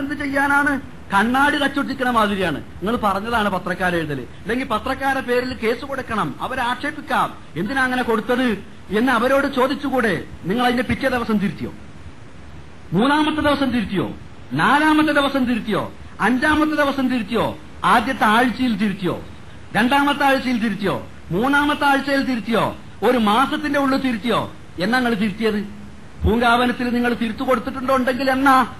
എന്ത് ചെയ്യാനാണ്? കണ്ണാടി കച്ചൊട്ടിക്കണ മാതിരിയാണ്. നിങ്ങൾ പറഞ്ഞതാണ് പത്രക്കാരെ എഴുതൽ. അല്ലെങ്കിൽ പത്രക്കാരെ പേരിൽ കേസ് കൊടുക്കണം. അവരെ ആക്ഷേപിക്കാം. എന്തിനാ അങ്ങനെ കൊടുത്തത്? എന്ന് അവരോട് ചോദിച്ചുകൂടെ? നിങ്ങൾ അതിന്റെ പിറ്റേ ദിവസം തിരുത്തിയോ? മൂന്നാമത്തെ ദിവസം തിരുത്തിയോ? നാലാമത്തെ ദിവസം തിരുത്തിയോ? അഞ്ചാമത്തെ ദിവസം തിരുത്തിയോ? ആദ്യത്തെ ആഴ്ചയിൽ തിരുത്തിയോ? രണ്ടാമത്തെ ആഴ്ചയിൽ തിരുത്തിയോ? മൂന്നാമത്തെ ആഴ്ചയിൽ തിരുത്തിയോ? ഒരു മാസത്തിന്റെ ഉള്ളിൽ തിരുത്തിയോ? എന്നാ നിങ്ങൾ തിരുത്തിയത്? പൂങ്കാവനത്തിൽ നിങ്ങൾ തിരുത്തു കൊടുത്തിട്ടുണ്ടോ ഉണ്ടെങ്കിൽ എന്നാ?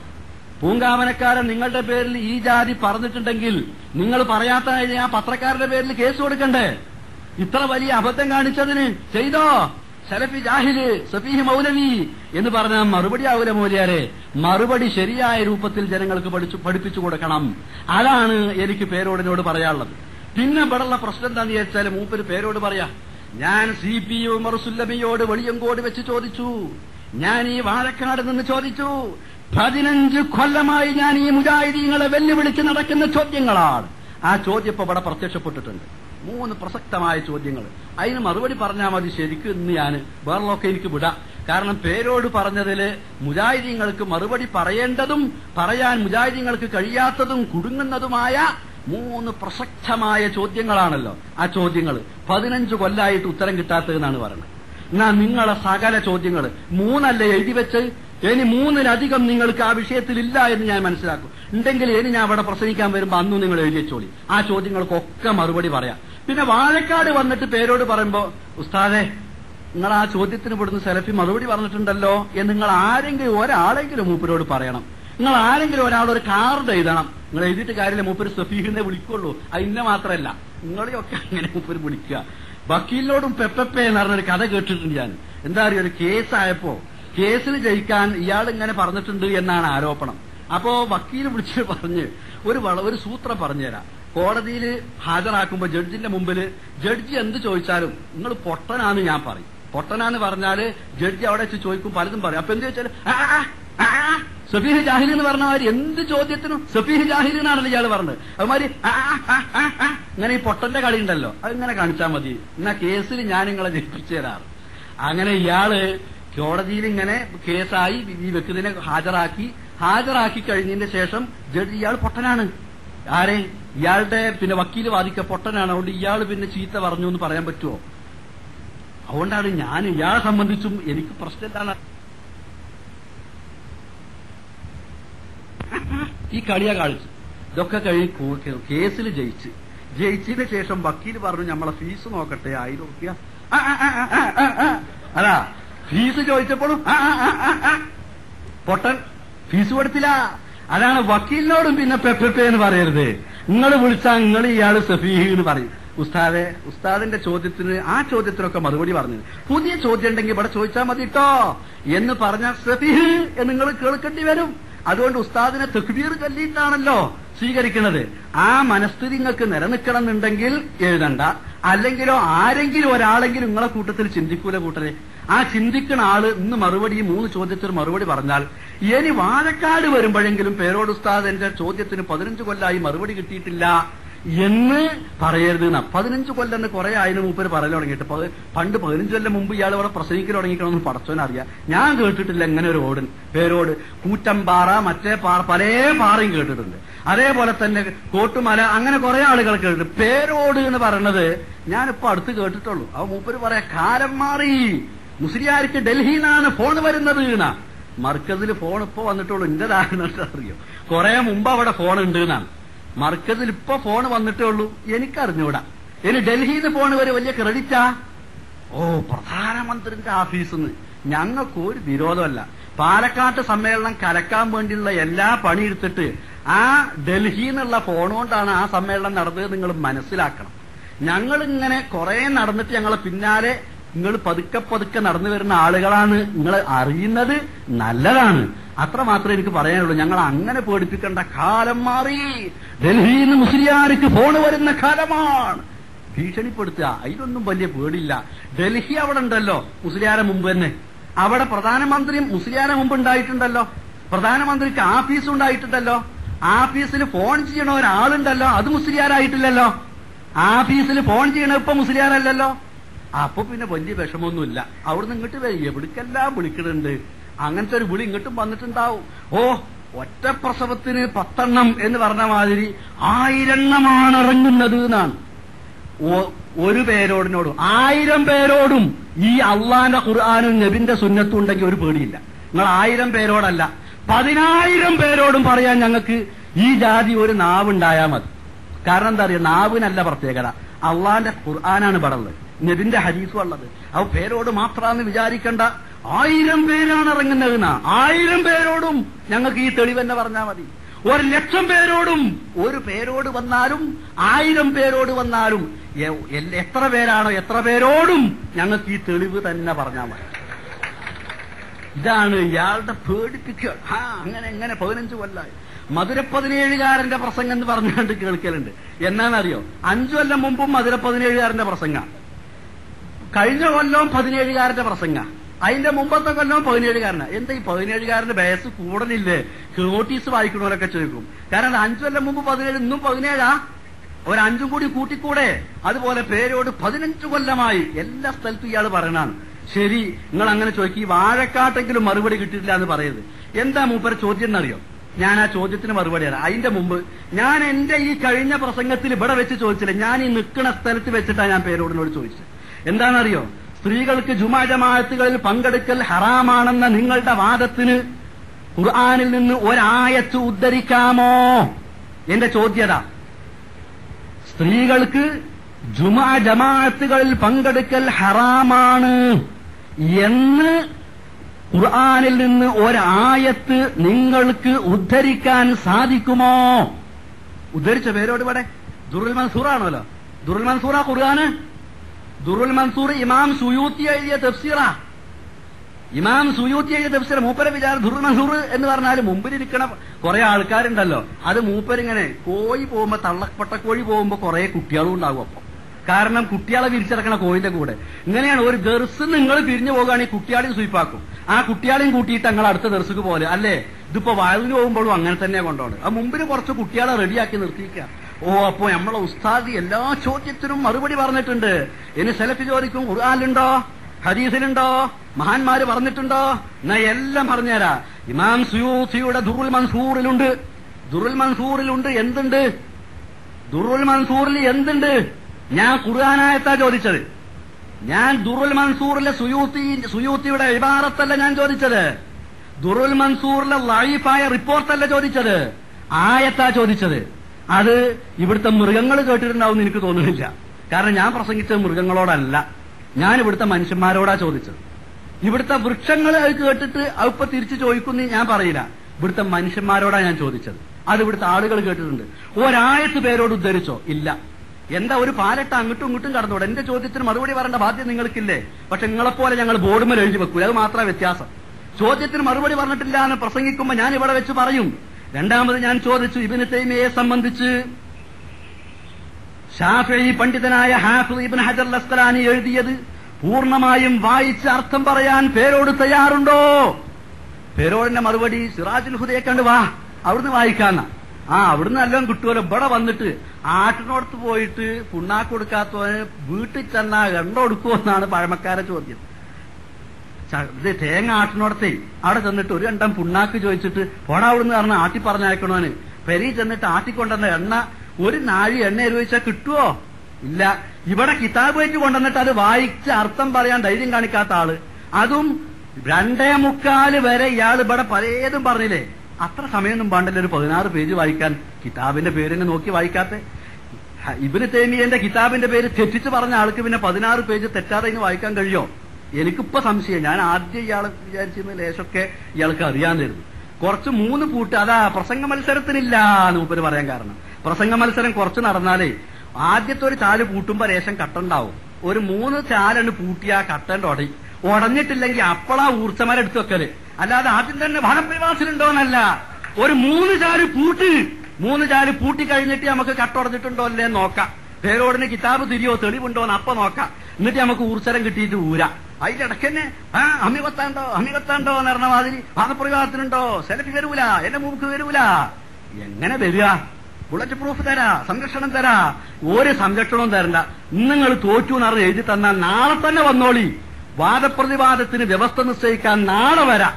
പൂങ്കാവനക്കാരൻ നിങ്ങളുടെ പേരിൽ ഈ ജാതി പറഞ്ഞിട്ടുണ്ടെങ്കിൽ നിങ്ങൾ പറയാത്ത ആ പത്രക്കാരുടെ പേരിൽ കേസ് കൊടുക്കണ്ടേ? ഇത്ര വലിയ അബദ്ധം കാണിച്ചതിന് ചെയ്തോ? ശരഫി ജാഹിൽ സഫീഹ് മൗലവി എന്ന് പറഞ്ഞ മറുപടി ആവൂല മൗലിയാരെ. മറുപടി ശരിയായ രൂപത്തിൽ ജനങ്ങൾക്ക് പഠിപ്പിച്ചു കൊടുക്കണം. അതാണ് എനിക്ക് പേരോടിനോട് പറയാനുള്ളത്. പിന്നെ ഇവിടെയുള്ള പ്രശ്നം എന്താന്ന് ചോദിച്ചാൽ മൂപ്പര് പേരോട് പറയാ ഞാൻ സി പി ഉമർ മറുസുല്ലമിയോട് വെളിയങ്കോട് വെച്ച് ചോദിച്ചു. ഞാൻ ഈ വാഴക്കാട് നിന്ന് ചോദിച്ചു. പതിനഞ്ച് കൊല്ലമായി ഞാൻ ഈ മുജാഹിദീങ്ങളെ വെല്ലുവിളിച്ച് നടക്കുന്ന ചോദ്യങ്ങളാണ്. ആ ചോദ്യം ഇപ്പൊ ഇവിടെ പ്രത്യക്ഷപ്പെട്ടിട്ടുണ്ട്. മൂന്ന് പ്രസക്തമായ ചോദ്യങ്ങൾ. അതിന് മറുപടി പറഞ്ഞാൽ മതി ശരിക്കും ഇന്ന് ഞാൻ വേറെയൊക്കെ എനിക്ക് വിടാം. കാരണം പേരോട് പറഞ്ഞതിൽ മുജാഹിദീങ്ങൾക്ക് മറുപടി പറയേണ്ടതും പറയാൻ മുജാഹിദീങ്ങൾക്ക് കഴിയാത്തതും കുടുങ്ങുന്നതുമായ മൂന്ന് പ്രസക്തമായ ചോദ്യങ്ങളാണല്ലോ ആ ചോദ്യങ്ങൾ പതിനഞ്ച് കൊല്ലായിട്ട് ഉത്തരം കിട്ടാത്തതെന്നാണ് പറയുന്നത്. എന്നാ നിങ്ങളെ സകല ചോദ്യങ്ങൾ മൂന്നല്ലേ എഴുതി വെച്ച്? ഇനി മൂന്നിലധികം നിങ്ങൾക്ക് ആ വിഷയത്തിൽ ഇല്ല എന്ന് ഞാൻ മനസ്സിലാക്കും. ഉണ്ടെങ്കിൽ ഇനി ഞാൻ അവിടെ പ്രസംഗിക്കാൻ വരുമ്പോ അന്നും നിങ്ങൾ എഴുതിയച്ചോളി ആ ചോദ്യങ്ങൾക്കൊക്കെ മറുപടി പറയാം. പിന്നെ വാഴക്കാട് വന്നിട്ട് പേരോട് പറയുമ്പോ ഉസ്താദെ നിങ്ങൾ ആ ചോദ്യത്തിന് ഇവിടുന്ന് സെലഫി മറുപടി പറഞ്ഞിട്ടുണ്ടല്ലോ എന്ന് നിങ്ങൾ ആരെങ്കിലും ഒരാളെങ്കിലും മൂപ്പരോട് പറയണം. നിങ്ങൾ ആരെങ്കിലും ഒരാൾ ഒരു കാർഡ് എഴുതണം. നിങ്ങൾ എഴുതിയിട്ട് കാര്യമില്ല മൂപ്പര് സഫീഹിനെ വിളിക്കുള്ളൂ. അത് ഇന്ന മാത്രമല്ല. നിങ്ങളെയൊക്കെ അങ്ങനെ മൂപ്പര് വിളിക്കുക. വക്കീലിനോടും പെപ്പപ്പേ എന്ന് പറഞ്ഞൊരു കഥ കേട്ടിട്ടുണ്ട് ഞാൻ. എന്താ പറയുക ഒരു കേസായപ്പോ കേസിൽ ജയിക്കാൻ ഇയാൾ ഇങ്ങനെ പറഞ്ഞിട്ടുണ്ട് എന്നാണ് ആരോപണം. അപ്പോ വക്കീൽ വിളിച്ച് പറഞ്ഞ് ഒരു വള ഒരു സൂത്രം പറഞ്ഞുതരാം. കോടതിയിൽ ഹാജരാക്കുമ്പോൾ ജഡ്ജിന്റെ മുമ്പിൽ ജഡ്ജി എന്ത് ചോദിച്ചാലും നിങ്ങൾ പൊട്ടനാന്ന് ഞാൻ പറയും. പൊട്ടനാന്ന് പറഞ്ഞാൽ ജഡ്ജി അവിടെ വെച്ച് ചോദിക്കും പലതും പറയും. അപ്പൊ എന്ത് ചോദിച്ചാൽ സഫീഹ് ജാഹിൽ എന്ന് പറഞ്ഞ മാതിരി എന്ത് ചോദ്യത്തിനും സഫീഹ് ജാഹിൽ എന്നാണല്ലോ ഇയാൾ പറഞ്ഞത്. അതുമാതിരി ഇങ്ങനെ ഈ പൊട്ടന്റെ കളി ഉണ്ടല്ലോ അതിങ്ങനെ കാണിച്ചാൽ മതി. എന്നാ കേസിൽ ഞാൻ നിങ്ങളെ ജയിപ്പിച്ചു തരാറ്. അങ്ങനെ ഇയാൾ കോടതിയിൽ ഇങ്ങനെ കേസായി ഈ വ്യക്തിനെ ഹാജരാക്കി ഹാജരാക്കി കഴിഞ്ഞതിന് ശേഷം ജഡ്ജി ഇയാൾ പൊട്ടനാണ്. ആരെ? ഇയാളുടെ പിന്നെ വക്കീൽ വാദിക്ക പൊട്ടനാണ്. അതുകൊണ്ട് ഇയാൾ പിന്നെ ചീത്ത പറഞ്ഞു എന്ന് പറയാൻ പറ്റുമോ? അതുകൊണ്ടാണ് ഞാൻ ഇയാളെ സംബന്ധിച്ചും എനിക്ക് പ്രശ്നം എന്താണ് ഈ കളിയാ കാണിച്ചു ഇതൊക്കെ കഴിഞ്ഞ് കേസിൽ ജയിച്ച്. ജയിച്ചതിന് ശേഷം വക്കീൽ പറഞ്ഞു നമ്മളെ ഫീസ് നോക്കട്ടെ ആയിരം റുപ്യ. അതാ. ഫീസ് ചോദിച്ചപ്പോഴും. പൊട്ടൻ ഫീസ് കൊടുത്തില്ല. അതാണ് വക്കീലിനോടും പിന്നെ പെപ്പെ എന്ന് പറയരുത്. നിങ്ങൾ വിളിച്ചാൽ നിങ്ങൾ ഇയാൾ സഫീഹ് എന്ന് പറയും. ഉസ്താദെ ഉസ്താദിന്റെ ചോദ്യത്തിന് ആ ചോദ്യത്തിനൊക്കെ മറുപടി പറഞ്ഞു. പുതിയ ചോദ്യം ഉണ്ടെങ്കിൽ ഇവിടെ ചോദിച്ചാൽ മതി കേട്ടോ എന്ന് പറഞ്ഞ സഫീഹ് എന്ന് നിങ്ങൾ കേൾക്കേണ്ടി വരും. അതുകൊണ്ട് ഉസ്താദിനെ തെക്കുബീർ ചൊല്ലിയിട്ടാണല്ലോ സ്വീകരിക്കുന്നത് ആ മനസ്ഥിതി നിങ്ങൾക്ക് നിലനിൽക്കണം എന്നുണ്ടെങ്കിൽ എഴുതണ്ട. അല്ലെങ്കിലോ ആരെങ്കിലും ഒരാളെങ്കിലും നിങ്ങളെ കൂട്ടത്തിൽ ചിന്തിക്കൂല കൂട്ടരെ. ആ ചിന്തിക്കുന്ന ആൾ ഇന്ന് മറുപടി മൂന്ന് ചോദ്യത്തിന് മറുപടി പറഞ്ഞാൽ ഇനി വാഴക്കാട് വരുമ്പോഴെങ്കിലും പേരോട് ഉസ്താദ് എന്റെ ചോദ്യത്തിന് പതിനഞ്ച് കൊല്ലായി മറുപടി കിട്ടിയിട്ടില്ല എന്ന് പറയരുത് പതിനഞ്ച് കൊല്ലം എന്ന് കുറെ ആയതിനു മൂപ്പര് പറയൽ തുടങ്ങിയിട്ട് പണ്ട് പതിനഞ്ച് കൊല്ലം മുമ്പ് ഇയാൾ ഇവിടെ പ്രസംഗിക്കൽ തുടങ്ങിക്കണമെന്ന് പടച്ചോനറിയാം ഞാൻ കേട്ടിട്ടില്ല എങ്ങനെ ഒരു ഓടൻ പേരോട് കൂറ്റമ്പാറ മറ്റേ പാറ പല പാറയും കേട്ടിട്ടുണ്ട്. അതേപോലെ തന്നെ കോട്ടുമല അങ്ങനെ കുറെ ആളുകൾ കേട്ടിട്ടുണ്ട്. പേരോട് എന്ന് പറയണത് ഞാനിപ്പോ അടുത്ത് കേട്ടിട്ടുള്ളൂ. അവ മൂപ്പര് പറയാ കാലം മാറി. മുസ്ലിയാർക്ക് ഡൽഹിയിൽ നിന്നാണ് ഫോൺ വരുന്നത് വീണ മർക്കസിൽ ഫോൺ ഇപ്പൊ വന്നിട്ടുള്ളൂ. എന്റെ ധാരണ അറിയോ? കുറെ മുമ്പ് അവിടെ ഫോൺ ഉണ്ട് എന്നാണ് മർക്കസിൽ ഇപ്പൊ ഫോൺ വന്നിട്ടേ ഉള്ളൂ. എനിക്കറിഞ്ഞൂടാ. ഇനി ഡൽഹിയിൽ നിന്ന് ഫോൺ വരെ വലിയ ക്രെഡിറ്റാ? ഓ പ്രധാനമന്ത്രിന്റെ ഓഫീസിൽ നിന്ന് ഞങ്ങൾക്ക് ഒരു വിരോധമല്ല. പാലക്കാട്ട് സമ്മേളനം കലക്കാൻ വേണ്ടിയുള്ള എല്ലാ പണിയെടുത്തിട്ട് ആ ഡൽഹിയിൽ നിന്നുള്ള ഫോൺ കൊണ്ടാണ് ആ സമ്മേളനം നടന്നത് നിങ്ങൾ മനസ്സിലാക്കണം. ഞങ്ങളിങ്ങനെ കുറെ നടന്നിട്ട് ഞങ്ങളെ പിന്നാലെ നിങ്ങൾ പതുക്കെ പതുക്കെ നടന്നു വരുന്ന ആളുകളാണ് നിങ്ങൾ അറിയുന്നത് നല്ലതാണ്. അത്ര മാത്രമേ എനിക്ക് പറയാനുള്ളൂ. ഞങ്ങൾ അങ്ങനെ പേടിപ്പിക്കേണ്ട കാലം മാറി. ഡൽഹിയിൽ നിന്ന് മുസ്ലിയാർക്ക് ഫോൺ വരുന്ന കാലമാണ്. ഭീഷണിപ്പെടുത്തുക. അതിലൊന്നും വലിയ പേടില്ല ഡൽഹി അവിടെ ഉണ്ടല്ലോ മുസ്ലിയാരെ മുമ്പ് തന്നെ. അവിടെ പ്രധാനമന്ത്രിയും മുസ്ലിയാരെ മുമ്പ് ഉണ്ടായിട്ടുണ്ടല്ലോ. പ്രധാനമന്ത്രിക്ക് ആഫീസ് ഉണ്ടായിട്ടുണ്ടല്ലോ. ആഫീസിൽ ഫോൺ ചെയ്യണ ഒരാളുണ്ടല്ലോ. അത് മുസ്ലിയാരായിട്ടില്ലല്ലോ. ആഫീസിൽ ഫോൺ ചെയ്യണ ഇപ്പൊ മുസ്ലിയാരല്ലല്ലോ. അപ്പൊ പിന്നെ വലിയ വിഷമമൊന്നുമില്ല. അവിടുന്ന് ഇങ്ങോട്ട് എവിടേക്കെല്ലാം വിളിക്കുന്നുണ്ട്? അങ്ങനത്തെ ഒരു വിളി ഇങ്ങോട്ടും വന്നിട്ടുണ്ടാവും. ഓ ഒറ്റ പ്രസവത്തിന് പത്തെണ്ണം എന്ന് പറഞ്ഞ മാതിരി ആയിരെണ്ണമാണ് ഇറങ്ങുന്നത് എന്നാണ്. ഒരു പേരോടിനോടും ആയിരം പേരോടും ഈ അള്ളാന്റെ ഖുർആാനും നബിന്റെ സുന്നത്തും ഉണ്ടെങ്കിൽ ഒരു പേടിയില്ല. നിങ്ങൾ ആയിരം പേരോടല്ല പതിനായിരം പേരോടും പറയാൻ ഞങ്ങൾക്ക് ഈ ജാതി ഒരു നാവുണ്ടായാൽ മതി. കാരണം എന്താ പറയുക നാവിനല്ല പ്രത്യേകത. അള്ളാന്റെ ഖുർആനാണ് പടള്ളത് നബിന്റെ ഹരീസും ഉള്ളത്. അവ പേരോട് മാത്രാന്ന് വിചാരിക്കണ്ട. ആയിരം പേരാണ് ഇറങ്ങുന്നത് ആയിരം പേരോടും ഞങ്ങൾക്ക് ഈ തെളിവെന്നെ പറഞ്ഞാൽ മതി. ഒരു ലക്ഷം പേരോടും ഒരു പേരോട് വന്നാലും ആയിരം പേരോട് വന്നാലും എത്ര പേരാണോ എത്ര പേരോടും ഞങ്ങൾക്ക് ഈ തെളിവ് തന്നെ പറഞ്ഞാൽ മതി. ഇതാണ് ഇയാളുടെ പേടിപ്പിക്കുക ആ അങ്ങനെ എങ്ങനെ പതിനഞ്ച് കൊല്ലായി. മധുര പതിനേഴുകാരന്റെ പ്രസംഗം എന്ന് പറഞ്ഞുകൊണ്ട് കേൾക്കലുണ്ട്. എന്നാണറിയോ അഞ്ചു കൊല്ലം മുമ്പും മധുര പതിനേഴുകാരന്റെ പ്രസംഗ. കഴിഞ്ഞ കൊല്ലവും പതിനേഴുകാരന്റെ പ്രസംഗ. അതിന്റെ മുമ്പത്തെ കൊല്ലവും പതിനേഴുകാരനാ. എന്താ ഈ പതിനേഴുകാരന്റെ വയസ്സ് കൂടുതലില്ലേ നോട്ടീസ് വായിക്കണവരൊക്കെ ചോദിക്കും. കാരണം അഞ്ചു കൊല്ലം മുമ്പ് പതിനേഴ് ഇന്നും പതിനേഴാ? ഒരു അഞ്ചും കൂടി കൂട്ടിക്കൂടെ? അതുപോലെ പേരോട് പതിനഞ്ച് കൊല്ലമായി. എല്ലാ സ്ഥലത്തും ഇയാൾ പറയണാണ് ശരി നിങ്ങൾ അങ്ങനെ ചോദിക്കും. ഈ വാഴക്കാട്ടെങ്കിലും മറുപടി കിട്ടിയിട്ടില്ല എന്ന് പറയരുത്. എന്താ മൂപ്പര ചോദ്യം എന്നറിയോ? ഞാൻ ആ ചോദ്യത്തിന് മറുപടി തരാം. അതിന്റെ മുമ്പ് ഞാൻ എന്റെ ഈ കഴിഞ്ഞ പ്രസംഗത്തിൽ ഇവിടെ വെച്ച് ചോദിച്ചില്ല. ഞാൻ ഈ നിൽക്കുന്ന സ്ഥലത്ത് വെച്ചിട്ടാണ് ഞാൻ പേരോടിനോട് ചോദിച്ചത്. എന്താണെന്നറിയോ? സ്ത്രീകൾക്ക് ജുമാ ജമാഅത്തുകളിൽ പങ്കെടുക്കൽ ഹറാമാണെന്ന നിങ്ങളുടെ വാദത്തിന് ഖുർആാനിൽ നിന്ന് ഒരായത്ത് ഉദ്ധരിക്കാമോ? എന്റെ ചോദ്യത. സ്ത്രീകൾക്ക് ജുമാ ജമാഅത്തുകളിൽ പങ്കെടുക്കൽ ഹറാമാണ് എന്ന് ഖുർആാനിൽ നിന്ന് ഒരായത്ത് നിങ്ങൾക്ക് ഉദ്ധരിക്കാൻ സാധിക്കുമോ? ഉദ്ധരിച്ച പേരോട് ഇവിടെ. ദുർൽ മൻസൂറാണല്ലോ. ദുർൽ മൻസൂറാ ഖുർആന് ദുറുൽ മൻസൂർ ഇമാം സുയൂത്തി എഴുതിയ തഫ്സീറാ. ഇമാം സുയൂത്തി എഴുതിയ തഫ്സീർ മൂപ്പര വിചാരം ദുറുൽ മൻസൂർ എന്ന് പറഞ്ഞാൽ മുമ്പിലിരിക്കണ കുറെ ആൾക്കാരുണ്ടല്ലോ. അത് മൂപ്പരിങ്ങനെ കോഴി പോകുമ്പോ തള്ളപ്പെട്ട കോഴി പോകുമ്പോ കുറെ കുട്ടികളും ഉണ്ടാകും അപ്പൊ. കാരണം കുട്ടികളെ വിരിച്ചിറക്കണ കോഴിന്റെ കൂടെ. ഇങ്ങനെയാണ് ഒരു ദർസ് നിങ്ങൾ തിരിഞ്ഞു പോകുകയാണെങ്കിൽ കുട്ടിയാളെയും സുയിപ്പാക്കും ആ കുട്ടിയാളെയും കൂട്ടിയിട്ട് ഞങ്ങൾ അടുത്ത ദർസുക്ക് പോലെ അല്ലേ? ഇതിപ്പോ വയലിന് പോകുമ്പോഴും അങ്ങനെ തന്നെ കൊണ്ടോണ് ആ മുമ്പിന് കുറച്ച് കുട്ടികളെ റെഡിയാക്കി നിർത്തിയിരിക്കുക ഓ അപ്പോ നമ്മളെ ഉസ്താദി എല്ലാ ചോദ്യത്തിനും മറുപടി പറഞ്ഞിട്ടുണ്ട്. ഇനി സെലഫി ചോദിക്കും ഖുർആാനിലുണ്ടോ? ഹദീസിലുണ്ടോ? മഹാന്മാര് പറഞ്ഞിട്ടുണ്ടോ? എന്നാ എല്ലാം പറഞ്ഞുതരാ. ഇമാം സുയൂസിയുടെ ദുറുൽ മൻസൂറിലുണ്ട്. ദുറുൽ മൻസൂറിലുണ്ട് എന്തുണ്ട്? ദുറുൽ മൻസൂറിൽ എന്തുണ്ട്? ഞാൻ ഖുർആാനായത്താ ചോദിച്ചത്. ഞാൻ ദുറുൽ മൻസൂറിലെ സുയൂത്തി സുയൂത്തിയുടെ ഇബാറത്തല്ല ഞാൻ ചോദിച്ചത്. ദുറുൽ മൻസൂറിലെ ലൈഫായ റിപ്പോർട്ടല്ല ചോദിച്ചത്. ആയത്താ ചോദിച്ചത്. അത് ഇവിടുത്തെ മൃഗങ്ങൾ കേട്ടിട്ടുണ്ടാവും എനിക്ക് തോന്നുന്നില്ല. കാരണം ഞാൻ പ്രസംഗിച്ചത് മൃഗങ്ങളോടല്ല. ഞാൻ ഇവിടുത്തെ മനുഷ്യന്മാരോടാ ചോദിച്ചത്. ഇവിടുത്തെ വൃക്ഷങ്ങൾ അത് കേട്ടിട്ട് അതിപ്പോ തിരിച്ചു ചോദിക്കുന്നു ഞാൻ പറയില്ല. ഇവിടുത്തെ മനുഷ്യന്മാരോടാ ഞാൻ ചോദിച്ചത്. അത് ഇവിടുത്തെ ആളുകൾ കേട്ടിട്ടുണ്ട്. ഒരായത്ത് പേരോട് ഉദ്ധരിച്ചോ? ഇല്ല. എന്താ ഒരു പാലട്ട അങ്ങോട്ടും ഇങ്ങോട്ടും കടന്നോടെ? എന്റെ ചോദ്യത്തിന് മറുപടി പറയേണ്ട ബാധ്യത നിങ്ങൾക്കില്ലേ? പക്ഷെ നിങ്ങളെപ്പോലെ ഞങ്ങൾ ബോർഡുമേൽ എഴുതി വെക്കൂല. അത് മാത്രമേ വ്യത്യാസം. ചോദ്യത്തിന് മറുപടി പറഞ്ഞിട്ടില്ല എന്ന് പ്രസംഗിക്കുമ്പോ ഞാൻ ഇവിടെ വെച്ച് പറയും. രണ്ടാമത് ഞാൻ ചോദിച്ചു ഇബിന് തൈമയെ സംബന്ധിച്ച്. ഷാഫി പണ്ഡിതനായ ഹാഫിദ് ഇബിൻ ഹജർ അസ്തലാനി എഴുതിയത് പൂർണമായും വായിച്ച് അർത്ഥം പറയാൻ പേരോട് തയ്യാറുണ്ടോ? പേരോടിന്റെ മറുപടി സിറാജുൽ ഹുദയെ കണ്ട് വാ അവിടുന്ന് വായിക്കാന്ന. ആ അവിടുന്ന് എല്ലാം കിട്ടുമല്ലോ ഇവിടെ വന്നിട്ട് ആട്ടിനോടത്ത് പോയിട്ട് പുണ്ണാക്ക് കൊടുക്കാത്തവന് വീട്ടിൽ ചെന്നാ എണ്ണ കൊടുക്കുമെന്നാണ് പഴമക്കാരെ ചോദ്യം. ഇത് തേങ്ങ ആട്ടിനോടത്തെ അവിടെ ചെന്നിട്ട് ഒരു രണ്ടം പുണ്ണാക്ക് ചോദിച്ചിട്ട് പോടാ അവിടുന്ന് പറഞ്ഞ ആട്ടി പറഞ്ഞയക്കണോന് പെരി ചെന്നിട്ട് ആട്ടിക്കൊണ്ടുവന്ന എണ്ണ ഒരു നാഴി എണ്ണ എരുവച്ചാൽ കിട്ടുവോ? ഇല്ല. ഇവിടെ കിതാബ് വെച്ച് കൊണ്ടുവന്നിട്ട് അത് വായിച്ച് അർത്ഥം പറയാൻ ധൈര്യം കാണിക്കാത്ത ആൾ. അതും രണ്ടേ മുക്കാൽ വരെ ഇയാൾ ഇവിടെ പലതും പറഞ്ഞില്ലേ? അത്ര സമയമൊന്നും പാണ്ടല്ലേ ഒരു പതിനാറ് പേജ് വായിക്കാൻ. കിതാബിന്റെ പേരിനെ നോക്കി വായിക്കാത്തെ. ഇബിന് തേമിയന്റെ കിതാബിന്റെ പേര് തെറ്റിച്ച് പറഞ്ഞ ആൾക്ക് പിന്നെ പതിനാറ് പേജ് തെറ്റാതെ ഇന്ന് വായിക്കാൻ കഴിയോ? എനിക്കിപ്പോ സംശയം. ഞാൻ ആദ്യം ഇയാളെ വിചാരിച്ചിരുന്ന ലേശമൊക്കെ ഇയാൾക്ക് അറിയാന്നിരുന്നു കുറച്ച് മൂന്ന് കൂട്ട് അതാ പ്രസംഗ മത്സരത്തിനില്ല എന്ന് മൂപ്പര് പറയാൻ കാരണം. പ്രസംഗ മത്സരം കുറച്ച് നടന്നാലേ ആദ്യത്തെ ഒരു ചാൽ പൂട്ടുമ്പോ രേഷം കട്ടുണ്ടാവും. ഒരു മൂന്ന് ചാലാണ് പൂട്ടിയ കട്ടന്റെ ഉടയി ഉടഞ്ഞിട്ടില്ലെങ്കിൽ അപ്പളാ ഊർച്ചമരെടുത്ത് വെക്കൽ. അല്ലാതെ ആദ്യം തന്നെ വനപ്രവാസിലുണ്ടോന്നല്ല ഒരു മൂന്ന് ചാൽ പൂട്ട്. മൂന്ന് ചാൽ പൂട്ടി കഴിഞ്ഞിട്ട് നമുക്ക് കട്ടുടഞ്ഞിട്ടുണ്ടോ അല്ലേ നോക്കാം. പേരോടിന് കിതാബ് തിരിയോ തെളിവുണ്ടോ എന്ന് അപ്പൊ നോക്കാം. എന്നിട്ട് നമുക്ക് ഊർച്ചരം കിട്ടിയിട്ട് ഊരാ. അതിന്റെ ഇടയ്ക്ക് തന്നെ ആ അമിവത്താണ്ടോ അമിവത്താണ്ടോ എന്ന് പറഞ്ഞ മാതിരി വാദപ്രയോഗത്തിനുണ്ടോ സെലഫി വരൂല എന്റെ മൂക്ക് വരൂല. എങ്ങനെ വരിക? ബുള്ളറ്റ് പ്രൂഫ് തരാ സംരക്ഷണം തരാ. ഒരു സംരക്ഷണവും തരണ്ട. നിങ്ങൾ തോറ്റു എന്നറിഞ്ഞ് എഴുതി തന്നാൽ നാളെ തന്നെ വന്നോളി. വാദപ്രതിവാദത്തിന് വ്യവസ്ഥ നിശ്ചയിക്കാൻ നാളെ വരാ.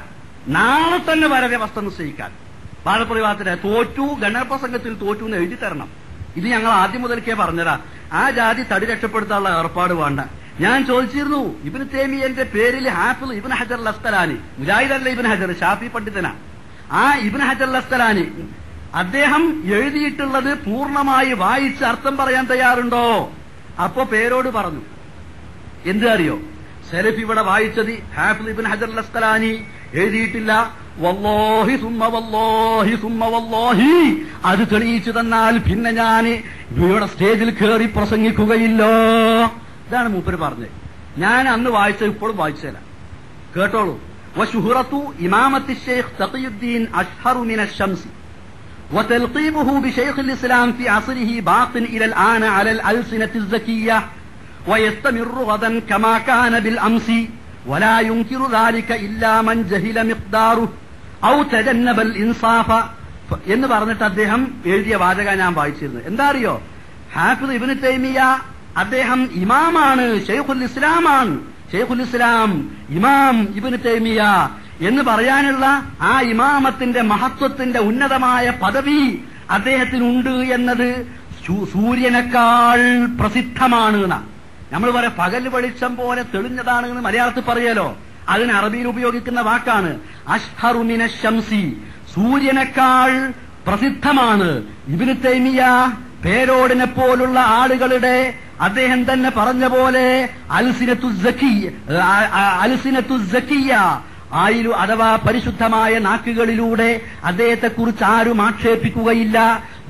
നാളെ തന്നെ വര വ്യവസ്ഥ നിശ്ചയിക്കാൻ. വാദപ്രതിവാദത്തിന് തോറ്റു ഗണപ്രസംഗത്തിൽ തോറ്റു എന്ന് എഴുതി തരണം. ഇത് ഞങ്ങൾ ആദ്യം മുതൽക്കേ പറഞ്ഞതാ. ആ ജാതി തടി രക്ഷപ്പെടുത്താനുള്ള ഏർപ്പാട് വേണ്ട. ഞാൻ ചോദിച്ചിരുന്നു ഇബിന് തേമിയന്റെ പേരിൽ ഹാഫിൽ ഇബിൻ ഹജർ ലസ്തലാനി മുജാഹിദല്ല ഇബിൻ ഹജർ ഷാഫി പണ്ഡിതനാ. ആ ഇബിൻ ഹജർ ലസ്തലാനി അദ്ദേഹം എഴുതിയിട്ടുള്ളത് പൂർണമായി വായിച്ച് അർത്ഥം പറയാൻ തയ്യാറുണ്ടോ? അപ്പോ പേരോട് പറഞ്ഞു. എന്ത് അറിയോ? സെലഫ് ഇവിടെ വായിച്ചത് ഹാഫിൽ ഇബിൻ ഹജർ ലസ്തലാനി എഴുതിയിട്ടില്ല. വല്ലോഹി സുമ്മ വല്ലോഹി സുമ്മ വല്ലോഹി. അത് തെളിയിച്ചു തന്നാൽ പിന്നെ ഞാൻ ഇവിടെ സ്റ്റേജിൽ കയറി പ്രസംഗിക്കുകയില്ലോ. ഇതാണ് മൂപ്പര് പറഞ്ഞത് ഞാൻ അന്ന് വായിച്ചത് ഇപ്പോഴും വായിച്ചതല്ല കേട്ടോളൂ وشهرة إمامة الشيخ تقي الدين أشهر من الشمس وتلقيبه بشيخ الإسلام في عصره باق إلى الآن على الألسنة الزكية ويستمر غدا كما كان بالأمس ولا ينكر ذلك إلا من جهل مقداره أو تجنب الإنصاف എന്ന് പറഞ്ഞിട്ട് അദ്ദേഹം എഴുതിയ വാചക ഞാൻ വായിച്ചിരുന്നു എന്താ അറിയോ ഹാഫിദ് ഇബിന് തൈമിയ അദ്ദേഹം ഇമാമാണ് ഷെയ്ഖുൽ ഇസ്ലാമാണ്. ഷെയ്ഖുൽ ഇസ്ലാം ഇമാം ഇബിന് തൈമിയ എന്ന് പറയാനുള്ള ആ ഇമാമത്തിന്റെ മഹത്വത്തിന്റെ ഉന്നതമായ പദവി അദ്ദേഹത്തിനുണ്ട് എന്നത് സൂര്യനേക്കാൾ പ്രസിദ്ധമാണ് നമ്മൾ പറയാം പകൽ വെളിച്ചം പോലെ തെളിഞ്ഞതാണ് എന്ന് മലയാളത്തിൽ പറയലോ? അതിന് അറബിയിൽ ഉപയോഗിക്കുന്ന വാക്കാണ്. അഷ്ഹറുമിന ശംസി സൂര്യനേക്കാൾ പ്രസിദ്ധമാണ്. ഇബിന് തൈമിയ പേരോടിനെ പോലുള്ള ആളുകളുടെ അദ്ദേഹം തന്നെ പറഞ്ഞ പോലെ അൽസിനത്തു സഖിയ അൽസിനത്തു ആയിരു അഥവാ പരിശുദ്ധമായ നാക്കുകളിലൂടെ അദ്ദേഹത്തെക്കുറിച്ച് ആരും ആക്ഷേപിക്കുകയില്ല.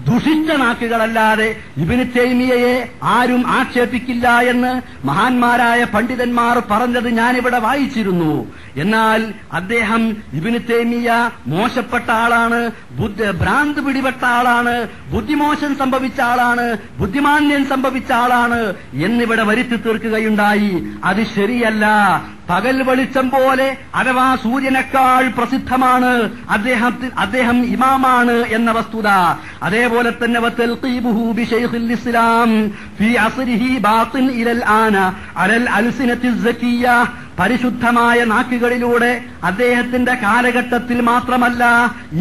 ദുഷിച്ച നാക്കുകളല്ലാതെ ഇബിന് തൈമിയയെ ആരും ആക്ഷേപിക്കില്ല എന്ന് മഹാന്മാരായ പണ്ഡിതന്മാർ പറഞ്ഞത് ഞാനിവിടെ വായിച്ചിരുന്നു. എന്നാൽ അദ്ദേഹം ഇബിന് തൈമിയ മോശപ്പെട്ട ആളാണ് ഭ്രാന്ത് പിടിപെട്ട ആളാണ് ബുദ്ധിമോശം സംഭവിച്ച ആളാണ് ബുദ്ധിമാന്യം സംഭവിച്ച ആളാണ് എന്നിവിടെ വരുത്തി തീർക്കുകയുണ്ടായി. അത് ശരിയല്ല. പകൽ വെളിച്ചം പോലെ അഥവാ സൂര്യനേക്കാൾ പ്രസിദ്ധമാണ് അദ്ദേഹം അദ്ദേഹം ഇമാമാണ് എന്ന വസ്തുത. അതേപോലെ തന്നെ ഇസ്ലാം പരിശുദ്ധമായ നാക്കുകളിലൂടെ അദ്ദേഹത്തിന്റെ കാലഘട്ടത്തിൽ മാത്രമല്ല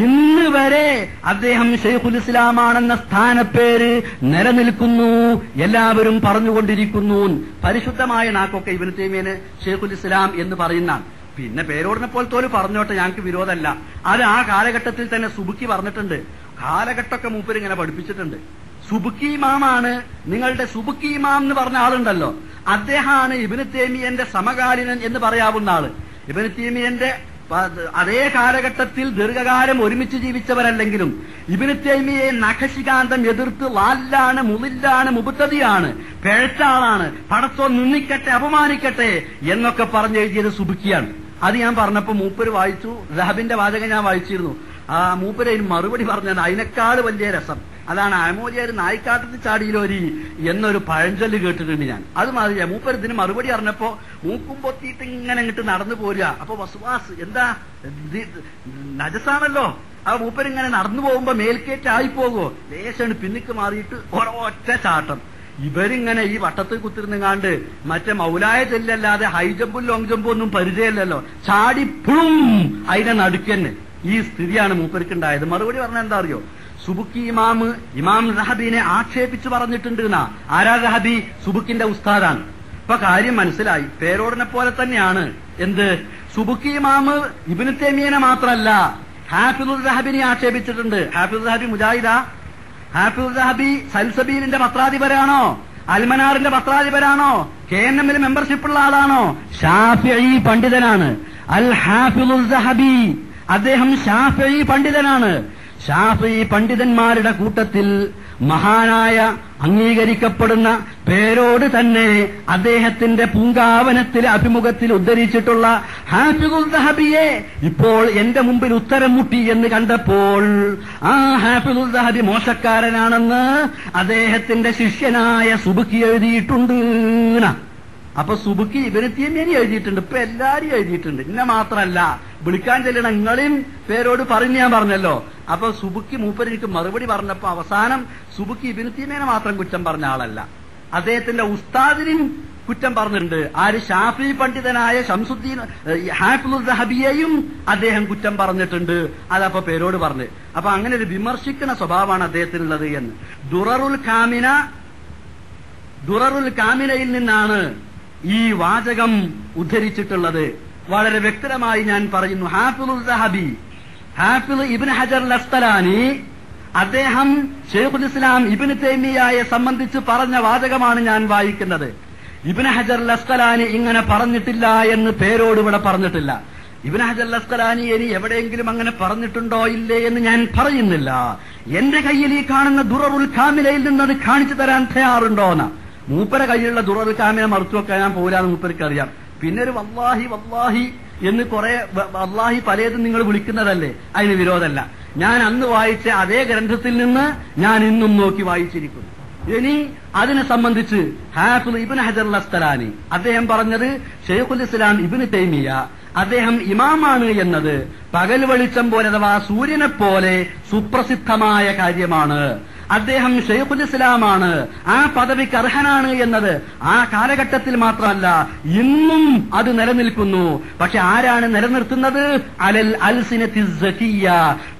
ഇന്ന് വരെ അദ്ദേഹം ഷെയ്ഖുൽ ഇസ്ലാമാണെന്ന സ്ഥാനപ്പേര് നിലനിൽക്കുന്നു എല്ലാവരും പറഞ്ഞുകൊണ്ടിരിക്കുന്നു. പരിശുദ്ധമായ നാക്കൊക്കെ ഇവന് തേമേന് ഷെയ്ഖുൽ ഇസ്ലാം എന്ന് പറയുന്ന പിന്നെ പേരോടിനെ പോലത്തോൽ പറഞ്ഞോട്ടെ ഞങ്ങൾക്ക് വിരോധമല്ല. അത് ആ കാലഘട്ടത്തിൽ തന്നെ സുബുക്കി പറഞ്ഞിട്ടുണ്ട്. കാലഘട്ടമൊക്കെ മൂപ്പർ ഇങ്ങനെ പഠിപ്പിച്ചിട്ടുണ്ട്. സുബുക്കി ഇമാമാണ് നിങ്ങളുടെ സുബുക്കി ഇമാം എന്ന് പറഞ്ഞ ആളുണ്ടല്ലോ. അദ്ദേഹമാണ് ഇബിന് തേമിയന്റെ സമകാലീനൻ എന്ന് പറയാവുന്ന ആൾ. ഇബിന് തേമിയന്റെ അതേ കാലഘട്ടത്തിൽ ദീർഘകാലം ഒരുമിച്ച് ജീവിച്ചവരല്ലെങ്കിലും ഇബിന് തേമിയെ നഖശികാന്തം എതിർത്ത് ലാലാണ് മുതിലാണ് മുബുത്തതിയാണ് പിഴച്ച ആളാണ് പടത്തോ നിന്ദിക്കട്ടെ അപമാനിക്കട്ടെ എന്നൊക്കെ പറഞ്ഞെഴുതിയത് സുബുക്കിയാണ്. അത് ഞാൻ പറഞ്ഞപ്പോ മൂപ്പര് വായിച്ചു ലഹബിന്റെ വാചകം ഞാൻ വായിച്ചിരുന്നു. ആ മൂപ്പര് അതിന് മറുപടി പറഞ്ഞാണ് അതിനേക്കാൾ വലിയ രസം. അതാണ് അമോലിയാർ നായിക്കാട്ടത്തിൽ ചാടിയിലോരി എന്നൊരു പഴഞ്ചൊല്ല് കേട്ടിട്ടുണ്ട് ഞാൻ. അത് മാതിരി മൂപ്പര് ഇതിന് മറുപടി അറിഞ്ഞപ്പോ മൂക്കും പൊത്തിയിട്ട് ഇങ്ങനെ ഇങ്ങോട്ട് നടന്നു പോരുക. അപ്പൊ വസുവാസ് എന്താ? നജസാണല്ലോ. ആ മൂപ്പര് ഇങ്ങനെ നടന്നു പോകുമ്പോ മേൽക്കേറ്റായി പോകുമോ ലേശാണ് പിന്നിക്ക് മാറിയിട്ട് ഒരൊറ്റ ചാട്ടം. ഇവരിങ്ങനെ ഈ വട്ടത്തിൽ കുത്തിരുന്നുങ്ങാണ്ട് മറ്റേ മൗലായ ചെല്ലല്ലാതെ ഹൈ ജമ്പും ലോങ് ജമ്പും ഒന്നും പരിചയമില്ലല്ലോ. ചാടി പുളും അതിനെ നടുക്കന്നെ. ഈ സ്ഥിതിയാണ് മൂപ്പർക്കുണ്ടായത്. മറുപടി പറഞ്ഞ എന്താ അറിയോ? സുബുക്കി ഇമാമ് ഇമാം റഹബിനെ ആക്ഷേപിച്ചു പറഞ്ഞിട്ടുണ്ട് എന്നാ. ആരാ റഹബി? സുബുക്കിന്റെ ഉസ്താദാണ്. ഇപ്പൊ കാര്യം മനസ്സിലായി. പേരോടനെ പോലെ തന്നെയാണ്. എന്ത്? സുബുക്കി ഇമാമ് ഇബിന് തേമിയനെ മാത്രമല്ല ഹാഫിദുൽ റഹബിനെ ആക്ഷേപിച്ചിട്ടുണ്ട്. ഹാഫിദുൽ റഹബി മുജാഹിദ. റഹബി സൽസബീലിന്റെ പത്രാധിപരാണോ? അൽമനാറിന്റെ പത്രാധിപരാണോ? കെ എൻ എമ്മിൽ മെമ്പർഷിപ്പ് ഉള്ള ആളാണോ? ഷാഫി പണ്ഡിതനാണ്. അൽ ഹാഫിദുസഹബി അദ്ദേഹം ഷാഫി പണ്ഡിതനാണ്. ഷാഫി പണ്ഡിതന്മാരുടെ കൂട്ടത്തിൽ മഹാനായ അംഗീകരിക്കപ്പെടുന്ന പേരോട് തന്നെ അദ്ദേഹത്തിന്റെ പൂങ്കാവനത്തിൽ അഭിമുഖത്തിൽ ഉദ്ധരിച്ചിട്ടുള്ള ഹാഫിദുൽ ദഹബിയെ ഇപ്പോൾ എന്റെ മുമ്പിൽ ഉത്തരം മുട്ടി എന്ന് കണ്ടപ്പോൾ ആ ഹാഫിദുൽ ദഹബി മോശക്കാരനാണെന്ന് അദ്ദേഹത്തിന്റെ ശിഷ്യനായ സുബുക്കി എഴുതിയിട്ടുണ്ട്. അപ്പൊ സുബുക്കി ഇവരെത്തിയമ്മേനി എഴുതിയിട്ടുണ്ട് ഇപ്പൊ എല്ലാരും എഴുതിയിട്ടുണ്ട് ഇന്നെ മാത്രല്ല വിളിക്കാൻ ചെല്ലണം. നിങ്ങളെയും പേരോട് പറഞ്ഞു ഞാൻ പറഞ്ഞല്ലോ. അപ്പൊ സുബുക്കി മൂപ്പരിക്ക് മറുപടി പറഞ്ഞപ്പോ അവസാനം സുബുക്കി ഇബിനുത്തീമേനെ മാത്രം കുറ്റം പറഞ്ഞ ആളല്ല. അദ്ദേഹത്തിന്റെ ഉസ്താദിനും കുറ്റം പറഞ്ഞിട്ടുണ്ട്. ആര് ഷാഫി പണ്ഡിതനായ ഷംസുദ്ദീൻ ഹാഫിയെയും അദ്ദേഹം കുറ്റം പറഞ്ഞിട്ടുണ്ട്. അതപ്പോ പേരോട് പറഞ്ഞു. അപ്പൊ അങ്ങനെ ഒരു വിമർശിക്കുന്ന സ്വഭാവമാണ് അദ്ദേഹത്തിനുള്ളത് എന്ന്. ദുററുൽ കാമിന ദുററുൽ കാമിനയിൽ നിന്നാണ് ഈ വാചകം ഉദ്ധരിച്ചിട്ടുള്ളത്. വളരെ വ്യക്തമായി ഞാൻ പറയുന്നു. ഹാഫിദുൽ സഹബി ഹാഫിദ് ഇബിൻ ഹജർ ലസ്തലാനി അദ്ദേഹം ഷെയ്ഖുൽ ഇസ്ലാം ഇബിൻ തൈമിയായെ സംബന്ധിച്ച് പറഞ്ഞ വാചകമാണ് ഞാൻ വായിക്കുന്നത്. ഇബിൻ ഹജർ ലസ്തലാനി ഇങ്ങനെ പറഞ്ഞിട്ടില്ല എന്ന് പേരോട് ഇവിടെ പറഞ്ഞിട്ടില്ല. ഇബിൻ ഹജർ ലസ്തലാനി ഇനി എവിടെയെങ്കിലും അങ്ങനെ പറഞ്ഞിട്ടുണ്ടോ ഇല്ലേ എന്ന് ഞാൻ പറയുന്നില്ല. എന്റെ കയ്യിൽ ഈ കാണുന്ന ദുററുൽ ഖാമിലയിൽ നിന്നത് കാണിച്ചു തരാൻ തയ്യാറുണ്ടോന്ന്. മൂപ്പര കയ്യിലുള്ള ദുററുൽ ഖാമിനെ മറുത്തു വെക്കാൻ ഞാൻ പോരാന്ന് മൂപ്പർക്ക് അറിയാം. പിന്നെ ഒരു വല്ലാഹി വല്ലാഹി എന്ന് കുറെ വല്ലാഹി പലതും നിങ്ങൾ വിളിക്കുന്നതല്ലേ? അതിന് വിരോധമല്ല. ഞാൻ അന്ന് വായിച്ച അതേ ഗ്രന്ഥത്തിൽ നിന്ന് ഞാൻ ഇന്നും നോക്കി വായിച്ചിരിക്കുന്നു. ഇനി അതിനെ സംബന്ധിച്ച് ഹാഫിൾ ഇബിൻ ഹജർ അസ്തലാനി അദ്ദേഹം പറഞ്ഞത് ഷെയ്ഖുൽ ഇസ്ലാം ഇബിന് തൈമിയ അദ്ദേഹം ഇമാമാണ് എന്നത് പകൽ വെളിച്ചം പോലെ അഥവാ സൂര്യനെ പോലെ സുപ്രസിദ്ധമായ കാര്യമാണ്. അദ്ദേഹം ഷെയ്ഖുൽ ഇസ്ലാമാണ്. ആ പദവിക്ക് അർഹനാണ് എന്നത്. ആ കാലഘട്ടത്തിൽ മാത്രമല്ല ഇന്നും അത് നിലനിൽക്കുന്നു. പക്ഷെ ആരാണ് നിലനിർത്തുന്നത്? അലൽ അൽസിനത്തി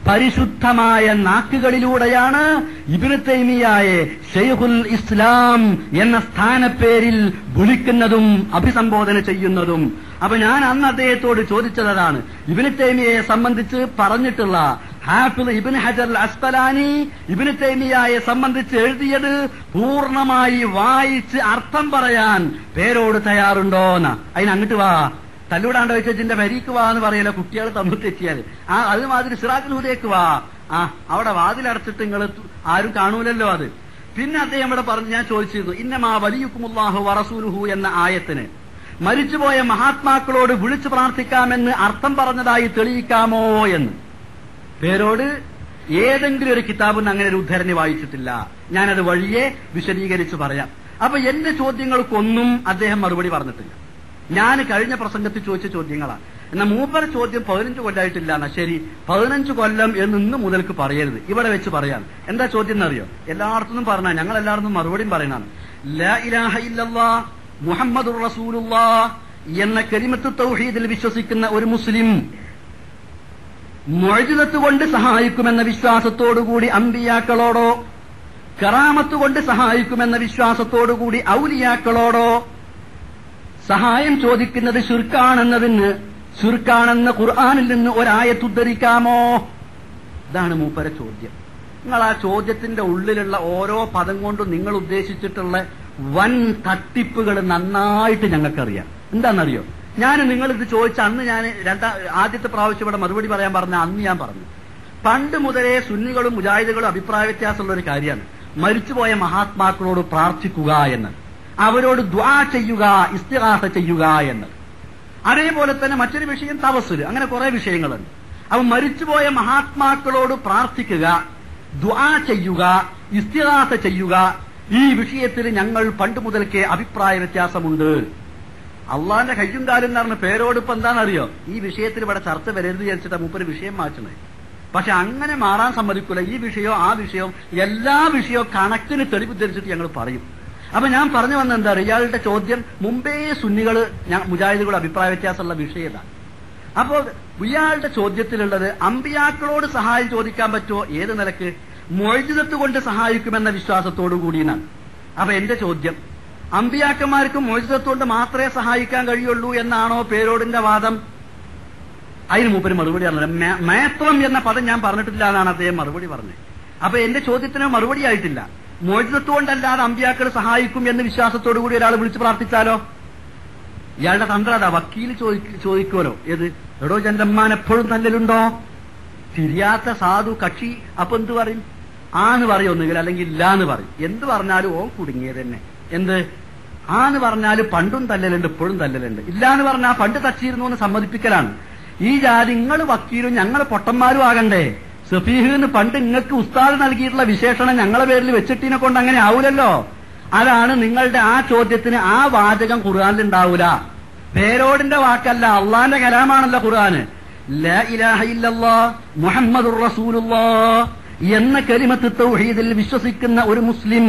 പരിശുദ്ധമായ നാക്കുകളിലൂടെയാണ് ഇബിന് ഷെയ്ഖുൽ ഇസ്ലാം എന്ന സ്ഥാനപ്പേരിൽ വിളിക്കുന്നതും അഭിസംബോധന ചെയ്യുന്നതും. അപ്പൊ ഞാൻ അന്ന് അദ്ദേഹത്തോട് ചോദിച്ചതാണ് ഇബിന് തൈമിയയെ സംബന്ധിച്ച് പറഞ്ഞിട്ടുള്ള ഹാഫിൾ ഇബിൻ ഹജർ അസ്തലാനി ഇബിന് തൈമിയായെ സംബന്ധിച്ച് എഴുതിയത് പൂർണമായി വായിച്ച് അർത്ഥം പറയാൻ പേരോട് തയ്യാറുണ്ടോന്ന്. അതിന് അങ്ങോട്ട് വാ. തല്ലൂടാണ്ട് വെച്ചിന്റെ വരിക്ക് വാ എന്ന് പറയല കുട്ടികൾ തമ്മിൽ തെറ്റിയാൽ ആ അതുമാതിരി സിറാഖിൽ ഹുദയ്ക്ക് വാ. ആ അവിടെ വാതിലടച്ചിട്ട് നിങ്ങൾ ആരും കാണൂലല്ലോ അത്. പിന്നെ അദ്ദേഹം ഇവിടെ പറഞ്ഞു ഞാൻ ചോദിച്ചിരുന്നു ഇന്നമാ വലിയുക്കുമുല്ലാഹു വറസൂലുഹു എന്ന ആയത്തിന്. മരിച്ചുപോയ മഹാത്മാക്കളോട് വിളിച്ചു പ്രാർത്ഥിക്കാമെന്ന് അർത്ഥം പറഞ്ഞതായി തെളിയിക്കാമോ എന്ന്. പേരോട് ഏതെങ്കിലും ഒരു കിതാബിന് അങ്ങനെ ഒരു ഉദ്ധരണി വായിച്ചിട്ടില്ല. ഞാനത് വഴിയെ വിശദീകരിച്ച് പറയാം. അപ്പൊ എന്റെ ചോദ്യങ്ങൾക്കൊന്നും അദ്ദേഹം മറുപടി പറഞ്ഞിട്ടില്ല. ഞാൻ കഴിഞ്ഞ പ്രസംഗത്തിൽ ചോദിച്ച ചോദ്യങ്ങളാണ്. എന്നാൽ മൂപ്പര ചോദ്യം പതിനഞ്ച് കൊല്ലമായിട്ടില്ല എന്നാ ശരി പതിനഞ്ച് കൊല്ലം എന്ന് ഇന്ന് മുതൽക്ക് പറയരുത്. ഇവിടെ വെച്ച് പറയാം. എന്താ ചോദ്യം എന്നറിയോ? എല്ലായിടത്തും പറഞ്ഞാൽ ഞങ്ങൾ എല്ലായിടത്തും മറുപടിയും പറയണം മുഹമ്മദ് റസൂലുള്ളാ എന്ന കരിമത്ത് തൗഹീദിൽ വിശ്വസിക്കുന്ന ഒരു മുസ്ലിം മൊഴിതത്ത് കൊണ്ട് സഹായിക്കുമെന്ന വിശ്വാസത്തോടുകൂടി അമ്പിയാക്കളോടോ കറാമത്തുകൊണ്ട് സഹായിക്കുമെന്ന വിശ്വാസത്തോടുകൂടി ഔലിയാക്കളോടോ സഹായം ചോദിക്കുന്നത് ശുർക്കാണെന്നതിന് ശുർക്കാണെന്ന ഖുർആാനിൽ നിന്ന് ഒരായത്തുദ്ധരിക്കാമോ ഇതാണ് മൂപ്പര ചോദ്യം. നിങ്ങൾ ആ ചോദ്യത്തിന്റെ ഉള്ളിലുള്ള ഓരോ പദം കൊണ്ടും നിങ്ങൾ ഉദ്ദേശിച്ചിട്ടുള്ള വൻ തട്ടിപ്പുകൾ നന്നായിട്ട് ഞങ്ങൾക്കറിയാം. എന്താണെന്നറിയോ? ഞാൻ നിങ്ങളിത് ചോദിച്ച അന്ന് ഞാൻ രണ്ടാ ആദ്യത്തെ പ്രാവശ്യം ഇവിടെ മറുപടി പറയാൻ പറഞ്ഞ അന്ന് ഞാൻ പറഞ്ഞു. പണ്ട് മുതലേ സുന്നികളും മുജാഹിദുകളും അഭിപ്രായ വ്യത്യാസമുള്ള ഒരു കാര്യമാണ്. മരിച്ചുപോയ മഹാത്മാക്കളോട് പ്രാർത്ഥിക്കുക എന്ന്. അവരോട് ദ്വാ ചെയ്യുക ഇസ്തിഹാസ ചെയ്യുക എന്ന്. അതേപോലെ തന്നെ മറ്റൊരു വിഷയം തവസുൽ അങ്ങനെ കുറെ വിഷയങ്ങളുണ്ട്. അവ മരിച്ചുപോയ മഹാത്മാക്കളോട് പ്രാർത്ഥിക്കുക ദ്വാ ചെയ്യുക ഇസ്തിഹാസ ചെയ്യുക. ഈ വിഷയത്തിൽ ഞങ്ങൾ പണ്ട് മുതൽക്കേ അഭിപ്രായ വ്യത്യാസമുണ്ട്. അള്ളാന്റെ കയ്യും കാലും എന്ന് പറഞ്ഞ പേരോട് ഇപ്പൊ എന്താണെന്നറിയോ? ഈ വിഷയത്തിൽ ഇവിടെ ചർച്ച വരരുത് വിചാരിച്ചിട്ട് മൂപ്പര് വിഷയം മാറ്റണേ പക്ഷെ അങ്ങനെ മാറാൻ സമ്മതിക്കൂല. ഈ വിഷയോ ആ വിഷയവും എല്ലാ വിഷയവും കണക്കിന് തെളിവുദ്ധരിച്ചിട്ട് ഞങ്ങൾ പറയും. അപ്പൊ ഞാൻ പറഞ്ഞു വന്ന എന്താ ഇയാളുടെ ചോദ്യം മുമ്പേ സുന്നികൾ ഞാൻ മുജാഹിദുകളുടെ അഭിപ്രായ വ്യത്യാസമുള്ള വിഷയതാ. അപ്പോ ഇയാളുടെ ചോദ്യത്തിലുള്ളത് അമ്പിയാക്കളോട് സഹായം ചോദിക്കാൻ പറ്റുമോ ഏത് നിലയ്ക്ക്? മൊഴിജിതത്ത് കൊണ്ട് സഹായിക്കുമെന്ന വിശ്വാസത്തോടു കൂടിയാണ് അപ്പൊ എന്റെ ചോദ്യം അമ്പിയാക്കന്മാർക്ക് മോചിതത്തോണ്ട് മാത്രമേ സഹായിക്കാൻ കഴിയുള്ളൂ എന്നാണോ പേരോടിന്റെ വാദം? അതിന് മൂപ്പര് മറുപടി പറഞ്ഞത്. മേത്രം എന്ന പദം ഞാൻ പറഞ്ഞിട്ടില്ല എന്നാണ് അദ്ദേഹം മറുപടി പറഞ്ഞത്. അപ്പൊ എന്റെ ചോദ്യത്തിന് മറുപടി ആയിട്ടില്ല. മോചിതത്വം കൊണ്ടല്ലാതെ അമ്പിയാക്കൾ സഹായിക്കും എന്ന് വിശ്വാസത്തോടു കൂടി ഒരാൾ വിളിച്ചു പ്രാർത്ഥിച്ചാലോ? ഇയാളുടെ തന്ത്രം അതാ വക്കീൽ ചോദിക്ക- ചോദിക്കുമല്ലോ. ഏത്? എടോ ചന്ദ്രമ്മാൻ എപ്പോഴും തല്ലലുണ്ടോ തിരിയാത്ത സാധു കക്ഷി. അപ്പൊ എന്ത് പറയും? ആന്ന് പറയും ഒന്നുകിൽ അല്ലെങ്കിൽ ഇല്ലാന്ന് പറയും. എന്ത് പറഞ്ഞാലും ഓൻ കുടുങ്ങിയത് തന്നെ എന്ത്? ആന്ന് പറഞ്ഞാൽ പണ്ടും തല്ലലുണ്ട് ഇപ്പോഴും തല്ലലുണ്ട്. ഇല്ല എന്ന് പറഞ്ഞാൽ പണ്ട് തച്ചിരുന്നു എന്ന് സമ്മതിപ്പിക്കലാണ്. ഈ ജാതി നിങ്ങൾ വക്കീലും ഞങ്ങൾ പൊട്ടന്മാരും ആകണ്ടേ? സഫീഹ് എന്ന് പണ്ട് നിങ്ങൾക്ക് ഉസ്താദ് നൽകിയിട്ടുള്ള വിശേഷണം ഞങ്ങളെ പേരിൽ വെച്ചിട്ടിനെ കൊണ്ട് അങ്ങനെ ആവൂലല്ലോ? അതാണ് നിങ്ങളുടെ ആ ചോദ്യത്തിന് ആ വാചകം ഖുർആാനിൽ ഉണ്ടാവൂല പേരോടിന്റെ വാക്കല്ല അള്ളാന്റെ കലാമാണല്ലോ ഖുർആന്. മുഹമ്മദ് എന്ന കരിമത്ത് തൗഹീദിൽ വിശ്വസിക്കുന്ന ഒരു മുസ്ലിം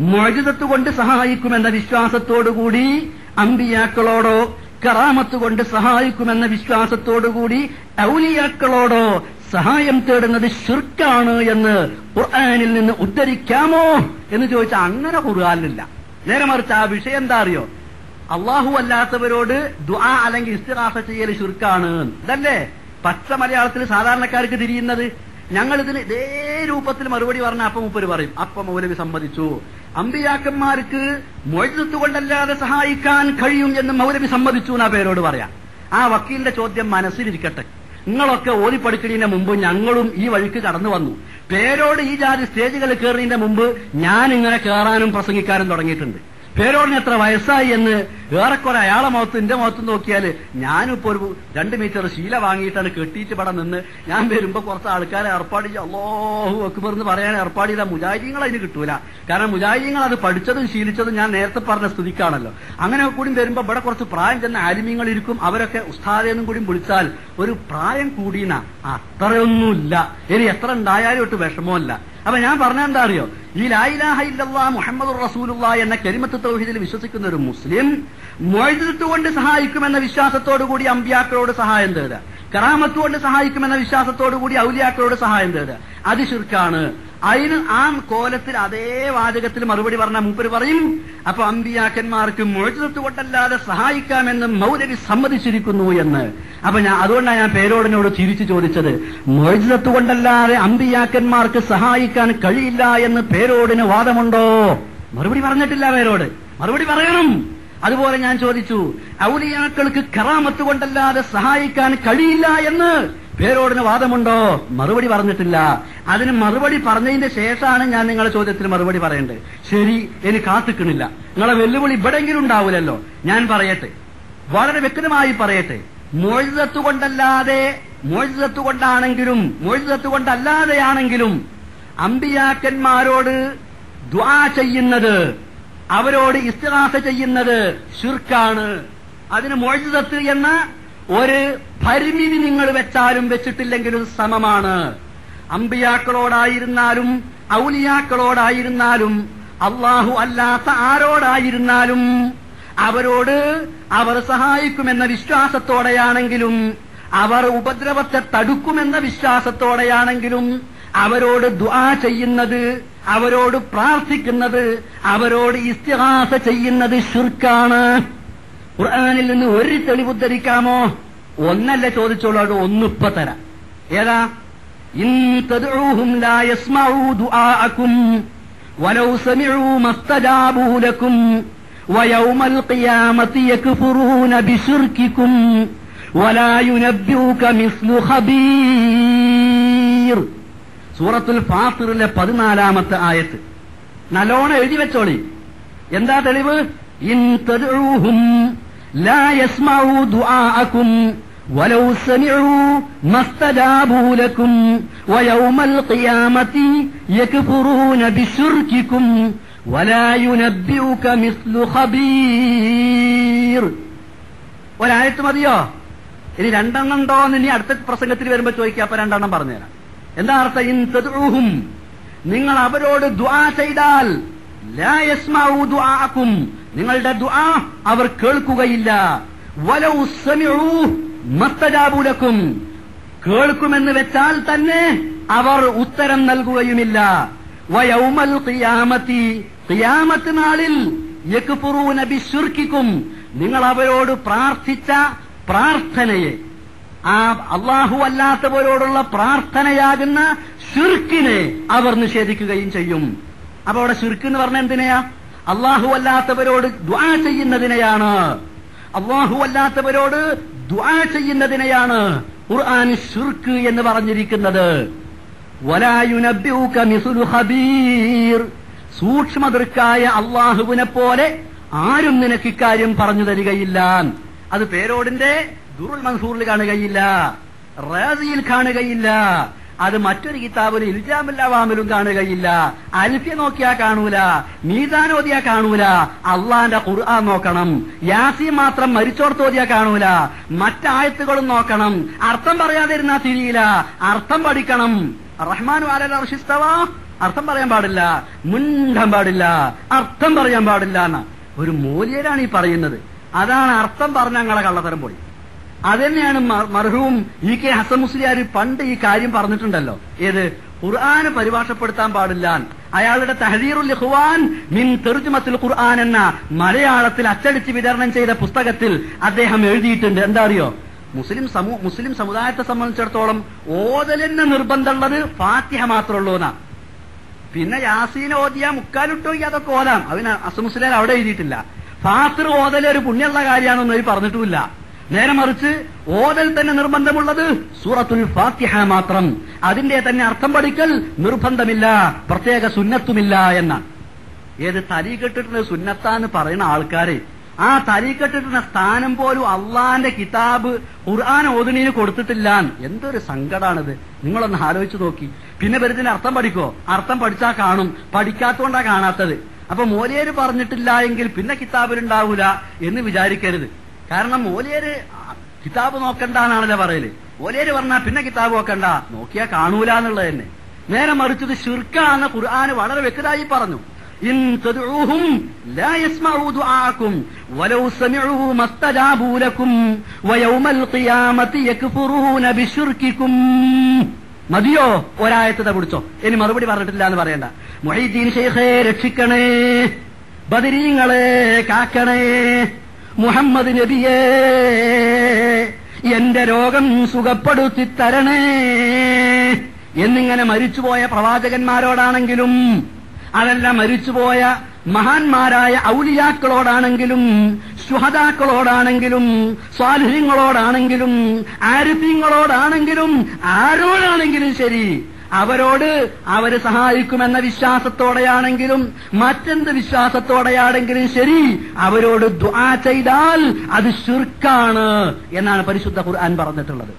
മോചിതത്ത് കൊണ്ട് സഹായിക്കുമെന്ന വിശ്വാസത്തോടുകൂടി അമ്പിയാക്കളോടോ കറാമത്ത് കൊണ്ട് സഹായിക്കുമെന്ന വിശ്വാസത്തോടുകൂടി ഔലിയാക്കളോടോ സഹായം തേടുന്നത് ശുർക്കാണ് എന്ന് ഖുർആാനിൽ നിന്ന് ഉദ്ധരിക്കാമോ എന്ന് ചോദിച്ചാൽ അങ്ങനെ ഖുർആനിലില്ല. നേരെ മറിച്ച് ആ വിഷയം എന്താ അറിയോ? അള്ളാഹു അല്ലാത്തവരോട് ദ്വാ അല്ലെങ്കിൽ ഇസ്തിറാഫ ചെയ്യൽ ശുർക്കാണ്. ഇതല്ലേ? പച്ച മലയാളത്തിൽ സാധാരണക്കാർക്ക് തിരിയുന്നത്? ഞങ്ങൾ ഇതിന് ഇതേ രൂപത്തിൽ മറുപടി പറഞ്ഞ അപ്പം മുപ്പര് പറയും. അപ്പം മൗലവി സമ്മതിച്ചു. അമ്പിയാക്കന്മാർക്ക് മൊഴുത്ത് കൊണ്ടല്ലാതെ സഹായിക്കാൻ കഴിയും എന്ന് മൗലവി സമ്മതിച്ചു എന്നാ പേരോട് പറയാം. ആ വക്കീലിന്റെ ചോദ്യം മനസ്സിലിരിക്കട്ടെ. നിങ്ങളൊക്കെ ഓതി മുമ്പ് ഞങ്ങളും ഈ വഴിക്ക് കടന്നു വന്നു. പേരോട് ഈ ജാതി സ്റ്റേജുകൾ കയറുന്നതിന്റെ മുമ്പ് ഞാൻ ഇങ്ങനെ കയറാനും പ്രസംഗിക്കാനും തുടങ്ങിയിട്ടുണ്ട്. പേരോടിന് എത്ര വയസ്സായി എന്ന് ഏറെക്കുറെ അയാളെ മുഖത്ത് എന്റെ മുഖത്ത് നോക്കിയാൽ ഞാനിപ്പോ ഒരു രണ്ട് മീറ്റർ ശീല വാങ്ങിയിട്ടാണ് കെട്ടിയിട്ട് ഇവിടെ നിന്ന് ഞാൻ വരുമ്പോ കുറച്ച് ആൾക്കാരെ ഏർപ്പാട് ചെയ്യുക അള്ളാഹു അക്ബർ എന്ന് പറയാൻ ഏർപ്പാട് ചെയ്ത മുജാഹിദീങ്ങൾ അതിന് കിട്ടൂല. കാരണം മുജാഹിദീങ്ങൾ അത് പഠിച്ചതും ശീലിച്ചതും ഞാൻ നേരത്തെ പറഞ്ഞ സ്ഥിതിക്കാണല്ലോ. അങ്ങനെ കൂടി വരുമ്പോ ഇവിടെ കുറച്ച് പ്രായം ചെന്ന ആലിമ്യങ്ങൾ ഇരിക്കും. അവരൊക്കെ ഉസ്താദേന്നും കൂടി വിളിച്ചാൽ ഒരു പ്രായം കൂടിന അത്രയൊന്നുമില്ല. ഇനി എത്ര ഉണ്ടായാലും ഒട്ട് വിഷമമല്ല. അപ്പൊ ഞാൻ പറഞ്ഞ എന്താ അറിയോ? ഈ ലായിലാഹ ഇല്ലല്ലാ മുഹമ്മദ് റസൂലുള്ള എന്ന കരിമത്ത് തൗഹീദിൽ വിശ്വസിക്കുന്ന ഒരു മുസ്ലിം മൊയ്തത്ത് കൊണ്ട് സഹായിക്കുമെന്ന വിശ്വാസത്തോടു കൂടി അമ്പിയാക്കളോട് സഹായം തേടുക. കറാമത്ത് കൊണ്ട് സഹായിക്കുമെന്ന വിശ്വാസത്തോടു കൂടി ഔലിയാക്കളോട് സഹായം തേടുക. അത് ശുർക്കാണ്. അതിന് ആ കോലത്തിൽ അതേ വാചകത്തിൽ മറുപടി പറഞ്ഞ മൂപ്പര് പറയും അപ്പൊ അമ്പിയാക്കന്മാർക്ക് മൊഴിതത്ത് കൊണ്ടല്ലാതെ സഹായിക്കാമെന്ന് മൗലവി സമ്മതിച്ചിരിക്കുന്നു എന്ന്. അപ്പൊ ഞാൻ അതുകൊണ്ടാണ് ഞാൻ പേരോടിനോട് തിരിച്ചു ചോദിച്ചത് മൊഴിതത്ത് കൊണ്ടല്ലാതെ അമ്പിയാക്കന്മാർക്ക് സഹായിക്കാൻ കഴിയില്ല എന്ന് പേരോടിന് വാദമുണ്ടോ? മറുപടി പറഞ്ഞിട്ടില്ല പേരോട്. മറുപടി പറയണം. അതുപോലെ ഞാൻ ചോദിച്ചു ഔലിയാക്കൾക്ക് കറാമത്ത് കൊണ്ടല്ലാതെ സഹായിക്കാൻ കഴിയില്ല എന്ന് പേരോടിന് വാദമുണ്ടോ? മറുപടി പറഞ്ഞിട്ടില്ല. അതിന് മറുപടി പറഞ്ഞതിന്റെ ശേഷമാണ് ഞാൻ നിങ്ങളെ ചോദ്യത്തിന് മറുപടി പറയേണ്ടത്. ശരി എനിക്ക് കാത്തിക്കണില്ല. നിങ്ങളെ വെല്ലുവിളി ഇവിടെങ്കിലും ഉണ്ടാവില്ലല്ലോ. ഞാൻ പറയട്ടെ. വളരെ വ്യക്തമായി പറയട്ടെ. മോഴ്തത്ത് കൊണ്ടല്ലാതെ മോഴ്തത്ത് കൊണ്ടാണെങ്കിലും മോഴ്തത്ത് കൊണ്ടല്ലാതെയാണെങ്കിലും അമ്പിയാക്കന്മാരോട് ദ്വാ ചെയ്യുന്നത് അവരോട് ഇസ്തിഹാസ ചെയ്യുന്നത് ഷിർക്കാണ് അതിന് മോചിതത്ത് എന്ന ഒരു പരിമിതി നിങ്ങൾ വെച്ചാലും വെച്ചിട്ടില്ലെങ്കിലും സമമാണ് അമ്പിയാക്കളോടായിരുന്നാലും ഔലിയാക്കളോടായിരുന്നാലും അള്ളാഹു അല്ലാത്ത ആരോടായിരുന്നാലും അവരോട് അവർ സഹായിക്കുമെന്ന വിശ്വാസത്തോടെയാണെങ്കിലും അവർ ഉപദ്രവത്തെ തടുക്കുമെന്ന വിശ്വാസത്തോടെയാണെങ്കിലും അവരോട് ദ്വാ ചെയ്യുന്നത് അവരോട് പ്രാർത്ഥിക്കുന്നത് അവരോട് ഇസ്തിഹാസ ചെയ്യുന്നത് ഷുർക്കാണ് ഖുർആാനിൽ നിന്ന് ഒരു തെളിവ് ഉദ്ധരിക്കാമോ? ഒന്നല്ല ചോദിച്ചോളൂ അവിടെ ഒന്നിപ്പ തരാം. ഏതാ? സൂറത്തുൽ ഫാത്തിറിലെ പതിനാലാമത്തെ ആയത്ത് നല്ലോണം എഴുതി വെച്ചോളി എന്താ തെളിവ് ഇൻ തദ്ഉഹും ലാ യസ്മഉ ദുആഅക്കും ولو سمعوا ما استجابوا لكم ويوم القيامة يكفرون بشرككم ولا ينبئك مثل خبير ഒരായത്ത് മതിയോ ഇനി രണ്ടെണ്ണം ഉണ്ടോ എന്ന് ഇനി അടുത്ത പ്രസംഗത്തിൽ വരുമ്പോ ചോദിക്കുക അപ്പൊ രണ്ടെണ്ണം പറഞ്ഞുതരാം എന്താ അർത്ഥം? ഇൻ നിങ്ങൾ അവരോട് ദ്വാ ചെയ്താൽ ലാ യസ്മഉ നിങ്ങളുടെ ദുആ അവർ കേൾക്കുകയില്ല. വലൗ കേൾക്കുമെന്ന് വെച്ചാൽ തന്നെ അവർ ഉത്തരം നൽകുകയുമില്ല. വയൗമൽ ഖിയാമത്ത്. നാളിൽ യക്ഫുറൂന ബിശിർക്കിക്കും നിങ്ങൾ അവരോട് പ്രാർത്ഥിച്ച പ്രാർത്ഥനയെ ആ അള്ളാഹു അല്ലാത്തവരോടുള്ള പ്രാർത്ഥനയാകുന്ന ഷിർക്കിനെ അവർ നിഷേധിക്കുകയും ചെയ്യും. അപ്പൊ അവിടെ ഷിർക്ക് എന്ന് പറഞ്ഞ എന്തിനെയാ? അള്ളാഹു അല്ലാത്തവരോട് ദ്വാ ചെയ്യുന്നതിനെയാണ്. അള്ളാഹു അല്ലാത്തവരോട് ദ്വാ ചെയ്യുന്നതിനെയാണ് ഖുർആൻ ഷിർക്ക് എന്ന് പറഞ്ഞിരിക്കുന്നത്. സൂക്ഷ്മതൃക്കായ അള്ളാഹുവിനെ പോലെ ആരും നിനക്ക് ഇക്കാര്യം പറഞ്ഞു തരികയില്ല. അത് പേരോടിന്റെ ദുറുൽ മൻസൂറിൽ കാണുകയില്ല. റാസിയിൽ കാണുകയില്ല. അത് മറ്റൊരു കിതാബിൽ ഇൽജാമില്ലാവാമിലും കാണുകയില്ല. അൽഫ്യ നോക്കിയാ കാണൂല. മീതാനോദിയാ കാണൂല. അള്ളാന്റെ ഖുർആൻ നോക്കണം. യാസി മാത്രം മരിച്ചോർത്തോദിയാ കാണൂല. മറ്റായത്തുകളും നോക്കണം. അർത്ഥം പറയാതിരുന്നാ തിരിയില്ല. അർത്ഥം പഠിക്കണം. റഹ്മാൻ വാലൽ അർഷിസ്തവ അർത്ഥം പറയാൻ പാടില്ല. മുണ്ടാൻ പാടില്ല. അർത്ഥം പറയാൻ പാടില്ല എന്ന. ഒരു മൂല്യരാണ് ഈ പറയുന്നത്. അതാണ് അർത്ഥം പറഞ്ഞ ഞങ്ങളെ കള്ളത്തരം പോയി. അതന്നെയാണ് മർഹൂം ഇ കെ ഹസൻ മുസ്ലിയാർ പണ്ട് ഈ കാര്യം പറഞ്ഞിട്ടുണ്ടല്ലോ. ഏത്? ഖുർആന് പരിഭാഷപ്പെടുത്താൻ പാടില്ല അയാളുടെ തഹദീറുൽ ഇഖ്വാൻ മിൻ തെർജുമത്തുൽ ഖുർആൻ എന്ന മലയാളത്തിൽ അച്ചടിച്ച് വിതരണം ചെയ്ത പുസ്തകത്തിൽ അദ്ദേഹം എഴുതിയിട്ടുണ്ട്. എന്താ അറിയോ? മുസ്ലിം സമൂ മുസ്ലിം സമുദായത്തെ സംബന്ധിച്ചിടത്തോളം ഓതലെന്ന നിർബന്ധമുള്ളത് ഫാത്തിഹ മാത്രമുള്ളൂ എന്നാ പിന്നെ യാസീൻ ഓതിയ മുക്കാലിട്ടോയി അതൊക്കെ ഓതാം. അതിന് അസമുസ്ലാൻ അവിടെ എഴുതിയിട്ടില്ല. ഫാത്തിർ ഓതൽ ഒരു പുണ്യമുള്ള കാര്യമാണെന്ന് പറഞ്ഞിട്ടുമില്ല. നേരെ മറിച്ച് ഓതൽ തന്നെ നിർബന്ധമുള്ളത് സൂറത്തുൽ ഫാത്തിഹ മാത്രം. അതിന്റെ തന്നെ അർത്ഥം പഠിക്കൽ നിർബന്ധമില്ല പ്രത്യേക സുന്നത്തുമില്ല എന്നാണ് ഏത് തലി കെട്ടിട്ടുള്ള സുന്നത്താന്ന് പറയുന്ന ആൾക്കാരെ ആ തലി കെട്ടിട്ടുള്ള സ്ഥാനം പോലും അള്ളാന്റെ കിതാബ് ഖുർആൻ ഓതിനീന് കൊടുത്തിട്ടില്ല എന്തൊരു സങ്കടാണിത്. നിങ്ങളൊന്ന് ആലോചിച്ചു നോക്കി. പിന്നെ വരുന്നതിന് അർത്ഥം പഠിക്കോ? അർത്ഥം പഠിച്ചാൽ കാണും. പഠിക്കാത്തോണ്ടാ കാണാത്തത്. അപ്പൊ മോലിയേര് പറഞ്ഞിട്ടില്ല എങ്കിൽ പിന്നെ കിതാബിലുണ്ടാവൂല എന്ന് വിചാരിക്കരുത്. കാരണം ഓലിയര് കിതാബ് നോക്കണ്ടെന്നാണല്ലോ പറയൽ. ഓലിയര് പറഞ്ഞാൽ പിന്നെ കിതാബ് നോക്കണ്ട. നോക്കിയാ കാണൂല എന്നുള്ളത് തന്നെ. നേരെ മറിച്ചത് ഷിർക്കാന്ന് ഖുർആാന് വളരെ വ്യക്തമായി പറഞ്ഞു. മതിയോ? ഒരായത്തത പിടിച്ചോ? ഇനി മറുപടി പറഞ്ഞിട്ടില്ല എന്ന് പറയണ്ട. മൊഹീദ്ദീൻ ഷെയ്ഖെ രക്ഷിക്കണേ. ബദരീങ്ങളെ കാക്കണേ. മുഹമ്മദ് നബിയേ എന്റെ രോഗം സുഖപ്പെടുത്തി തരണേ എന്നിങ്ങനെ മരിച്ചുപോയ പ്രവാചകന്മാരോടാണെങ്കിലും അതല്ല മരിച്ചുപോയ മഹാന്മാരായ ഔലിയാക്കളോടാണെങ്കിലും ശുഹതാക്കളോടാണെങ്കിലും സ്വാധീനങ്ങളോടാണെങ്കിലും ആരിഫ്യങ്ങളോടാണെങ്കിലും ആരോടാണെങ്കിലും ശരി അവരോട് അവർ സഹായിക്കുമെന്ന വിശ്വാസത്തോടെയാണെങ്കിലും മറ്റെന്ത് വിശ്വാസത്തോടെയാണെങ്കിലും ശരി അവരോട് ദ്വാ ചെയ്താൽ അത് ശുർക്കാണ് എന്നാണ് പരിശുദ്ധ ഖുർആൻ പറഞ്ഞിട്ടുള്ളത്.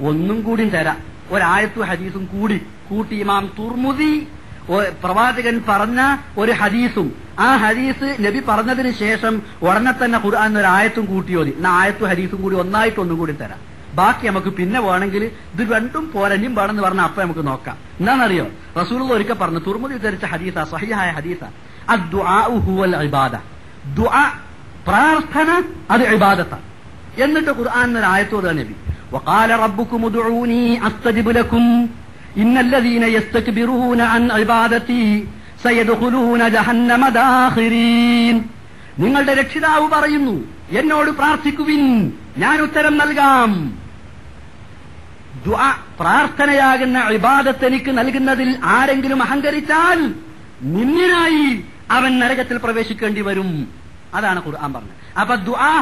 ഒന്നും കൂടി തരാം. ഒരായത്തു ഹദീസും കൂടി. കൂട്ടി ഇമാം തുർമുദി പ്രവാചകൻ പറഞ്ഞ ഒരു ഹദീസും. ആ ഹദീസ് നബി പറഞ്ഞതിന് ശേഷം ഉടനെ തന്നെ ഖുർആൻ ഒരു ആയത്തും കൂട്ടിയോതി. എന്നാ ആയത്തും ഹദീസും കൂടി ഒന്നായിട്ട് ഒന്നും കൂടി തരാം. ബാക്കി നമുക്ക് പിന്നെ വേണമെങ്കിൽ ഇത് രണ്ടും പോരഞ്ഞും വേണമെന്ന് പറഞ്ഞാൽ അപ്പൊ നമുക്ക് നോക്കാം എന്താണെന്നറിയോ റസൂൽ ഒരിക്കൽ പറഞ്ഞു തുറമുതി ധരിച്ച ഹദീസ സഹിയായ ഹദീസ അദ്ദുആഉ ഹുവൽ ഇബാദ ദുആ പ്രാർത്ഥന അത് ഇബാദത്താണ് എന്നിട്ട് ഖുർആൻ ഒരു ആയത്തോട് നബി وقال ربكم ادعوني استجب لكم ان الذين يستكبرون عن عبادتي سيدخلون جهنم داخرين നിങ്ങളുടെ രക്ഷിതാവ് പറയുന്നു എന്നോട് പ്രാർത്ഥിക്കുവിൻ ഞാൻ ഉത്തരം നൽകാം ദുആ പ്രാർത്ഥനയാകുന്ന ഇബാദത്ത് എനിക്ക് നൽകുന്നതിൽ ആരെങ്കിലും അഹങ്കരിച്ചാൽ നിന്നിനായി അവൻ നരകത്തിൽ പ്രവേശിക്കേണ്ടി വരും. അതാണ് ഖുർആൻ പറഞ്ഞത്. അപ്പൊ ദുആ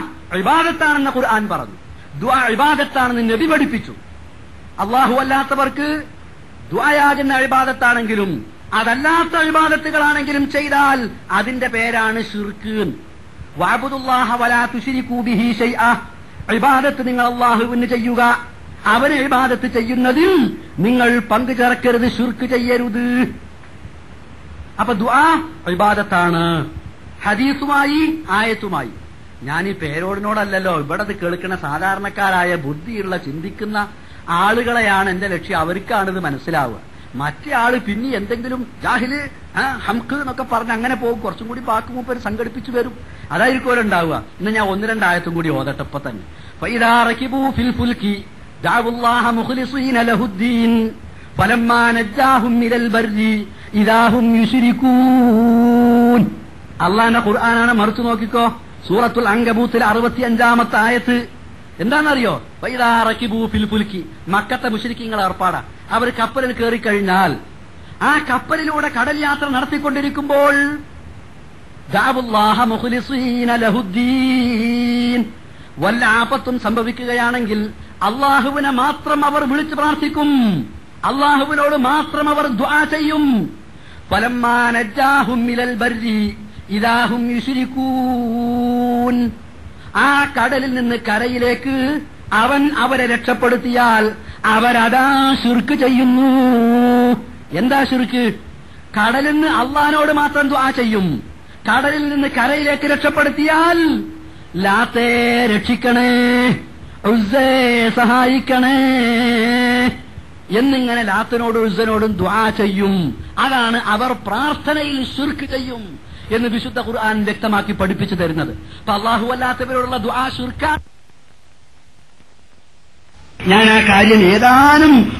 ഇബാദത്താണെന്ന് ഖുർആൻ പറഞ്ഞു. ദുആ ഇബാദത്താണെന്ന് നബി പഠിപ്പിച്ചു. അള്ളാഹു അല്ലാത്തവർക്ക് ദുആയാകുന്ന ഇബാദത്താണെങ്കിലും അതല്ലാത്ത ഇബാദത്തുകളാണെങ്കിലും ചെയ്താൽ അതിന്റെ പേരാണ് ഷിർക്ക് വലാ തുശ്രികൂ ബിഹി ശൈഅ ഇബാദത്ത് നിങ്ങൾ അള്ളാഹുവിന് ചെയ്യുക. അവന് ഇബാദത്ത് ചെയ്യുന്നതിൽ നിങ്ങൾ പങ്കു ചേർക്കരുത് ശുർക്ക് ചെയ്യരുത്. അപ്പൊ ദുആ ഇബാദത്താണ്. ഹദീസുമായി ആയത്തുമായി. ഞാൻ ഈ പേരോടിനോടല്ലല്ലോ ഇവിടെ കേൾക്കുന്ന സാധാരണക്കാരായ ബുദ്ധിയുള്ള ചിന്തിക്കുന്ന ആളുകളെയാണ് എന്റെ ലക്ഷ്യം. അവർക്കാണിത് മനസ്സിലാവുക. മറ്റേ ആൾ പിന്നെ എന്തെങ്കിലും ജാഹിൽ ഹംക്ക് എന്നൊക്കെ പറഞ്ഞ് അങ്ങനെ പോകും. കുറച്ചും കൂടി പാക്ക് മൂപ്പര് സംഘടിപ്പിച്ചു വരും അതായിരിക്കും ഉണ്ടാവുക. ഇന്ന് ഞാൻ ഒന്ന് രണ്ടായത്തും കൂടി ഓതട്ടെ ഇപ്പൊ തന്നെ. فإذا ركبوا في الفلك دعوا الله مخلصين له الدين فلما نجاهم إلى البر إذا هم يشركون അള്ളാന്റെ ഖുർആനാണ് മറിച്ചു നോക്കിക്കോ സൂറത്തുൽ അങ്കബൂത്തിലെ അറുപത്തി അഞ്ചാമത്തെ ആയത്ത് എന്താണെന്നറിയോ വൈദാറക്കിബൂ ഫിൽ പുൽക്കി മക്കത്തെ മുഷരിക്കിങ്ങൾ ഏർപ്പാടാ അവർ കപ്പലിൽ കയറിക്കഴിഞ്ഞാൽ ആ കപ്പലിലൂടെ കടൽ യാത്ര നടത്തിക്കൊണ്ടിരിക്കുമ്പോൾ ദഅവുല്ലാഹ മുഖ്ലിസീന ലഹുദ്ദീൻ വല്ല ആപത്തും സംഭവിക്കുകയാണെങ്കിൽ അള്ളാഹുവിനെ മാത്രം അവർ വിളിച്ചു പ്രാർത്ഥിക്കും. അള്ളാഹുവിനോട് മാത്രം അവർ ദുആ ചെയ്യും. ആ കടലിൽ നിന്ന് കരയിലേക്ക് അവൻ അവരെ രക്ഷപ്പെടുത്തിയാൽ അവരതാ ശുർക്ക് ചെയ്യുന്നു. എന്താ ശുർക്ക്? കടലിൽ നിന്ന് അള്ളഹാനോട് മാത്രം ദ്വാ ചെയ്യും. കടലിൽ നിന്ന് കരയിലേക്ക് രക്ഷപ്പെടുത്തിയാൽ ലാത്തേ രക്ഷിക്കണേ ഉസ്സേ സഹായിക്കണേ എന്നിങ്ങനെ ലാത്തിനോടും ഉസ്സനോടും ദ്വാ ചെയ്യും. അതാണ് അവർ പ്രാർത്ഥനയിൽ ശുർക്ക് ചെയ്യും എന്ന് വിശുദ്ധ ഖുർആൻ വ്യക്തമാക്കി പഠിപ്പിച്ചു തരുന്നത്. അപ്പൊ അള്ളാഹു അല്ലാത്തവരോടുള്ള ദ്വാ ശുർക്കാൻ ഞാൻ ആ കാര്യം ഏതാനും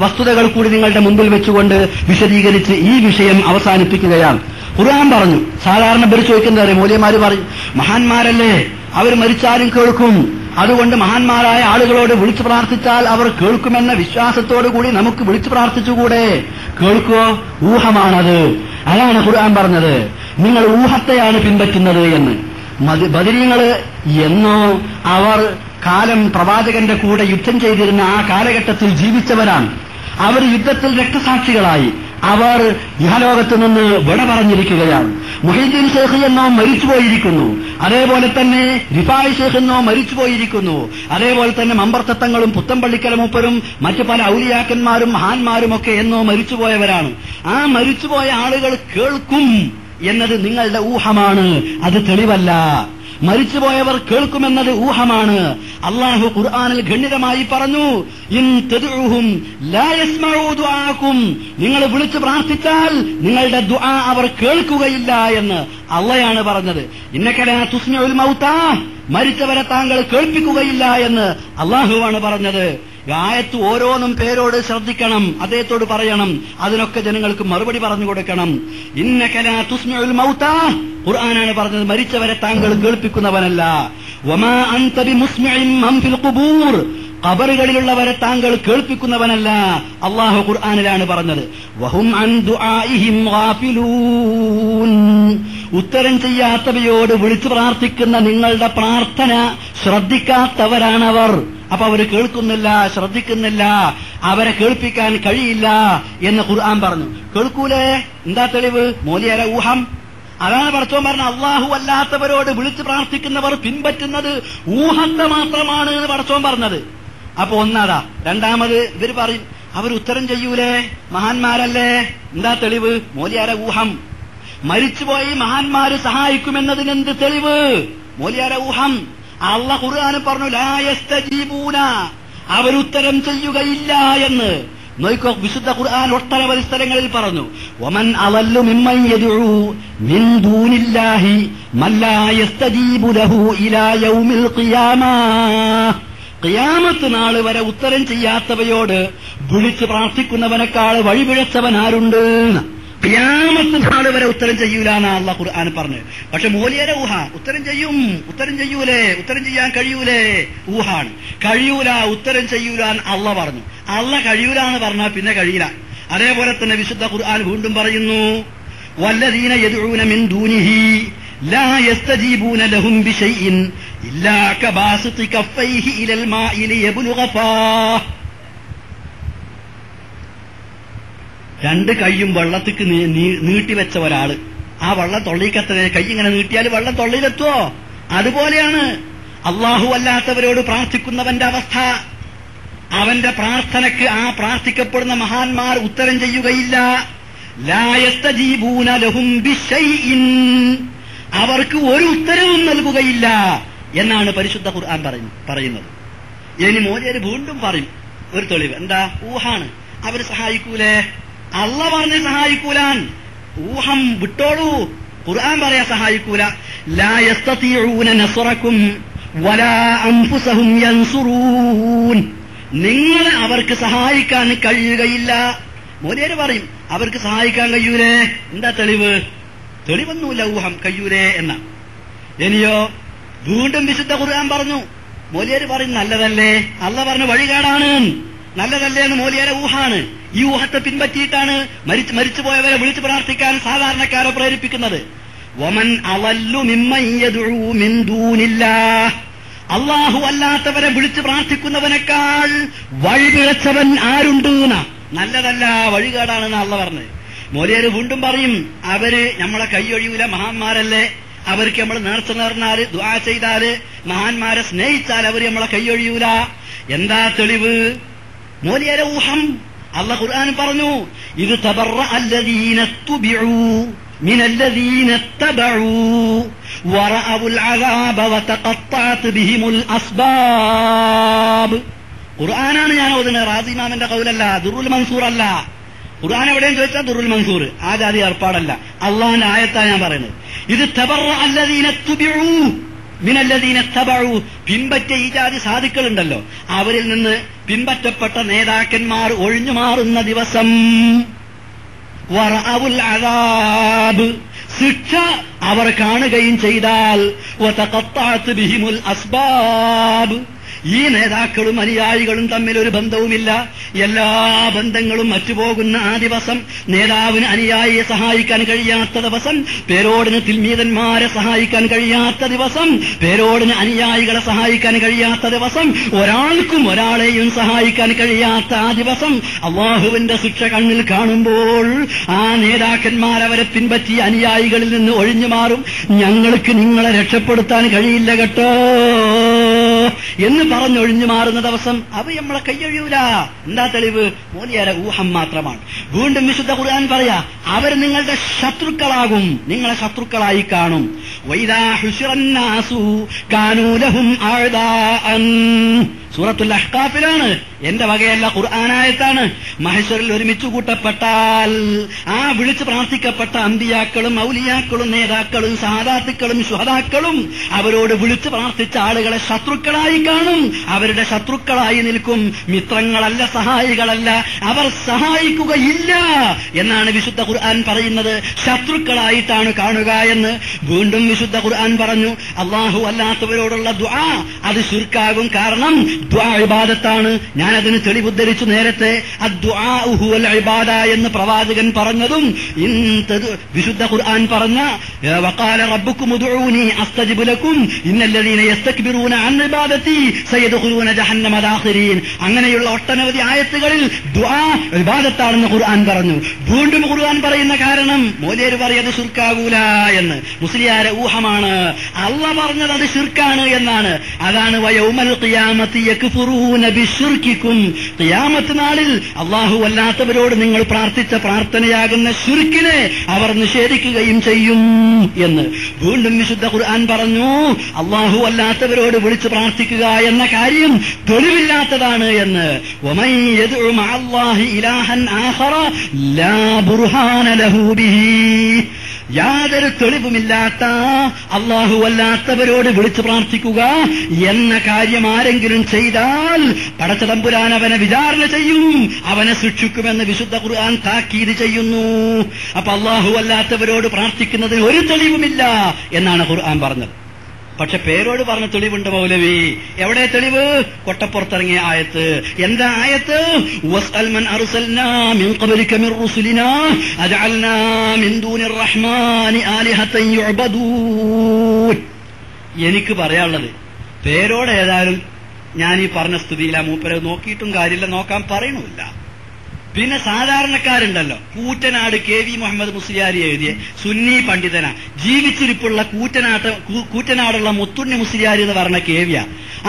വസ്തുതകൾ കൂടി നിങ്ങളുടെ മുമ്പിൽ വെച്ചുകൊണ്ട് വിശദീകരിച്ച് ഈ വിഷയം അവസാനിപ്പിക്കുകയാണ്. ഖുർആൻ പറഞ്ഞു സാധാരണ പേര് ചോദിക്കുന്നത് അറിയാം? മൂല്യമാര് മഹാന്മാരല്ലേ അവർ മരിച്ചാലും കേൾക്കും. അതുകൊണ്ട് മഹാന്മാരായ ആളുകളോട് വിളിച്ചു പ്രാർത്ഥിച്ചാൽ അവർ കേൾക്കുമെന്ന വിശ്വാസത്തോടു കൂടി നമുക്ക് വിളിച്ചു പ്രാർത്ഥിച്ചുകൂടെ? കേൾക്കോ? ഊഹമാണത്. അതാണ് ഖുർആൻ പറഞ്ഞത്. നിങ്ങൾ ഊഹത്തെയാണ് പിൻപറ്റുന്നത് എന്ന്. ബദരീങ്ങൾ എന്നോ അവർ കാലം പ്രവാചകന്റെ കൂടെ യുദ്ധം ചെയ്തിരുന്ന ആ കാലഘട്ടത്തിൽ ജീവിച്ചവരാണ്. അവർ യുദ്ധത്തിൽ രക്തസാക്ഷികളായി. അവർ ഇഹലോകത്ത് നിന്ന് വിട പറഞ്ഞിരിക്കുകയാണ്. മുഹീദ്ദീൻ ഷേഖ് എന്നോ മരിച്ചുപോയിരിക്കുന്നു അതേപോലെ തന്നെ റിഫായ് ഷേഖ് എന്നോ മരിച്ചുപോയിരിക്കുന്നു അതേപോലെ തന്നെ മമ്പർത്തത്തങ്ങളും പുത്തമ്പള്ളിക്കല മൂപ്പരും മറ്റു പല ഔലിയാക്കന്മാരും മഹാന്മാരും ഒക്കെ എന്നോ മരിച്ചുപോയവരാണ് ആ മരിച്ചുപോയ ആളുകൾ കേൾക്കും എന്നത് നിങ്ങളുടെ ഊഹമാണ്. അത് തെളിവല്ല. മരിച്ചുപോയവർ കേൾക്കുമെന്നത് ഊഹമാണ്. അള്ളാഹു ഖുർആാനിൽ ഖണ്ഡിതമായി പറഞ്ഞു ഇൻ നിങ്ങൾ വിളിച്ചു പ്രാർത്ഥിച്ചാൽ നിങ്ങളുടെ ദുആ അവർ കേൾക്കുകയില്ല എന്ന് അള്ളയാണ് പറഞ്ഞത്. ഇന്നക്കലാ തുസ്മിഉൽ മരിച്ചവരെ താങ്കൾ കേൾപ്പിക്കുകയില്ല എന്ന് അള്ളാഹുവാണ് പറഞ്ഞത്. ആയത്ത് ഓരോന്നും പേരോട് ശ്രദ്ധിക്കണം അദ്ദേഹത്തോട് പറയണം അതിനൊക്കെ ജനങ്ങൾക്ക് മറുപടി പറഞ്ഞു കൊടുക്കണം. ഇന്നകലാ തുസ്മിഉൽ മൗത ഖുർആനാണ് പറഞ്ഞത് മരിച്ചവരെ താങ്കൾ കേൾപ്പിക്കുന്നവനല്ല. വമാ അൻത ബിമുസ്മിഇൻ ഫിൽ ഖുബൂർ ഖബറുകളിലുള്ളവരെ താങ്കൾ കേൾപ്പിക്കുന്നവനല്ല. അള്ളാഹു ഖുർആനിലാണ് പറഞ്ഞത്. വഹും അൻ ദുആഇഹിം ഗാഫിലൂൻ. ഉത്തരം ചെയ്യാത്തവയോട് വിളിച്ചു പ്രാർത്ഥിക്കുന്ന നിങ്ങളുടെ പ്രാർത്ഥന ശ്രദ്ധിക്കാത്തവരാണവർ. അപ്പൊ അവർ കേൾക്കുന്നില്ല ശ്രദ്ധിക്കുന്നില്ല അവരെ കേൾപ്പിക്കാൻ കഴിയില്ല എന്ന് ഖുർആൻ പറഞ്ഞു. കേൾക്കൂലേ? എന്താ തെളിവ്? മോലിയര ഊഹം? അതാണ് പടച്ചോൻ പറഞ്ഞ അള്ളാഹു അല്ലാത്തവരോട് വിളിച്ചു പ്രാർത്ഥിക്കുന്നവർ പിൻപറ്റുന്നത് ഊഹത്തെ മാത്രമാണ് എന്ന് പടച്ചോൻ പറഞ്ഞത്. അപ്പൊ ഒന്നാതാ. രണ്ടാമത് ഇവർ പറയും അവർ ഉത്തരം ചെയ്യൂലേ? മഹാന്മാരല്ലേ? എന്താ തെളിവ്? മോലിയാര ഊഹം? മരിച്ചുപോയി മഹാന്മാര് സഹായിക്കുമെന്നതിനെന്ത് തെളിവ്? മോലിയാര ഊഹം അള്ള ഖുർആാന് പറഞ്ഞു ലായസ്തജീബൂന അവരുത്തരം ചെയ്യുകയില്ല എന്ന്. നോയിക്കോ വിശുദ്ധ ഖുർആൻ ഒട്ടനവധി സ്ഥലങ്ങളിൽ പറഞ്ഞു ഒമൻ അവല്ലു മിമ്മൻ യദ്ഉ ദൂനില്ലാഹി ലഹു ഇലാ യൗമിൽ ഖിയാമാ. ഖിയാമത്ത് നാൾ വരെ ഉത്തരം ചെയ്യാത്തവയോട് വിളിച്ച് പ്രാർത്ഥിക്കുന്നവനേക്കാൾ വഴിപിഴച്ചവൻ ആരുണ്ട്? ഖിയാമത്ത് നാൾ വരെ ഉത്തരം ചെയ്യൂല എന്നാ അള്ളാഹ് ഖുർആൻ പറഞ്ഞു പക്ഷെ മോലിയരെ ഊഹ ഉത്തരം ചെയ്യും ഉത്തരം ചെയ്യൂലേ ഉത്തരം ചെയ്യാൻ കഴിയൂലേ ഊഹാണ് കഴിയൂല ഉത്തരം ചെയ്യൂല എന്ന് അള്ള പറഞ്ഞു അള്ള കഴിയൂല എന്ന് പറഞ്ഞാൽ പിന്നെ കഴിയില്ല അതേപോലെ തന്നെ വിശുദ്ധ ഖുർആൻ വീണ്ടും പറയുന്നു വല്ലദീന യദ്ഊന മിൻ ദൂനിഹി لا يستجيبون لهم بشيء إلا كباسط كفيه إلى الماء ليبلغ فاه രണ്ട് കൈയും വെള്ളത്തിക്ക് നീട്ടിവെച്ച ഒരാൾ ആ വെള്ളം തൊള്ളിക്കത്തനെ. കൈ ഇങ്ങനെ നീട്ടിയാൽ വെള്ളം തൊള്ളിയിലെത്തുവോ? അതുപോലെയാണ് അള്ളാഹു അല്ലാത്തവരോട് പ്രാർത്ഥിക്കുന്നവന്റെ അവസ്ഥ. അവന്റെ പ്രാർത്ഥനക്ക് ആ പ്രാർത്ഥിക്കപ്പെടുന്ന മഹാന്മാർ ഉത്തരം ചെയ്യുകയില്ല. ലഹും. അവർക്ക് ഒരു ഉത്തരവും നൽകുകയില്ല എന്നാണ് പരിശുദ്ധ ഖുർആൻ പറയും- പറയുന്നത്. ഇനി മോചര് വീണ്ടും പറയും ഒരു തെളിവ്. എന്താ? ഊഹാണ്. അവർ സഹായിക്കൂലേ? അള്ള പറഞ്ഞ് സഹായിക്കൂലാൻ. ഊഹം വിട്ടോളൂ. ഖുർആൻ പറയാ സഹായിക്കൂല. ലാ യസ്തതിഊന നസ്റക്കും വലാ യൻസുറൂൻ. നിങ്ങളെ അവർക്ക് സഹായിക്കാൻ കഴിയുകയില്ല. മോദിയര് പറയും അവർക്ക് സഹായിക്കാൻ കഴിയൂലേ? എന്താ തെളിവ്? തെളിവൊന്നുമില്ല ഊഹം കഴിയൂലേ എന്ന. ഇനിയോ വീണ്ടും വിശുദ്ധ ഖുർആൻ പറഞ്ഞു. മോലിയര് പറയും നല്ലതല്ലേ? അല്ല പറഞ്ഞു വഴികേടാണ്. നല്ലതല്ലേ എന്ന് മോലിയാരെ ഊഹാണ്. ഈ ഊഹത്തെ പിൻപറ്റിയിട്ടാണ് മരിച്ചു മരിച്ചുപോയവരെ വിളിച്ചു പ്രാർത്ഥിക്കാൻ സാധാരണക്കാരെ പ്രേരിപ്പിക്കുന്നത്. വമൻ അവല്ലു അള്ളാഹു അല്ലാത്തവരെ വിളിച്ചു പ്രാർത്ഥിക്കുന്നവനേക്കാൾ വഴിപിഴച്ചവൻ ആരുണ്ട്. നല്ലതല്ല വഴികേടാണെന്ന് അള്ള പറഞ്ഞത്. മോലിയര് വീണ്ടും പറയും അവർ നമ്മളെ കൈയൊഴിയൂല മഹാന്മാരല്ലേ. അവർക്ക് നമ്മൾ നേർച്ച നേർന്നാൽ ദ്വാ ചെയ്താൽ മഹാന്മാരെ സ്നേഹിച്ചാൽ അവർ നമ്മളെ കൈയൊഴിയൂല. എന്താ തെളിവ്? മോലിയരെ ഊഹം അല്ല ഖുർആൻ പറഞ്ഞു ഇത് തബറ അല്ലദീന തുബിഉ من الذين اتبعوا ورأوا العذاب وتقطعت بهم الأسباب ഖുർആനാണ് ഞാൻ ഓതുന്നത് റാസി ഇമാമിന്റെ കൗലല്ല ദുറുൽ മൻസൂർ അല്ല ഖുർആൻ എവിടെയും ചോദിച്ചാൽ ദുറുൽ മൻസൂർ ആ ജാതി ഏർപ്പാടല്ല അള്ളാഹിന്റെ ആയത്താ ഞാൻ പറയുന്നത് ഇത് തബറ അല്ലദീന തുബിഉ മിനല്ലദീന തബഉ പിൻപറ്റ ഈ ജാതി സാധുക്കളുണ്ടല്ലോ. അവരിൽ നിന്ന് പിൻപറ്റപ്പെട്ട നേതാക്കന്മാർ ഒഴിഞ്ഞു മാറുന്ന ദിവസം വറഅവുൽ അദാബ് ശിക്ഷ അവർ കാണുകയും ചെയ്താൽ ബിഹിമുൽ അസ്ബാബ്. ഈ നേതാക്കളും അനുയായികളും തമ്മിൽ ഒരു ബന്ധവുമില്ല. എല്ലാ ബന്ധങ്ങളും മറ്റുപോകുന്ന ആ ദിവസം നേതാവിന് അനുയായിയെ സഹായിക്കാൻ കഴിയാത്ത ദിവസം പേരോടിന് തിൽമീതന്മാരെ സഹായിക്കാൻ കഴിയാത്ത ദിവസം പേരോടിന് അനുയായികളെ സഹായിക്കാൻ കഴിയാത്ത ദിവസം ഒരാൾക്കും ഒരാളെയും സഹായിക്കാൻ കഴിയാത്ത ആ ദിവസം അള്ളാഹുവിന്റെ ശിക്ഷ കണ്ണിൽ കാണുമ്പോൾ ആ നേതാക്കന്മാരവരെ പിൻപറ്റി അനുയായികളിൽ നിന്ന് ഒഴിഞ്ഞു മാറും. ഞങ്ങൾക്ക് നിങ്ങളെ രക്ഷപ്പെടുത്താൻ കഴിയില്ല കേട്ടോ. എന്ന് പറഞ്ഞൊഴിഞ്ഞു മാറുന്ന ദിവസം അവ നമ്മളെ കൈയൊഴിയൂല. എന്താ തെളിവ്? മോലിയാര ഊഹം മാത്രമാണ്. വീണ്ടും വിശുദ്ധ ഖുർആൻ പറയാ അവർ നിങ്ങളുടെ ശത്രുക്കളാകും. നിങ്ങളെ ശത്രുക്കളായി കാണും. വൈദാ സൂറത്തുൽ അഹ്കാഫിലാണ്. എന്റെ വകയല്ല ഖുർആനായത്താണ്. മഹേശ്വരിൽ ഒരുമിച്ച് കൂട്ടപ്പെട്ടാൽ ആ വിളിച്ച് പ്രാർത്ഥിക്കപ്പെട്ട അമ്പിയാക്കളും ഔലിയാക്കളും നേതാക്കളും സഹാദാത്തുക്കളും ശുഹതാക്കളും അവരോട് വിളിച്ച് പ്രാർത്ഥിച്ച ആളുകളെ ശത്രുക്കളായി കാണും. അവരുടെ ശത്രുക്കളായി നിൽക്കും. മിത്രങ്ങളല്ല സഹായികളല്ല. അവർ സഹായിക്കുകയില്ല എന്നാണ് വിശുദ്ധ ഖുർആൻ പറയുന്നത്. ശത്രുക്കളായിട്ടാണ് കാണുക എന്ന് വീണ്ടും വിശുദ്ധ ഖുർആൻ പറഞ്ഞു. അള്ളാഹു അല്ലാത്തവരോടുള്ള ദ്വാ അത് ശുർക്കാകും കാരണം ദുആ ഇബാദത്താണ്. ഞാനതിന് തെളിവുദ്ധരിച്ചു നേരത്തെ അദ്ദുആ ഹുവൽ ഇബാദ എന്ന് പ്രവാചകൻ പറഞ്ഞതും വിശുദ്ധ ഖുർആൻ പറഞ്ഞ വക്കാല റബ്ബുക്കും ഉദ്ഊനി അസ്തജിബുലക്കും ഇന്നല്ലദീന യസ്തക്ബിറൂന അൻ ഇബാദതി സയദ്ഖുലൂന ജഹന്നമ അങ്ങനെയുള്ള ഒട്ടനവധി ആയത്തുകളിൽ ദുആ ഇബാദത്താണെന്ന് ഖുർആൻ പറഞ്ഞു. വീണ്ടും ഖുർആൻ പറയുന്ന കാരണം മോലേര് പറയത് ശിർക്കാകൂല എന്ന്. മുസ്ലിയാരെ ഊഹമാണ്. അള്ള പറഞ്ഞത് അത് ശിർക്കാണ് എന്നാണ്. അതാണ് വയോമൽ യാമത്ത് നാളിൽ അള്ളാഹു അല്ലാത്തവരോട് നിങ്ങൾ പ്രാർത്ഥിച്ച പ്രാർത്ഥനയാകുന്ന ശുർക്കിനെ അവർ നിഷേധിക്കുകയും ചെയ്യും എന്ന്. വീണ്ടും വിശുദ്ധ ഖുർആൻ പറഞ്ഞു അള്ളാഹു അല്ലാത്തവരോട് വിളിച്ചു പ്രാർത്ഥിക്കുക എന്ന കാര്യം തെളിവില്ലാത്തതാണ് എന്ന്. ഇലാഹൻ ആഹറ ലാ ബുർഹാന ലഹൂബിഹി യാതൊരു തെളിവുമില്ലാത്ത അള്ളാഹുവല്ലാത്തവരോട് വിളിച്ചു പ്രാർത്ഥിക്കുക എന്ന കാര്യം ആരെങ്കിലും ചെയ്താൽ പടച്ചതമ്പുരാൻ അവനെ വിചാരണ ചെയ്യും അവനെ ശിക്ഷിക്കുമെന്ന് വിശുദ്ധ ഖുർആൻ താക്കീത് ചെയ്യുന്നു. അപ്പൊ അള്ളാഹുവല്ലാത്തവരോട് പ്രാർത്ഥിക്കുന്നതിൽ ഒരു തെളിവുമില്ല എന്നാണ് ഖുർആൻ പറഞ്ഞത്. പക്ഷെ പേരോട് പറഞ്ഞ തെളിവുണ്ട് മൗലവി. എവിടെ തെളിവ്? കൊട്ടപ്പുറത്തിറങ്ങിയ ആയത്ത്. എന്താ ആയത്ത്? എനിക്ക് പറയാനുള്ളത് പേരോട് ഏതായാലും ഞാൻ ഈ പറഞ്ഞ സ്ഥിതിയില്ല മൂപ്പരെ നോക്കിയിട്ടും കാര്യമില്ല നോക്കാൻ പറയണമില്ല. പിന്നെ സാധാരണക്കാരുണ്ടല്ലോ. കൂറ്റനാട് കെ വി മുഹമ്മദ് മുസ്ലിയാരി എഴുതിയ സുന്നി പണ്ഡിതന. ജീവിച്ചിരിപ്പുള്ള കൂറ്റനാട്ട് കൂറ്റനാടുള്ള മുത്തുണ്ണി മുസ്ലിയാരി എന്ന് പറഞ്ഞ കേവിയ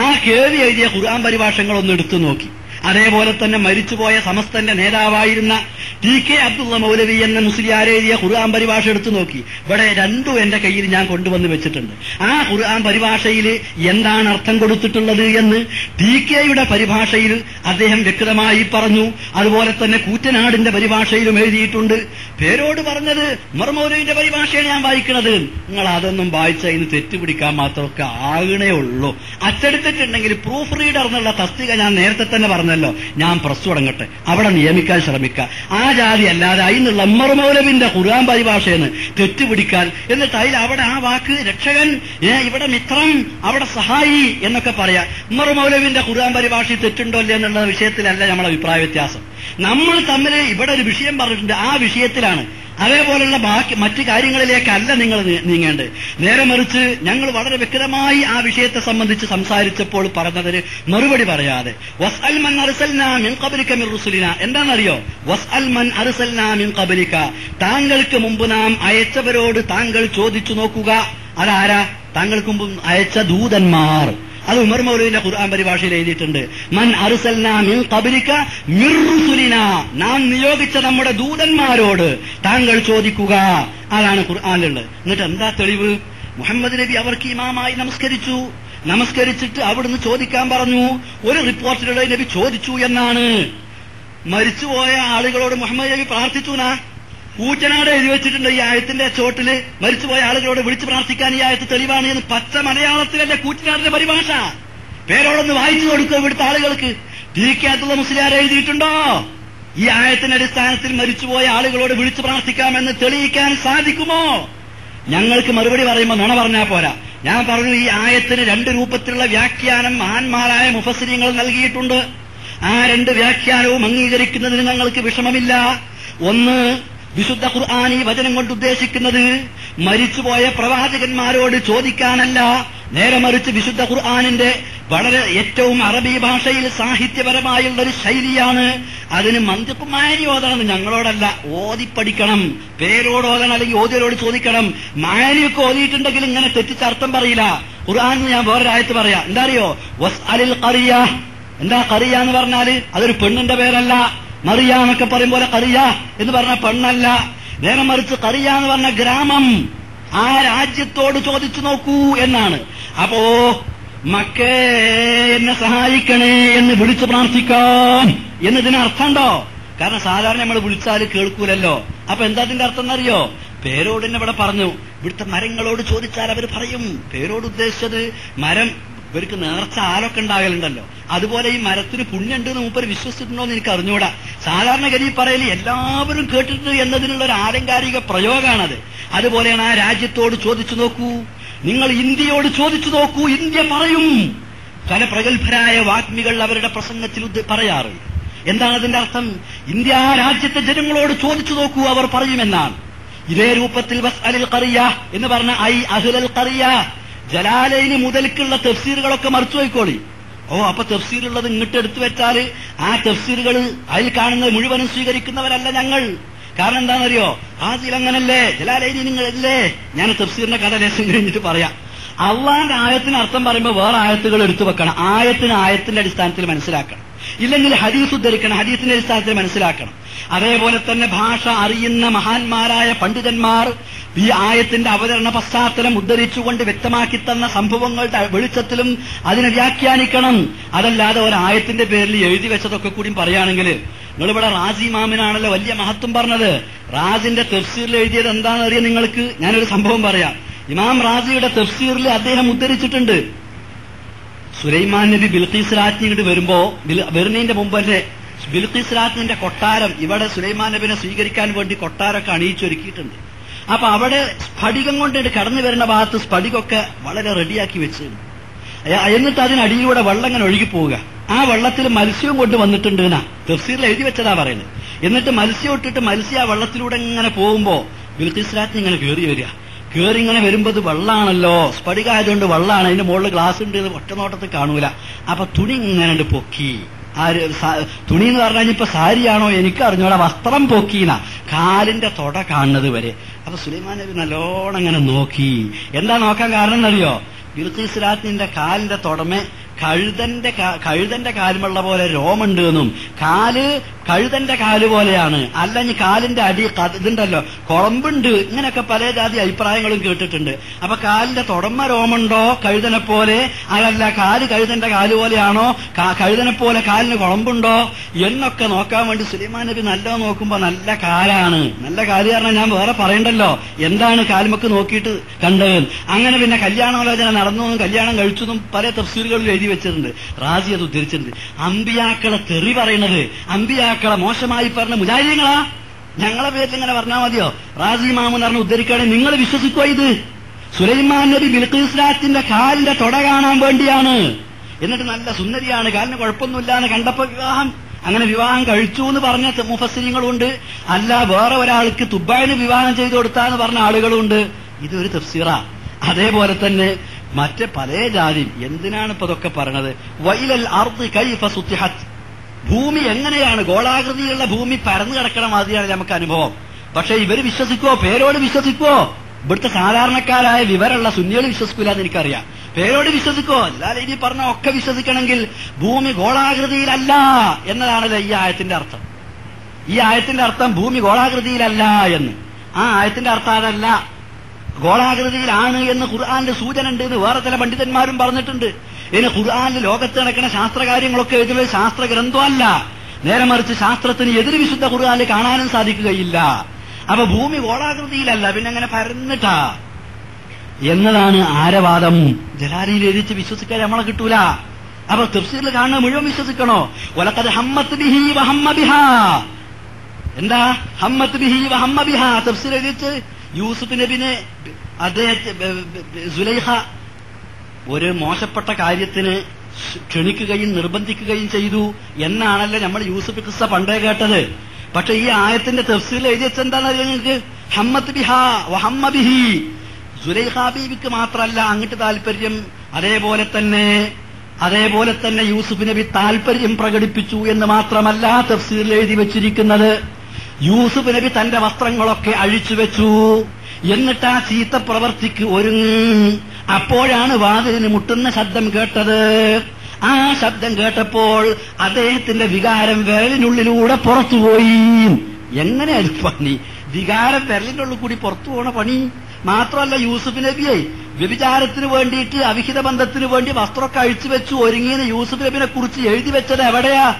ആ കേവി എഴുതിയ ഖുർആൻ പരിഭാഷങ്ങളൊന്ന് എടുത്തു നോക്കി. അതേപോലെ തന്നെ മരിച്ചുപോയ സമസ്തന്റെ നേതാവായിരുന്ന ടി കെ അബ്ദുള്ള മൗലവി എന്ന മുസ്ലിം എഴുതിയ ഖുർആൻ പരിഭാഷ എടുത്തു നോക്കി. ഇവിടെ രണ്ടും എന്റെ കയ്യിൽ ഞാൻ കൊണ്ടുവന്ന് വെച്ചിട്ടുണ്ട്. ആ ഖുർആൻ പരിഭാഷയിൽ എന്താണ് അർത്ഥം കൊടുത്തിട്ടുള്ളത് എന്ന് ടി കെയുടെ പരിഭാഷയിൽ അദ്ദേഹം വ്യക്തമായി പറഞ്ഞു. അതുപോലെ തന്നെ കൂറ്റനാടിന്റെ പരിഭാഷയിലും എഴുതിയിട്ടുണ്ട്. പേരോട് പറഞ്ഞത് മർമൗലവിന്റെ പരിഭാഷയാണ് ഞാൻ വായിക്കുന്നത്. നിങ്ങൾ അതൊന്നും വായിച്ച ഇന്ന് തെറ്റുപിടിക്കാൻ മാത്രമൊക്കെ ആകണേ ഉള്ളൂ. അച്ചടിച്ചിട്ടുണ്ടെങ്കിൽ പ്രൂഫ് റീഡർ എന്നുള്ള തസ്തിക ഞാൻ നേരത്തെ തന്നെ പറഞ്ഞല്ലോ ഞാൻ പ്രസ് തുടങ്ങട്ടെ അവിടെ നിയമിക്കാൻ ശ്രമിക്കുക ആ ജാതി അല്ലാതെ അതിനുള്ള മർമൗലവിന്റെ ഖുർആൻ പരിഭാഷയെന്ന് തെറ്റുപിടിക്കാൻ എന്നിട്ട് അതിൽ അവിടെ ആ വാക്ക് രക്ഷകൻ ഇവിടെ മിത്രം അവിടെ സഹായി എന്നൊക്കെ പറയാ. മൗലവിന്റെ ഖുർആൻ പരിഭാഷ തെറ്റുണ്ടോ അല്ലേ എന്നുള്ള വിഷയത്തിലല്ല നമ്മളെ അഭിപ്രായ വ്യത്യാസം. നമ്മൾ തമ്മിൽ ഇവിടെ ഒരു വിഷയം പറഞ്ഞിട്ടുണ്ട്. ആ വിഷയത്തിലാണ് അതേപോലുള്ള ബാക്കി മറ്റു കാര്യങ്ങളിലേക്കല്ല നിങ്ങൾ നീങ്ങേണ്ട നീങ്ങേണ്ടത്. നേരെ മറിച്ച് ഞങ്ങൾ വളരെ വ്യക്തമായി ആ വിഷയത്തെ സംബന്ധിച്ച് സംസാരിച്ചപ്പോൾ പറഞ്ഞതിന് മറുപടി പറയാതെ വസ് അൽ മൻ മിൻ വസ് അൽ മൻ ഖബ്ലിക. താങ്കൾക്ക് മുമ്പ് നാം അയച്ചവരോട് താങ്കൾ ചോദിച്ചു നോക്കുക. അതാരാ? താങ്കൾക്ക് മുമ്പ് അയച്ച ദൂതന്മാർ. അത് ഉമർ മൗലവിന്റെ ഖുർആൻ പരിഭാഷയിൽ എഴുതിയിട്ടുണ്ട്. മൻ അറുസൽന മിൻ ഖബലിക മിർ റുസുലിന. നാം നിയോഗിച്ച നമ്മുടെ ദൂതന്മാരോട് താങ്കൾ ചോദിക്കുക. അതാണ് ഖുർആാനിലുള്ളത്. എന്നിട്ട് എന്താ തെളിവ്? മുഹമ്മദ് നബി അവർക്ക് ഇമാമായി നമസ്കരിച്ചു. നമസ്കരിച്ചിട്ട് അവിടുന്ന് ചോദിക്കാൻ പറഞ്ഞു. ഒരു റിപ്പോർട്ടിലുള്ള നബി ചോദിച്ചു എന്നാണ്. മരിച്ചുപോയ ആളുകളോട് മുഹമ്മദ് നബി പ്രാർത്ഥിച്ചു കൂറ്റനാട് എഴുതി വെച്ചിട്ടുണ്ട് ഈ ആയത്തിന്റെ ചോട്ടിൽ. മരിച്ചുപോയ ആളുകളോട് വിളിച്ചു പ്രാർത്ഥിക്കാൻ ഈ ആയത്ത് തെളിവാണ് എന്ന് പച്ച മലയാളത്തിലല്ലേ കൂറ്റനാടിന്റെ പരിഭാഷ. പേരോടൊന്ന് വായിച്ചു കൊടുക്കുക ഇവിടുത്തെ ആളുകൾക്ക്. ടി മുസ്ലിയാർ എഴുതിയിട്ടുണ്ടോ? ഈ ആയത്തിന്റെ അടിസ്ഥാനത്തിൽ മരിച്ചുപോയ ആളുകളോട് വിളിച്ചു പ്രാർത്ഥിക്കാമെന്ന് തെളിയിക്കാൻ സാധിക്കുമോ? ഞങ്ങൾക്ക് മറുപടി പറയുമ്പോൾ നുണ പറഞ്ഞാൽ പോരാ. ഞാൻ പറഞ്ഞു ഈ ആയത്തിന് രണ്ട് രൂപത്തിലുള്ള വ്യാഖ്യാനം മഹാന്മാരായ മുഫസരിങ്ങൾ നൽകിയിട്ടുണ്ട്. ആ രണ്ട് വ്യാഖ്യാനവും അംഗീകരിക്കുന്നതിന് ഞങ്ങൾക്ക് വിഷമമില്ല. ഒന്ന് വിശുദ്ധ ഖുർആൻ ഈ വചനം കൊണ്ട് ഉദ്ദേശിക്കുന്നത് മരിച്ചുപോയ പ്രവാചകന്മാരോട് ചോദിക്കാനല്ല നേരെ മറിച്ച് വിശുദ്ധ ഖുർആാനിന്റെ വളരെ ഏറ്റവും അറബി ഭാഷയിൽ സാഹിത്യപരമായുള്ള ഒരു ശൈലിയാണ്. അതിന് മന്ദിപ്പുമാരി ഓതണം ഞങ്ങളോടല്ല ഓതിപ്പടിക്കണം പേരോട് ഓതണം അല്ലെങ്കിൽ ഓതിയരോട് ചോദിക്കണം. മാനിയൊക്കെ ഓതിയിട്ടുണ്ടെങ്കിൽ ഇങ്ങനെ തെറ്റിച്ചർത്ഥം പറയില്ല. ഖുർആൻ ഞാൻ വേറൊരായത്ത് പറയാം. എന്താ അറിയോ? വസ് അലിൽ കറിയ എന്താ കറിയ എന്ന് പറഞ്ഞാൽ അതൊരു പെണ്ണിന്റെ പേരല്ല. മറിയ എന്നൊക്കെ പറയും പോലെ കറിയ എന്ന് പറഞ്ഞ പെണ്ണല്ല. നേരെ മറിച്ച് കറിയ എന്ന് പറഞ്ഞ ഗ്രാമം ആ രാജ്യത്തോട് ചോദിച്ചു നോക്കൂ എന്നാണ്. അപ്പോ മക്കേ എന്നെ സഹായിക്കണേ എന്ന് വിളിച്ചു പ്രാർത്ഥിക്കാം എന്നതിന് അർത്ഥമുണ്ടോ? കാരണം സാധാരണ നമ്മൾ വിളിച്ചാൽ കേൾക്കൂലല്ലോ. അപ്പൊ എന്താ അതിന്റെ അർത്ഥം എന്നറിയോ? പേരോട് തന്നെ ഇവിടെ പറഞ്ഞു. ഇവിടുത്തെ മരങ്ങളോട് ചോദിച്ചാൽ അവർ പറയും. പേരോട് ഉദ്ദേശിച്ചത് മരം ഇവർക്ക് നേർച്ച ആലൊക്കെ ഉണ്ടാകലുണ്ടല്ലോ? അതുപോലെ ഈ മരത്തിന് പുണ്യുണ്ട് എന്ന് മൂപ്പര് വിശ്വസിച്ചിട്ടുണ്ടോ എന്ന് എനിക്ക് അറിഞ്ഞൂടാ. സാധാരണഗതി പറയൽ എല്ലാവരും കേട്ടിട്ടുണ്ട് എന്നതിനുള്ള ഒരു ആലങ്കാരിക പ്രയോഗമാണത് അതുപോലെയാണ് ആ രാജ്യത്തോട് ചോദിച്ചു നോക്കൂ. നിങ്ങൾ ഇന്ത്യയോട് ചോദിച്ചു നോക്കൂ. ഇന്ത്യ പറയും. പല പ്രഗത്ഭരായ വാഗ്മികൾ അവരുടെ പ്രസംഗത്തിൽ പറയാറ്. എന്താണ് അതിന്റെ അർത്ഥം? ഇന്ത്യ ആ രാജ്യത്തെ ജനങ്ങളോട് ചോദിച്ചു നോക്കൂ അവർ പറയുമെന്നാണ്. ഇതേ രൂപത്തിൽ എന്ന് പറഞ്ഞ ഐ അഹ്ലൽ കറിയ ജലാലയിന് മുതൽക്കുള്ള തഫ്സീറുകളൊക്കെ മറിച്ചു പോയിക്കോളി ഓ അപ്പൊ തഫ്സീറുള്ളത് ഇങ്ങോട്ട് എടുത്തു വെച്ചാൽ ആ തഫ്സീറുകൾ അതിൽ കാണുന്ന മുഴുവനും സ്വീകരിക്കുന്നവരല്ല ഞങ്ങൾ. കാരണം എന്താണെന്നറിയോ? ആ ചിലങ്ങനല്ലേ ജലാലയിനി നിങ്ങളല്ലേ? ഞാൻ തഫ്സീറിന്റെ കഥ ലേശം കഴിഞ്ഞിട്ട് പറയാം. അള്ളാന്റെ ആയത്തിന് അർത്ഥം പറയുമ്പോൾ വേറെ ആയത്തുകൾ എടുത്തു വെക്കണം. ആയത്തിന് ആയത്തിന്റെ അടിസ്ഥാനത്തിൽ മനസ്സിലാക്കണം. ഇല്ലെങ്കിൽ ഹദീസ് ഉദ്ധരിക്കണം ഹദീസിന്റെ അടിസ്ഥാനത്തിൽ മനസ്സിലാക്കണം. അതേപോലെ തന്നെ ഭാഷ അറിയുന്ന മഹാന്മാരായ പണ്ഡിതന്മാർ ഈ ആയത്തിന്റെ അവതരണ പശ്ചാത്തലം ഉദ്ധരിച്ചുകൊണ്ട് വ്യക്തമാക്കി തന്ന സംഭവങ്ങളുടെ വെളിച്ചത്തിലും അതിനെ വ്യാഖ്യാനിക്കണം. അതല്ലാതെ ഒരായത്തിന്റെ പേരിൽ എഴുതി വെച്ചതൊക്കെ കൂടി പറയുകയാണെങ്കിൽ നിങ്ങളിവിടെ റാസി മാമിനാണല്ലോ വലിയ മഹത്വം പറഞ്ഞത്. റാസിന്റെ തെഫ്സീറിൽ എഴുതിയത് എന്താണെന്ന് അറിയാം നിങ്ങൾക്ക്? ഞാനൊരു സംഭവം പറയാം. ഇമാം റാസിയുടെ തെഫ്സീറിൽ അദ്ദേഹം ഉദ്ധരിച്ചിട്ടുണ്ട്. സുലൈമാൻ നബി ബിൽഖീസ് രാജ്ഞി ഇങ്ങോട്ട് വരുമ്പോ വരുന്നതിന്റെ മുമ്പ് തന്നെ ബിൽഖീസ് രാജ്ഞിന്റെ കൊട്ടാരം ഇവിടെ സുലൈമാൻ നബിനെ സ്വീകരിക്കാൻ വേണ്ടി കൊട്ടാരമൊക്കെ അണിയിച്ചൊരുക്കിയിട്ടുണ്ട് അപ്പൊ അവിടെ സ്ഫടികം കൊണ്ട് കടന്നു വരുന്ന ഭാഗത്ത് സ്ഫടികമൊക്കെ വളരെ റെഡിയാക്കി വെച്ച് എന്നിട്ട് അതിനടിയിലൂടെ വെള്ളം ഇങ്ങനെ ഒഴുകി പോവുക. ആ വെള്ളത്തിൽ മത്സ്യവും കൊണ്ട് വന്നിട്ടുണ്ട് എന്നാ. തഫ്സീറിൽ എഴുതി വെച്ചതാ പറയുന്നത്. എന്നിട്ട് മത്സ്യം ഇട്ടിട്ട് മത്സ്യം ആ വെള്ളത്തിലൂടെ ഇങ്ങനെ പോകുമ്പോ ബിൽഖീസ് രാജ്ഞി ഇങ്ങനെ കയറി വരിക. കയറി ഇങ്ങനെ വരുമ്പോ ഇത് വെള്ളാണല്ലോ. സ്ഫടികമായതുകൊണ്ട് വെള്ളമാണ് അതിന്റെ മുകളിൽ ഗ്ലാസ് ഉണ്ട് ഇത് ഒറ്റ നോട്ടത്തിൽ കാണൂല. അപ്പൊ തുണി ഇങ്ങനെ പൊക്കി. ആര് തുണി എന്ന് പറഞ്ഞാൽ ഇപ്പൊ സാരിയാണോ? എനിക്ക് അറിഞ്ഞോളാം വസ്ത്രം പൊക്കീന കാലിന്റെ തൊട കാണുന്നത് വരെ. അപ്പൊ സുലൈമാൻ നബി നല്ലോണം ഇങ്ങനെ നോക്കി. എന്താ നോക്കാൻ കാരണം എന്നറിയോ? ബിൽഖീസ് കാലിന്റെ തൊടമേ കഴുതന്റെ കഴുതന്റെ കാലുമുള്ള പോലെ രോമുണ്ട് എന്നും കാൽ കഴുതന്റെ കാൽ പോലെയാണ്. അല്ലെങ്കിൽ കാലിന്റെ അടി ഇതുണ്ടല്ലോ കുളമ്പുണ്ട് ഇങ്ങനെയൊക്കെ പല ജാതി അഭിപ്രായങ്ങളും കേട്ടിട്ടുണ്ട്. അപ്പൊ കാലിന്റെ തുടമ്മ രോമുണ്ടോ കഴുതനെ പോലെ അതല്ല കാൽ കഴുതന്റെ കാൽ പോലെയാണോ? കഴുതനെ പോലെ കാലിന് കുളമ്പുണ്ടോ എന്നൊക്കെ നോക്കാൻ വേണ്ടി സുലൈമാൻ നബി നല്ല നോക്കുമ്പോ നല്ല കാലാണ്. നല്ല കാൽ കാരണം ഞാൻ വേറെ പറയണ്ടല്ലോ. എന്താണ് കാൽമക്ക് നോക്കിയിട്ട് കണ്ടത്? അങ്ങനെ പിന്നെ കല്യാണാലോചന നടന്നു കല്യാണം കഴിച്ചതും പല തഫ്സീലുകളിൽ എഴുതി വെച്ചിട്ടുണ്ട്. റാജി അത് ഉദ്ധരിച്ചിട്ടുണ്ട്. അമ്പിയാക്കളെ തെറി പറയണത് പറയുന്നത് അമ്പിയാക്കളെ മോശമായി പറഞ്ഞ മുജാരിങ്ങളാ ഞങ്ങളെ പേരിൽ ഇങ്ങനെ പറഞ്ഞാൽ മതിയോ? റാസി മാമു എന്ന് പറഞ്ഞ് ഉദ്ധരിക്കുകയാണെങ്കിൽ നിങ്ങൾ വിശ്വസിക്കോ ഇത്? സുലൈമാൻ നബി ബിൽഖിസ്ലാത്തിന്റെ കാലിന്റെ തൊട കാണാൻ വേണ്ടിയാണ്. എന്നിട്ട് നല്ല സുന്ദരിയാണ് കാലിന് കുഴപ്പമൊന്നുമില്ല എന്ന് കണ്ടപ്പോ വിവാഹം. അങ്ങനെ വിവാഹം കഴിച്ചു എന്ന് പറഞ്ഞ മുഫസ്സിരിങ്ങളുണ്ട്. അല്ല വേറെ ഒരാൾക്ക് തുബായിന് വിവാഹം ചെയ്തു കൊടുത്താന്ന് പറഞ്ഞ ആളുകളുണ്ട്. ഇതൊരു തഫ്സീറ. അതേപോലെ തന്നെ മറ്റേ പല ജാതിയും എന്തിനാണ് ഇപ്പൊ ഇതൊക്കെ പറഞ്ഞത്? വൈലൽ അർദ് കൈഫ സുത്തിഹത്ത് ഭൂമി എങ്ങനെയാണ്? ഗോളാകൃതിയുള്ള ഭൂമി പരന്നു കിടക്കണ മാതിരിയാണ് നമുക്ക് അനുഭവം. പക്ഷെ ഇവർ വിശ്വസിക്കുവോ? പേരോട് വിശ്വസിക്കുവോ? ഇവിടുത്തെ സാധാരണക്കാരായ വിവരമുള്ള സുന്നികൾ വിശ്വസിക്കില്ല എന്ന് എനിക്കറിയാം. പേരോട് വിശ്വസിക്കോ അല്ലാതെ ഇനി പറഞ്ഞ ഒക്കെ വിശ്വസിക്കണമെങ്കിൽ ഭൂമി ഗോളാകൃതിയിലല്ല എന്നതാണല്ലോ ഈ ആയത്തിന്റെ അർത്ഥം. ഈ ആയത്തിന്റെ അർത്ഥം ഭൂമി ഗോളാകൃതിയിലല്ല എന്ന്. ആ ആയത്തിന്റെ അർത്ഥം അതല്ല. ഗോളാകൃതിയിലാണ് എന്ന് ഖുർആാന്റെ സൂചന ഉണ്ട് എന്ന് വേറെ ചില പണ്ഡിതന്മാരും പറഞ്ഞിട്ടുണ്ട്. ഇനി ഖുർആാനിൽ ലോകത്ത് നടക്കുന്ന ശാസ്ത്രകാര്യങ്ങളൊക്കെ എഴുതുന്നത് ശാസ്ത്ര ഗ്രന്ഥമല്ല നേരെ മറിച്ച് ശാസ്ത്രത്തിന് എതിര് വിശുദ്ധ ഖുർആാനിൽ കാണാനും സാധിക്കുകയില്ല. അപ്പൊ ഭൂമി ഗോളാകൃതിയിലല്ല പിന്നെ അങ്ങനെ പരന്നിട്ടാ. എന്നതാണ് ആരവാദം. ജലാലിയിൽ എഴുതിച്ച് വിശ്വസിക്കാൻ നമ്മളെ കിട്ടൂല. അപ്പൊ തഫ്സീറിൽ കാണുന്ന മുഴുവൻ വിശ്വസിക്കണോ? ഒലക്കത് ഹമ്മത്ത് ബിഹി വഹമ്മ എന്താ? ഹമ്മത്ത് ബിഹി വഹമ്മ ബിഹാ. തഫ്സീർ എഴുതിച്ച് യൂസുഫ് നബിനെ അദ്ദേഹത്തെ ഒരു മോശപ്പെട്ട കാര്യത്തിന് ക്ഷണിക്കുകയും നിർബന്ധിക്കുകയും ചെയ്തു എന്നാണല്ലോ നമ്മൾ യൂസഫ് ക്രിസ്ത പണ്ടേ കേട്ടത്. പക്ഷെ ഈ ആയത്തിന്റെ തഫ്സീൽ എഴുതി എന്താണ് നിങ്ങൾക്ക്? ഹമ്മത്ത് ബിഹാ വഹമ്മ ബിഹി. ബീവിക്ക് മാത്രമല്ല അങ്ങോട്ട് താല്പര്യം. അതേപോലെ തന്നെ അതേപോലെ തന്നെ യൂസുഫ് നബി താല്പര്യം പ്രകടിപ്പിച്ചു എന്ന് മാത്രമല്ല തഫ്സീറിൽ എഴുതി വെച്ചിരിക്കുന്നത്. യൂസുഫ് നബി തന്റെ വസ്ത്രങ്ങളൊക്കെ അഴിച്ചു വെച്ചു. എന്നിട്ട് ആ ചീത്ത പ്രവർത്തിക്ക് ഒരുങ്ങി. അപ്പോഴാണ് വാതിലിന് മുട്ടുന്ന ശബ്ദം കേട്ടത്. ആ ശബ്ദം കേട്ടപ്പോൾ അദ്ദേഹത്തിന്റെ വികാരം വിരലിനുള്ളിലൂടെ പുറത്തുപോയി. എങ്ങനെ പണി? വികാരം വിരലിനുള്ളിൽ കൂടി പുറത്തു പോണ പണി. മാത്രമല്ല യൂസുഫ് നബിയെ വ്യഭിചാരത്തിന് വേണ്ടിയിട്ട് അവിഹിത ബന്ധത്തിന് വേണ്ടി വസ്ത്രമൊക്കെ അഴിച്ചു വെച്ചു ഒരുങ്ങിയെന്ന് യൂസുഫ് നബിനെ കുറിച്ച് എഴുതി വെച്ചത് എവിടെയാ?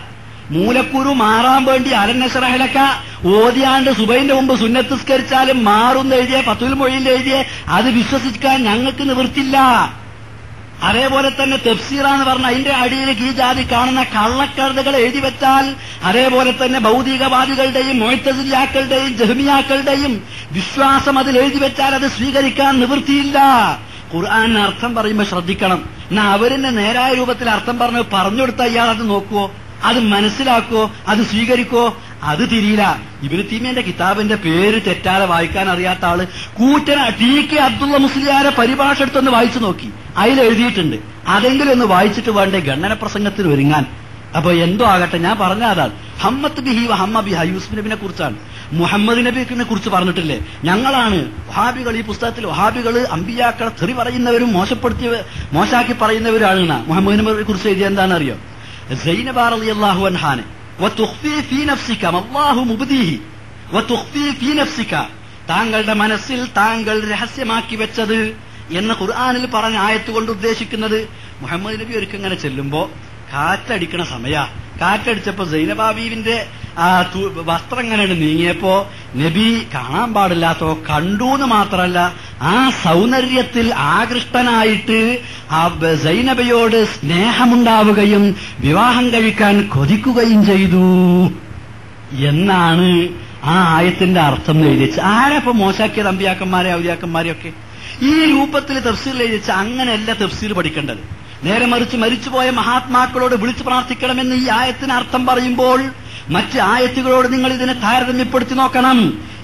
മൂലക്കുരു മാറാൻ വേണ്ടി അലന്നസറഹലക്ക ഓതിയാണ്ട് സുബൈന്റെ മുമ്പ് സുന്നത്തിസ്കരിച്ചാലും മാറുന്ന എഴുതിയ പത്തുൽ മൊഴിയിൽ എഴുതിയ അത് വിശ്വസിക്കാൻ ഞങ്ങൾക്ക് നിവൃത്തില്ല അതേപോലെ തന്നെ തെഫ്സീറാന്ന് പറഞ്ഞ അതിന്റെ അടിയിൽ ഈ ജാതി കാണുന്ന കള്ളക്കഴുതകൾ എഴുതി വെച്ചാൽ അതേപോലെ തന്നെ ഭൗതികവാദികളുടെയും മൊയ്ത്തസിയാക്കളുടെയും ജഹ്മിയാക്കളുടെയും വിശ്വാസം അതിൽ എഴുതി വെച്ചാൽ അത് സ്വീകരിക്കാൻ നിവൃത്തിയില്ല. ഖുർആാനിന് അർത്ഥം പറയുമ്പോൾ ശ്രദ്ധിക്കണം. എന്നാ അവരിന്റെ നേരായ രൂപത്തിൽ അർത്ഥം പറഞ്ഞു പറഞ്ഞുകൊടുത്ത ഇയാൾ അത് നോക്കുവോ? അത് മനസ്സിലാക്കോ അത് സ്വീകരിക്കോ? അത് തിരിയില്ല. ഇബിന് തീമിയന്റെ കിതാബിന്റെ പേര് തെറ്റാതെ വായിക്കാൻ അറിയാത്ത ആൾ കൂറ്റന ടി കെ അബ്ദുള്ള മുസ്ലിയാരെ പരിഭാഷ എടുത്തൊന്ന് വായിച്ചു നോക്കി. അതിൽ എഴുതിയിട്ടുണ്ട്. അതെങ്കിലും ഒന്ന് വായിച്ചിട്ട് വേണ്ടേ ഗണ്ണന പ്രസംഗത്തിന് ഒരുങ്ങാൻ. അപ്പൊ എന്തോ ആകട്ടെ ഞാൻ പറഞ്ഞ അതാണ്. ഹമ്മത്ത് ബിഹി ഹമ്മ ബിഹ യൂസുഫ് നബിനെ കുറിച്ചാണ്. മുഹമ്മദ് നബിനെ കുറിച്ച് പറഞ്ഞിട്ടില്ലേ? ഞങ്ങളാണ് വഹാബികൾ ഈ പുസ്തകത്തിൽ വഹാബികൾ അമ്പിയാക്കളെ തെറി പറയുന്നവരും മോശപ്പെടുത്തിയ മോശാക്കി പറയുന്നവരാണ്. മുഹമ്മദ് നബിയെ കുറിച്ച് എഴുതിയ എന്താണെന്ന് അറിയോ സൈനബ റളിയല്ലാഹു അൻഹാനെ വതുഖ്ഫി ഫീ നഫ്സിക الله മുബ്ദീഹി വതുഖ്ഫി ഫീ നഫ്സിക താങ്കളുടെ മനസ്സിൽ താങ്കൾ രഹസ്യമാക്കി വെച്ചത് എന്ന് ഖുർആനിൽ പറഞ്ഞ ആയത്ത് കൊണ്ട് ഉദ്ദേശിക്കുന്നത് മുഹമ്മദ് നബി ഒരിക്കങ്ങനെ ചെല്ലുമ്പോ കാറ്റടിക്കണ സമയ. കാറ്റടിച്ചപ്പോ സൈനബാബീവിന്റെ ആ വസ്ത്രം ഇങ്ങനെ നീങ്ങിയപ്പോ നബി കാണാൻ പാടില്ലാത്തോ കണ്ടു എന്ന് മാത്രമല്ല ആ സൗന്ദര്യത്തിൽ ആകൃഷ്ടനായിട്ട് ആ സൈനബയോട് സ്നേഹമുണ്ടാവുകയും വിവാഹം കഴിക്കാൻ കൊതിക്കുകയും ചെയ്തു. എന്നാണ് ആ ആയത്തിന്റെ അർത്ഥം എഴുതിച്ച് ആരപ്പോ മോശാക്കിയത് അമ്പിയാക്കന്മാരെ ഔലിയാക്കന്മാരെ ഒക്കെ ഈ രൂപത്തിൽ തഫ്സീൽ എഴുതിച്ച് അങ്ങനെയല്ല തഫ്സീൽ പഠിക്കേണ്ടത്. നേരെ മറിച്ച് മരിച്ചുപോയ മഹാത്മാക്കളോട് വിളിച്ചു പ്രാർത്ഥിക്കണമെന്ന് ഈ ആയത്തിന് അർത്ഥം പറയുമ്പോൾ മറ്റ് ആയത്തുകളോട് നിങ്ങൾ ഇതിനെ താരതമ്യപ്പെടുത്തി നോക്കണം.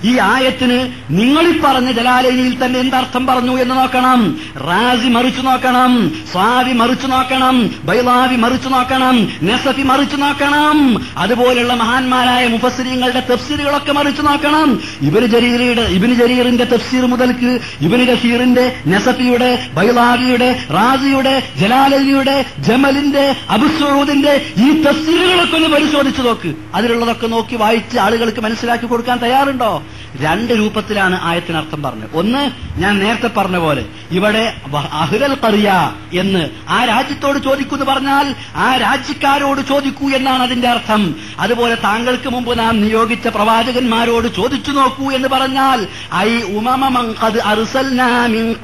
ഈ ആയത്തിന് നിങ്ങൾ പറഞ്ഞ ജലാലയിൽ തന്നെ എന്തർത്ഥം പറഞ്ഞു എന്ന് നോക്കണം. റാസി മറിച്ചു നോക്കണം. സ്വാവി മറിച്ചു നോക്കണം. ബൈലാവി മറിച്ചു നോക്കണം. നെസഫി മറിച്ചു നോക്കണം. അതുപോലുള്ള മഹാന്മാരായ മുഫസ്സിരിങ്ങളുടെ തഫ്സീറുകളൊക്കെ മറിച്ചു നോക്കണം. ഇബിന് ജരീറിയുടെ ഇബിന് ജരീറിന്റെ തഫ്സീർ മുതൽക്ക് ഇബിന് ഖഷീറിന്റെ നെസഫിയുടെ ബൈലാവിയുടെ റാസിയുടെ ജലാലയുടെ ജമലിന്റെ അബുസൂദിന്റെ ഈ തഫ്സീറുകളൊക്കെ ഒന്ന് പരിശോധിച്ചു നോക്ക്. അതിലുള്ളതൊക്കെ നോക്കി വായിച്ച് ആളുകൾക്ക് മനസ്സിലാക്കി കൊടുക്കാൻ തയ്യാറുണ്ടോ? രണ്ട് രൂപത്തിലാണ് ആയത്തിനർത്ഥം പറഞ്ഞത്. ഒന്ന് ഞാൻ നേരത്തെ പറഞ്ഞ പോലെ ഇവിടെ അഹുരൽ കറിയ എന്ന് ആ രാജ്യത്തോട് ചോദിക്കൂ എന്ന് പറഞ്ഞാൽ ആ രാജ്യക്കാരോട് ചോദിക്കൂ എന്നാണ് അതിന്റെ അർത്ഥം. അതുപോലെ താങ്കൾക്ക് മുമ്പ് നാം നിയോഗിച്ച പ്രവാചകന്മാരോട് ചോദിച്ചു നോക്കൂ എന്ന് പറഞ്ഞാൽ ഐ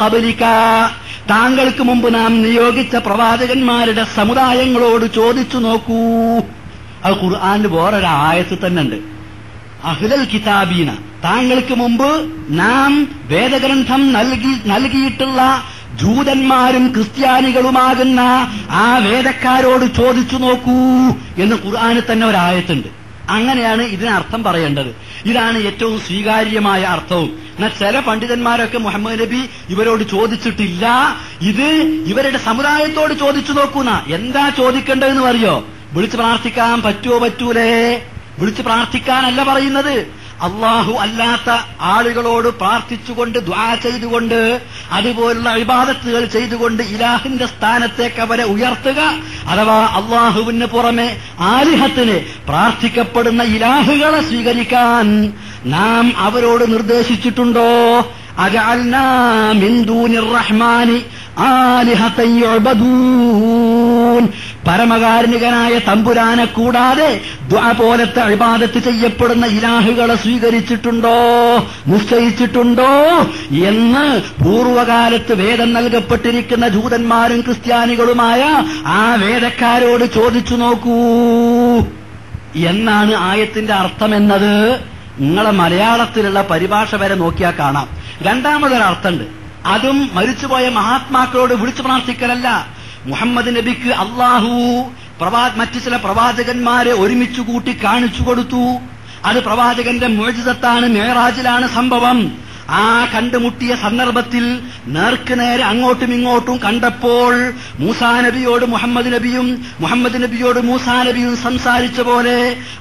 ഖബ്ലിക. താങ്കൾക്ക് മുമ്പ് നാം നിയോഗിച്ച പ്രവാചകന്മാരുടെ സമുദായങ്ങളോട് ചോദിച്ചു നോക്കൂ. അത് ഖുർആാനിൽ വേറൊരു ആയത്ത് തന്നെ ഉണ്ട് അഹ്ലൽ കിതാബീന. താങ്കൾക്ക് മുമ്പ് നാം വേദഗ്രന്ഥം നൽകി നൽകിയിട്ടുള്ള ജൂതന്മാരും ക്രിസ്ത്യാനികളുമാകുന്ന ആ വേദക്കാരോട് ചോദിച്ചു നോക്കൂ എന്ന് ഖുർആാനിൽ തന്നെ ഒരായത്തുണ്ട്. അങ്ങനെയാണ് ഇതിനർത്ഥം പറയേണ്ടത്. ഇതാണ് ഏറ്റവും സ്വീകാര്യമായ അർത്ഥവും. എന്നാൽ ചില പണ്ഡിതന്മാരൊക്കെ മുഹമ്മദ് നബി ഇവരോട് ചോദിച്ചിട്ടില്ല. ഇത് ഇവരുടെ സമുദായത്തോട് ചോദിച്ചു നോക്കൂന്ന. എന്താ ചോദിക്കേണ്ടതെന്ന് പറയോ? വിളിച്ചു പ്രാർത്ഥിക്കാൻ പറ്റുമോ പറ്റൂലേ? വിളിച്ചു പ്രാർത്ഥിക്കാനല്ല പറയുന്നത്. അള്ളാഹു അല്ലാത്ത ആളുകളോട് പ്രാർത്ഥിച്ചുകൊണ്ട് ദ്വാ ചെയ്തുകൊണ്ട് അതുപോലുള്ള വിവാദത്തുകൾ ചെയ്തുകൊണ്ട് ഇലാഹിന്റെ സ്ഥാനത്തേക്ക് അവരെ ഉയർത്തുക. അഥവാ അള്ളാഹുവിന് പുറമെ ആലിഹത്തിന് പ്രാർത്ഥിക്കപ്പെടുന്ന ഇലാഹുകളെ സ്വീകരിക്കാൻ നാം അവരോട് നിർദ്ദേശിച്ചിട്ടുണ്ടോ? പരമകാരുണികനായ തമ്പുരാനെ കൂടാതെ പോലത്തെ അഴിബാദത്ത് ചെയ്യപ്പെടുന്ന ഇലാഹുകളെ സ്വീകരിച്ചിട്ടുണ്ടോ? നിശ്ചയിച്ചിട്ടുണ്ടോ? എന്ന് പൂർവകാലത്ത് വേദം നൽകപ്പെട്ടിരിക്കുന്ന ജൂതന്മാരും ക്രിസ്ത്യാനികളുമായ ആ വേദക്കാരോട് ചോദിച്ചു നോക്കൂ. എന്നാണ് ആയത്തിന്റെ അർത്ഥമെന്നത്. നിങ്ങളെ മലയാളത്തിലുള്ള പരിഭാഷ വരെ നോക്കിയാൽ കാണാം. രണ്ടാമതൊരർത്ഥമുണ്ട് അതും മരിച്ചുപോയ മഹാത്മാക്കളോട് വിളിച്ചു പ്രാർത്ഥിക്കലല്ല. മുഹമ്മദ് നബിക്ക് അള്ളാഹു പ്രവാ മറ്റു ചില പ്രവാചകന്മാരെ ഒരുമിച്ച് കൂട്ടി കാണിച്ചു കൊടുത്തു. അത് പ്രവാചകന്റെ മോചിതത്താണ് മേറാജിലാണ് സംഭവം. ആ കണ്ടുമുട്ടിയ സന്ദർഭത്തിൽ നേർക്ക് നേരെ അങ്ങോട്ടും ഇങ്ങോട്ടും കണ്ടപ്പോൾ മൂസാ നബിയോട് മുഹമ്മദ് നബിയും മുഹമ്മദ് നബിയോട് മൂസാ നബിയും സംസാരിച്ച പോലെ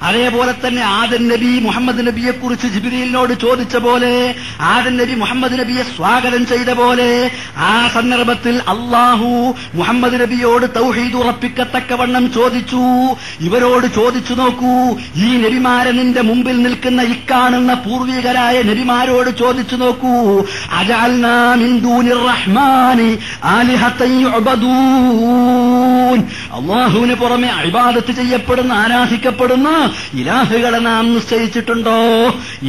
അതേപോലെ തന്നെ ആദൻ നബി മുഹമ്മദ് നബിയെ കുറിച്ച് ജിബിരിയിലിനോട് ചോദിച്ച പോലെ ആദൻ നബി മുഹമ്മദ് നബിയെ സ്വാഗതം ചെയ്ത പോലെ ആ സന്ദർഭത്തിൽ അള്ളാഹു മുഹമ്മദ് നബിയോട് തൗഹീദ് ഉറപ്പിക്കത്തക്കവണ്ണം ചോദിച്ചു. ഇവരോട് ചോദിച്ചു നോക്കൂ ഈ നബിമാരെ നിന്റെ മുമ്പിൽ നിൽക്കുന്ന ഇക്കാണുന്ന പൂർവികരായ നബിമാരോട് ചോദിച്ചു നോക്കൂ അള്ളാഹുവിന് പുറമെ അഴിബാദത്ത് ചെയ്യപ്പെടുന്ന ആരാധിക്കപ്പെടുന്ന ഇലാഹുകളെ നാം നിശ്ചയിച്ചിട്ടുണ്ടോ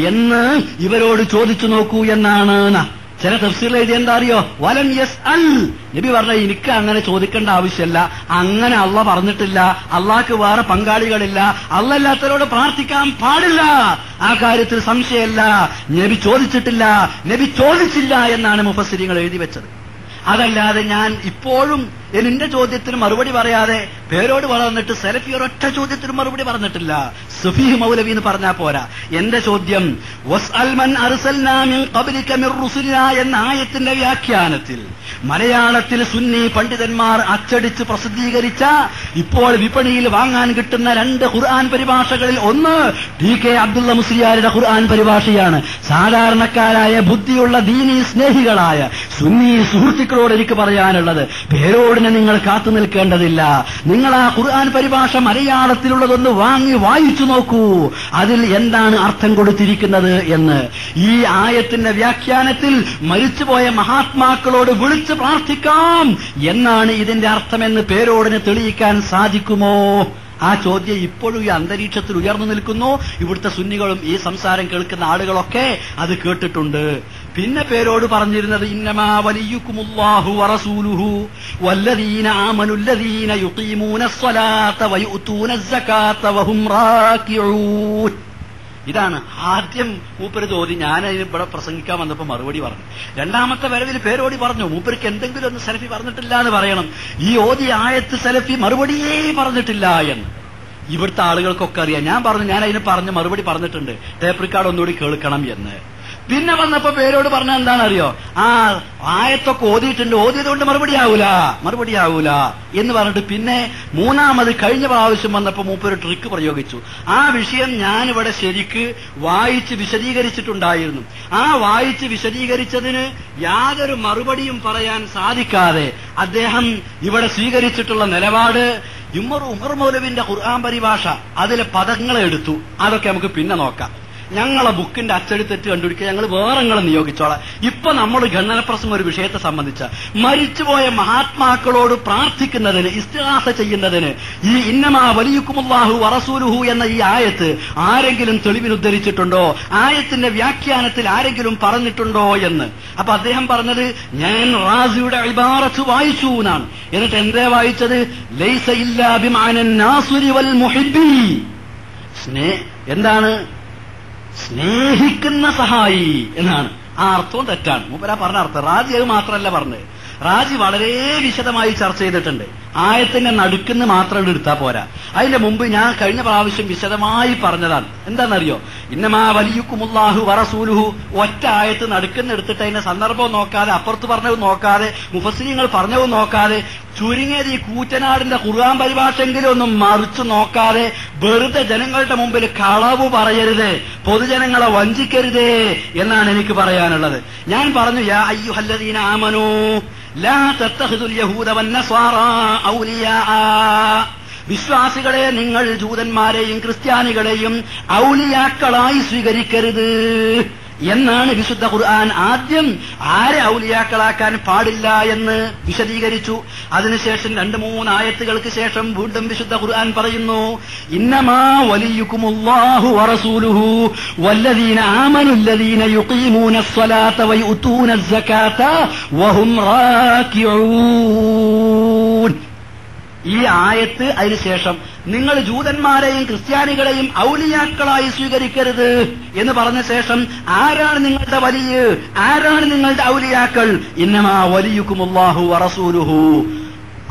എന്ന് ഇവരോട് ചോദിച്ചു നോക്കൂ എന്നാണ്. ചില തഫ്സീർ എഴുതി എന്താ അറിയോ? വലൻ യെസ് അൽ നബി പറഞ്ഞ എനിക്ക് അങ്ങനെ ചോദിക്കേണ്ട ആവശ്യമല്ല. അങ്ങനെ അള്ള പറഞ്ഞിട്ടില്ല. അള്ളാഹ്ക്ക് വേറെ പങ്കാളികളില്ല. അള്ളല്ലാത്തവരോട് പ്രാർത്ഥിക്കാൻ പാടില്ല. ആ കാര്യത്തിൽ സംശയമല്ല. നബി ചോദിച്ചിട്ടില്ല. നബി ചോദിച്ചില്ല എന്നാണ് മുഫസ്സിരിങ്ങൾ എഴുതി വെച്ചത്. അതല്ലാതെ ഞാൻ ഇപ്പോഴും എന്റെ ചോദ്യത്തിന് മറുപടി പറയാതെ പേരോട് വളർന്നിട്ട് സെലഫി ഒരൊറ്റ ചോദ്യത്തിന് മറുപടി പറഞ്ഞിട്ടില്ല. സുഫി മൗലവി എന്ന് പറഞ്ഞാൽ പോരാ. എന്റെ ചോദ്യം എന്ന ആയത്തിന്റെ വ്യാഖ്യാനത്തിൽ മലയാളത്തിൽ സുന്നി പണ്ഡിതന്മാർ അച്ചടിച്ച് പ്രസിദ്ധീകരിച്ച ഇപ്പോൾ വിപണിയിൽ വാങ്ങാൻ കിട്ടുന്ന രണ്ട് ഖുർആൻ പരിഭാഷകളിൽ ഒന്ന് ടി കെ അബ്ദുള്ള മുസ്ലിയാരുടെ ഖുർആൻ പരിഭാഷയാണ്. സാധാരണക്കാരായ ബുദ്ധിയുള്ള ദീനി സ്നേഹികളായ സുന്നി സുഹൃത്തുക്കളോട് എനിക്ക് പറയാനുള്ളത് പേരോടിനെ നിങ്ങൾ കാത്തു നിൽക്കേണ്ടതില്ല. നിങ്ങൾ ആ ഖുർആൻ പരിഭാഷ മലയാളത്തിലുള്ളതൊന്ന് വാങ്ങി വായിച്ചു നോക്കൂ. അതിൽ എന്താണ് അർത്ഥം കൊടുത്തിരിക്കുന്നത് എന്ന്. ഈ ആയത്തിന്റെ വ്യാഖ്യാനത്തിൽ മരിച്ചുപോയ മഹാത്മാക്കളോട് വിളിച്ച് പ്രാർത്ഥിക്കാം. എന്നാണ് ഇതിന്റെ അർത്ഥമെന്ന് പേരോടിന് തെളിയിക്കാൻ സാധിക്കുമോ? ആ ചോദ്യം ഇപ്പോഴും ഈ അന്തരീക്ഷത്തിൽ ഉയർന്നു നിൽക്കുന്നു. ഇവിടുത്തെ സുന്നികളും ഈ സംസാരം കേൾക്കുന്ന ആളുകളൊക്കെ അത് കേട്ടിട്ടുണ്ട്. പിന്നെ പേരോട് പറഞ്ഞിരുന്നത് ഇന്നമാ വലിയുക്കുമുല്ലാഹു വറസൂലുഹു വല്ലദീന ആമനുല്ലദീന യുഖീമൂന സ്വലാത്ത ഇതാണ് ആദ്യം മൂപ്പര് ചോദ്യം. ഞാൻ ഇവിടെ പ്രസംഗിക്കാൻ വന്നപ്പോൾ മറുപടി പറഞ്ഞു. രണ്ടാമത്തെ വരവിൽ പേരോടി പറഞ്ഞു മൂപ്പർക്ക് എന്തെങ്കിലും ഒന്ന് സെലഫി പറഞ്ഞിട്ടില്ല എന്ന് പറയണം. ഈ ഓതി ആയത്ത് സെലഫി മറുപടിയേ പറഞ്ഞിട്ടില്ല എന്ന്. ഇവിടുത്തെ ആളുകൾക്കൊക്കെ അറിയാം. ഞാൻ പറഞ്ഞു ഞാൻ അതിന് പറഞ്ഞ് മറുപടി പറഞ്ഞിട്ടുണ്ട്. ടേപ്പ് റെക്കോർഡ് ഒന്നുകൂടി കേൾക്കണം എന്ന്. പിന്നെ വന്നപ്പോ പേരോട് പറഞ്ഞ എന്താണ് അറിയോ ആ ആയത്തൊക്കെ ഓതിയിട്ടുണ്ട്. ഓതിയത് കൊണ്ട് മറുപടി ആവൂല. മറുപടി ആവൂല എന്ന് പറഞ്ഞിട്ട് പിന്നെ മൂന്നാമത് കഴിഞ്ഞ പ്രാവശ്യം വന്നപ്പോ മൂപ്പൊരു ട്രിക്ക് പ്രയോഗിച്ചു. ആ വിഷയം ഞാനിവിടെ ശരിക്ക് വായിച്ച് വിശദീകരിച്ചിട്ടുണ്ടായിരുന്നു. ആ വായിച്ച് വിശദീകരിച്ചതിന് യാതൊരു മറുപടിയും പറയാൻ സാധിക്കാതെ അദ്ദേഹം ഇവിടെ സ്വീകരിച്ചിട്ടുള്ള നിലപാട് ഉമർ ഉമർ മൗലവിന്റെ ഖുർആൻ പരിഭാഷ അതിലെ പദങ്ങളെടുത്തു അതൊക്കെ നമുക്ക് പിന്നെ നോക്കാം. ഞങ്ങളെ ബുക്കിന്റെ അച്ചടിത്തെറ്റ് കണ്ടുപിടിക്കുക ഞങ്ങൾ വേറെ നിങ്ങളെ നിയോഗിച്ചോളാം. ഇപ്പൊ നമ്മൾ ഗണനപ്രസം ഒരു വിഷയത്തെ സംബന്ധിച്ച മരിച്ചുപോയ മഹാത്മാക്കളോട് പ്രാർത്ഥിക്കുന്നതിന് ഇസ്തിഹാസ ചെയ്യുന്നതിന് ഈ ഇന്നമാ വലിയുക്കുമുല്ലാഹു വറസൂലുഹു എന്ന ഈ ആയത്ത് ആരെങ്കിലും തെളിവിനുദ്ധരിച്ചിട്ടുണ്ടോ? ആയത്തിന്റെ വ്യാഖ്യാനത്തിൽ ആരെങ്കിലും പറഞ്ഞിട്ടുണ്ടോ എന്ന്. അപ്പൊ അദ്ദേഹം പറഞ്ഞത് ഞാൻ റാസിയുടെ ഇബാറത്ത് വായിച്ചു എന്നാണ്. എന്നിട്ട് എന്തേ വായിച്ചത്? ലൈസ ഇല്ലാ ബിമാനൻ നാസുരി വൽ എന്താണ്? സ്നേഹിക്കുന്ന സഹായി എന്നാണ്. ആ അർത്ഥവും തെറ്റാണ്. മൂപ്പര പറഞ്ഞ അർത്ഥം. റാജി അത് മാത്രമല്ല പറഞ്ഞത്. റാജി വളരെ വിശദമായി ചർച്ച ചെയ്തിട്ടുണ്ട്. ആയത്തിന്റെ നടുക്കുന്ന് മാത്രം എടുത്താൽ പോരാ. അതിന്റെ മുമ്പ് ഞാൻ കഴിഞ്ഞ പ്രാവശ്യം വിശദമായി പറഞ്ഞതാണ്. എന്താണെന്നറിയോ? ഇന്നമാ വലിയുക്കുമുല്ലാഹു വറസൂലുഹു ഒറ്റ ആയത്ത് നടുക്കുന്ന് എടുത്തിട്ട് അതിന്റെ സന്ദർഭം നോക്കാതെ അപ്പുറത്ത് പറഞ്ഞത് നോക്കാതെ മുഫസ്ലിങ്ങൾ പറഞ്ഞത് നോക്കാതെ ചുരുങ്ങിയത് ഈ കൂറ്റനാടിന്റെ ഖുർആൻ പരിഭാഷെങ്കിലും ഒന്നും മറിച്ചു നോക്കാതെ വെറുതെ ജനങ്ങളുടെ മുമ്പിൽ കളവ് പറയരുത് പൊതുജനങ്ങളെ വഞ്ചിക്കരുതേ എന്നാണ് എനിക്ക് പറയാനുള്ളത്. ഞാൻ പറഞ്ഞു യാ അയ്യുഹല്ലദീന ആമനു ലാ തത്തഖിദുൽ യഹൂദ വന്നസ്വാറാ ഔലിയാ. വിശ്വാസികളെ നിങ്ങൾ ജൂതന്മാരെയും ക്രിസ്ത്യാനികളെയും ഔലിയാക്കളായി സ്വീകരിക്കരുത് എന്നാണ് വിശുദ്ധ ഖുർആൻ. ആദ്യം ആരെ ഔലിയാക്കളാക്കാൻ പാടില്ല എന്ന് വിശദീകരിച്ചു. അതിനുശേഷം രണ്ട് മൂന്നായത്തുകൾക്ക് ശേഷം വീണ്ടും വിശുദ്ധ ഖുർആൻ പറയുന്നു ഇന്നമാ വലിയുക്കുമുല്ലാഹു വറസൂലുഹു വല്ലദീന ഈ ആയത്ത് അതിനുശേഷം നിങ്ങൾ ജൂതന്മാരെയും ക്രിസ്ത്യാനികളെയും ഔലിയാക്കളായി സ്വീകരിക്കരുത് എന്ന് പറഞ്ഞ ശേഷം ആരാണ് നിങ്ങളുടെ വലിയ? ആരാണ് നിങ്ങളുടെ ഔലിയാക്കൾ? ഇന്നമാ വലിയുക്കുമുല്ലാഹു വറസൂലുഹു.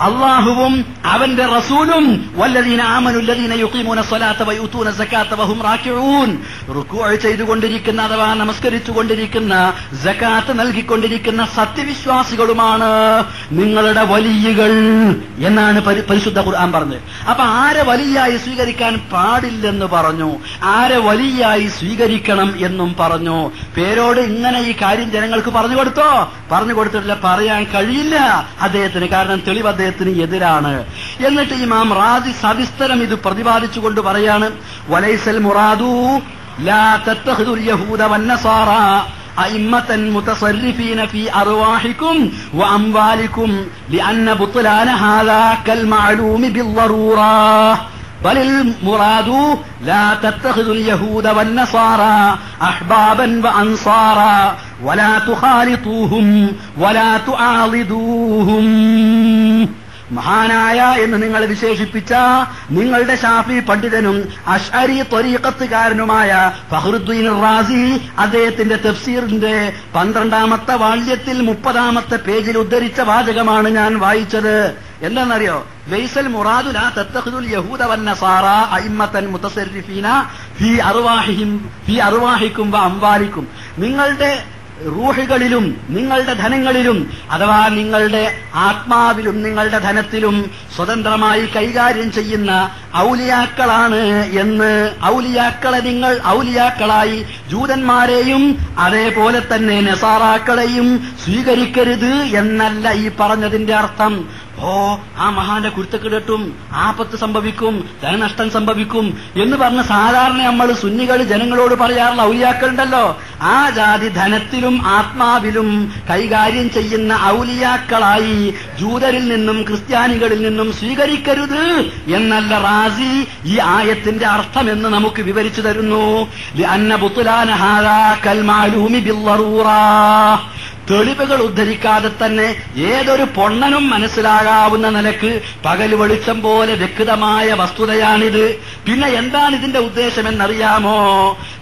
അള്ളാഹുവും അവന്റെ റസൂലും വല്ലതീന ആമനുല്ലതീന യുഖീമൂന സ്വലാത്ത വയൂത്തൂന സക്കാത്ത വഹും റാക്കിഴൂൻ റുക്കൂ ചെയ്തുകൊണ്ടിരിക്കുന്ന അഥവാ നമസ്കരിച്ചുകൊണ്ടിരിക്കുന്ന സക്കാത്ത് നൽകിക്കൊണ്ടിരിക്കുന്ന സത്യവിശ്വാസികളുമാണ് നിങ്ങളുടെ വലിയകൾ എന്നാണ് പരിശുദ്ധ ഖുർആൻ പറഞ്ഞത്. അപ്പൊ ആരെ വലിയായി സ്വീകരിക്കാൻ പാടില്ലെന്ന് പറഞ്ഞു. ആരെ വലിയായി സ്വീകരിക്കണം എന്നും പറഞ്ഞു. പേരോട് ഇങ്ങനെ ഈ കാര്യം ജനങ്ങൾക്ക് പറഞ്ഞു കൊടുത്തോ? പറഞ്ഞു കൊടുത്തിട്ടില്ല പറയാൻ കഴിയില്ല. അദ്ദേഹത്തിന് കാരണം തെളിവ് അദ്ദേഹത്തിന് എതിരാണ് എന്നിട്ട് ഇമാം റാജി സവിസ്തരം ഇത് പ്രതിപാദിച്ചുകൊണ്ട് പറയാണ് വലൈസൽ മുറാദു ലാ തത്തഖിദുൽ യഹൂദ വന്നസാറ أئمة متصرفين في أرواحكم وأموالكم لأن بطلان هذا كالمعلوم بالضرورة بل المراد لا تتخذوا اليهود والنصارى أحبابا وأنصارا ولا تخالطوهم ولا تعاضدوهم മഹാനായ എന്ന് നിങ്ങൾ വിശേഷിപ്പിച്ച നിങ്ങളുടെ ഷാഫി പണ്ഡിതനും അഷ്അരി ത്വരീഖത്തുകാരനുമായ ഫഹറുദ്ദീൻ റാസി അദ്ദേഹത്തിന്റെ തഫ്സീറിന്റെ പന്ത്രണ്ടാമത്തെ വാള്യത്തിൽ മുപ്പതാമത്തെ പേജിൽ ഉദ്ധരിച്ച വാചകമാണ് ഞാൻ വായിച്ചത് എന്താണെന്നറിയോ വെയ്സൽ മുറാദുല തത്തഖുദുൽ യഹൂദ ഫീ അർവാഹിഹിം ഫീ വ നിങ്ങളുടെ റൂഹുകളിലും നിങ്ങളുടെ ധനങ്ങളിലും അഥവാ നിങ്ങളുടെ ആത്മാവിലും നിങ്ങളുടെ ധനത്തിലും സ്വതന്ത്രമായി കൈകാര്യം ചെയ്യുന്ന ഔലിയാക്കളാണ് എന്ന് ഔലിയാക്കളെ നിങ്ങൾ ഔലിയാക്കളായി ജൂതന്മാരെയും അതേപോലെ തന്നെ നസാറാക്കളെയും സ്വീകരിക്കരുത് എന്നല്ല ഈ പറഞ്ഞതിന്റെ അർത്ഥം. ഓ ആ മഹാന്റെ കുരുത്തക്കിടട്ടും ആപത്ത് സംഭവിക്കും ധനനഷ്ടം സംഭവിക്കും എന്ന് പറഞ്ഞ് സാധാരണ നമ്മൾ സുന്നികൾ ജനങ്ങളോട് പറയാറുള്ള ഔലിയാക്കളുണ്ടല്ലോ. ആ ജാതി ധനത്തിലും ആത്മാവിലും കൈകാര്യം ചെയ്യുന്ന ഔലിയാക്കളായി ജൂതരിൽ നിന്നും ക്രിസ്ത്യാനികളിൽ നിന്നും സ്വീകരിക്കരുത് എന്നല്ല റാസി ഈ ആയത്തിന്റെ അർത്ഥമെന്ന് നമുക്ക് വിവരിച്ചു തരുന്നു. തെളിവുകൾ ഉദ്ധരിക്കാതെ തന്നെ ഏതൊരു പൊണ്ണനും മനസ്സിലാകാവുന്ന നിലയ്ക്ക് പകൽ വെളിച്ചം പോലെ വ്യക്തമായ വസ്തുതയാണിത്. പിന്നെ എന്താണ് ഇതിന്റെ ഉദ്ദേശമെന്നറിയാമോ?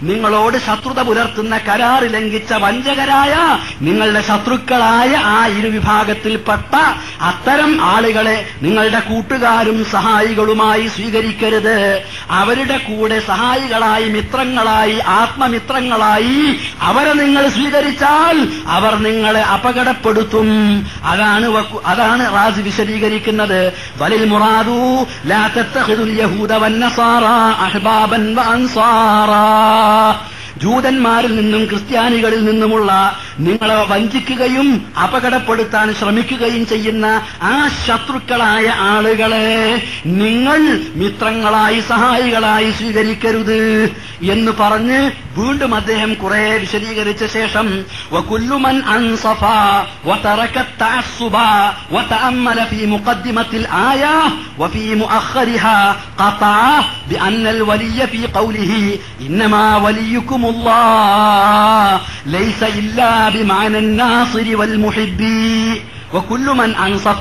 നിങ്ങളോട് ശത്രുത പുലർത്തുന്ന കരാർ ലംഘിച്ച വഞ്ചകരായ നിങ്ങളുടെ ശത്രുക്കളായ ആ ഇരുവിഭാഗത്തിൽപ്പെട്ട അത്തരം ആളുകളെ നിങ്ങളുടെ കൂട്ടുകാരും സഹായികളുമായി സ്വീകരിക്കരുത്. അവരുടെ കൂടെ സഹായികളായി മിത്രങ്ങളായി ആത്മമിത്രങ്ങളായി അവരെ നിങ്ങൾ സ്വീകരിച്ചാൽ അവർ നിങ്ങളെ അപകടപ്പെടുത്തും. അതാണ് അതാണ് റാസ് വിശദീകരിക്കുന്നത്. വലിൽ മുറാദു ലാ തത്തഖിദുൽ യഹൂദ വന്നസാറ അഹ്ബാബൻ വഅൻസാറാ ജൂതന്മാരിൽ നിന്നും ക്രിസ്ത്യാനികളിൽ നിന്നുമുള്ള നിങ്ങളെ വഞ്ചിക്കുകയും അപകടപ്പെടുത്താൻ ശ്രമിക്കുകയും ചെയ്യുന്ന ആ ശത്രുക്കളായ ആളുകളെ നിങ്ങൾ മിത്രങ്ങളായി സഹായികളായി സ്വീകരിക്കരുത് എന്ന് പറഞ്ഞ് വീണ്ടും അദ്ദേഹം കുറെ വിശദീകരിച്ച ശേഷം വകുല്ലുമൻ അൻസഫ وترك التعصب وتأمل في مقدمة الآية وفي مؤخرها قطع بأن الولي في قوله إنما وليكم الله ليس إلا بمعنى الناصر والمحب وكل من أنصف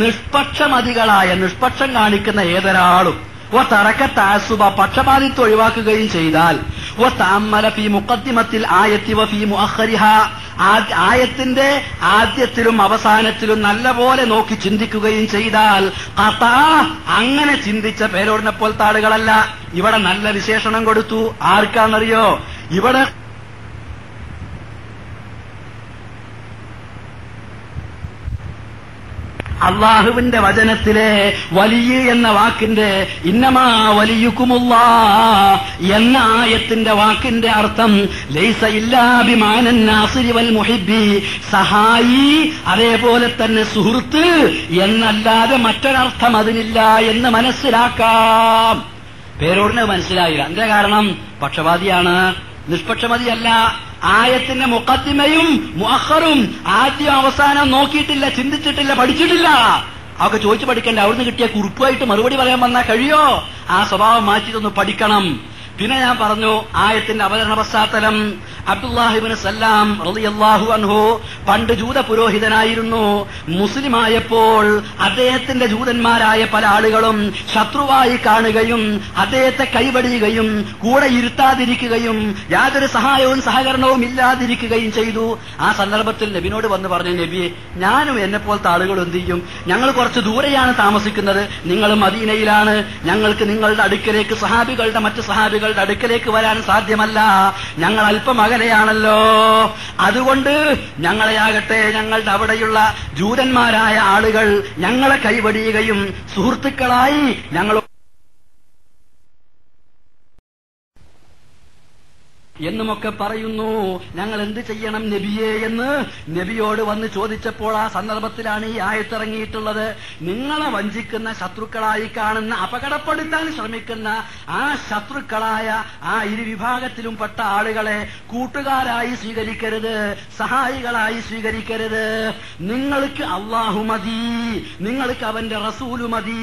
നിഷ്പക്ഷമതികളായ നിഷ്പക്ഷം കാണിക്കുന്ന ഏതൊരാളും ഒ തറക്ക താസുബ പക്ഷപാതിത്വം ഒഴിവാക്കുകയും ചെയ്താൽ വ താമല ഫി മുഖദ്ദിമത്തിൽ ആയത്തി വ ഫി ആയത്തിന്റെ ആദ്യത്തിലും അവസാനത്തിലും നല്ലപോലെ നോക്കി ചിന്തിക്കുകയും ചെയ്താൽ കഥാ അങ്ങനെ ചിന്തിച്ച പേരോടിനെ പോലത്തെ ആളുകളല്ല. ഇവിടെ നല്ല വിശേഷണം കൊടുത്തു. ആർക്കാണെന്നറിയോ ഇവിടെ അള്ളാഹുവിന്റെ വചനത്തിലെ വലിയ എന്ന വാക്കിന്റെ ഇന്നമാ വലിയുക്കുമുള്ള എന്ന ആയത്തിന്റെ വാക്കിന്റെ അർത്ഥം ലൈസ ഇല്ലാഭിമാനൻ മുഹിബി സഹായി അതേപോലെ തന്നെ സുഹൃത്ത് എന്നല്ലാതെ മറ്റൊരർത്ഥം അതിനില്ല എന്ന് മനസ്സിലാക്കാം. പേരോടിന് മനസ്സിലായില്ല. എന്റെ കാരണം? പക്ഷപാതിയാണ്. നിഷ്പക്ഷമതിയല്ല. ആയത്തിന്റെ മുക്കത്തിമയും മുഹറും ആദ്യം അവസാനം നോക്കിയിട്ടില്ല ചിന്തിച്ചിട്ടില്ല പഠിച്ചിട്ടില്ല. അവർക്ക് ചോദിച്ചു പഠിക്കണ്ട അവിടുന്ന് കിട്ടിയ കുറിപ്പായിട്ട് മറുപടി പറയാൻ വന്നാൽ കഴിയോ? ആ സ്വഭാവം മാറ്റിയിട്ടൊന്ന് പഠിക്കണം. പിന്നെ ഞാൻ പറഞ്ഞു ആയത്തിന്റെ അവതരണ പശ്ചാത്തലം. അബ്ദുല്ലാഹിബിന് സല്ലാം റളിയല്ലാഹു അൻഹു പണ്ട് ജൂത പുരോഹിതനായിരുന്നു. മുസ്ലിമായപ്പോൾ അദ്ദേഹത്തിന്റെ ജൂതന്മാരായ പല ആളുകളും ശത്രുവായി കാണുകയും അദ്ദേഹത്തെ കൈവടിയുകയും കൂടെ ഇരുത്താതിരിക്കുകയും യാതൊരു സഹായവും സഹകരണവും ഇല്ലാതിരിക്കുകയും ചെയ്തു. ആ സന്ദർഭത്തിൽ നബിനോട് വന്ന് പറഞ്ഞു നബിയെ ഞാനും എന്നെ പോലത്തെ ആളുകൾ എന്ത് ചെയ്യും? ഞങ്ങൾ കുറച്ച് ദൂരെയാണ് താമസിക്കുന്നത്. നിങ്ങൾ മദീനയിലാണ്. ഞങ്ങൾക്ക് നിങ്ങളുടെ അടുക്കലേക്ക് സഹാബികളുടെ മറ്റ് സഹാബികളുടെ അടുക്കലേക്ക് വരാൻ സാധ്യമല്ല. ഞങ്ങൾ അല്പം അകലെയാണല്ലോ. അതുകൊണ്ട് ഞങ്ങളെയാകട്ടെ ഞങ്ങളുടെ അവിടെയുള്ള ജൂതന്മാരായ ആളുകൾ ഞങ്ങളെ കൈവടിയുകയും സുഹൃത്തുക്കളായി ഞങ്ങൾ എന്നുമൊക്കെ പറയുന്നു. ഞങ്ങൾ എന്ത് ചെയ്യണം നബിയെ എന്ന് നബിയോട് വന്ന് ചോദിച്ചപ്പോൾ ആ സന്ദർഭത്തിലാണ് ഈ ആയത്തിറങ്ങിയിട്ടുള്ളത്. നിങ്ങളെ വഞ്ചിക്കുന്ന ശത്രുക്കളായി കാണുന്ന അപകടപ്പെടുത്താൻ ശ്രമിക്കുന്ന ആ ശത്രുക്കളായ ആ ഇരു വിഭാഗത്തിലും പെട്ട ആളുകളെ കൂട്ടുകാരായി സ്വീകരിക്കരുത് സഹായികളായി സ്വീകരിക്കരുത്. നിങ്ങൾക്ക് അള്ളാഹു മതി നിങ്ങൾക്ക് അവന്റെ റസൂലു മതി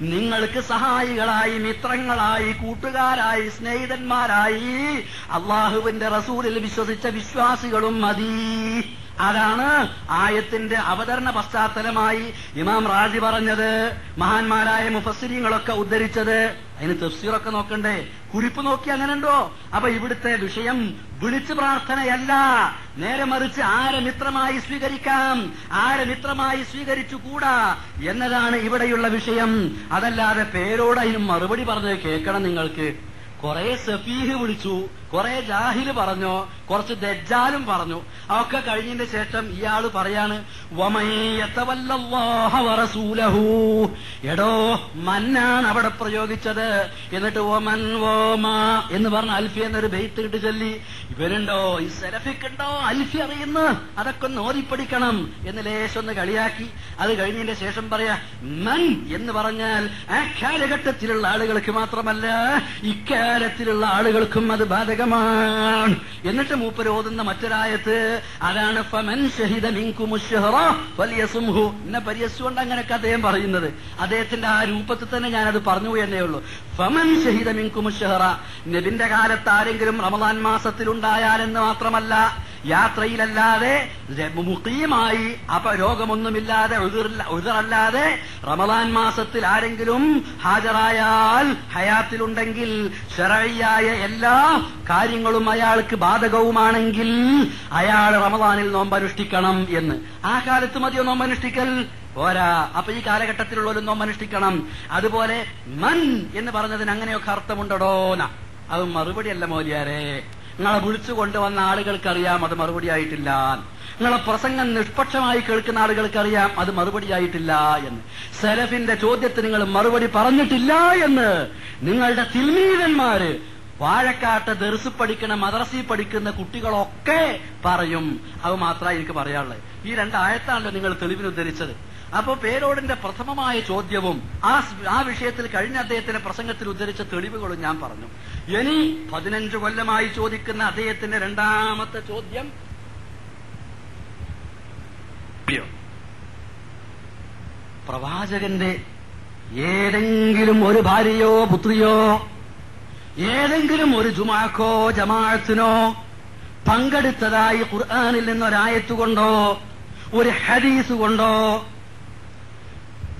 നിങ്ങൾക്ക് സഹായികളായി മിത്രങ്ങളായി കൂട്ടുകാരായി സ്നേഹിതന്മാരായി അള്ളാഹുവിന്റെ റസൂലിൽ വിശ്വസിച്ച വിശ്വാസികളും മതി. അതാണ് ആയത്തിന്റെ അവതരണ പശ്ചാത്തലമായി ഇമാം റാജി പറഞ്ഞത് മഹാന്മാരായ മുഫസ്സിരിങ്ങളൊക്കെ ഉദ്ധരിച്ചത്. അതിന് തഫ്സീറൊക്കെ നോക്കണ്ടേ? കുറിപ്പ് നോക്കി അങ്ങനെ ഉണ്ടോ അപ്പൊ ഇവിടുത്തെ വിഷയം വിളിച്ചു പ്രാർത്ഥനയല്ല. നേരെ മറിച്ച് ആരെ മിത്രമായി സ്വീകരിക്കാം? ആരെ മിത്രമായി സ്വീകരിച്ചുകൂടാ എന്നതാണ് ഇവിടെയുള്ള വിഷയം. അതല്ലാതെ പേരോട് അതിന് മറുപടി പറഞ്ഞത് കേൾക്കണം നിങ്ങൾക്ക്. കുറെ സഫീഹ് വിളിച്ചു. കുറെ ജാഹിൽ പറഞ്ഞു കുറച്ച് ദജ്ജാലും പറഞ്ഞു. അതൊക്കെ കഴിഞ്ഞതിന്റെ ശേഷം ഇയാൾ പറയാണ് എടോ മന്നാണ് അവിടെ പ്രയോഗിച്ചത്. എന്നിട്ട് ഓമൻ ഓമ എന്ന് പറഞ്ഞ അൽഫി എന്നൊരു ബെയ്ത്ത് ഇട്ട് ചൊല്ലി ഇവരുണ്ടോ? ഈ സെലഫിക്കുണ്ടോ അൽഫി അറിയുന്ന. അതൊക്കെ ഒന്ന് ഓതിപ്പടിക്കണം. എന്ന് ലേശം ഒന്ന് കളിയാക്കി. അത് കഴിഞ്ഞതിന്റെ ശേഷം പറയാ മൻ എന്ന് പറഞ്ഞാൽ ആ കാലഘട്ടത്തിലുള്ള ആളുകൾക്ക് മാത്രമല്ല ഇക്കാലത്തിലുള്ള ആളുകൾക്കും അത് ബാധകമാണ് എന്നിട്ട് മൂപ്പര് ഓതുന്ന മറ്റൊരായത്ത് അതാണ് എന്നെ പരിയസുകൊണ്ട് അങ്ങനെയൊക്കെ അദ്ദേഹം പറയുന്നത്. അദ്ദേഹത്തിന്റെ ആ രൂപത്തിൽ തന്നെ ഞാനത് പറഞ്ഞു എന്നേ ഉള്ളൂ. ഫമൻ ഷഹിദ മിങ്കുമുഷഹറ നബിന്റെ കാലത്ത് ആരെങ്കിലും റമദാൻ മാസത്തിലുണ്ടായാലെന്ന് മാത്രമല്ല യാത്രയിലല്ലാതെ മുഖീമായി അപ രോഗമൊന്നുമില്ലാതെ റമദാൻ മാസത്തിൽ ആരെങ്കിലും ഹാജരായാൽ ഹയാത്തിലുണ്ടെങ്കിൽ ചെറിയായ എല്ലാ കാര്യങ്ങളും അയാൾക്ക് ബാധകവുമാണെങ്കിൽ അയാൾ റമദാനിൽ നോമ്പനുഷ്ഠിക്കണം എന്ന്. ആ കാലത്ത് മതിയോ നോമ്പനുഷ്ഠിക്കൽ? പോരാ. അപ്പൊ ഈ കാലഘട്ടത്തിലുള്ളവരും നോമ്പനുഷ്ഠിക്കണം. അതുപോലെ മൻ എന്ന് പറഞ്ഞതിന് അങ്ങനെയൊക്കെ അർത്ഥമുണ്ടടോന അത് മറുപടിയല്ല മോലിയാരെ. നിങ്ങളെ വിളിച്ചു കൊണ്ടുവന്ന ആളുകൾക്കറിയാം അത് മറുപടിയായിട്ടില്ല. നിങ്ങളെ പ്രസംഗം നിഷ്പക്ഷമായി കേൾക്കുന്ന ആളുകൾക്കറിയാം അത് മറുപടി ആയിട്ടില്ല എന്ന്. സെലഫിന്റെ ചോദ്യത്തിന് നിങ്ങൾ മറുപടി പറഞ്ഞിട്ടില്ല എന്ന്. നിങ്ങളുടെ തിൽമീതന്മാര് വാഴക്കാട്ട് ദർസ് പഠിക്കുന്ന മദ്രസി പഠിക്കുന്ന കുട്ടികളൊക്കെ പറയും. അത് മാത്രമേ എനിക്ക് പറയാനുള്ളത് ഈ രണ്ടായത്താണല്ലോ നിങ്ങൾ തെളിവിന് ഉദ്ധരിച്ചത് അപ്പോ പേരോടിന്റെ പ്രഥമമായ ചോദ്യവും ആ ആ വിഷയത്തിൽ കഴിഞ്ഞ അദ്ദേഹത്തിന്റെ പ്രസംഗത്തിൽ ഉദ്ധരിച്ച തെളിവുകളും ഞാൻ പറഞ്ഞു. ഇനി പതിനഞ്ച് കൊല്ലമായി ചോദിക്കുന്ന അദ്ദേഹത്തിന്റെ രണ്ടാമത്തെ ചോദ്യം. പ്രവാചകന്റെ ഏതെങ്കിലും ഒരു ഭാര്യയോ പുത്രിയോ ഏതെങ്കിലും ഒരു ജുമാക്കോ ജമാഅത്തിനോ പങ്കെടുത്തതായി ഖുർആാനിൽ നിന്നൊരായത്തുകൊണ്ടോ ഒരു ഹദീസ് കൊണ്ടോ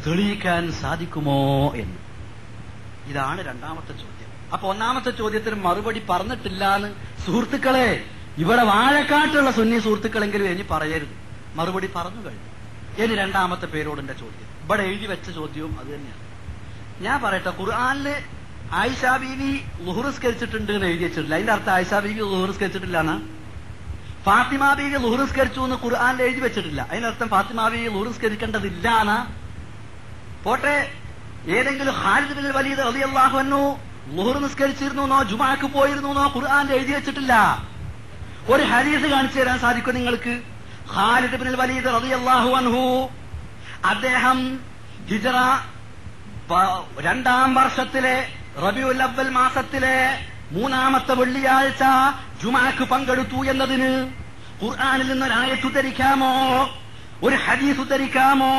തെളിയിക്കാൻ സാധിക്കുമോ എന്ന്. ഇതാണ് രണ്ടാമത്തെ ചോദ്യം. അപ്പൊ ഒന്നാമത്തെ ചോദ്യത്തിന് മറുപടി പറഞ്ഞിട്ടില്ല എന്ന് സുഹൃത്തുക്കളെ ഇവിടെ വാഴക്കാട്ടുള്ള സുന്നി സുഹൃത്തുക്കളെങ്കിലും ഇനി പറയരുത്. മറുപടി പറഞ്ഞു കഴിഞ്ഞു. ഇനി രണ്ടാമത്തെ പേരോടിന്റെ ചോദ്യം. ഇവിടെ എഴുതി വെച്ച ചോദ്യവും അത് തന്നെയാണ്. ഞാൻ പറയട്ടെ ഖുർആാനിൽ ആയിഷാ ബീവി ലുഹുറിസ്കരിച്ചിട്ടുണ്ട് എന്ന് എഴുതി വെച്ചിട്ടില്ല. അതിന്റെ അർത്ഥം ആയിഷാ ബീവി ലുഹുറിസ്കരിച്ചിട്ടില്ല എന്നാ? ഫാത്തിമ ബീവി ലുഹുറിസ്കരിച്ചു എന്ന് ഖുർആാനിൽ എഴുതി വെച്ചിട്ടില്ല. അതിനർത്ഥം ഫാത്തിമ ബീവി ലുഹുറിസ്കരിക്കേണ്ടതില്ല എന്നാ? പോട്ടെ ഏതെങ്കിലും ഖാലിദ് ബിൻ വലീദ് റളിയല്ലാഹു അൻഹു ലുഹുർ നിസ്കരിച്ചിരുന്നു എന്നോ ജുമാക്ക് പോയിരുന്നു എന്നോ ഖുർആാനിൽ എഴുതി വെച്ചിട്ടില്ല. ഒരു ഹദീസ് കാണിച്ചു തരാൻ സാധിക്കും നിങ്ങൾക്ക്? ഖാലിദ് ബിൻ വലീദ് റളിയല്ലാഹു അൻഹു അദ്ദേഹം ഹിജറ രണ്ടാം വർഷത്തിലെ റബിയുൽ അവൽ മാസത്തിലെ മൂന്നാമത്തെ വെള്ളിയാഴ്ച ജുമാക്ക് പങ്കെടുത്തു എന്നതിന് ഖുർആനിൽ നിന്ന് ഒരായത്ത് ഉദ്ധരിക്കാമോ? ഒരു ഹദീസ് ഉദ്ധരിക്കാമോ?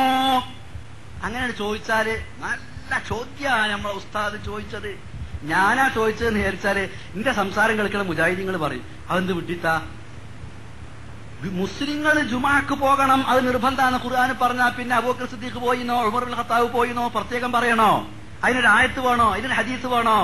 അങ്ങനെ ചോദിച്ചാൽ നല്ല ചോദ്യമാണ് നമ്മളെ ഉസ്താദ് ചോദിച്ചത്. ഞാനാ ചോദിച്ചതെന്ന് വിചാരിച്ചാൽ എന്റെ സംസാരം കളിക്കുന്ന മുജാഹിദീങ്ങൾ പറയും അതെന്ത് വിട്ടിത്താ മുസ്ലിങ്ങൾ ജുമാക്ക് പോകണം അത് നിർബന്ധമാണ്. ഖുർആൻ പറഞ്ഞാൽ പിന്നെ അബൂക്കർ സിദ്ദീഖ് പോയിന്നോ ഉൽ ഖത്താബ് പോയിന്നോ പ്രത്യേകം പറയണോ? അതിനൊരു ആയത്ത് വേണോ? അതിനൊരു ഹദീസ് വേണോ?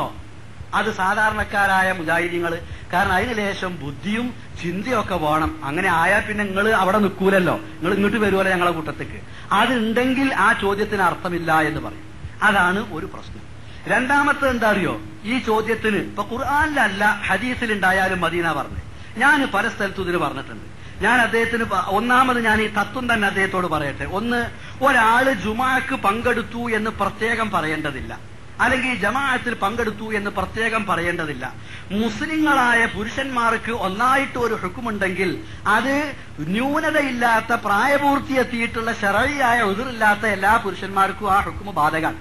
അത് സാധാരണക്കാരായ മുജാഹിദീങ്ങൾ കാരണം അതിന് ലേശം ബുദ്ധിയും ചിന്തയൊക്കെ വേണം. അങ്ങനെ ആയാൽ പിന്നെ നിങ്ങൾ അവിടെ നിൽക്കൂലല്ലോ. നിങ്ങൾ ഇങ്ങോട്ട് വരുമല്ലോ ഞങ്ങളെ കൂട്ടത്തേക്ക്. അതുണ്ടെങ്കിൽ ആ ചോദ്യത്തിന് അർത്ഥമില്ല എന്ന് പറയും. അതാണ് ഒരു പ്രശ്നം. രണ്ടാമത്തെ എന്താ അറിയോ? ഈ ചോദ്യത്തിന് ഇപ്പൊ ഖുർആാനിലല്ല ഹദീസിൽ ഉണ്ടായാലും മദീന പറഞ്ഞു. ഞാൻ പല സ്ഥലത്തും ഇതിന് പറഞ്ഞിട്ടുണ്ട്. ഞാൻ അദ്ദേഹത്തിന് ഒന്നാമത് ഞാൻ ഈ തത്വം തന്നെ അദ്ദേഹത്തോട് പറയട്ടെ. ഒന്ന് ഒരാൾ ജുമാക്ക് പങ്കെടുത്തു എന്ന് പ്രത്യേകം പറയേണ്ടതില്ല. അല്ലെങ്കിൽ ജമാഅത്തിൽ പങ്കെടുത്തു എന്ന് പ്രത്യേകം പറയേണ്ടതില്ല. മുസ്ലിങ്ങളായ പുരുഷന്മാർക്ക് ഒന്നായിട്ട് ഒരു ഹുക്കുമുണ്ടെങ്കിൽ അത് ന്യൂനതയില്ലാത്ത പ്രായപൂർത്തിയെത്തിയിട്ടുള്ള ശരഴിയായ ഉതിറില്ലാത്ത എല്ലാ പുരുഷന്മാർക്കും ആ ഹുക്കുമ് ബാധകമാണ്.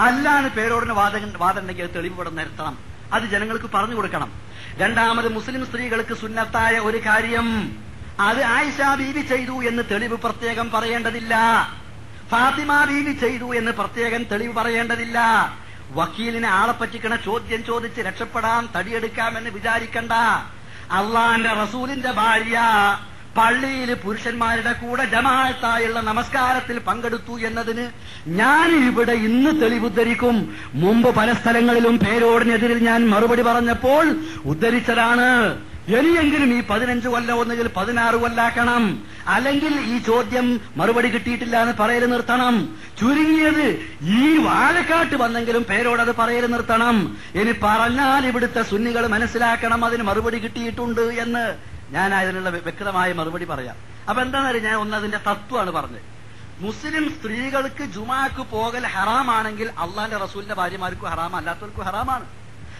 അല്ലാന്ന് പേരോടിന് വാദം വാദമുണ്ടെങ്കിൽ അത് തെളിവ് ഇവിടെ നിർത്തണം. അത് ജനങ്ങൾക്ക് പറഞ്ഞു കൊടുക്കണം. രണ്ടാമത് മുസ്ലിം സ്ത്രീകൾക്ക് സുന്നത്തായ ഒരു കാര്യം. അത് ആയിഷ ബീവി ചെയ്തു എന്ന് തെളിവ് പ്രത്യേകം പറയേണ്ടതില്ല. ഫാത്തിമ ബീവി ചെയ്തു എന്ന് പ്രത്യേകം തെളിവ് പറയേണ്ടതില്ല. വക്കീലിനെ ആളെ പറ്റിക്കണ ചോദ്യം ചോദിച്ച് രക്ഷപ്പെടാൻ തടിയെടുക്കാമെന്ന് വിചാരിക്കണ്ട. അള്ളാന്റെ റസൂലിന്റെ ഭാര്യ പള്ളിയിൽ പുരുഷന്മാരുടെ കൂടെ ജമാഅത്തായുള്ള നമസ്കാരത്തിൽ പങ്കെടുത്തു എന്നതിന് ഞാൻ ഇവിടെ ഇന്ന് തെളിവുദ്ധരിക്കും മുമ്പ് പല സ്ഥലങ്ങളിലും പേരോടിനെതിരിൽ ഞാൻ മറുപടി പറഞ്ഞപ്പോൾ ഉദ്ധരിച്ചതാണ്. ഇനിയെങ്കിലും ഈ പതിനഞ്ച് കൊല്ലം ഒന്നുകിൽ പതിനാറ് കൊല്ലാക്കണം. അല്ലെങ്കിൽ ഈ ചോദ്യം മറുപടി കിട്ടിയിട്ടില്ല എന്ന് പറയൽ നിർത്തണം. ചുരുങ്ങിയത് ഈ വാഴക്കാട്ട് വന്നെങ്കിലും പേരോടത് പറയൽ നിർത്തണം. ഇനി പറഞ്ഞാൽ ഇവിടുത്തെ സുന്നികൾ മനസ്സിലാക്കണം അതിന് മറുപടി കിട്ടിയിട്ടുണ്ട് എന്ന് ഞാൻ അതിനുള്ള വ്യക്തമായ മറുപടി പറയാം. അപ്പൊ എന്താണെന്ന് ഞാൻ ഒന്ന് അതിന്റെ തത്വമാണ് പറഞ്ഞത്. മുസ്ലിം സ്ത്രീകൾക്ക് ജുമാക്ക് പോകൽ ഹറാമാണെങ്കിൽ അള്ളാന്റെ റസൂലിന്റെ ഭാര്യമാർക്കും ഹറാം അല്ലാത്തവർക്കും ഹറാമാണ്.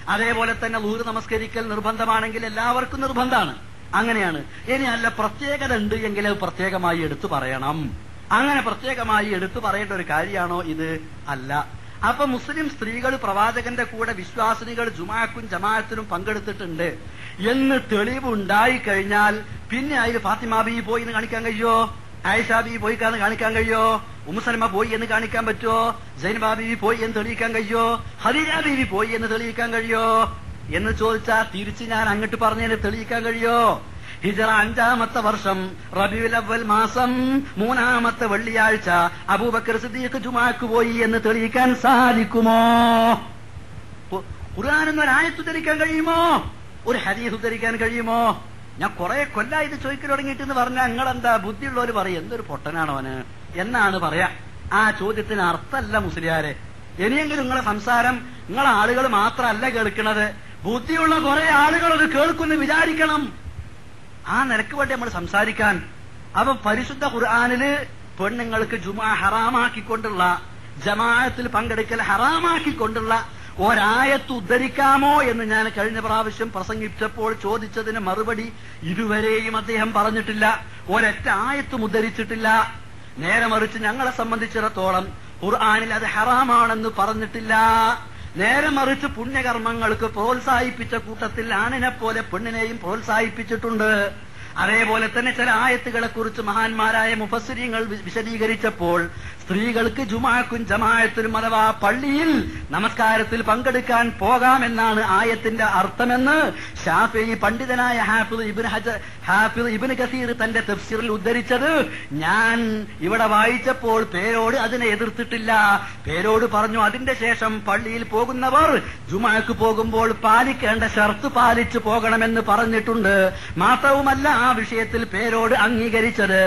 അതേപോലെ തന്നെ ലൂറ് നമസ്കരിക്കൽ നിർബന്ധമാണെങ്കിൽ എല്ലാവർക്കും നിർബന്ധമാണ്. അങ്ങനെയാണ്. ഇനി അല്ല പ്രത്യേകത ഉണ്ട് എങ്കിൽ അത് പ്രത്യേകമായി എടുത്തു പറയണം. അങ്ങനെ പ്രത്യേകമായി എടുത്തു പറയേണ്ട ഒരു കാര്യമാണോ ഇത്? അല്ല. അപ്പൊ മുസ്ലിം സ്ത്രീകൾ പ്രവാചകന്റെ കൂടെ വിശ്വാസിനികൾ ജുമാക്കും ജമാഅത്തിനും പങ്കെടുത്തിട്ടുണ്ട്. എന്ന് തെളിവുണ്ടായി കഴിഞ്ഞാൽ പിന്നെ അതിൽ ഫാത്തിമാബി പോയി എന്ന് കാണിക്കാൻ കഴിയോ? ആയിഷ ബി പോയി കാന്ന് കാണിക്കാൻ കഴിയോ? ഉമ്മസലമ പോയി എന്ന് കാണിക്കാൻ പറ്റുമോ ബീവി പോയി എന്ന് തെളിയിക്കാൻ കഴിയോ? ഹദീജ പോയി എന്ന് തെളിയിക്കാൻ കഴിയോ? എന്ന് ചോദിച്ചാൽ തിരിച്ച് ഞാൻ അങ്ങോട്ട് പറഞ്ഞതിന് തെളിയിക്കാൻ കഴിയോ? ഹിജറ അഞ്ചാമത്തെ വർഷം റബിയുൽ അവൽ മാസം മൂന്നാമത്തെ വെള്ളിയാഴ്ച അബൂബക്കർ സിദ്ദീഖ് ജുമാക്ക് പോയി എന്ന് തെളിയിക്കാൻ സാധിക്കുമോ? ഖുർആൻ എന്നൊരായത്ത് ഉദ്ധരിക്കാൻ കഴിയുമോ? ഒരു ഹരീസ് ഉദ്ധരിക്കാൻ കഴിയുമോ? ഞാൻ കുറെ കൊല്ല ഇത് ചോദിക്കൽ തുടങ്ങിയിട്ട് എന്ന് പറഞ്ഞാൽ നിങ്ങളെന്താ ബുദ്ധിയുള്ളവർ പറയും? എന്തൊരു പൊട്ടനാണ് അവന്? എന്നാണ് പറയാ. ആ ചോദ്യത്തിന് അർത്ഥമല്ല മുസ്ലിയാരെ. ഇനിയെങ്കിലും നിങ്ങളെ സംസാരം നിങ്ങളെ ആളുകൾ മാത്രമല്ല കേൾക്കുന്നത് ബുദ്ധിയുള്ള കുറെ ആളുകൾ അത് കേൾക്കുമെന്ന് വിചാരിക്കണം. ആ നിരക്ക് വേണ്ടി നമ്മൾ സംസാരിക്കാൻ. അപ്പൊ പരിശുദ്ധ ഖുർആാനിൽ പെണ്ണുങ്ങൾക്ക് ജുമാ ഹറാമാക്കിക്കൊണ്ടുള്ള ജമാഅത്തിൽ പങ്കെടുക്കൽ ഹറാമാക്കിക്കൊണ്ടുള്ള ഒരായത്ത് ഉദ്ധരിക്കാമോ എന്ന് ഞാൻ കഴിഞ്ഞ പ്രാവശ്യം പ്രസംഗിച്ചപ്പോൾ ചോദിച്ചതിന് മറുപടി ഇതുവരെയും അദ്ദേഹം പറഞ്ഞിട്ടില്ല. ഒരൊറ്റ ആയത്തും ഉദ്ധരിച്ചിട്ടില്ല. നേരെ മറിച്ച് ഞങ്ങളെ സംബന്ധിച്ചിടത്തോളം ഖുർആാനിൽ അത് ഹറാമാണെന്ന് പറഞ്ഞിട്ടില്ല. നേരെ മറിച്ച് പുണ്യകർമ്മങ്ങൾക്ക് പ്രോത്സാഹിപ്പിച്ച കൂട്ടത്തിൽ ആണിനെ പോലെ പെണ്ണിനെയും പ്രോത്സാഹിപ്പിച്ചിട്ടുണ്ട്. അതേപോലെ തന്നെ ചില ആയത്തുകളെ കുറിച്ച് മഹാന്മാരായ മുഫസ്സിരിങ്ങൾ വിശദീകരിച്ചപ്പോൾ സ്ത്രീകൾക്ക് ജുമാക്കും ജമായത്തിനും അഥവാ പള്ളിയിൽ നമസ്കാരത്തിൽ പങ്കെടുക്കാൻ പോകാമെന്നാണ് ആയത്തിന്റെ അർത്ഥമെന്ന് ഷാഫി പണ്ഡിതനായ ഹാഫിദ് ഇബിൻ ഹജ ഹാഫിദ് ഇബിൻ കസീർ തന്റെ തഫ്സീറിൽ ഉദ്ധരിച്ചത് ഞാൻ ഇവിടെ വായിച്ചപ്പോൾ പേരോട് അതിനെ എതിർത്തിട്ടില്ല. പേരോട് പറഞ്ഞു അതിന്റെ ശേഷം പള്ളിയിൽ പോകുന്നവർ ജുമാക്ക് പോകുമ്പോൾ പാലിക്കേണ്ട ഷർത്ത് പാലിച്ചു പോകണമെന്ന് പറഞ്ഞിട്ടുണ്ട്. മാത്രവുമല്ല ആ വിഷയത്തിൽ പേരോട് അംഗീകരിച്ചത്.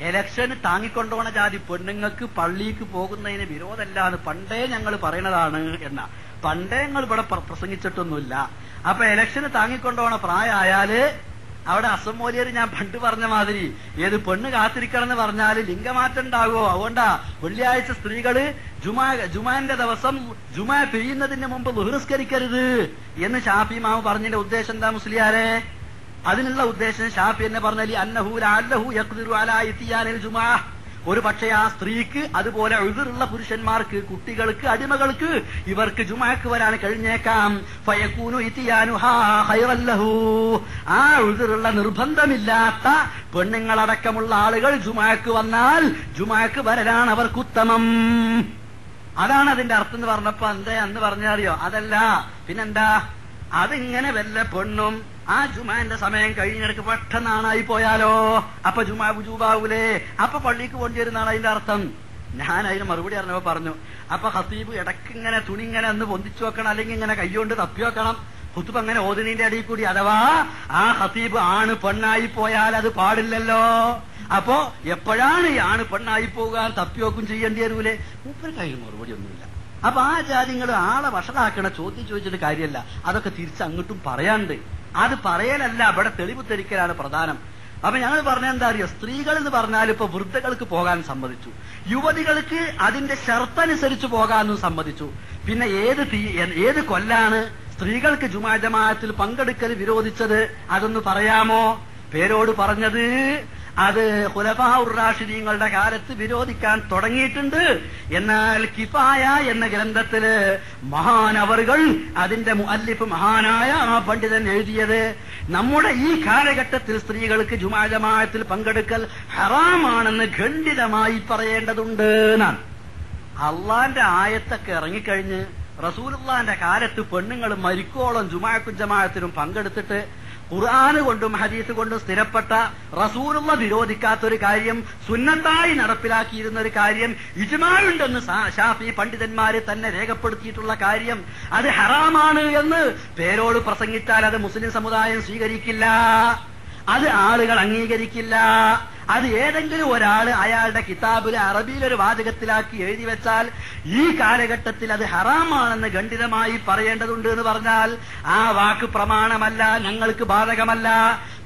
എലക്ഷന് താങ്ങിക്കൊണ്ടുപോണ ജാതി പെണ്ണുങ്ങൾക്ക് പള്ളിക്ക് പോകുന്നതിന് വിരോധമല്ലാന്ന് പണ്ടേ ഞങ്ങൾ പറയണതാണ് എന്ന. പണ്ടേ ഞങ്ങൾ ഇവിടെ പ്ര- പ്രസംഗിച്ചിട്ടൊന്നുമില്ല. അപ്പൊ എലക്ഷന് താങ്ങിക്കൊണ്ടുപോണ പ്രായമായാൽ അവിടെ അസംബോലിയർ ഞാൻ പണ്ട് പറഞ്ഞ മാതിരി ഏത് പെണ്ണ് കാത്തിരിക്കണം എന്ന് പറഞ്ഞാൽ ലിംഗമാറ്റം ഉണ്ടാകുമോ? അതുകൊണ്ടാ വെള്ളിയാഴ്ച സ്ത്രീകൾ ജുമാ ജുമാന്റെ ദിവസം ജുമാ പെയ്യുന്നതിന് മുമ്പ് ബഹിഷ്കരിക്കരുത് എന്ന് ഷാഫി മാവ് പറഞ്ഞതിന്റെ ഉദ്ദേശം എന്താ മുസ്ലിയാരെ? അതിനുള്ള ഉദ്ദേശം ഷാഫി എന്നെ പറഞ്ഞാൽ അന്നഹു അല്ലഹു യഖ്ദിറു അലാ ജുമാ ഒരു പക്ഷേ ആ സ്ത്രീക്ക് അതുപോലെ എഴുതിറുള്ള പുരുഷന്മാർക്ക് കുട്ടികൾക്ക് അടിമകൾക്ക് ഇവർക്ക് ജുമാക്ക് വരാൻ കഴിഞ്ഞേക്കാം. ഫയക്കൂനു ഇത്തിയാനു ഹാ ഹൈറല്ലഹു ആ എഴുതിറുള്ള നിർബന്ധമില്ലാത്ത പെണ്ണുങ്ങളടക്കമുള്ള ആളുകൾ ജുമാക്ക് വന്നാൽ ജുമാക്ക് വരലാണ് അവർക്കുത്തമം അതാണ് അതിന്റെ അർത്ഥം എന്ന് പറഞ്ഞപ്പോ എന്താ അന്ന് പറഞ്ഞറിയോ അതല്ല. പിന്നെന്താ? അതിങ്ങനെ വല്ല പെണ്ണും ആ ജുമാന്റെ സമയം കഴിഞ്ഞിടക്ക് പെട്ടെന്നാണായി പോയാലോ? അപ്പൊ ജുമാ ജുബാവൂലേ അപ്പൊ പള്ളിക്ക് കൊണ്ടുവരുന്നാണ് അതിന്റെ അർത്ഥം. ഞാൻ അതിന് മറുപടി അറിഞ്ഞപ്പോ പറഞ്ഞു അപ്പൊ ഹസീബ് ഇടയ്ക്ക് ഇങ്ങനെ തുണി ഇങ്ങനെ ഒന്ന് പൊന്തിച്ചു വെക്കണം അല്ലെങ്കിൽ ഇങ്ങനെ കൈകൊണ്ട് തപ്പി വെക്കണം. കുത്തുബ് അങ്ങനെ ഓതിനിന്റെ അടിയിൽ കൂടി. അഥവാ ആ ഹസീബ് ആണ് പെണ്ണായി പോയാൽ അത് പാടില്ലല്ലോ. അപ്പോ എപ്പോഴാണ് ഈ ആണ് പെണ്ണായി പോകാൻ തപ്പിയോക്കും ചെയ്യേണ്ടി വരൂലേ? മൂപ്പർ കയ്യിൽ മറുപടി ഒന്നുമില്ല. അപ്പൊ ആ ജാതിങ്ങൾ ആളെ വഷളാക്കണ ചോദ്യം ചോദിച്ചിട്ട് കാര്യമല്ല അതൊക്കെ തിരിച്ച് അങ്ങോട്ടും പറയാണ്ട് അത് പറയലല്ല അവിടെ തെളിവ് തെളിക്കലാണ് പ്രധാനം. അപ്പൊ ഞങ്ങൾ പറഞ്ഞ എന്താ അറിയോ? സ്ത്രീകൾ എന്ന് പറഞ്ഞാൽ ഇപ്പൊ വൃദ്ധകൾക്ക് പോകാൻ സമ്മതിച്ചു. യുവതികൾക്ക് അതിന്റെ ഷർത്തനുസരിച്ച് പോകാനും സമ്മതിച്ചു. പിന്നെ ഏത് തീ ഏത് കൊല്ലാണ്? സ്ത്രീകൾക്ക് ജുമാ ജമാഅത്തിൽ പങ്കെടുക്കൽ വിരോധിച്ചത് അതൊന്ന് പറയാമോ? പേരോട് പറഞ്ഞത് അത് റാഷിദീങ്ങളുടെ കാലത്ത് വിരോധിക്കാൻ തുടങ്ങിയിട്ടുണ്ട്. എന്നാൽ കിഫായ എന്ന ഗ്രന്ഥത്തിൽ മഹാനവറുകൾ അതിന്റെ മുഅല്ലിഫ് മഹാനായ ആ പണ്ഡിതൻ എഴുതിയത് നമ്മുടെ ഈ കാലഘട്ടത്തിൽ സ്ത്രീകൾക്ക് ജുമാജമായത്തിൽ പങ്കെടുക്കൽ ഹറാമാണെന്ന് ഖണ്ഡിതമായി പറയേണ്ടതുണ്ട് എന്നാണ്. അള്ളാന്റെ ആയത്തൊക്കെ ഇറങ്ങിക്കഴിഞ്ഞ് റസൂലുള്ളാന്റെ കാലത്ത് പെണ്ണുങ്ങൾ മരിക്കോളം ജുമാക്കുജമായത്തിനും പങ്കെടുത്തിട്ട് ഖുർആന് കൊണ്ടും ഹദീസ് കൊണ്ടും സ്ഥിരപ്പെട്ട റസൂലുള്ള വിരോധിക്കാത്തൊരു കാര്യം സുന്നത്തായി നടപ്പിലാക്കിയിരുന്ന ഒരു കാര്യം ഇജ്മാലുണ്ടെന്ന് ഷാഫി പണ്ഡിതന്മാര് തന്നെ രേഖപ്പെടുത്തിയിട്ടുള്ള കാര്യം അത് ഹറാമാണ് എന്ന് പേരോട് പ്രസംഗിച്ചാൽ അത് മുസ്ലിം സമുദായം സ്വീകരിക്കില്ല. അത് ആളുകൾ അംഗീകരിക്കില്ല. അത് ഏതെങ്കിലും ഒരാൾ അയാളുടെ കിതാബിൽ അറബിയിലൊരു വാചകത്തിലാക്കി എഴുതി വെച്ചാൽ ഈ കാലഘട്ടത്തിൽ അത് ഹറാമാണെന്ന് ഖണ്ഡിതമായി പറയേണ്ടതുണ്ട് എന്ന് പറഞ്ഞാൽ ആ വാക്ക് പ്രമാണമല്ല ഞങ്ങൾക്ക് ബാധകമല്ല.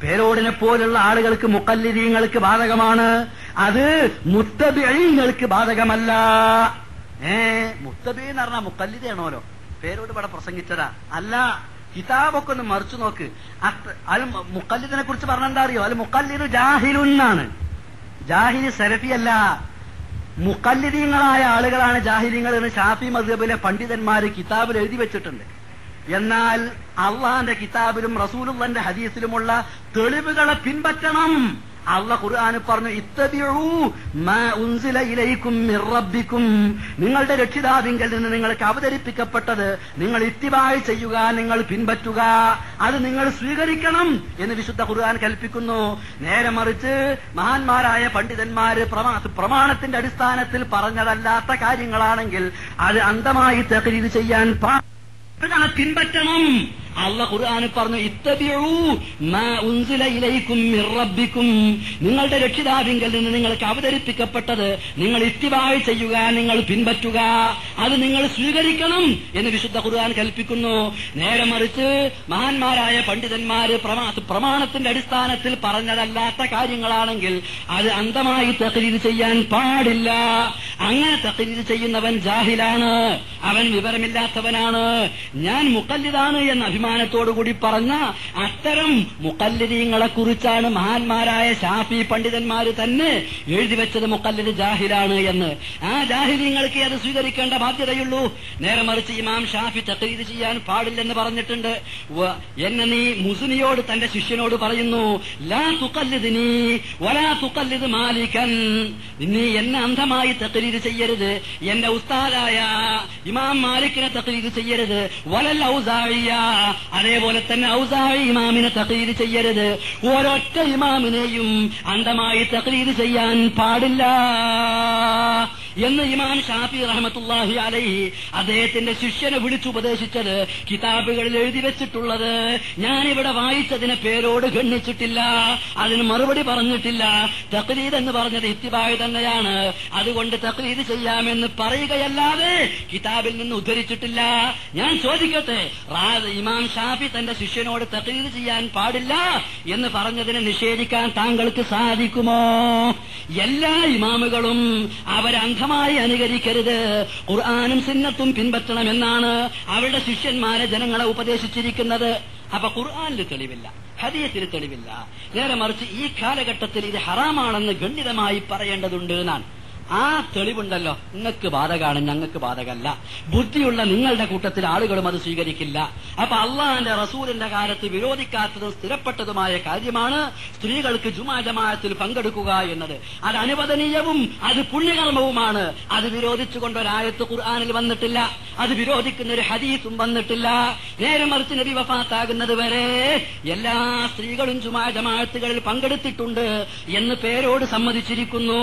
പേരോടിനെ പോലുള്ള ആളുകൾക്ക് മുക്കല്ലിരിയങ്ങൾക്ക് ബാധകമാണ്. അത് മുത്തബിങ്ങൾക്ക് ബാധകമല്ല. ഏ മുത്തബി എന്ന് പറഞ്ഞാൽ മുക്കല്ലിദയാണോലോ പേരോട് ഇവിടെ പ്രസംഗിച്ചതാ. അല്ല കിതാബൊക്കെ ഒന്ന് മറിച്ചു നോക്ക്. അൽ മുക്കല്ലിദിനെ കുറിച്ച് പറഞ്ഞെന്താ അറിയോ? അൽ മുക്കല്ലിദ് ജാഹിലുന്നാണ് ജാഹിലി അല്ല. മുക്കല്ലിദീങ്ങളായ ആളുകളാണ് ജാഹിലിങ്ങൾ എന്ന് ഷാഫി മദ്ഹബിലെ പണ്ഡിതന്മാര് കിതാബിൽ എഴുതി വെച്ചിട്ടുണ്ട്. എന്നാൽ അള്ളാന്റെ കിതാബിലും റസൂലുള്ളന്റെ ഹദീസിലുമുള്ള തെളിവുകളെ പിൻപറ്റണം. അള്ള ഖുർആാന് പറഞ്ഞു റബ്ബിക്കും. നിങ്ങളുടെ രക്ഷിതാവിങ്കൽ നിന്ന് നിങ്ങൾക്ക് അവതരിപ്പിക്കപ്പെട്ടത് നിങ്ങൾ ഇത്തിബായ് ചെയ്യുക നിങ്ങൾ പിൻപറ്റുക അത് നിങ്ങൾ സ്വീകരിക്കണം എന്ന് വിശുദ്ധ ഖുർആൻ കൽപ്പിക്കുന്നു. നേരെ മറിച്ച് മഹാന്മാരായ പണ്ഡിതന്മാര് പ്രമാണത്തിന്റെ അടിസ്ഥാനത്തിൽ പറഞ്ഞതല്ലാത്ത കാര്യങ്ങളാണെങ്കിൽ അത് അന്ധമായി തകരീത് ചെയ്യാൻ പിൻപറ്റണം. അള്ള ഖുർആൻ പറഞ്ഞു റബ്ബിക്കും. നിങ്ങളുടെ രക്ഷിതാവിങ്കൽ നിന്ന് നിങ്ങൾക്ക് അവതരിപ്പിക്കപ്പെട്ടത് നിങ്ങൾ ഇത്തിവായി ചെയ്യുക നിങ്ങൾ പിൻപറ്റുക. അത് നിങ്ങൾ സ്വീകരിക്കണം എന്ന് വിശുദ്ധ ഖുർആൻ കൽപ്പിക്കുന്നു. നേരെ മറിച്ച് മഹാന്മാരായ പണ്ഡിതന്മാര് പ്രമാണത്തിന്റെ അടിസ്ഥാനത്തിൽ പറഞ്ഞതല്ലാത്ത കാര്യങ്ങളാണെങ്കിൽ അത് അന്ധമായി തകരീത് ചെയ്യാൻ പാടില്ല. അങ്ങനെ തകരീത് ചെയ്യുന്നവൻ ജാഹിലാണ്. അവൻ വിവരമില്ലാത്തവനാണ്. ഞാൻ മുക്കല്ലിതാണ് എന്ന അഭിമാനത്തോടുകൂടി പറഞ്ഞ അത്തരം മുക്കല്ലിദീങ്ങളെ കുറിച്ചാണ് മഹാന്മാരായ ഷാഫി പണ്ഡിതന്മാർ തന്നെ എഴുതി വെച്ചത് മുക്കല്ലിദ് ജാഹിലാണ് എന്ന്. ആ ജാഹിലീങ്ങൾക്ക് അത് സ്വീകരിക്കേണ്ട ബാധ്യതയുള്ളൂ. നേരെ മറിച്ച് ഇമാം ഷാഫി തക്രീത് ചെയ്യാൻ പാടില്ലെന്ന് പറഞ്ഞിട്ടുണ്ട്. എന്നെ നീ മുസ്ലിയോട് തന്റെ ശിഷ്യനോട് പറയുന്നു ലാ തുക്കല്ലിത് നീ വലാ തുക്കല്ലിത് മാലിക്കൻ നീ എന്നെ അന്ധമായി തക്രീത് ചെയ്യരുത്. എന്റെ ഉസ്താദായ ഇമാം മാലിക്കിനെ തക്രീത് ചെയ്യരുത്. വലൽ ഔസാഴിയ അതേപോലെ തന്നെ ഔസാഹി ഇമാമിനെ തക്രീത് ചെയ്യരുത്. ഒരൊറ്റ ഇമാമിനെയും അന്ധമായി തക്രീത് ചെയ്യാൻ പാടില്ല. എന്ന് ഇമാം ഷാഫി റഹമത്തുല്ലാഹി അലൈഹി അദ്ദേഹത്തിന്റെ ശിഷ്യനെ വിളിച്ചു വിളിച്ചുപദേശിച്ചത് കിതാബുകളിൽ എഴുതി വെച്ചിട്ടുള്ളത്. ഞാനിവിടെ വായിച്ചതിനെ പേരോട് ഗണ്ണിച്ചിട്ടില്ല അതിന് മറുപടി പറഞ്ഞിട്ടില്ല. തക്രീദ് എന്ന് പറഞ്ഞത് ഇത്തിബായ് തന്നെയാണ്. അതുകൊണ്ട് തക്രീദ് ചെയ്യാമെന്ന് പറയുകയല്ലാതെ കിതാബിൽ നിന്ന് ഉദ്ധരിച്ചിട്ടില്ല. ഞാൻ ചോദിക്കട്ടെ ഇമാം ഷാഫി തന്റെ ശിഷ്യനോട് തക്രീദ് ചെയ്യാൻ പാടില്ല എന്ന് പറഞ്ഞതിനെ നിഷേധിക്കാൻ താങ്കൾക്ക് സാധിക്കുമോ? എല്ലാ ഇമാമുകളും അവരന്ധമായി അനുകരിക്കരുത്. ഖുർആാനും സിന്നത്തും പിൻപറ്റണമെന്നാണ് അവരുടെ ശിഷ്യന്മാരെ ജനങ്ങളെ ഉപദേശിച്ചിരിക്കുന്നത്. അപ്പൊ ഖുർആാനിൽ തെളിവില്ല ഹദീസിൽ തെളിവില്ല. നേരെ മറിച്ച് ഈ കാലഘട്ടത്തിൽ ഇത് ഹറാമാണെന്ന് ഗണ്ഡിതമായി പറയേണ്ടതുണ്ട് എന്നാണ്. ആ തെളിവുണ്ടല്ലോ. നിങ്ങൾക്ക് ബാധകാണ് ഞങ്ങൾക്ക് ബാധകല്ല. ബുദ്ധിയുള്ള നിങ്ങളുടെ കൂട്ടത്തിൽ ആളുകളും അത് സ്വീകരിക്കില്ല. അപ്പൊ അള്ളാഹിന്റെ റസൂലിന്റെ കാലത്ത് വിരോധിക്കാത്തതും സ്ഥിരപ്പെട്ടതുമായ കാര്യമാണ് സ്ത്രീകൾക്ക് ജുമാ ജമാഅത്തിൽ പങ്കെടുക്കുക എന്നത്. അത് അനുവദനീയവും അത് പുണ്യകർമ്മവുമാണ്. അത് വിരോധിച്ചുകൊണ്ട് ഒരായത്ത് ഖുർആാനിൽ വന്നിട്ടില്ല. അത് വിരോധിക്കുന്ന ഒരു ഹദീസും വന്നിട്ടില്ല. നേരെ മറിച്ച് നബി വഫാത്താകുന്നത് വരെ എല്ലാ സ്ത്രീകളും ജുമാ ജമാഅത്തുകളിൽ പങ്കെടുത്തിട്ടുണ്ട് എന്ന് പേരോട് സമ്മതിച്ചിരിക്കുന്നു.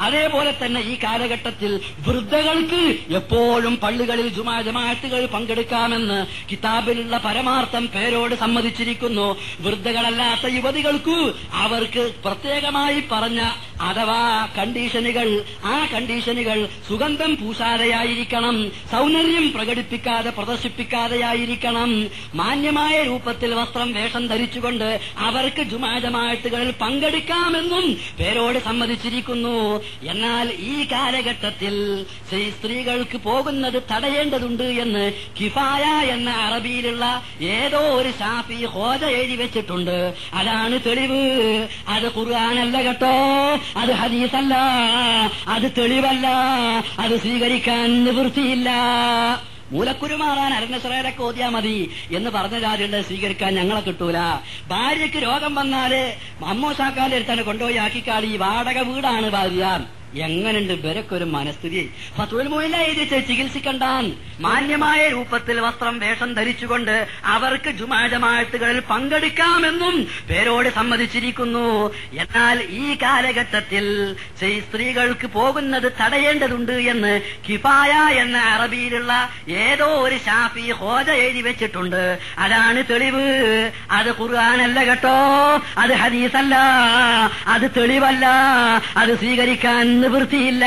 അതേപോലെ തന്നെ ഈ കാലഘട്ടത്തിൽ വൃദ്ധകൾക്ക് എപ്പോഴും പള്ളികളിൽ ജുമാ ജമാഅത്തുകൾ പങ്കെടുക്കാമെന്ന് കിതാബിലുള്ള പരമാർത്ഥം പേരോട് സമ്മതിച്ചിരിക്കുന്നു. വൃദ്ധകളല്ലാത്ത യുവതികൾക്ക് അവർക്ക് പ്രത്യേകമായി പറഞ്ഞ അഥവാ കണ്ടീഷനുകൾ ആ കണ്ടീഷനുകൾ സുഗന്ധം പൂശാതെയായിരിക്കണം സൗന്ദര്യം പ്രകടിപ്പിക്കാതെ പ്രദർശിപ്പിക്കാതെയായിരിക്കണം. മാന്യമായ രൂപത്തിൽ വസ്ത്രം വേഷം ധരിച്ചുകൊണ്ട് അവർക്ക് ജുമാജമാഴത്തുകളിൽ പങ്കെടുക്കാമെന്നും പേരോട് സമ്മതിച്ചിരിക്കുന്നു. എന്നാൽ ഈ കാലഘട്ടത്തിൽ സ്ത്രീ സ്ത്രീകൾക്ക് പോകുന്നത് തടയേണ്ടതുണ്ട് എന്ന് കിഫായ എന്ന അറബിയിലുള്ള ഏതോ ഒരു ഷാഫി ഹോജ എഴുതി വെച്ചിട്ടുണ്ട്. അതാണ് തെളിവ്. അത് ഖുർആാനല്ല കേട്ടോ. അത് ഹദീസല്ല. അത് തെളിവല്ല. അത് സ്വീകരിക്കാൻ നിവൃത്തിയില്ല. മൂലക്കുരുമാറാൻ മാറാൻ അരണ്യശ്രേരൊക്കെ ഓതിയാ മതി എന്ന് പറഞ്ഞ ജാതിയുടെ സ്വീകരിക്കാൻ ഞങ്ങളെ കിട്ടൂല. ഭാര്യയ്ക്ക് രോഗം വന്നാൽ അമ്മോശാക്കാന്റെ അടുത്താണ് കൊണ്ടുപോയി ആക്കിക്കാളി. വാടക വീടാണ് ഭാര്യ. എങ്ങനുണ്ട്? ഇവരൊക്കെ മനസ്ഥിതി. ഫത്തുൽ എഴുതിച്ച് ചികിത്സിക്കണ്ടാൻ മാന്യമായ രൂപത്തിൽ വസ്ത്രം വേഷം ധരിച്ചുകൊണ്ട് അവർക്ക് ജുമാജമാഴത്തുകളിൽ പങ്കെടുക്കാമെന്നും പേരോട് സമ്മതിച്ചിരിക്കുന്നു. എന്നാൽ ഈ കാലഘട്ടത്തിൽ സ്ത്രീകൾക്ക് പോകുന്നത് തടയേണ്ടതുണ്ട് എന്ന് കിഫായ എന്ന അറബിയിലുള്ള ഏതോ ഒരു ഷാഫി ഹോജ എഴുതി വെച്ചിട്ടുണ്ട്. അതാണ് തെളിവ്. അത് ഖുർആാനല്ല കേട്ടോ. അത് ഹദീസല്ല. അത് തെളിവല്ല. അത് സ്വീകരിക്കാൻ നിവൃത്തിയില്ല.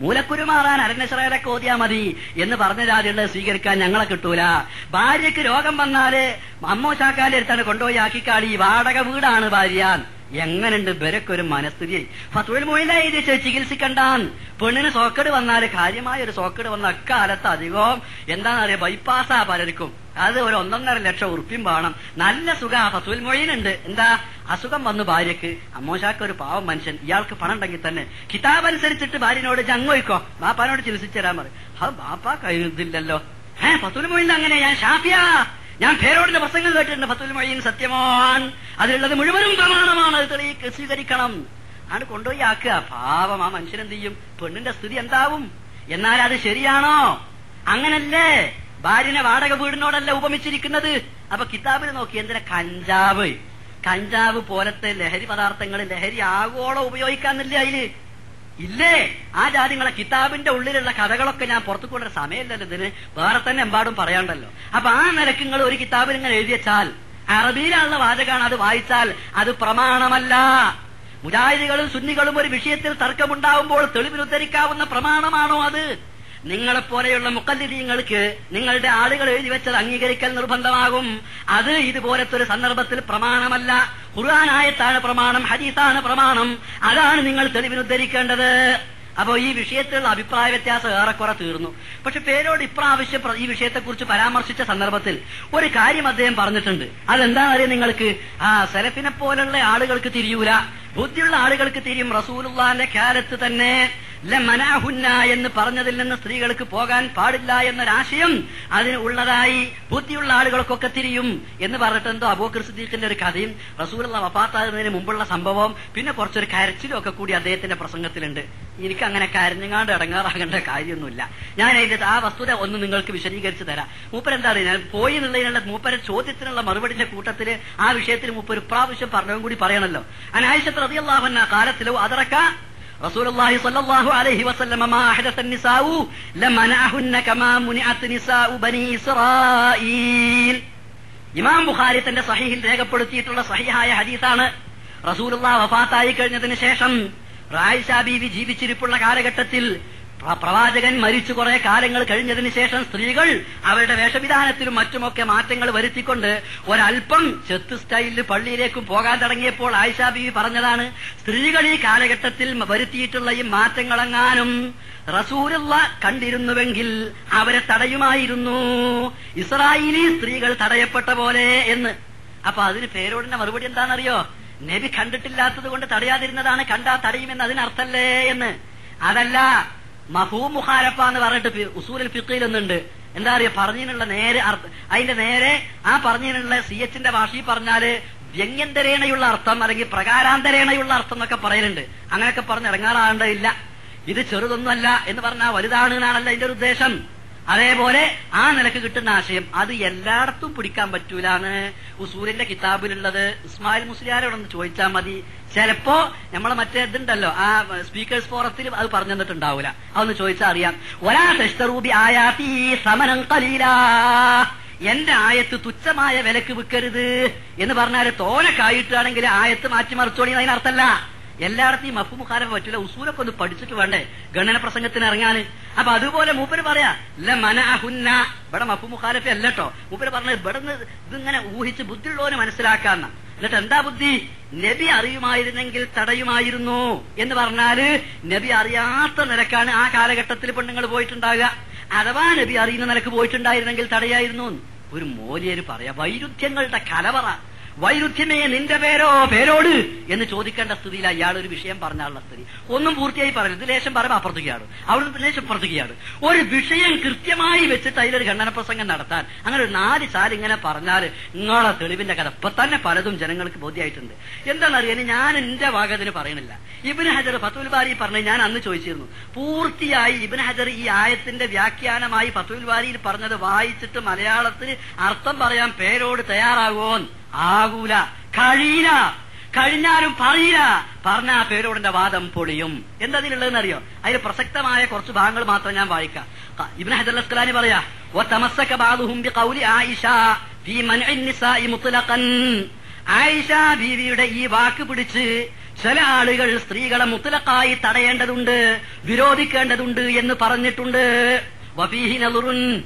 മൂലക്കുരു മാറാൻ അരണ്യശ്രേരൊക്കെ ഓതിയാ മതി എന്ന് പറഞ്ഞ ജാതിയുള്ളത് സ്വീകരിക്കാൻ ഞങ്ങളെ കിട്ടൂല. ഭാര്യക്ക് രോഗം വന്നാൽ അമ്മോശാക്കാന്റെ അടുത്താണ് കൊണ്ടുപോയി ആക്കിക്കാളി. വാടക വീടാണ് ഭാര്യ. എങ്ങനുണ്ട് ബരക്കൊരു മനസ്ഥിതി? ഫത്തുൽ മൊയില എഴുതിച്ച് ചികിത്സിക്കണ്ടാൻ. പെണ്ണിന് സോക്കേട് വന്നാൽ കാര്യമായ ഒരു സോക്കേട് വന്ന അക്കാലത്ത് അധികവും എന്താണെന്നറിയാം? ബൈപ്പാസാ പലർക്കും. അത് ഒരു ഒന്നൊന്നര ലക്ഷം ഉറുപ്പിയും വേണം. നല്ല സുഖം. ആ ഫത്തുൽ മൊയ്യനുണ്ട് എന്താ? അസുഖം വന്നു ഭാര്യക്ക് അമ്മോശാക്ക് ഒരു പാവം മനുഷ്യൻ. ഇയാൾക്ക് പണം ഉണ്ടെങ്കിൽ തന്നെ കിതാബ് അനുസരിച്ചിട്ട് ഭാര്യനോട് ചങ്ങോയിക്കോ. ബാപ്പാനോട് ചികിത്സിച്ചു തരാൻ പറയും. ആ ബാപ്പാ കഴിയുന്നില്ലല്ലോ ഏ ഫസുൽ മൊഴിന്ന് അങ്ങനെ ഞാൻ ഷാഫിയാ! ഞാൻ പേരോടിന്റെ പ്രസംഗം കേട്ടിട്ടുണ്ട്. ഫത്തുൽ മൊയ്യൻ സത്യമാൻ. അതിലുള്ളത് മുഴുവനും പ്രമാണമാണ്. അത് സ്വീകരിക്കണം. ആണ് കൊണ്ടുപോയി ആക്കുക. പാവം ആ മനുഷ്യൻ എന്ത് ചെയ്യും? പെണ്ണിന്റെ സ്ഥിതി എന്താവും? എന്നാൽ അത് ശരിയാണോ? അങ്ങനല്ലേ? ഭാര്യനെ വാടക വീടിനോടല്ല ഉപമിച്ചിരിക്കുന്നത്. അപ്പൊ കിതാബിൽ നോക്കി എന്തിനാ കഞ്ചാവ്? കഞ്ചാവ് പോലത്തെ ലഹരി പദാർത്ഥങ്ങൾ ലഹരി ആഗോളം ഉപയോഗിക്കാന്നില്ലേ അതിൽ? ഇല്ലേ? ആ ജാതിങ്ങളെ കിതാബിന്റെ ഉള്ളിലുള്ള കഥകളൊക്കെ ഞാൻ പുറത്തു കൊണ്ട സമയമില്ലല്ലോ ഇതിന്. വേറെ തന്നെ എമ്പാടും പറയാണ്ടല്ലോ. അപ്പൊ ആ നിലക്കുങ്ങൾ ഒരു കിതാബിൽ ഇങ്ങനെ എഴുതി വെച്ചാൽ അറബിയിലുള്ള വാചകമാണ് അത് വായിച്ചാൽ അത് പ്രമാണമല്ല. മുജാഹിദികളും സുന്നികളും ഒരു വിഷയത്തിൽ തർക്കമുണ്ടാവുമ്പോൾ തെളിവിനുദ്ധരിക്കാവുന്ന പ്രമാണമാണോ അത്? നിങ്ങളെപ്പോലെയുള്ള മുക്കല്ലിദീങ്ങൾക്ക് നിങ്ങളുടെ ആളുകൾ എഴുതി വെച്ചത് അംഗീകരിക്കൽ നിർബന്ധമാകും. അത് ഇതുപോലത്തെ ഒരു സന്ദർഭത്തിൽ പ്രമാണമല്ല. ഖുർആാനായത്താണ് പ്രമാണം ഹദീസാണ് പ്രമാണം. അതാണ് നിങ്ങൾ തെളിവിനുദ്ധരിക്കേണ്ടത്. അപ്പോ ഈ വിഷയത്തിലുള്ള അഭിപ്രായ വ്യത്യാസം ഏറെക്കുറെ തീർന്നു. പക്ഷെ പേരോട് ഇപ്രാവശ്യം ഈ വിഷയത്തെക്കുറിച്ച് പരാമർശിച്ച സന്ദർഭത്തിൽ ഒരു കാര്യം അദ്ദേഹം പറഞ്ഞിട്ടുണ്ട്. അതെന്താ അറിയാം നിങ്ങൾക്ക്? ആ സെലഫിനെ പോലുള്ള ആളുകൾക്ക് തിരിയൂല. ബുദ്ധിയുള്ള ആളുകൾക്ക് തിരിയും. റസൂലുള്ളാന്റെ കാലത്ത് തന്നെ ലമനാഹുന്ന എന്ന് പറഞ്ഞതിൽ നിന്ന് സ്ത്രീകൾക്ക് പോകാൻ പാടില്ല എന്നൊരാശയം അതിന് ഉള്ളതായി ബുദ്ധിയുള്ള ആളുകൾക്കൊക്കെ തിരിയും എന്ന് പറഞ്ഞിട്ട് എന്തോ അബൂക്കർ സിദ്ദീഖിന്റെ ഒരു കഥയും റസൂലുള്ള വപ്പാത്താകുന്നതിന് മുമ്പുള്ള സംഭവം പിന്നെ കുറച്ചൊരു കരച്ചിലും ഒക്കെ കൂടി അദ്ദേഹത്തിന്റെ പ്രസംഗത്തിലുണ്ട്. എനിക്ക് അങ്ങനെ കരഞ്ഞങ്ങാണ്ട് ഇടങ്ങാറാകേണ്ട കാര്യമൊന്നുമില്ല. ഞാൻ അതിന്റെ ആ വസ്തുത ഒന്ന് നിങ്ങൾക്ക് വിശദീകരിച്ച് തരാം. മൂപ്പരെന്താ ഞാൻ പോയി എന്നുള്ളതിനുള്ള മൂപ്പരെ ചോദ്യത്തിനുള്ള മറുപടിന്റെ കൂട്ടത്തിൽ ആ വിഷയത്തിൽ മൂപ്പര് പ്രാവശ്യം പറഞ്ഞതും കൂടി പറയണല്ലോ. അനായിഷത്ത് റതിയല്ലാഹുന്ന കാലത്തിലോ അതറക്ക رسول الله صلى الله عليه وسلم ما أحدث النساء لمنعهن كما منعت نساء بني إسرائيل ഇമാം ബുഖാരി തന്റെ സഹീഹിൽ രേഖപ്പെടുത്തിയിട്ടുള്ള സഹിഹായ ഹദീസാണ് റസൂലുള്ള വഫാത്തായി കഴിഞ്ഞതിന് ശേഷം റായിഷ ബീവി ജീവിച്ചിരിപ്പുള്ള കാലഘട്ടത്തിൽ പ്ര- പ്രവാചകൻ മരിച്ചു കുറെ കാലങ്ങൾ കഴിഞ്ഞതിന് ശേഷം സ്ത്രീകൾ അവരുടെ വേഷവിധാനത്തിലും മറ്റുമൊക്കെ മാറ്റങ്ങൾ വരുത്തിക്കൊണ്ട് ഒരൽപ്പം ചെത്ത് സ്റ്റൈലിൽ പള്ളിയിലേക്കും പോകാൻ തുടങ്ങിയപ്പോൾ ആയിഷാ ബീവി പറഞ്ഞതാണ് സ്ത്രീകൾ ഈ കാലഘട്ടത്തിൽ വരുത്തിയിട്ടുള്ള ഈ മാറ്റങ്ങളെങ്ങാനും റസൂലുള്ള കണ്ടിരുന്നുവെങ്കിൽ അവരെ തടയുമായിരുന്നു. ഇസ്രായേലി സ്ത്രീകൾ തടയപ്പെട്ട പോലെ എന്ന്. അപ്പൊ അതിന് പേരോടിന്റെ മറുപടി എന്താണെന്നറിയോ? നബി കണ്ടിട്ടില്ലാത്തത് കൊണ്ട് തടയാതിരുന്നതാണ് കണ്ടാ തടയുമെന്ന് അതിനർത്ഥല്ലേ എന്ന്. അതല്ല മഹൂ മുഖാലഫ എന്ന് പറഞ്ഞിട്ട് ഉസൂലിൽ ഫിഖയിൽ ഒന്നുണ്ട്. എന്താ പറയുക പറഞ്ഞതിനുള്ള നേരെ അതിന്റെ നേരെ ആ പറഞ്ഞതിനുള്ള സി എച്ചിന്റെ ഭാഷയിൽ പറഞ്ഞാൽ വ്യംഗ്യന്തരേണയുള്ള അർത്ഥം അല്ലെങ്കിൽ പ്രകാരാന്തരേണയുള്ള അർത്ഥം എന്നൊക്കെ പറയലുണ്ട്. അങ്ങനെയൊക്കെ പറഞ്ഞ് ഇറങ്ങാറാണ്ടതില്ല ഇത് ചെറുതൊന്നുമല്ല എന്ന് പറഞ്ഞാൽ വലുതാണ് എന്നാണല്ലോ അതിന്റെ ഒരു ഉദ്ദേശം. അതേപോലെ ആ നിലയ്ക്ക് കിട്ടുന്ന ആശയം അത് എല്ലായിടത്തും പിടിക്കാൻ പറ്റൂലാണ് ഉസൂലിന്റെ കിതാബിലുള്ളത് ഇസ്മായിൽ മുസ്ലിയാരോട് മുസ്ലിയാരോടൊന്ന് ചോദിച്ചാൽ മതി. ചിലപ്പോ നമ്മളെ മറ്റേ ഇതുണ്ടല്ലോ ആ സ്പീക്കേഴ്സ് ഫോറത്തിൽ അത് പറഞ്ഞു തന്നിട്ടുണ്ടാവൂല. അതൊന്ന് ചോദിച്ചാൽ അറിയാം. ഒരാ തെഷ്ടറൂബി ആയാത്തി സമനം കലീലാ എന്റെ ആയത്ത് തുച്ഛമായ വിലക്ക് വിൽക്കരുത്. എന്ന് പറഞ്ഞാൽ തോനക്കായിട്ടാണെങ്കിൽ ആയത്ത് മാറ്റി മാറ്റിമറിച്ചോളി അതിനർത്ഥല്ല എല്ലായിടത്തും ഈ മഫു മുഖാരം പറ്റൂല ഉസൂലൊക്കെ ഒന്ന് പഠിച്ചിട്ട് വേണ്ടേ? ഗണന പ്രസംഗത്തിന് ഇറങ്ങാന് അപ്പൊ അതുപോലെ മൂപ്പര് പറയാ ല മന അഹുന്ന ഇവിടെ മഫു മുഖാലഫ അല്ലട്ടോ മൂപ്പര് പറഞ്ഞത് ഇവിടെ നിന്ന് ഇതിങ്ങനെ ഊഹിച്ച് ബുദ്ധിയുള്ളവന് മനസ്സിലാക്കാന്ന. എന്നിട്ട് എന്താ ബുദ്ധി? നബി അറിയുമായിരുന്നെങ്കിൽ തടയുമായിരുന്നു എന്ന് പറഞ്ഞാൽ നബി അറിയാത്ത നിലക്കാണ് ആ കാലഘട്ടത്തിൽ പെണ്ണുങ്ങൾ പോയിട്ടുണ്ടാകുക അഥവാ നബി അറിയുന്ന നിലയ്ക്ക് പോയിട്ടുണ്ടായിരുന്നെങ്കിൽ തടയായിരുന്നു ഒരു മോലിയര് പറയാ വൈരുദ്ധ്യങ്ങളുടെ കലവറ. വൈരുദ്ധ്യമേ നിന്റെ പേരോ പേരോട് എന്ന് ചോദിക്കേണ്ട സ്ഥിതിയിൽ അയാൾ ഒരു വിഷയം പറഞ്ഞാലുള്ള സ്ഥിതി. ഒന്നും പൂർത്തിയായി പറയരുത് ലേശം പറയുമ്പോൾ അപ്പുറത്തേക്കാണ് അവിടുന്ന് ലേശം അപ്പുറത്തേക്കാണ് ഒരു വിഷയം കൃത്യമായി വെച്ചിട്ട് അതിലൊരു ഖണ്ഡന പ്രസംഗം നടത്താൻ അങ്ങനെ ഒരു നാല് ചാൽ ഇങ്ങനെ പറഞ്ഞാൽ നിങ്ങളെ തെളിവിന്റെ കഥ. ഇപ്പൊ തന്നെ പലതും ജനങ്ങൾക്ക് ബോധ്യമായിട്ടുണ്ട് എന്താണെന്നറിയാൻ ഞാൻ എന്റെ ഭാഗത്തിന് പറയണില്ല ഇബിൻ ഹജർ ഫത്തുൽ ബാരി പറഞ്ഞ് ഞാൻ അന്ന് ചോദിച്ചിരുന്നു. പൂർത്തിയായി ഇബിൻ ഹജർ ഈ ആയത്തിന്റെ വ്യാഖ്യാനമായി ഫത്തുൽ ബാരിയിൽ പറഞ്ഞത് വായിച്ചിട്ട് മലയാളത്തിൽ അർത്ഥം പറയാൻ പേരോട് തയ്യാറാകുമോന്ന് ആകൂല. കഴിയില്ല. കഴിഞ്ഞാലും പറയില്ല. പറഞ്ഞ ആ പേരോടിന്റെ വാദം പൊളിയും. എന്തതിലുള്ളതെന്ന് അറിയോ അതിൽ പ്രസക്തമായ കുറച്ച് ഭാഗങ്ങൾ മാത്രം ഞാൻ വായിക്കാം. ഇബ്ന ഹജർ അസ്കലാനി പറയാ ആയിഷ ബീവിയുടെ ഈ വാക്ക് പിടിച്ച് ചില ആളുകൾ സ്ത്രീകളെ മുത്തലക്കായി തടയേണ്ടതുണ്ട് വിരോധിക്കേണ്ടതുണ്ട് എന്ന് പറഞ്ഞിട്ടുണ്ട്. വഫീഹിനലുറുൻ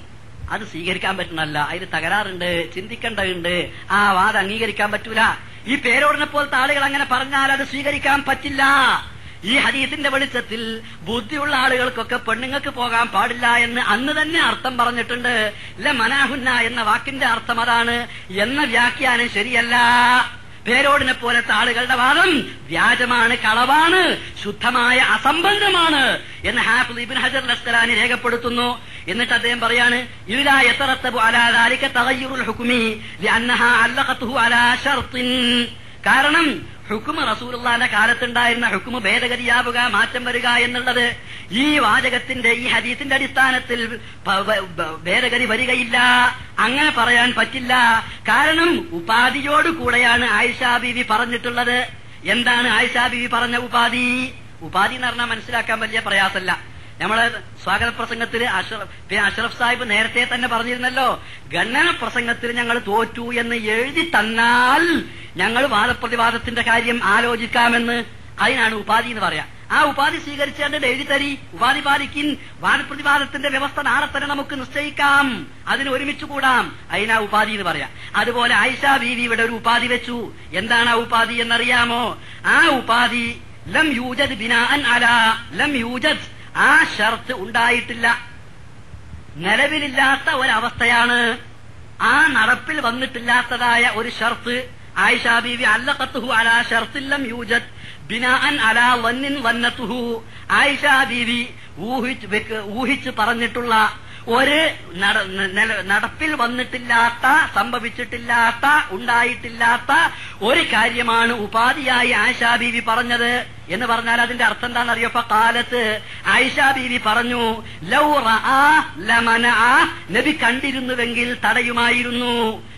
അത് സ്വീകരിക്കാൻ പറ്റണല്ല അതിന് തകരാറുണ്ട് ചിന്തിക്കേണ്ടതുണ്ട്. ആ വാദം അംഗീകരിക്കാൻ പറ്റൂല. ഈ പേരോടിനെ പോലത്തെ ആളുകൾ അങ്ങനെ പറഞ്ഞാൽ അത് സ്വീകരിക്കാൻ പറ്റില്ല. ഈ ഹദീസിന്റെ വെളിച്ചത്തിൽ ബുദ്ധിയുള്ള ആളുകൾക്കൊക്കെ പെണ്ണുങ്ങൾക്ക് പോകാൻ പാടില്ല എന്ന് അന്ന് തന്നെ അർത്ഥം പറഞ്ഞിട്ടുണ്ട്. ഇല്ല മനാഹുന്ന എന്ന വാക്കിന്റെ അർത്ഥം അതാണ്. എന്ന വ്യാഖ്യാനം ശരിയല്ല. പേരോടിനെ പോലത്തെ ആളുകളുടെ വാദം വ്യാജമാണ് കളവാണ് ശുദ്ധമായ അസംബന്ധമാണ് എന്ന് ഹാഫിദ് ഇബ്ൻ ഹജർ ലസ്കലാനി രേഖപ്പെടുത്തുന്നു. എന്നിട്ട് അദ്ദേഹം പറയാണ് കാരണം ഹുക്കുമ റസൂലുള്ളാന്റെ കാലത്തുണ്ടായിരുന്ന ഹുക്കുമ ഭേദഗതിയാവുക മാറ്റം വരിക എന്നുള്ളത് ഈ വാചകത്തിന്റെ ഈ ഹദീസിന്റെ അടിസ്ഥാനത്തിൽ ഭേദഗതി വരികയില്ല അങ്ങനെ പറയാൻ പറ്റില്ല. കാരണം ഉപാധിയോട് കൂടെയാണ് ആയിഷാ ബീവി പറഞ്ഞിട്ടുള്ളത്. എന്താണ് ആയിഷാ ബീവി പറഞ്ഞ ഉപാധി? ഉപാധി എന്ന് പറഞ്ഞാൽ മനസ്സിലാക്കാൻ വലിയ പ്രയാസമല്ല. നമ്മളെ സ്വാഗത പ്രസംഗത്തിൽ അഷ്റഫ് അഷറഫ് അഷ്റഫ് സാഹിബ് നേരത്തെ തന്നെ പറഞ്ഞിരുന്നല്ലോ ഗണ്ണന പ്രസംഗത്തിൽ ഞങ്ങൾ തോറ്റു എന്ന് എഴുതി തന്നാൽ ഞങ്ങൾ വാദപ്രതിവാദത്തിന്റെ കാര്യം ആലോചിക്കാമെന്ന് അതിനാണ് ഉപാധി എന്ന് പറയാ. ആ ഉപാധി സ്വീകരിച്ചുകൊണ്ട് എഴുതി തരി ഉപാധി പാലിക്കിൻ വാദപ്രതിവാദത്തിന്റെ വ്യവസ്ഥ നാളെ തന്നെ നമുക്ക് നിശ്ചയിക്കാം അതിന് ഒരുമിച്ച് കൂടാം അതിനാ ഉപാധി എന്ന് പറയാം. അതുപോലെ ആയിഷ ഇവിടെ ഒരു ഉപാധി വെച്ചു. എന്താണ് ആ ഉപാധി എന്നറിയാമോ? ആ ഉപാധി ലം യൂജദ് ബിനാഅൻ അല ലം യൂജദ് ആ ഷർത്ത് ഉണ്ടായിട്ടില്ല. നിലവിലില്ലാത്ത ഒരവസ്ഥയാണ് ആ നടപ്പിൽ വന്നിട്ടില്ലാത്തതായ ഒരു ഷർത്ത്. ആയിഷാ ബീവി അല്ലഖത്തുഹു അലാ ഷർത്തില്ലം യൂജത് ബിനാഅൻ അലാ വന്നിൻ വന്നത്തുഹു. ആയിഷാ ബീവി ഊഹിച്ച് പറഞ്ഞിട്ടുള്ള ഒരു നടപ്പിൽ വന്നിട്ടില്ലാത്ത സംഭവിച്ചിട്ടില്ലാത്ത ഉണ്ടായിട്ടില്ലാത്ത ഒരു കാര്യമാണ് ഉപാധിയായി ആശാബീവി ബീവി പറഞ്ഞത്. എന്ന് പറഞ്ഞാൽ അതിന്റെ അർത്ഥം എന്താണെന്ന് എന്താണെന്നറിയോ കാലത്ത് ആയിഷ ബീവി പറഞ്ഞു ലൗ ലമന. നബി കണ്ടിരുന്നുവെങ്കിൽ തടയുമായിരുന്നു.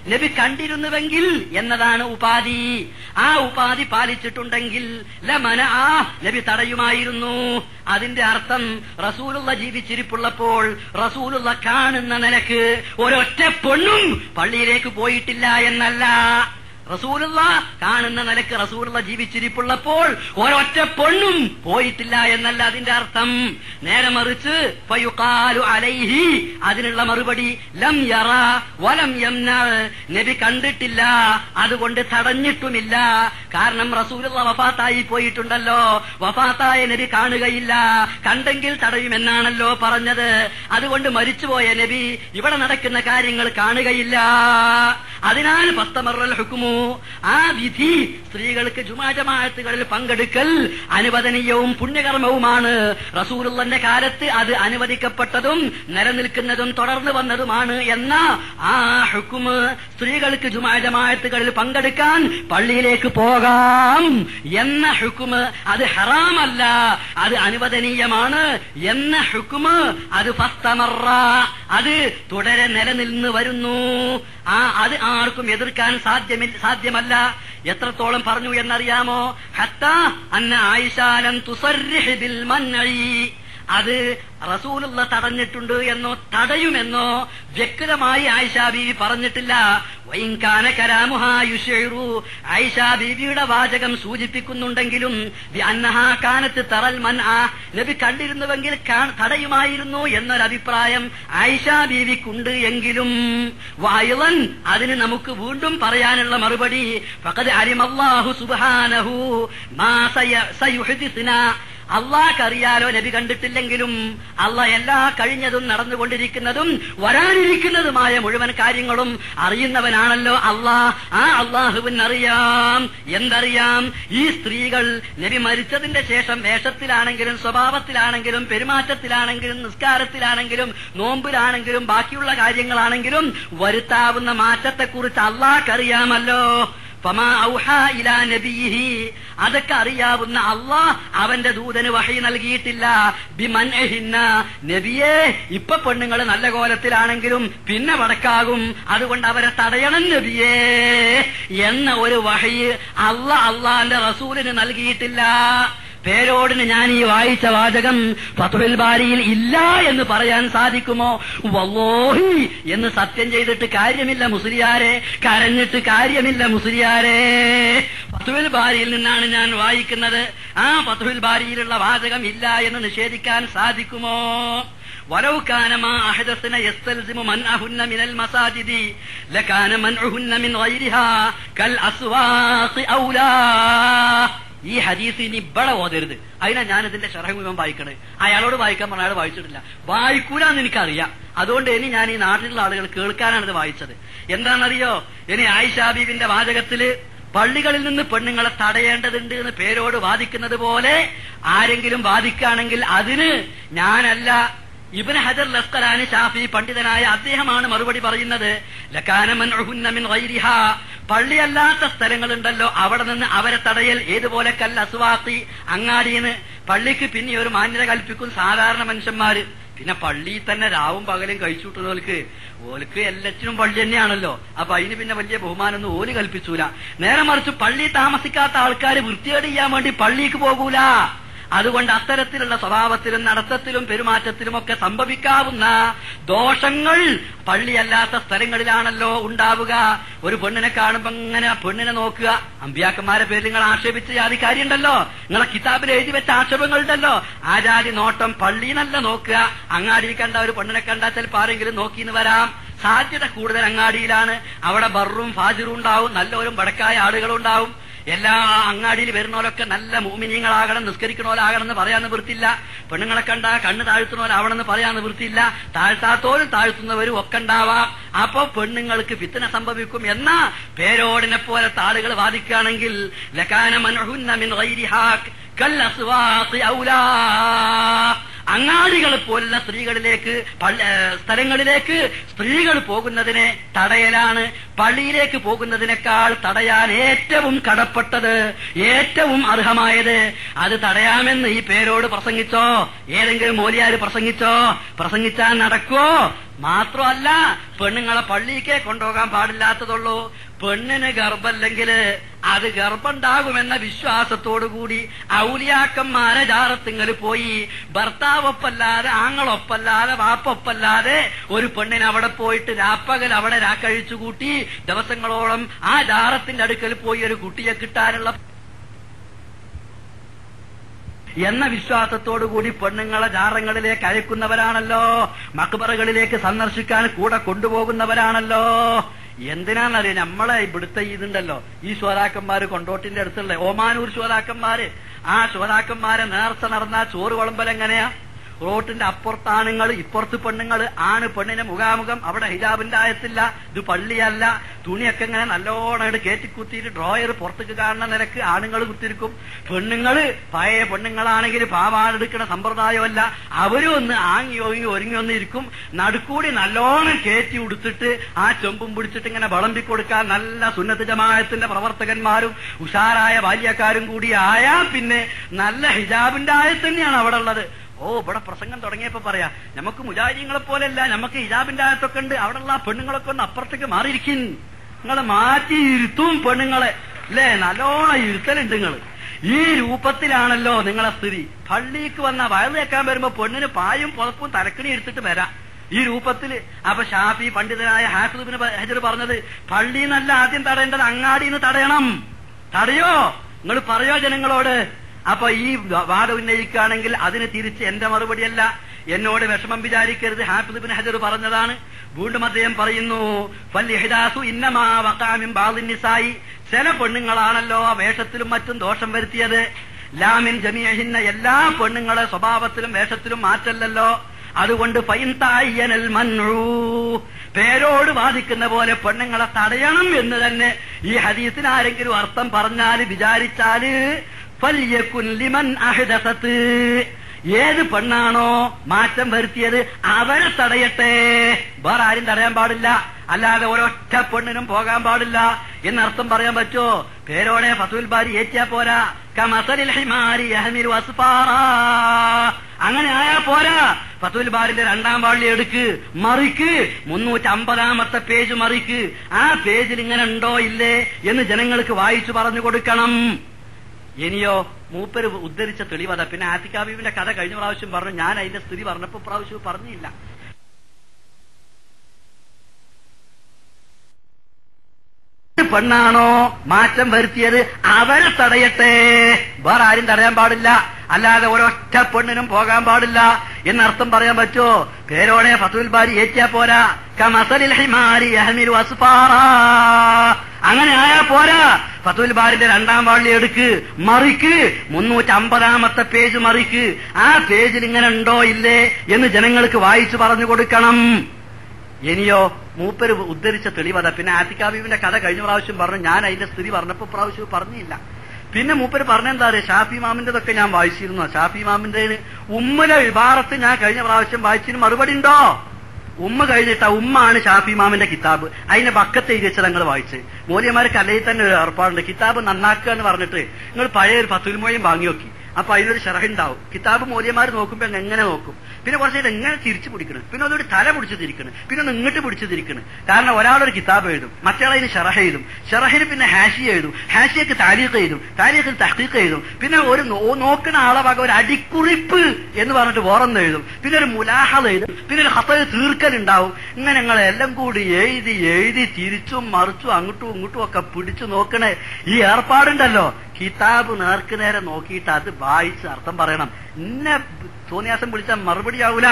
നബി കണ്ടിരുന്നുവെങ്കിൽ എന്നതാണ് ഉപാധി. ആ ഉപാധി പാലിച്ചിട്ടുണ്ടെങ്കിൽ ലമനഅ നബി തടയുമായിരുന്നു. അതിന്റെ അർത്ഥം റസൂലുള്ള ജീവിച്ചിരിപ്പുള്ളപ്പോൾ റസൂലുള്ള കാണുന്ന നിലയ്ക്ക് ഒരൊറ്റ പെണ്ണും പള്ളിയിലേക്ക് പോയിട്ടില്ല എന്നല്ല. റസൂലുള്ള കാണുന്ന നിലയ്ക്ക് റസൂലുള്ള ജീവിച്ചിരിപ്പുള്ളപ്പോൾ ഒരൊറ്റ പെണ്ണും പോയിട്ടില്ല എന്നല്ല അതിന്റെ അർത്ഥം. നേരെ മറിച്ച് അലൈഹി അതിനുള്ള മറുപടി ലം യറ വലം യംന നബി കണ്ടിട്ടില്ല അതുകൊണ്ട് തടഞ്ഞിട്ടുമില്ല. കാരണം റസൂലുള്ള വഫാത്തായി പോയിട്ടുണ്ടല്ലോ. വഫാത്തായ നബി കാണുകയില്ല. കണ്ടെങ്കിൽ തടയുമെന്നാണല്ലോ പറഞ്ഞത്. അതുകൊണ്ട് മരിച്ചുപോയ നബി ഇവിടെ നടക്കുന്ന കാര്യങ്ങൾ കാണുകയില്ല. അതിനാൽ പത്തമറൽ ഹുക്കുമു ആ വിധി സ്ത്രീകൾക്ക് ജുമാജമാഴത്തുകളിൽ പങ്കെടുക്കൽ അനുവദനീയവും പുണ്യകർമ്മവുമാണ്. റസൂലുള്ളന്റെ കാലത്ത് അത് അനുവദിക്കപ്പെട്ടതും നിലനിൽക്കുന്നതും തുടർന്നു വന്നതുമാണ് എന്ന ആ ഹുക്കുമ് സ്ത്രീകൾക്ക് ജുമാജമാഴത്തുകളിൽ പങ്കെടുക്കാൻ പള്ളിയിലേക്ക് പോകാം എന്ന ഹുക്കുമ് അത് ഹറാമല്ല അത് അനുവദനീയമാണ് എന്ന ഹുക്കുമ് അത് ഫസ്തമറ അത് തുടരെ നിലനിന്ന് വരുന്നു. ആ അത് ആർക്കും എതിർക്കാൻ സാധ്യമില്ല സാധ്യമല്ല എത്രത്തോളം പറഞ്ഞു എന്നറിയാമോ? ഹത്ത അന്ന ആയിഷാലം തുസർരിഹ് ബിൽ മൻഇ അത് റസൂലുള്ള തടഞ്ഞിട്ടുണ്ട് എന്നോ തടയുമെന്നോ വ്യക്തമായി ആയിഷാ ബീവി പറഞ്ഞിട്ടില്ല. വൈങ്കാന കരാമുഹായുഷേറു ആയിഷാ ബീവിയുടെ വാചകം സൂചിപ്പിക്കുന്നുണ്ടെങ്കിലും കാനത്ത് തറൽ മൻ ആ നബി കണ്ടിരുന്നുവെങ്കിൽ തടയുമായിരുന്നു എന്നൊരഭിപ്രായം ആയിഷാ ബീവിക്കുണ്ട് എങ്കിലും വായുവൻ അതിന് നമുക്ക് വീണ്ടും പറയാനുള്ള മറുപടി ഫഖദ് അരിമല്ലാഹു സുബ്ഹാനഹു മാ സയ- സയുഹ്ദിസുനാ. അള്ളാഹ്ക്കറിയാലോ നബി കണ്ടിട്ടില്ലെങ്കിലും അള്ളാഹ് എല്ലാ കഴിഞ്ഞതും നടന്നുകൊണ്ടിരിക്കുന്നതും വരാനിരിക്കുന്നതുമായ മുഴുവൻ കാര്യങ്ങളും അറിയുന്നവനാണല്ലോ അള്ളാഹ്. ആ അള്ളാഹുവിൻ അറിയാം എന്തറിയാം? ഈ സ്ത്രീകൾ നബി മരിച്ചതിന്റെ ശേഷം വേഷത്തിലാണെങ്കിലും സ്വഭാവത്തിലാണെങ്കിലും പെരുമാറ്റത്തിലാണെങ്കിലും നിസ്കാരത്തിലാണെങ്കിലും നോമ്പിലാണെങ്കിലും ബാക്കിയുള്ള കാര്യങ്ങളാണെങ്കിലും വരുത്താവുന്ന മാറ്റത്തെക്കുറിച്ച് അള്ളാഹ്ക്കറിയാമല്ലോ. അതൊക്കെ അറിയാവുന്ന അള്ളാഹ് അവന്റെ ദൂതന് വഹി നൽകിയിട്ടില്ല. നബിയെ ഇപ്പൊ പെണ്ണുങ്ങൾ നല്ല കോലത്തിലാണെങ്കിലും പിന്നെ വടക്കാകും. അതുകൊണ്ട് അവരെ തടയണം നബിയേ. എന്ന ഒരു വഹി അള്ള അള്ളാന്റെ റസൂലിന് നൽകിയിട്ടില്ല. പേരോടിന് ഞാൻ ഈ വായിച്ച വാചകം ഫത്തുൽ ബാരിയിൽ ഇല്ല എന്ന് പറയാൻ സാധിക്കുമോ വല്ലോഹി എന്ന് സത്യം ചെയ്തിട്ട് കാര്യമില്ല മുസ്ലിയാരെ കരഞ്ഞിട്ട് കാര്യമില്ല മുസ്ലിയാരെ ഫത്തുൽ ബാരിയിൽ നിന്നാണ് ഞാൻ വായിക്കുന്നത് ആ ഫത്തുൽ ബാരിയിലുള്ള വാചകം ഇല്ല എന്ന് നിഷേധിക്കാൻ സാധിക്കുമോ ولو كان ما أحدثنا يستلزم منعهن من المساجد لكان منعهن من غيرها كالأسواق أولى ഈ ഹദീസ് ഇനി ഇവിടെ ഓതരുത്. അതിനാ ഞാൻ ഇതിന്റെ ശരഹമുഖം വായിക്കണേ. അയാളോട് വായിക്കാൻ പറഞ്ഞ അയാൾ വായിച്ചിട്ടില്ല. വായിക്കൂലെന്ന് എനിക്കറിയാം. അതുകൊണ്ട് ഇനി ഞാൻ ഈ നാട്ടിലുള്ള ആളുകൾ കേൾക്കാനാണ് ഇത് വായിച്ചത്. എന്താണെന്നറിയോ? ഇനി ആയിഷാബീബിന്റെ വാചകത്തിൽ പള്ളികളിൽ നിന്ന് പെണ്ണുങ്ങളെ തടയേണ്ടതുണ്ട് എന്ന് പേരോട് വാദിക്കുന്നത് പോലെ ആരെങ്കിലും വാദിക്കുകയാണെങ്കിൽ അതിന് ഞാനല്ല ഇബിന് ഹജർ ലസ്കലാനി ഷാഫി പണ്ഡിതനായ അദ്ദേഹമാണ് മറുപടി പറയുന്നത്. പള്ളിയല്ലാത്ത സ്ഥലങ്ങളുണ്ടല്ലോ അവിടെ നിന്ന് അവരെ തടയൽ ഏതുപോലെ കൽ അസുവാത്തി അങ്ങാടിന്ന് പള്ളിക്ക് പിന്നെ ഒരു മാന്യത കൽപ്പിക്കും സാധാരണ മനുഷ്യന്മാര്. പിന്നെ പള്ളിയിൽ തന്നെ രാവും പകലും കഴിച്ചുവിട്ടുന്നവർക്ക് ഓൽക്ക് എല്ലാറ്റിനും പള്ളി തന്നെയാണല്ലോ. അപ്പൊ അതിന് പിന്നെ വലിയ ബഹുമാനൊന്നും ഓൽ കൽപ്പിച്ചൂല. നേരെ മറിച്ച് പള്ളി താമസിക്കാത്ത ആൾക്കാർ വൃത്തികേട് ചെയ്യാൻ വേണ്ടി പള്ളിക്ക് പോകൂല. അതുകൊണ്ട് അത്തരത്തിലുള്ള സ്വഭാവത്തിലും നടത്തത്തിലും പെരുമാറ്റത്തിലും ഒക്കെ സംഭവിക്കാവുന്ന ദോഷങ്ങൾ പള്ളിയല്ലാത്ത സ്ഥലങ്ങളിലാണല്ലോ ഉണ്ടാവുക. ഒരു പെണ്ണിനെ കാണുമ്പോ ഇങ്ങനെ പെണ്ണിനെ നോക്കുക. അമ്പിയാക്കന്മാരെ പേര് നിങ്ങൾ ആക്ഷേപിച്ച ജാതി കാര്യമുണ്ടല്ലോ. നിങ്ങളെ കിതാബിൽ എഴുതി വെച്ച ആക്ഷേപങ്ങളുണ്ടല്ലോ. ആ ജാതി നോട്ടം പള്ളിന്നല്ല നോക്കുക. അങ്ങാടി കണ്ട ഒരു പെണ്ണിനെ കണ്ടാൽ ചിലപ്പോൾ ആരെങ്കിലും നോക്കിന്ന് വരാം. സാധ്യത കൂടുതൽ അങ്ങാടിയിലാണ്. അവിടെ ബറും ഫാജിറും ഉണ്ടാവും. നല്ലവരും വടക്കായ ആളുകളും ഉണ്ടാവും എല്ലാ അങ്ങാടിയിൽ വരുന്നവരൊക്കെ നല്ല മൂമിനിയങ്ങളാകണം നിസ്കരിക്കണോലാകണം എന്ന് പറയാൻ നിവൃത്തില്ല പെണ്ണുങ്ങളെ കണ്ട കണ്ണ് താഴ്ത്തുന്നവരാവണമെന്ന് പറയാൻ നിവൃത്തിയില്ല. താഴ്ത്താത്തോരും താഴ്ത്തുന്നവരും ഒക്കെ ഉണ്ടാവാം. അപ്പൊ പെണ്ണുങ്ങൾക്ക് ഫിത്തന സംഭവിക്കും എന്ന പേരോടിനെ പോലത്തെ ആളുകൾ വാദിക്കുകയാണെങ്കിൽ അങ്ങാടികൾ പോലുള്ള സ്ത്രീകളിലേക്ക് സ്ഥലങ്ങളിലേക്ക് സ്ത്രീകൾ പോകുന്നതിനെ തടയലാണ്. പള്ളിയിലേക്ക് പോകുന്നതിനേക്കാൾ തടയാൻ ഏറ്റവും കടപ്പെട്ടത് ഏറ്റവും അർഹമായത്. അത് തടയാമെന്ന് ഈ പേരോട് പ്രസംഗിച്ചോ? ഏതെങ്കിലും മോലിയാര് പ്രസംഗിച്ചോ? പ്രസംഗിച്ചാൽ നടക്കുവോ? മാത്രമല്ല പെണ്ണുങ്ങളെ പള്ളിക്കേ കൊണ്ടുപോകാൻ പാടില്ലാത്തതുള്ളൂ. പെണ്ണിന് ഗർഭല്ലെങ്കിൽ അത് ഗർഭമുണ്ടാകുമെന്ന വിശ്വാസത്തോടുകൂടി ഔലിയാക്കന്മാരെ ജാറത്തിങ്ങൾ പോയി. ഭർത്താവൊപ്പല്ലാതെ ആങ്ങളൊപ്പല്ലാതെ വാപ്പൊപ്പല്ലാതെ ഒരു പെണ്ണിന് അവിടെ പോയിട്ട് രാപ്പകൽ അവിടെ രാക്കഴിച്ചു കൂട്ടി ദിവസങ്ങളോളം ആ ജാറത്തിന്റെ അടുക്കൽ പോയി ഒരു കുട്ടിയെ കിട്ടാനുള്ള എന്ന വിശ്വാസത്തോടുകൂടി പെണ്ണുങ്ങളെ ജാറങ്ങളിലേക്ക് അയക്കുന്നവരാണല്ലോ. മക്ബറകളിലേക്ക് സന്ദർശിക്കാൻ കൂടെ കൊണ്ടുപോകുന്നവരാണല്ലോ. എന്തിനാന്നറിയാം നമ്മളെ ഇവിടുത്തെ ഇതുണ്ടല്ലോ. ഈ ശോരാക്കന്മാര് കൊണ്ടോട്ടിന്റെ അടുത്തുള്ള ഓമാനൂർ ശോരാക്കന്മാര് ആ ശോരാക്കന്മാരെ നേർച്ച നടന്ന ചോറ് കുളമ്പലെങ്ങനെയാ റോട്ടിന്റെ അപ്പുറത്ത് ആണുങ്ങൾ ഇപ്പുറത്ത് പെണ്ണുങ്ങൾ. ആണ് പെണ്ണിന് മുഖാമുഖം. അവിടെ ഹിജാബിന്റെ ആയത്തില്ല. ഇത് പള്ളിയല്ല. തുണിയൊക്കെ ഇങ്ങനെ നല്ലോണം ഇങ്ങട് കയറ്റിക്കുത്തിയിട്ട് ഡ്രോയർ പുറത്തേക്ക് കാണുന്ന നിരക്ക് ആണുങ്ങൾ കുത്തിരിക്കും. പെണ്ണുങ്ങൾ പഴയ പെണ്ണുങ്ങളാണെങ്കിൽ പാവാടെടുക്കുന്ന സമ്പ്രദായമല്ല. അവരും ഒന്ന് ആങ്ങി ഒങ്ങി ഒരുങ്ങി ഒന്നിരിക്കും നടുക്കൂടി നല്ലോണം കയറ്റി ഉടുത്തിട്ട് ആ ചെമ്പും പിടിച്ചിട്ട് ഇങ്ങനെ വിളമ്പി കൊടുക്കാൻ നല്ല സുന്നത്ത് ജമാഅത്തിന്റെ പ്രവർത്തകന്മാരും ഉഷാറായ ബാല്യക്കാരും കൂടി ആയാ പിന്നെ നല്ല ഹിജാബിന്റെ ആയത്ത് തന്നെയാണ് അവിടെ ഉള്ളത്. ഓ ഇവിടെ പ്രസംഗം തുടങ്ങിയപ്പോ പറയാ നമുക്ക് മുജാരിങ്ങളെ പോലെയല്ല നമുക്ക് ഹിജാബിന്റെ അകത്തൊക്കെ ഉണ്ട്. അവിടെയുള്ള പെണ്ണുങ്ങളൊക്കെ ഒന്ന് അപ്പുറത്തേക്ക് മാറിയിരിക്കും. നിങ്ങളെ മാറ്റി ഇരുത്തും പെണ്ണുങ്ങളെ. അല്ലേ നല്ലോണം ഇരുത്തലുണ്ട് നിങ്ങൾ. ഈ രൂപത്തിലാണല്ലോ നിങ്ങളെ സ്ഥിതി. പള്ളിക്ക് വന്ന വയറ് കേൾക്കാൻ വരുമ്പോ പെണ്ണിന് പായും പുതപ്പും തലക്കിണി എടുത്തിട്ട് വരാം. ഈ രൂപത്തിൽ അപ്പൊ ഷാഫി പണ്ഡിതനായ ഹാഫിദുബിന് ഹജർ പറഞ്ഞത് പള്ളിന്നല്ല ആദ്യം തടയേണ്ടത് അങ്ങാടിന്ന് തടയണം. തടയോ? നിങ്ങൾ പറയോ ജനങ്ങളോട്? അപ്പൊ ഈ വാദം ഉന്നയിക്കുകയാണെങ്കിൽ അതിന് തിരിച്ച് എന്റെ മറുപടിയല്ല. എന്നോട് വിഷമം വിചാരിക്കരുത് ഹാഫിദ് ഹജർ പറഞ്ഞതാണ്. വീണ്ടും അദ്ദേഹം പറയുന്നു ചില പെണ്ണുങ്ങളാണല്ലോ വേഷത്തിലും മറ്റും ദോഷം വരുത്തിയത്. ലാമിൻ ജമിയഹിന്ന എല്ലാ പെണ്ണുങ്ങളെ സ്വഭാവത്തിലും വേഷത്തിലും മാറ്റല്ലല്ലോ. അതുകൊണ്ട് ഫൈൻ തായ്യനൽ മൻറൂ പേരോട് ബാധിക്കുന്ന പോലെ പെണ്ണുങ്ങളെ തടയണം എന്ന് തന്നെ ഈ ഹദീസിന് ആരെങ്കിലും അർത്ഥം പറഞ്ഞാൽ വിചാരിച്ചാൽ ലിമൻ ഏത് പെണ്ണാണോ മാറ്റം വരുത്തിയത് അവരെ തടയട്ടെ. വേറെ ആരും തടയാൻ പാടില്ല. അല്ലാതെ ഒരൊറ്റ പെണ്ണിനും പോകാൻ പാടില്ല. എന്നർത്ഥം പറയാൻ പറ്റോ പേരോടെ ഫസുൽ ബാരി ഏറ്റിയാ പോരാ. കമസലിൽ ഹിമാരി അഹമിൽ വസ്ഫാറ അങ്ങനെ ആയാ പോരാ. ഫത്തുൽ ബാരിന്റെ രണ്ടാം വാള്ളി എടുക്ക് മറിക്ക്. മുന്നൂറ്റി അമ്പതാമത്തെ പേജ് മറിക്ക്. ആ പേജിൽ ഇങ്ങനെ ഉണ്ടോ ഇല്ലേ എന്ന് ജനങ്ങൾക്ക് വായിച്ചു പറഞ്ഞു കൊടുക്കണം. ഇനിയോ മൂപ്പര് ഉദ്ധരിച്ച തെളിവത. പിന്നെ ആത്തിക്കാബീബിന്റെ കഥ കഴിഞ്ഞ പ്രാവശ്യം പറഞ്ഞു. ഞാൻ അതിന്റെ സ്ഥിതി പറഞ്ഞപ്പോ പ്രാവശ്യം പറഞ്ഞില്ല. പെണ്ണാണോ മാറ്റം വരുത്തിയത്? അവരെ തടയട്ടെ. വേറെ ആരും തടയാൻ പാടില്ല. അല്ലാതെ ഒരൊറ്റ പെണ്ണിനും പോകാൻ പാടില്ല. എന്നർത്ഥം പറയാൻ പറ്റുമോ? പേരോടെ ഫത്തുൽ ബാരി ഏറ്റിയാ പോരാ. അങ്ങനെ ആയാ പോരാ. ഫത്തുൽ ബാരിന്റെ രണ്ടാം വാള്ളി എടുക്ക് മറിക്ക്. മുന്നൂറ്റി അമ്പതാമത്തെ പേജ് മറിക്ക്. ആ പേജിൽ ഇങ്ങനെ ഉണ്ടോ ഇല്ലേ എന്ന് ജനങ്ങൾക്ക് വായിച്ചു പറഞ്ഞു കൊടുക്കണം. ഇനിയോ മൂപ്പര് ഉദ്ധരിച്ച തെളിവത പിന്നെ ആത്തിക്കാബീബിന്റെ കഥ കഴിഞ്ഞ പ്രാവശ്യം പറഞ്ഞു. ഞാൻ അതിന്റെ സ്ഥിതി പറഞ്ഞപ്പോ പ്രാവശ്യം പറഞ്ഞില്ല. പിന്നെ മൂപ്പര് പറഞ്ഞെന്താ അറിയാം? ഷാഫി മാമിന്റെതൊക്കെ ഞാൻ വായിച്ചിരുന്നു. ഷാഫി മാമിന്റെ ഉമ്മന വിഭാഗത്ത് ഞാൻ കഴിഞ്ഞ പ്രാവശ്യം വായിച്ചതിന് മറുപടി ഉണ്ടോ? ഉമ്മ കഴിഞ്ഞിട്ട് ഉമ്മാണ് ഷാഫി മാമിന്റെ കിതാബ്. അതിന്റെ ബക്കത്ത് എഴുതി വെച്ചത് ഞങ്ങൾ വായിച്ച്. മോലിയമാർക്ക് അല്ലെങ്കിൽ തന്നെ ഒരു ഏർപ്പാടുണ്ട്. കിതാബ് നന്നാക്കുക എന്ന് പറഞ്ഞിട്ട് നിങ്ങൾ പഴയ ഒരു പത്തുൽമോയും വാങ്ങി നോക്കി. അപ്പൊ അതിനൊരു ഷറഹുണ്ടാവും. കിതാബ് മൂല്യമാർ നോക്കുമ്പോ എങ്ങനെ നോക്കും? പിന്നെ കുറച്ച് നേരം എങ്ങനെ തിരിച്ചു പിടിക്കണം? പിന്നെ അതൊരു തല പിടിച്ചു തിരിക്കണം. പിന്നെ ഒന്ന് ഇങ്ങോട്ട് പിടിച്ചു തിരിക്കണം. കാരണം ഒരാളൊരു കിതാബ് എഴുതും മറ്റേളതിന് ഷറഹ എഴുതും. ഷറഹിന് പിന്നെ ഹാഷി എഴുതും. ഹാഷിയൊക്കെ താരീഖ് എഴുതും. താരീഖിൽ തഹീഖ് എഴുതും. പിന്നെ ഒരു നോക്കുന്ന ആളെ ഭാഗം ഒരു അടിക്കുറിപ്പ് എന്ന് പറഞ്ഞിട്ട് വേറൊന്ന് എഴുതും. പിന്നെ ഒരു മുലാഹത എഴുതും. പിന്നെ ഒരു ഹത്തൽ തീർക്കലുണ്ടാവും. ഇങ്ങനെ ഞങ്ങളെല്ലാം കൂടി എഴുതി എഴുതി തിരിച്ചും മറിച്ചും അങ്ങോട്ടും ഇങ്ങോട്ടും ഒക്കെ പിടിച്ചു നോക്കണേ. ഈ ഏർപ്പാടുണ്ടല്ലോ. കിതാബ് നേർക്ക് നേരെ നോക്കിയിട്ട് അത് വായിച്ച് അർത്ഥം പറയണം. ഇന്നെ തോന്നിയാസം വിളിച്ചാൽ മറുപടി ആവൂല.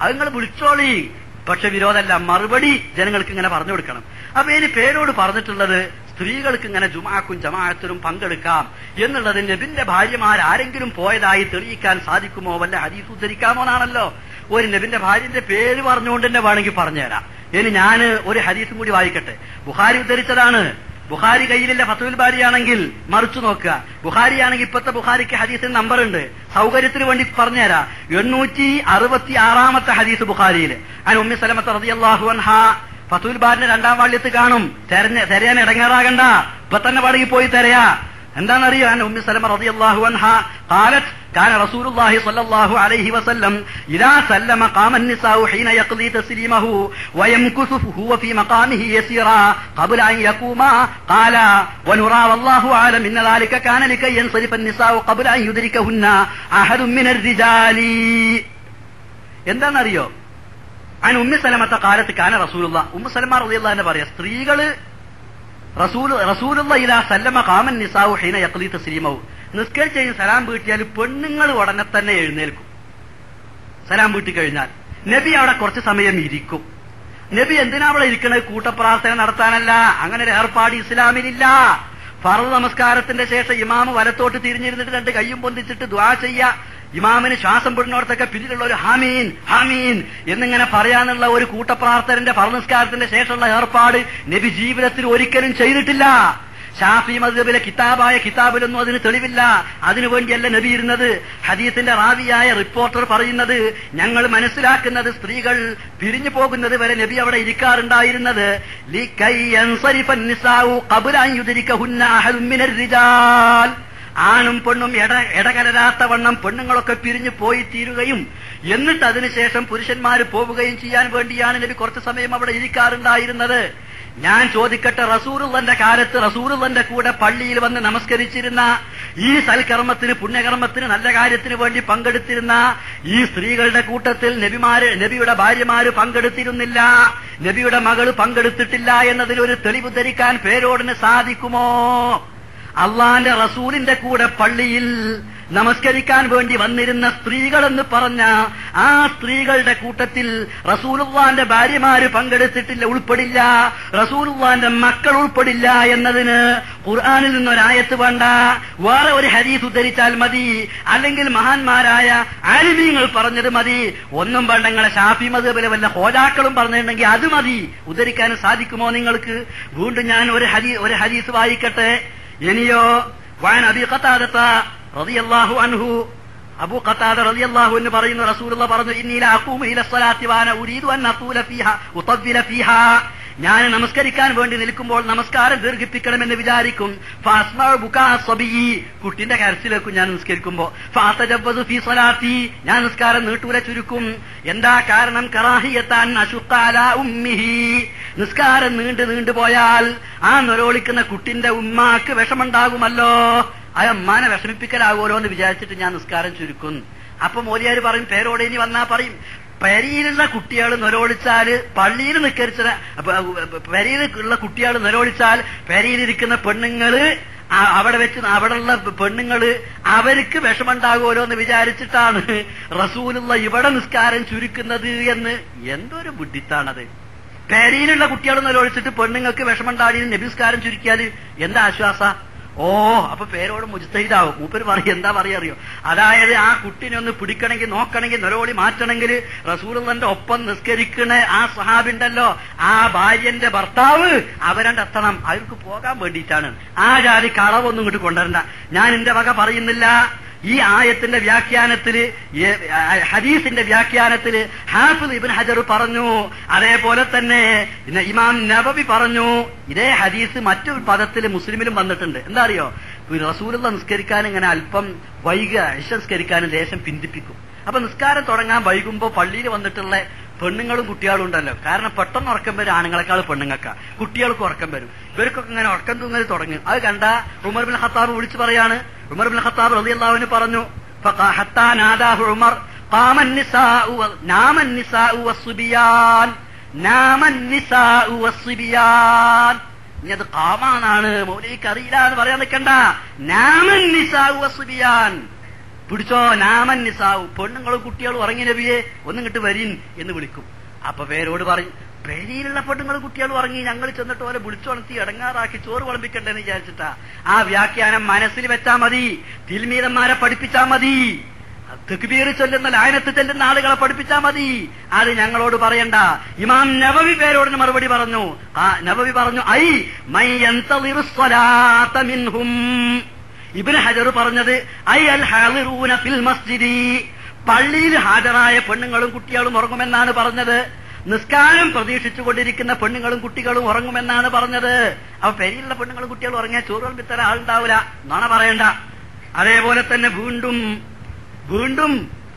അത് നിങ്ങൾ വിളിച്ചോളി. പക്ഷെ വിരോധമല്ല മറുപടി ജനങ്ങൾക്ക് ഇങ്ങനെ പറഞ്ഞു കൊടുക്കണം. അപ്പൊ ഇനി പേരോട് പറഞ്ഞിട്ടുള്ളത് സ്ത്രീകൾക്ക് ഇങ്ങനെ ജുമാക്കും ജമാഅത്തിനും പങ്കെടുക്കാം എന്നുള്ളത് നബിന്റെ ഭാര്യമാർ ആരെങ്കിലും പോയതായി തെളിയിക്കാൻ സാധിക്കുമോ? വല്ല ഹദീസ് ഉദ്ധരിക്കാമോ എന്നാണല്ലോ? ഒരു നബിന്റെ ഭാര്യന്റെ പേര് പറഞ്ഞുകൊണ്ട് തന്നെ വേണമെങ്കിൽ പറഞ്ഞുതരാം. ഇനി ഞാൻ ഒരു ഹരീസും കൂടി വായിക്കട്ടെ. ബുഹാരി ഉദ്ധരിച്ചതാണ്. ബുഹാരി കയ്യിലുള്ള ഫത്തുൽ ബാരി ആണെങ്കിൽ മറിച്ചു നോക്കുക. ബുഹാരി ആണെങ്കിൽ ഇപ്പത്തെ ബുഹാരിക്ക് ഹദീസിന് നമ്പർ ഉണ്ട് സൗകര്യത്തിന് വേണ്ടി പറഞ്ഞുതരാം. എണ്ണൂറ്റി അറുപത്തി ആറാമത്തെ ഹദീസ് ബുഹാരിയിൽ അതിന് ഉമ്മി സലമത്ത് റളിയല്ലാഹു അൻഹ ഫത്തുൽ ബാരിന്റെ രണ്ടാം വാള്യത്ത് കാണും. തെരഞ്ഞ തെരയാൻ ഇടങ്ങാറാകണ്ട. ഇപ്പൊ തന്നെ പടകി പോയി തെരയാ. എന്താണെന്നറിയോ അൻ ഉമ്മി സലമ റളിയല്ലാഹു അൻഹ قالت كان رسول الله صلى الله عليه وسلم إذا سلم قام النساء حين يقضي تسليمه ويمكث هو في مقامه يسيرا قبل أن يقوما قال ونرى والله أعلم إن ذلك كان لكي ينصرف النساء قبل أن يدركهن أحد من الرجال എന്താണെന്നറിയോ അൻ ഉമ്മി സലമത്തെ കാലത്ത് കാന റസൂലുള്ള ഉമ്മ സലമ റളിയല്ലാഹു അൻഹ പറയാ സ്ത്രീകള് നിസ്കരിച്ച് സലാം വീട്ടിയാൽ പെണ്ണുങ്ങൾ ഉടനെ തന്നെ എഴുന്നേൽക്കും. സലാം വീട്ടി കഴിഞ്ഞാൽ. നബി അവിടെ കുറച്ച് സമയം ഇരിക്കും. നബി എന്തിനാ അവിടെ ഇരിക്കണത്? കൂട്ടപ്രാർത്ഥന നടത്താനല്ല. അങ്ങനെ ഒരു ഏർപ്പാട് ഇസ്ലാമിലില്ല ഫറു നമസ്കാരത്തിന്റെ ശേഷം ഇമാമ് വലത്തോട്ട് തിരിഞ്ഞിരുന്നിട്ട് രണ്ട് കയ്യും പൊന്തിച്ചിട്ട് ദ്വാ ചെയ്യ. ഇമാമിന് ശ്വാസം പെടുന്നോടത്തൊക്കെ പിന്നിലുള്ള ഒരു ഹാമീൻ ഹാമീൻ എന്നിങ്ങനെ പറയാനുള്ള ഒരു കൂട്ടപ്രാർത്ഥനന്റെ ഫറു ശേഷമുള്ള ഏർപ്പാട് നബി ജീവിതത്തിൽ ഒരിക്കലും ചെയ്തിട്ടില്ല. ഷാഫി മദ്ഹബിലെ കിതാബായ കിതാബിലൊന്നും അതിന് തെളിവില്ല. അതിനുവേണ്ടിയല്ല നബി ഇരുന്നത്. ഹദീത്തിന്റെ റാവിയായ റിപ്പോർട്ടർ പറയുന്നത് ഞങ്ങൾ മനസ്സിലാക്കുന്നത് സ്ത്രീകൾ പിരിഞ്ഞു പോകുന്നത് വരെ നബി അവിടെ ഇരിക്കാറുണ്ടായിരുന്നത്. ലിക്കൈ ആണും പെണ്ണും എട ഇടകലരാത്ത വണ്ണം പെണ്ണുങ്ങളൊക്കെ പിരിഞ്ഞു പോയി തീരുകയും എന്നിട്ട് അതിനുശേഷം പുരുഷന്മാർ പോവുകയും ചെയ്യാൻ വേണ്ടിയാണ് നബി കുറച്ചു സമയം അവിടെ ഇരിക്കാറുണ്ടായിരുന്നത്. ഞാൻ ചോദിക്കട്ടെ റസൂറുള്ളന്റെ കാലത്ത് റസൂറുള്ളന്റെ കൂടെ പള്ളിയിൽ വന്ന് നമസ്കരിച്ചിരുന്ന ഈ സൽക്കർമ്മത്തിന് പുണ്യകർമ്മത്തിന് നല്ല കാര്യത്തിന് വേണ്ടി പങ്കെടുത്തിരുന്ന ഈ സ്ത്രീകളുടെ കൂട്ടത്തിൽ നബിമാര് നബിയുടെ ഭാര്യമാര് പങ്കെടുത്തിരുന്നില്ല. നബിയുടെ മകൾ പങ്കെടുത്തിട്ടില്ല എന്നതിലൊരു തെളിവ് ധരിക്കാൻ പേരോടിന് സാധിക്കുമോ? അള്ളാന്റെ റസൂലിന്റെ കൂടെ പള്ളിയിൽ നമസ്കരിക്കാൻ വേണ്ടി വന്നിരുന്ന സ്ത്രീകളെന്ന് പറഞ്ഞ ആ സ്ത്രീകളുടെ കൂട്ടത്തിൽ റസൂലുള്ളാന്റെ ഭാര്യമാര് പങ്കെടുത്തിട്ടില്ല ഉൾപ്പെടില്ല. റസൂലുള്ളാന്റെ മക്കൾ ഉൾപ്പെടില്ല എന്നതിന് ഖുർആാനിൽ നിന്നൊരായത്ത് വേണ്ട. വേറെ ഒരു ഹരീസ് ഉദ്ധരിച്ചാൽ മതി. അല്ലെങ്കിൽ മഹാന്മാരായ ആലിമീങ്ങൾ പറഞ്ഞത് മതി. ഒന്നും വേണ്ടങ്ങളെ ഷാഫി മതബിലെ വല്ല ഹോജാക്കളും പറഞ്ഞിട്ടുണ്ടെങ്കിൽ അത് മതി. ഉദ്ധരിക്കാൻ സാധിക്കുമോ നിങ്ങൾക്ക്? വീണ്ടും ഞാൻ ഒരു ഹരീ ഒരു ഹരീസ് വായിക്കട്ടെ. ഇനിയോ വാൻ അബി ഖത്താദത്ത റളിയല്ലാഹു അൻഹു അബൂ ഖത്താദ റളിയല്ലാഹു എന്ന് പറയുന്ന റസൂലുള്ള പറഞ്ഞു ഇന്നീല അഖൂമു ഇല സ്വലാത്തി വാന ഉരീദു അൻ അത്തൂല ഫീഹ ഉതവ്വില ഫീഹ ഞാൻ നമസ്കരിക്കാൻ വേണ്ടി നിൽക്കുമ്പോൾ നമസ്കാരം ദീർഘിപ്പിക്കണമെന്ന് വിചാരിക്കും. കുട്ടിന്റെ കരച്ചിലേക്കും ഞാൻ നിസ്കരിക്കുമ്പോ ഫാതജവ്വദു ഫീ സ്വലാത്തി. ഞാൻ നിസ്കാരം നീട്ടൂല ചുരുക്കും. എന്താ കാരണം? കറാഹിയത്താൻ അശുക്കാല ഉമ്മിഹി. നിസ്കാരം നീണ്ടു നീണ്ടു പോയാൽ ആ നൊരോളിക്കുന്ന കുട്ടിന്റെ ഉമ്മാക്ക് വിഷമുണ്ടാകുമല്ലോ. ആ അമ്മാനെ വിഷമിപ്പിക്കലാകുമല്ലോ എന്ന് വിചാരിച്ചിട്ട് ഞാൻ നിസ്കാരം ചുരുക്കും. അപ്പൊ മോലിയാർ പറയും പേരോടെ ഇനി വന്നാ പറയും പെരിയിലുള്ള കുട്ടികൾ നൊരോളിച്ചാൽ പള്ളിയിൽ നിക്കരിച്ച പെരിയിലുള്ള കുട്ടികൾ നിലവിളിച്ചാൽ പെരിയിലിരിക്കുന്ന പെണ്ണുങ്ങൾ അവിടെ വെച്ച് അവിടെയുള്ള പെണ്ണുങ്ങൾ അവർക്ക് വിഷമുണ്ടാകുമല്ലോ എന്ന് വിചാരിച്ചിട്ടാണ് റസൂലുള്ള ഇവിടെ നിസ്കാരം ചുരുക്കുന്നത് എന്ന്. എന്തൊരു ബുദ്ധിത്താണത്. പെരിയിലുള്ള കുട്ടികൾ നിലവിളിച്ചിട്ട് പെണ്ണുങ്ങൾക്ക് വിഷമുണ്ടാടി നബിസ്കാരം ചുരുക്കിയാൽ എന്താ ആശ്വാസ? ഓ അപ്പൊ പേരോട് മുജ്തഹിദാവും മൂപ്പര് പറയും എന്താ പറയാ അറിയോ? അതായത് ആ കുട്ടിനെ ഒന്ന് പിടിക്കണമെങ്കിൽ നോക്കണമെങ്കിൽ നിലവിളി മാറ്റണമെങ്കിൽ റസൂലുള്ളന്റെ ഒപ്പം നിസ്കരിക്കണ ആ സഹാബിണ്ടല്ലോ ആ ഭാര്യന്റെ ഭർത്താവ് അവരണ്ടെത്തണം അവർക്ക് പോകാൻ വേണ്ടിയിട്ടാണ്. ആ ജാതി കളവൊന്നും ഇങ്ങോട്ട് കൊണ്ടുവരണ്ട. ഞാൻ എന്റെ വക പറയുന്നില്ല. ഈ ആയത്തിന്റെ വ്യാഖ്യാനത്തിൽ ഹദീസിന്റെ വ്യാഖ്യാനത്തിൽ ഹാഫിദ് ഇബിൻ ഹജർ പറഞ്ഞു അതേപോലെ തന്നെ ഇമാം നബബി പറഞ്ഞു ഇതേ ഹദീസ് മറ്റൊരു പദത്തിൽ മുസ്ലിമിലും വന്നിട്ടുണ്ട്. എന്താ അറിയോ? റസൂലുള്ള നിസ്കരിക്കാൻ ഇങ്ങനെ അല്പം വൈക ഇഷ ലേശം പിന്തിപ്പിക്കും. അപ്പൊ നിസ്കാരം തുടങ്ങാൻ വൈകുമ്പോ പള്ളിയിൽ വന്നിട്ടുള്ള പെണ്ണുങ്ങളും കുട്ടികളും ഉണ്ടല്ലോ. കാരണം പെട്ടെന്ന് ഉറക്കം വരും ആണുങ്ങളെക്കാൾ പെണ്ണുങ്ങൾക്ക്. കുട്ടികൾക്ക് ഉറക്കം വരും. ഇവർക്കൊക്കെ ഇങ്ങനെ ഉറക്കം തൂങ്ങൽ തുടങ്ങി. അത് കണ്ട ഉമർ ബിൻ ഖത്താബ് വിളിച്ചു പറയാണ്. ഉമർ ബിൻ ഖത്താബ് റബി അള്ളാഹുവിന് പറഞ്ഞു ഉമർ ഇനി അത് കാമാനാണ് മൗലിക്ക് അറിയില്ല എന്ന് പറയാൻ നിൽക്കണ്ട നാമൻ നിസാ സുബിയാൻ പിടിച്ചോ നാമൻ നിസാവു. പെണ്ണുങ്ങളും കുട്ടികളും ഉറങ്ങി നബിയെ ഒന്നും കിട്ട് വരീൻ എന്ന് വിളിക്കും. അപ്പൊ പേരോട് പറയും പെരിയിലുള്ള പെണ്ണുങ്ങളും കുട്ടികളും ഉറങ്ങി ഞങ്ങൾ ചെന്നിട്ട് ഓലെ വിളിച്ചുണർത്തി ഇടങ്ങാറാക്കി ചോറ് വിളമ്പിക്കണ്ടെന്ന് വിചാരിച്ചിട്ടാ. ആ വ്യാഖ്യാനം മനസ്സിൽ വെച്ചാ മതി. തിൽമീതന്മാരെ പഠിപ്പിച്ചാ മതി. തെക്കുപീറി ചൊല്ലുന്ന ലായനത്ത് ചെല്ലുന്ന ആളുകളെ പഠിപ്പിച്ചാ മതി. അത് ഞങ്ങളോട് പറയണ്ട. ഇമാം നവവി പേരോടിന് മറുപടി പറഞ്ഞു. ആ നബവി പറഞ്ഞു ഐ മൈ മിൻഹും. ഇബിന് ഹജർ പറഞ്ഞത് ഐ അൽ ഹാളിറൂന ഫിൽ മസ്ജിദി. പള്ളിയിൽ ഹാജരായ പെണ്ണുങ്ങളും കുട്ടികളും ഉറങ്ങുമെന്നാണ് പറഞ്ഞത്. നിസ്കാരം പ്രതീക്ഷിച്ചുകൊണ്ടിരിക്കുന്ന പെണ്ണുങ്ങളും കുട്ടികളും ഉറങ്ങുമെന്നാണ് പറഞ്ഞത്. അപ്പൊ പെരിയുള്ള പെണ്ണുങ്ങളും കുട്ടികളും ഉറങ്ങിയാൽ ചോറുകൾ വിത്തര ആളുണ്ടാവില്ല. എന്നാണ് പറയണ്ട. അതേപോലെ തന്നെ വീണ്ടും വീണ്ടും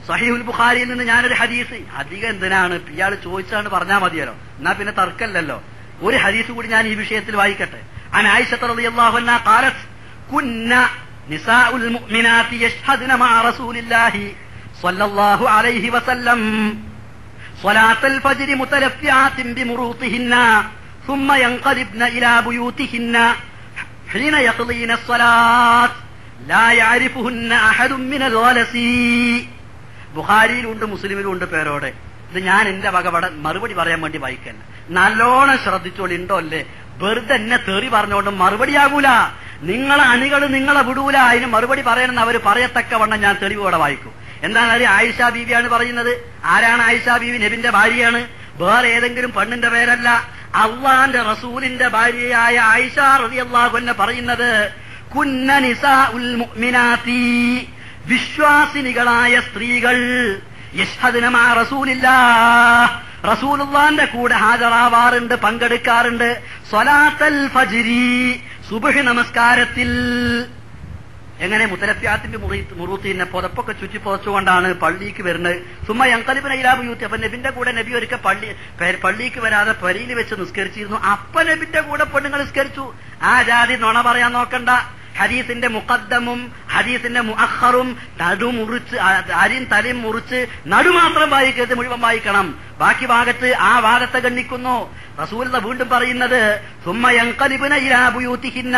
സഹീഹുൽ ബുഖാരിയിൽ നിന്ന് ഞാനൊരു ഹദീസ്. അധികം എന്തിനാണ്? ഇയാൾ ചോദിച്ചാണ് പറഞ്ഞാൽ മതിയല്ലോ. എന്നാ പിന്നെ തർക്കല്ലല്ലോ. ഒരു ഹദീസ് കൂടി ഞാൻ ഈ വിഷയത്തിൽ വായിക്കട്ടെ. അൻ റളിയല്ലാഹു അൻഹ ഖാലത്ത് കുന്ന നിസാഉൽ മുഅ്മിനാത്തി യഷ്ഹദന മഅ റസൂലില്ലാഹി സ്വല്ലല്ലാഹു അലൈഹി വസല്ലം صلاة الفجر متلفعات بمروطهن ثم ينقلبن إلى بيوتهن حين يقضين الصلاة لا يعرفهن أحد من الغلس ബുഖാരിയിലുണ്ട് മുസ്ലിമിലുണ്ട് പേരോടെ ഇത് ഞാൻ എന്റെ വക പട മറുപടി പറയാൻ വേണ്ടി വായിക്കല്ല നല്ലോണം ശ്രദ്ധിച്ചോളി ഉണ്ടോ അല്ലേ വെറുതെ എന്നെ തെറി പറഞ്ഞോണ്ട് മറുപടിയാകൂല നിങ്ങളെ അണികൾ നിങ്ങളെ വിടൂല അതിന് മറുപടി പറയണമെന്ന് അവർ പറയത്തക്കവണ്ണം ഞാൻ തെളിവോടെ വായിക്കും. എന്താണ് അത് ആയിഷ ബീവിയാണ് പറയുന്നത്? ആരാണ് ആയിഷ ബീവി? നബിന്റെ ഭാര്യയാണ്. വേറെ ഏതെങ്കിലും പെണ്ണിന്റെ പേരല്ല. അള്ളാന്റെ റസൂലിന്റെ ഭാര്യയായ ആയിഷ റളിയല്ലാഹു അൻഹ പറയുന്നത് കുന്ന നിസാഉൽ മുഅ്മിനാത്തി വിശ്വാസിനികളായ സ്ത്രീകൾ യശ്ഹദിനമാ റസൂലില്ല റസൂലുള്ളാന്റെ കൂടെ ഹാജരാവാറുണ്ട് പങ്കെടുക്കാറുണ്ട്. സ്വലാത്തൽ ഫജ്രി സുബഹ് നമസ്കാരത്തിൽ. എങ്ങനെ മുത്തലഫ്യാത്തിന്റെ മുറി മുറൂത്തിനെ പുതപ്പൊക്കെ ചുറ്റി പുതച്ചുകൊണ്ടാണ് പള്ളിക്ക് വരുന്നത്. സുമ അങ്കലിബിന് ഇലാബ് യൂത്തി അപ്പൊ നബിന്റെ കൂടെ നബി ഒരിക്കൽ പള്ളി പള്ളിക്ക് വരാതെ പരിയിൽ വെച്ച് നിസ്കരിച്ചിരുന്നു. അപ്പൊ നബിന്റെ കൂടെ പെണ്ണുങ്ങൾ നിസ്കരിച്ചു. ആ ജാതി നുണ പറയാൻ നോക്കണ്ട. ഹദീസിന്റെ മുഖദ്ദമും ഹരീസിന്റെ മുഅഖറും നടു മുറിച്ച് അരിയും തലയും മുറിച്ച് നടു മാത്രം വായിക്കരുത് മുഴുവൻ വായിക്കണം. ബാക്കി ഭാഗത്ത് ആ വാദത്തെ ഗണ്ണിക്കുന്നു. റസൂലത വീണ്ടും പറയുന്നത് സുമ്മയങ്കലിബിന ഇലാബുയൂത്തിഹിന്ന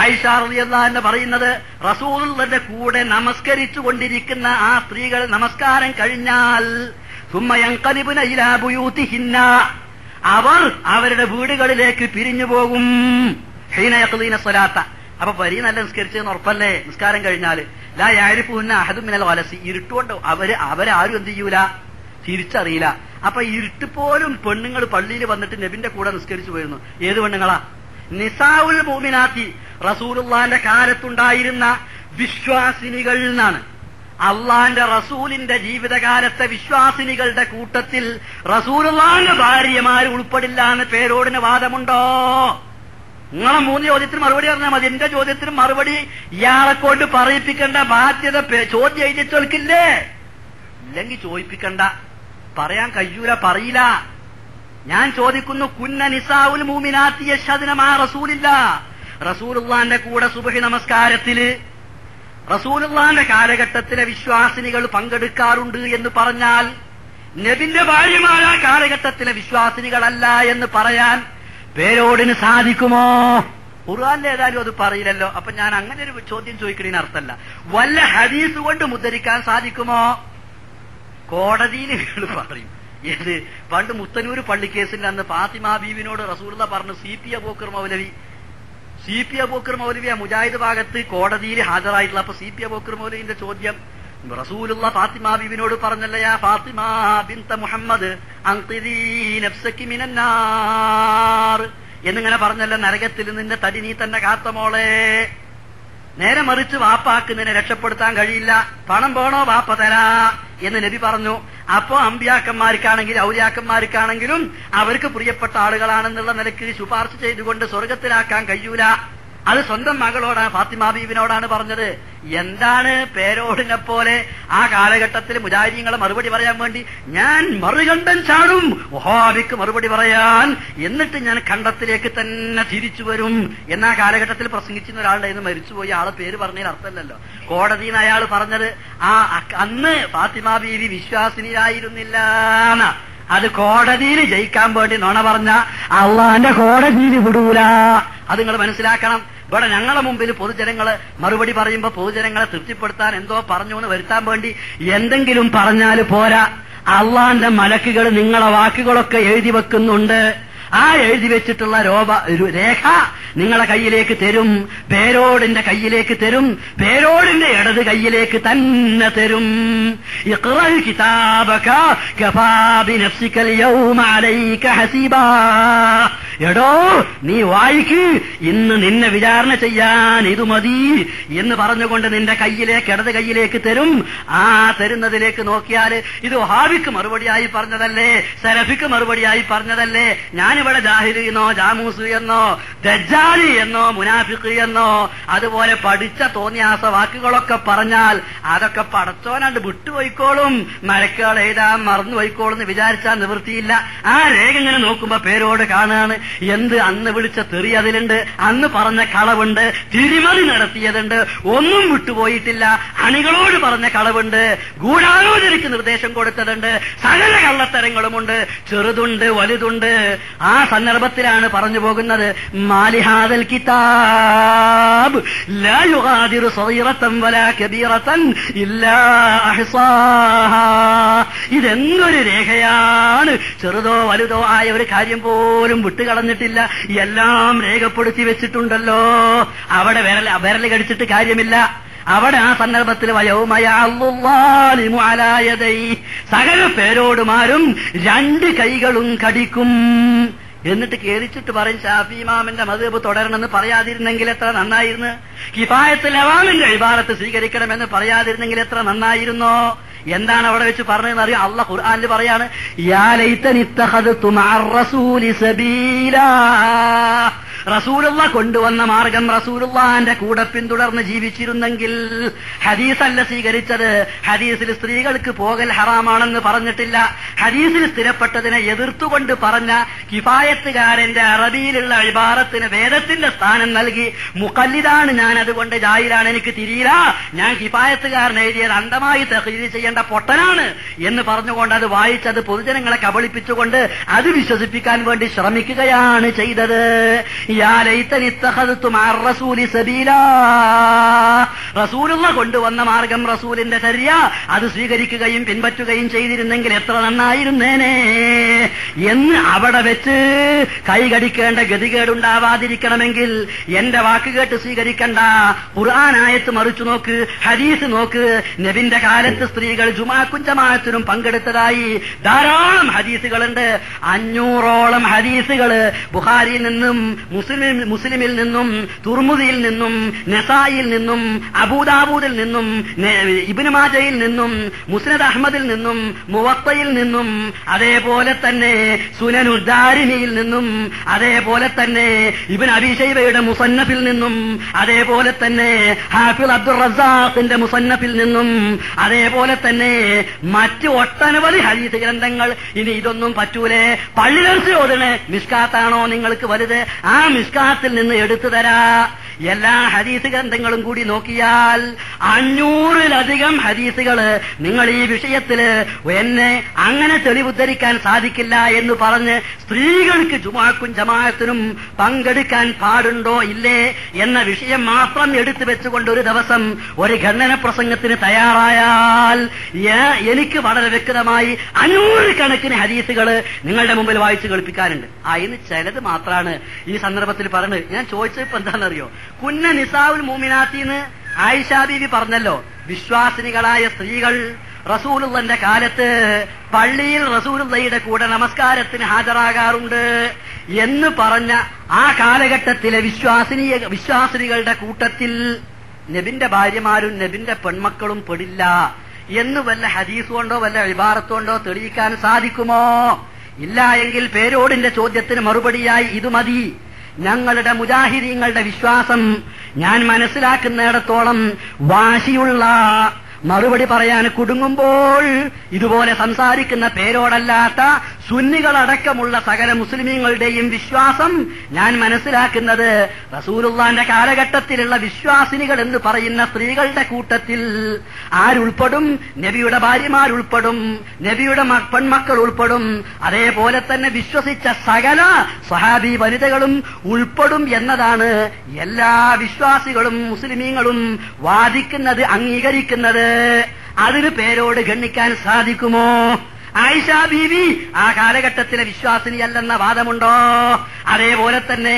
ആയിഷ റളിയല്ലാഹു അൻഹ പറയുന്നത് റസൂലിന്റെ കൂടെ നമസ്കരിച്ചു കൊണ്ടിരിക്കുന്ന ആ സ്ത്രീകൾ നമസ്കാരം കഴിഞ്ഞാൽ സുമ്മയങ്കലിബിന ഇലാബുയൂത്തിഹിന്ന അവർ അവരുടെ വീടുകളിലേക്ക് പിരിഞ്ഞു പോകും. ഹീനയക്ലീന സ്വലാത്ത. അപ്പൊ പരി നല്ല നിസ്കരിച്ചെന്ന് ഉറപ്പല്ലേ? നിസ്കാരം കഴിഞ്ഞാൽ. ലാ യാരിഫുന്ന അഹദുമിനൽ വലസി. ഇരുട്ടുകൊണ്ട് അവർ അവരാരും എന്ത് ചെയ്യൂല? തിരിച്ചറിയില്ല. അപ്പൊ ഇരുട്ട് പോലും പെണ്ണുങ്ങൾ പള്ളിയിൽ വന്നിട്ട് നബിന്റെ കൂടെ നിസ്കരിച്ചു പോയിരുന്നു. ഏത് പെണ്ണുങ്ങളാ? നിസാവുൽ ഭൂമിനാത്തി റസൂലുള്ളാന്റെ കാലത്തുണ്ടായിരുന്ന വിശ്വാസിനികൾ എന്നാണ്. അള്ളാന്റെ റസൂലിന്റെ ജീവിതകാലത്തെ വിശ്വാസിനികളുടെ കൂട്ടത്തിൽ റസൂലുള്ളാന്റെ ഭാര്യമാർ ഉൾപ്പെടില്ല എന്ന് പേരോടിന് വാദമുണ്ടോ? നിങ്ങളെ മൂന്ന് ചോദ്യത്തിന് മറുപടി പറഞ്ഞാൽ മതി. എന്റെ ചോദ്യത്തിന് മറുപടി ഇയാളെ കൊണ്ട് പറയിപ്പിക്കേണ്ട ബാധ്യത ചോദ്യം എഴുതിച്ചോൽക്കില്ലേ? ഇല്ലെങ്കിൽ ചോദിപ്പിക്കണ്ട. പറയാൻ കഴിയൂല പറയില്ല. ഞാൻ ചോദിക്കുന്നു കുന്ന നിസാവുൽ മൂമിനാത്തി യശദിനമാ റസൂലില്ല. റസൂലുള്ളാന്റെ കൂടെ സുബഹി നമസ്കാരത്തിൽ റസൂലുള്ളാന്റെ കാലഘട്ടത്തിലെ വിശ്വാസിനികൾ പങ്കെടുക്കാറുണ്ട് എന്ന് പറഞ്ഞാൽ നബിന്റെ ഭാര്യമാരാ കാലഘട്ടത്തിലെ വിശ്വാസിനികളല്ല എന്ന് പറയാൻ പേരോടിന് സാധിക്കുമോ? ഖുർആാനിൽ ഏതായാലും അത് പറയില്ലല്ലോ. അപ്പൊ ഞാൻ അങ്ങനെ ഒരു ചോദ്യം ചോദിക്കുന്നതിന് അർത്ഥമല്ല. വല്ല ഹദീസ് കൊണ്ട് മുദ്രിക്കാൻ സാധിക്കുമോ? കോടതിയിൽ പറയും. ഏത് പണ്ട് മുത്തനൂര് പള്ളിക്കേസിന്റെ അന്ന് ഫാത്തിമ ബീവിനോട് റസൂള്ള പറഞ്ഞു C P Abookar Moulavi C P Abookar Moulavi ആ മുജാഹിദ് ഭാഗത്ത് കോടതിയിൽ ഹാജരായിട്ടുള്ള അപ്പൊ സി പി അബൂക്കർ മൗലവിന്റെ ചോദ്യം റസൂലുള്ള ഫാത്തിമ ബിബിനോട് പറഞ്ഞല്ലയാ ഫാത്തിമ ബിന്ത മുഹമ്മദ് എന്നിങ്ങനെ പറഞ്ഞല്ല നരകത്തിൽ നിന്റെ തടി നീ തന്നെ കാത്ത മോളെ. നേരെ മറിച്ച് വാപ്പാക്ക് നിന്നെ രക്ഷപ്പെടുത്താൻ കഴിയില്ല. പണം വേണോ വാപ്പ തരാ. എന്ന് നബി പറഞ്ഞു. അപ്പോ അമ്പിയാക്കന്മാർക്കാണെങ്കിലും ഔര്യാക്കന്മാർക്കാണെങ്കിലും അവർക്ക് പ്രിയപ്പെട്ട ആളുകളാണെന്നുള്ള നിലയ്ക്ക് ശുപാർശ ചെയ്തുകൊണ്ട് സ്വർഗത്തിലാക്കാൻ കഴിയൂല. അത് സ്വന്തം മകളോടാണ് ഫാത്തിമ ബീവിനോടാണ് പറഞ്ഞത്. എന്താണ് പേരോടിനെ പോലെ ആ കാലഘട്ടത്തിൽ മുജാരിങ്ങളെ മറുപടി പറയാൻ വേണ്ടി ഞാൻ മറുകണ്ഠൻ ചാടും. വഹാബിക്ക് മറുപടി പറയാൻ. എന്നിട്ട് ഞാൻ കണ്ടത്തിലേക്ക് തന്നെ തിരിച്ചു വരും. എന്നാ കാലഘട്ടത്തിൽ പ്രസംഗിച്ചിരുന്ന ഒരാളുടെ ഇന്ന് മരിച്ചുപോയി. ആളെ പേര് പറഞ്ഞതിന് അർത്ഥമല്ലല്ലോ. കോടതിയിൽ അയാൾ പറഞ്ഞത് ആ അന്ന് ഫാത്തിമ ബീവി വിശ്വാസിനിയായിരുന്നില്ല അത് കോടതിയിൽ ജയിക്കാൻ വേണ്ടി നുണ പറഞ്ഞ അള്ളാന്റെ കോടതിയിൽ വിടൂല. അത് നിങ്ങൾ മനസ്സിലാക്കണം. ഇവിടെ ഞങ്ങളുടെ മുമ്പിൽ പൊതുജനങ്ങൾ മറുപടി പറയുമ്പോ പൊതുജനങ്ങളെ തൃപ്തിപ്പെടുത്താൻ എന്തോ പറഞ്ഞു എന്ന് വരുത്താൻ വേണ്ടി എന്തെങ്കിലും പറഞ്ഞാൽ പോരാ. അള്ളാന്റെ മലക്കുകൾ നിങ്ങളെ വാക്കുകളൊക്കെ എഴുതി വെക്കുന്നുണ്ട്. ആ എഴുതി വെച്ചിട്ടുള്ള രോപ രേഖ നിങ്ങളെ കയ്യിലേക്ക് തരും പേരോടിന്റെ കയ്യിലേക്ക് തരും പേരോടിന്റെ ഇടത് കയ്യിലേക്ക് തന്നെ തരും. എടോ നീ വായിക്ക്. ഇന്ന് നിന്നെ വിചാരണ ചെയ്യാൻ ഇത് മതി എന്ന് പറഞ്ഞുകൊണ്ട് നിന്റെ കയ്യിലേക്ക് ഇടത് കയ്യിലേക്ക് തരും. ആ തരുന്നതിലേക്ക് നോക്കിയാൽ ഇത് ഹാബിക്ക് മറുപടിയായി പറഞ്ഞതല്ലേ? സരഫിക്ക് മറുപടിയായി പറഞ്ഞതല്ലേ? ഞാനിവിടെ ജാഹിരി എന്നോ ജാമൂസ് എന്നോ ദജാലി എന്നോ മുനാഫിഖ് എന്നോ അതുപോലെ പഠിച്ച തോന്നിയാസ വാക്കുകളൊക്കെ പറഞ്ഞാൽ അതൊക്കെ പടച്ചോനാണ്ട് വിട്ടുപോയിക്കോളും. മരക്കുകൾ എഴുതാൻ മറന്നു പോയിക്കോളും എന്ന് വിചാരിച്ചാൽ നിവൃത്തിയില്ല. ആ രേഖ ഇങ്ങനെ നോക്കുമ്പോ പേരോട് കാണുകയാണ് എന്ത് അന്ന് വിളിച്ച തെറി അതിലുണ്ട്. അന്ന് പറഞ്ഞ കളവുണ്ട്. തിരിമറി നടത്തിയതുണ്ട്. ഒന്നും വിട്ടുപോയിട്ടില്ല. അണികളോട് പറഞ്ഞ കളവുണ്ട്. ഗൂഢാലോചനയ്ക്ക് നിർദ്ദേശം കൊടുത്തതുണ്ട്. സകല കള്ളത്തരങ്ങളുമുണ്ട്. ചെറുതുണ്ട് വലുതുണ്ട്. ആ സന്ദർഭത്തിലാണ് പറഞ്ഞു പോകുന്നത് മാലിഹാദൽ കിതാബ് ലാ വലാ ഇല്ലാ ഇതെന്തൊരു രേഖയാണ്. ചെറുതോ വലുതോ ആയ ഒരു കാര്യം പോലും വിട്ടുകളഞ്ഞിട്ടില്ല. എല്ലാം രേഖപ്പെടുത്തി വെച്ചിട്ടുണ്ടല്ലോ. അവിടെ വിരൽ വിരൽ കടിച്ചിട്ട് കാര്യമില്ല. അവിടെ ആ സന്ദർഭത്തിൽ. സകല പേരോടുമാരും രണ്ട് കൈകളും കടിക്കും. എന്നിട്ട് കേറിച്ചിട്ട് പറയും ഷാഫി ഇമാമിന്റെ മതേബ് തുടരണമെന്ന് പറയാതിരുന്നെങ്കിൽ എത്ര നന്നായിരുന്നു? കിഫായത്തിൽ അവാമിന്റെ ഇബാറത്ത് സ്വീകരിക്കണമെന്ന് പറയാതിരുന്നെങ്കിൽ എത്ര നന്നായിരുന്നോ? എന്താണ് അവിടെ വെച്ച് പറഞ്ഞതെന്ന് അറിയാം. അള്ള ഖുർആാനിൽ പറയാണ് റസൂലുള്ള കൊണ്ടുവന്ന മാർഗം റസൂലുള്ളാന്റെ കൂടെ പിന്തുടർന്ന് ജീവിച്ചിരുന്നെങ്കിൽ ഹദീസല്ല സ്വീകരിച്ചത് ഹദീസിൽ സ്ത്രീകൾക്ക് പോകൽ ഹറാമാണെന്ന് പറഞ്ഞിട്ടില്ല. ഹദീസിൽ സ്ഥിരപ്പെട്ടതിനെ എതിർത്തുകൊണ്ട് പറഞ്ഞ കിഫായത്തുകാരന്റെ അറബിയിലുള്ള ഇബാറത്തിന് വേദത്തിന്റെ സ്ഥാനം നൽകി മുക്കല്ലിതാണ് ഞാൻ അതുകൊണ്ട് ജായിലാണ് എനിക്ക് തിരിയില്ല. ഞാൻ കിഫായത്തുകാരൻ എഴുതിയത് അന്തമായി തഹീര് ചെയ്യേണ്ട പൊട്ടനാണ് എന്ന് പറഞ്ഞുകൊണ്ട് അത് വായിച്ചത് പൊതുജനങ്ങളെ കബളിപ്പിച്ചുകൊണ്ട് അത് വിശ്വസിപ്പിക്കാൻ വേണ്ടി ശ്രമിക്കുകയാണ് ചെയ്തത്. റസൂലുള്ള കൊണ്ടുവന്ന മാർഗം റസൂലിന്റെ ചര്യ അത് സ്വീകരിക്കുകയും പിൻപറ്റുകയും ചെയ്തിരുന്നെങ്കിൽ എത്ര നന്നായിരുന്നേനെ. എന്ന് അവിടെ വെച്ച് കൈകടിക്കേണ്ട ഗതികേടുണ്ടാവാതിരിക്കണമെങ്കിൽ എന്റെ വാക്കുകേട്ട് സ്വീകരിക്കണ്ട. ഖുർആാനായത്ത് മറിച്ചു നോക്ക് ഹരീസ് നോക്ക്. നബിന്റെ കാലത്ത് സ്ത്രീകൾ ജുമാക്കും ജമാഅത്തിനും പങ്കെടുത്തതായി ധാരാളം ഹദീസുകളുണ്ട്. അഞ്ഞൂറോളം ഹദീസുകൾ ബുഹാരിയിൽ നിന്നും മുസ്ലിം മുസ്ലിമിൽ നിന്നും തുർമുദിയിൽ നിന്നും നസായിൽ നിന്നും അബൂദാബൂദിൽ നിന്നും ഇബിനുമാജയിൽ ഇബ്നു മാജയിൽ നിന്നും മുസ്നദ് അഹമ്മദിൽ നിന്നും മുവത്തയിൽ നിന്നും അതേപോലെ തന്നെ സുനനുദ്ദാരിനിയിൽ നിന്നും അതേപോലെ തന്നെ ഇബിൻ അബിഷൈബയുടെ മുസന്നഫിൽ നിന്നും അതേപോലെ തന്നെ ഹാഫിൾ അബ്ദുൾ റസാഖിന്റെ മുസന്നഫിൽ നിന്നും അതേപോലെ തന്നെ മറ്റ് ഒട്ടനവധി ഹദീസ് ഗ്രന്ഥങ്ങൾ. ഇനി ഇതൊന്നും പറ്റൂലേ. പള്ളിലർച്ച് ഓതണേ. മിസ്കാത്താണോ നിങ്ങൾക്ക് വലുത്? ആ മിസ്കാത്തിൽ നിന്ന് എടുത്തു തരാ. എല്ലാ ഹദീസ് ഗ്രന്ഥങ്ങളും കൂടി നോക്കിയാൽ അഞ്ഞൂറിലധികം ഹദീസുകൾ നിങ്ങൾ ഈ വിഷയത്തിൽ എന്നെ അങ്ങനെ തെളിവുദ്ധരിക്കാൻ സാധിക്കില്ല എന്ന് പറഞ്ഞ് സ്ത്രീകൾക്ക് ജുമാക്കും ജമാഅത്തിനും പങ്കെടുക്കാൻ പാടുണ്ടോ ഇല്ലേ എന്ന വിഷയം മാത്രം എടുത്തു വെച്ചുകൊണ്ട് ഒരു ദിവസം ഒരു ഖണ്ഡന പ്രസംഗത്തിന് തയ്യാറായാൽ എനിക്ക് വളരെ വ്യക്തമായി അഞ്ഞൂറ് കണക്കിന് ഹദീസുകൾ നിങ്ങളുടെ മുമ്പിൽ വായിച്ചു കേൾപ്പിക്കാനുണ്ട്. അതിന് ചിലത് മാത്രമാണ് ഈ സന്ദർഭത്തിൽ പറഞ്ഞത് ഞാൻ ചോദിച്ചത് ഇപ്പൊ എന്താണെന്നറിയോ? കുന്ന നിസാവുൽ മൂമിനാത്തിന്ന് ആയിഷാബീവി പറഞ്ഞല്ലോ വിശ്വാസിനികളായ സ്ത്രീകൾ റസൂലുള്ളന്റെ കാലത്ത് പള്ളിയിൽ റസൂലുള്ളയുടെ കൂടെ നമസ്കാരത്തിന് ഹാജരാകാറുണ്ട് എന്ന് പറഞ്ഞ ആ കാലഘട്ടത്തിലെ വിശ്വാസിനി വിശ്വാസിനികളുടെ കൂട്ടത്തിൽ നബിന്റെ ഭാര്യമാരും നബിന്റെ പെൺമക്കളും പെടില്ല എന്ന് വല്ല ഹദീസ് കൊണ്ടോ വല്ല വിഭാരത്തുകൊണ്ടോ തെളിയിക്കാൻ സാധിക്കുമോ? ഇല്ല എങ്കിൽ പേരോടിന്റെ ചോദ്യത്തിന് മറുപടിയായി ഇത് മതി. ഞങ്ങളുടെ മുജാഹിദീങ്ങളുടെ വിശ്വാസം ഞാൻ മനസ്സിലാക്കുന്നിടത്തോളം വാശിയുള്ള മറുപടി പറയാൻ കുടുങ്ങുമ്പോൾ ഇതുപോലെ സംസാരിക്കുന്ന പേരോടല്ലാത്ത സുന്നികളടക്കമുള്ള സകല മുസ്ലിമീങ്ങളുടെയും വിശ്വാസം ഞാൻ മനസ്സിലാക്കുന്നത് റസൂലുള്ളാന്റെ കാലഘട്ടത്തിലുള്ള വിശ്വാസിനികൾ എന്ന് പറയുന്ന സ്ത്രീകളുടെ കൂട്ടത്തിൽ ആരുൾപ്പെടും നബിയുടെ ഭാര്യമാരുൾപ്പെടും നബിയുടെ പെൺമക്കൾ ഉൾപ്പെടും. അതേപോലെ തന്നെ വിശ്വസിച്ച സകല സഹാബി വനിതകളും ഉൾപ്പെടും എന്നതാണ് എല്ലാ വിശ്വാസികളും മുസ്ലിമീങ്ങളും വാദിക്കുന്നത് അംഗീകരിക്കുന്നത്. അതിന് പേരോട് ഗണ്ണിക്കാൻ സാധിക്കുമോ? ആയിഷ ബീവി ആ കാലഘട്ടത്തിലെ വിശ്വാസിനിയല്ലെന്ന വാദമുണ്ടോ? അതേപോലെ തന്നെ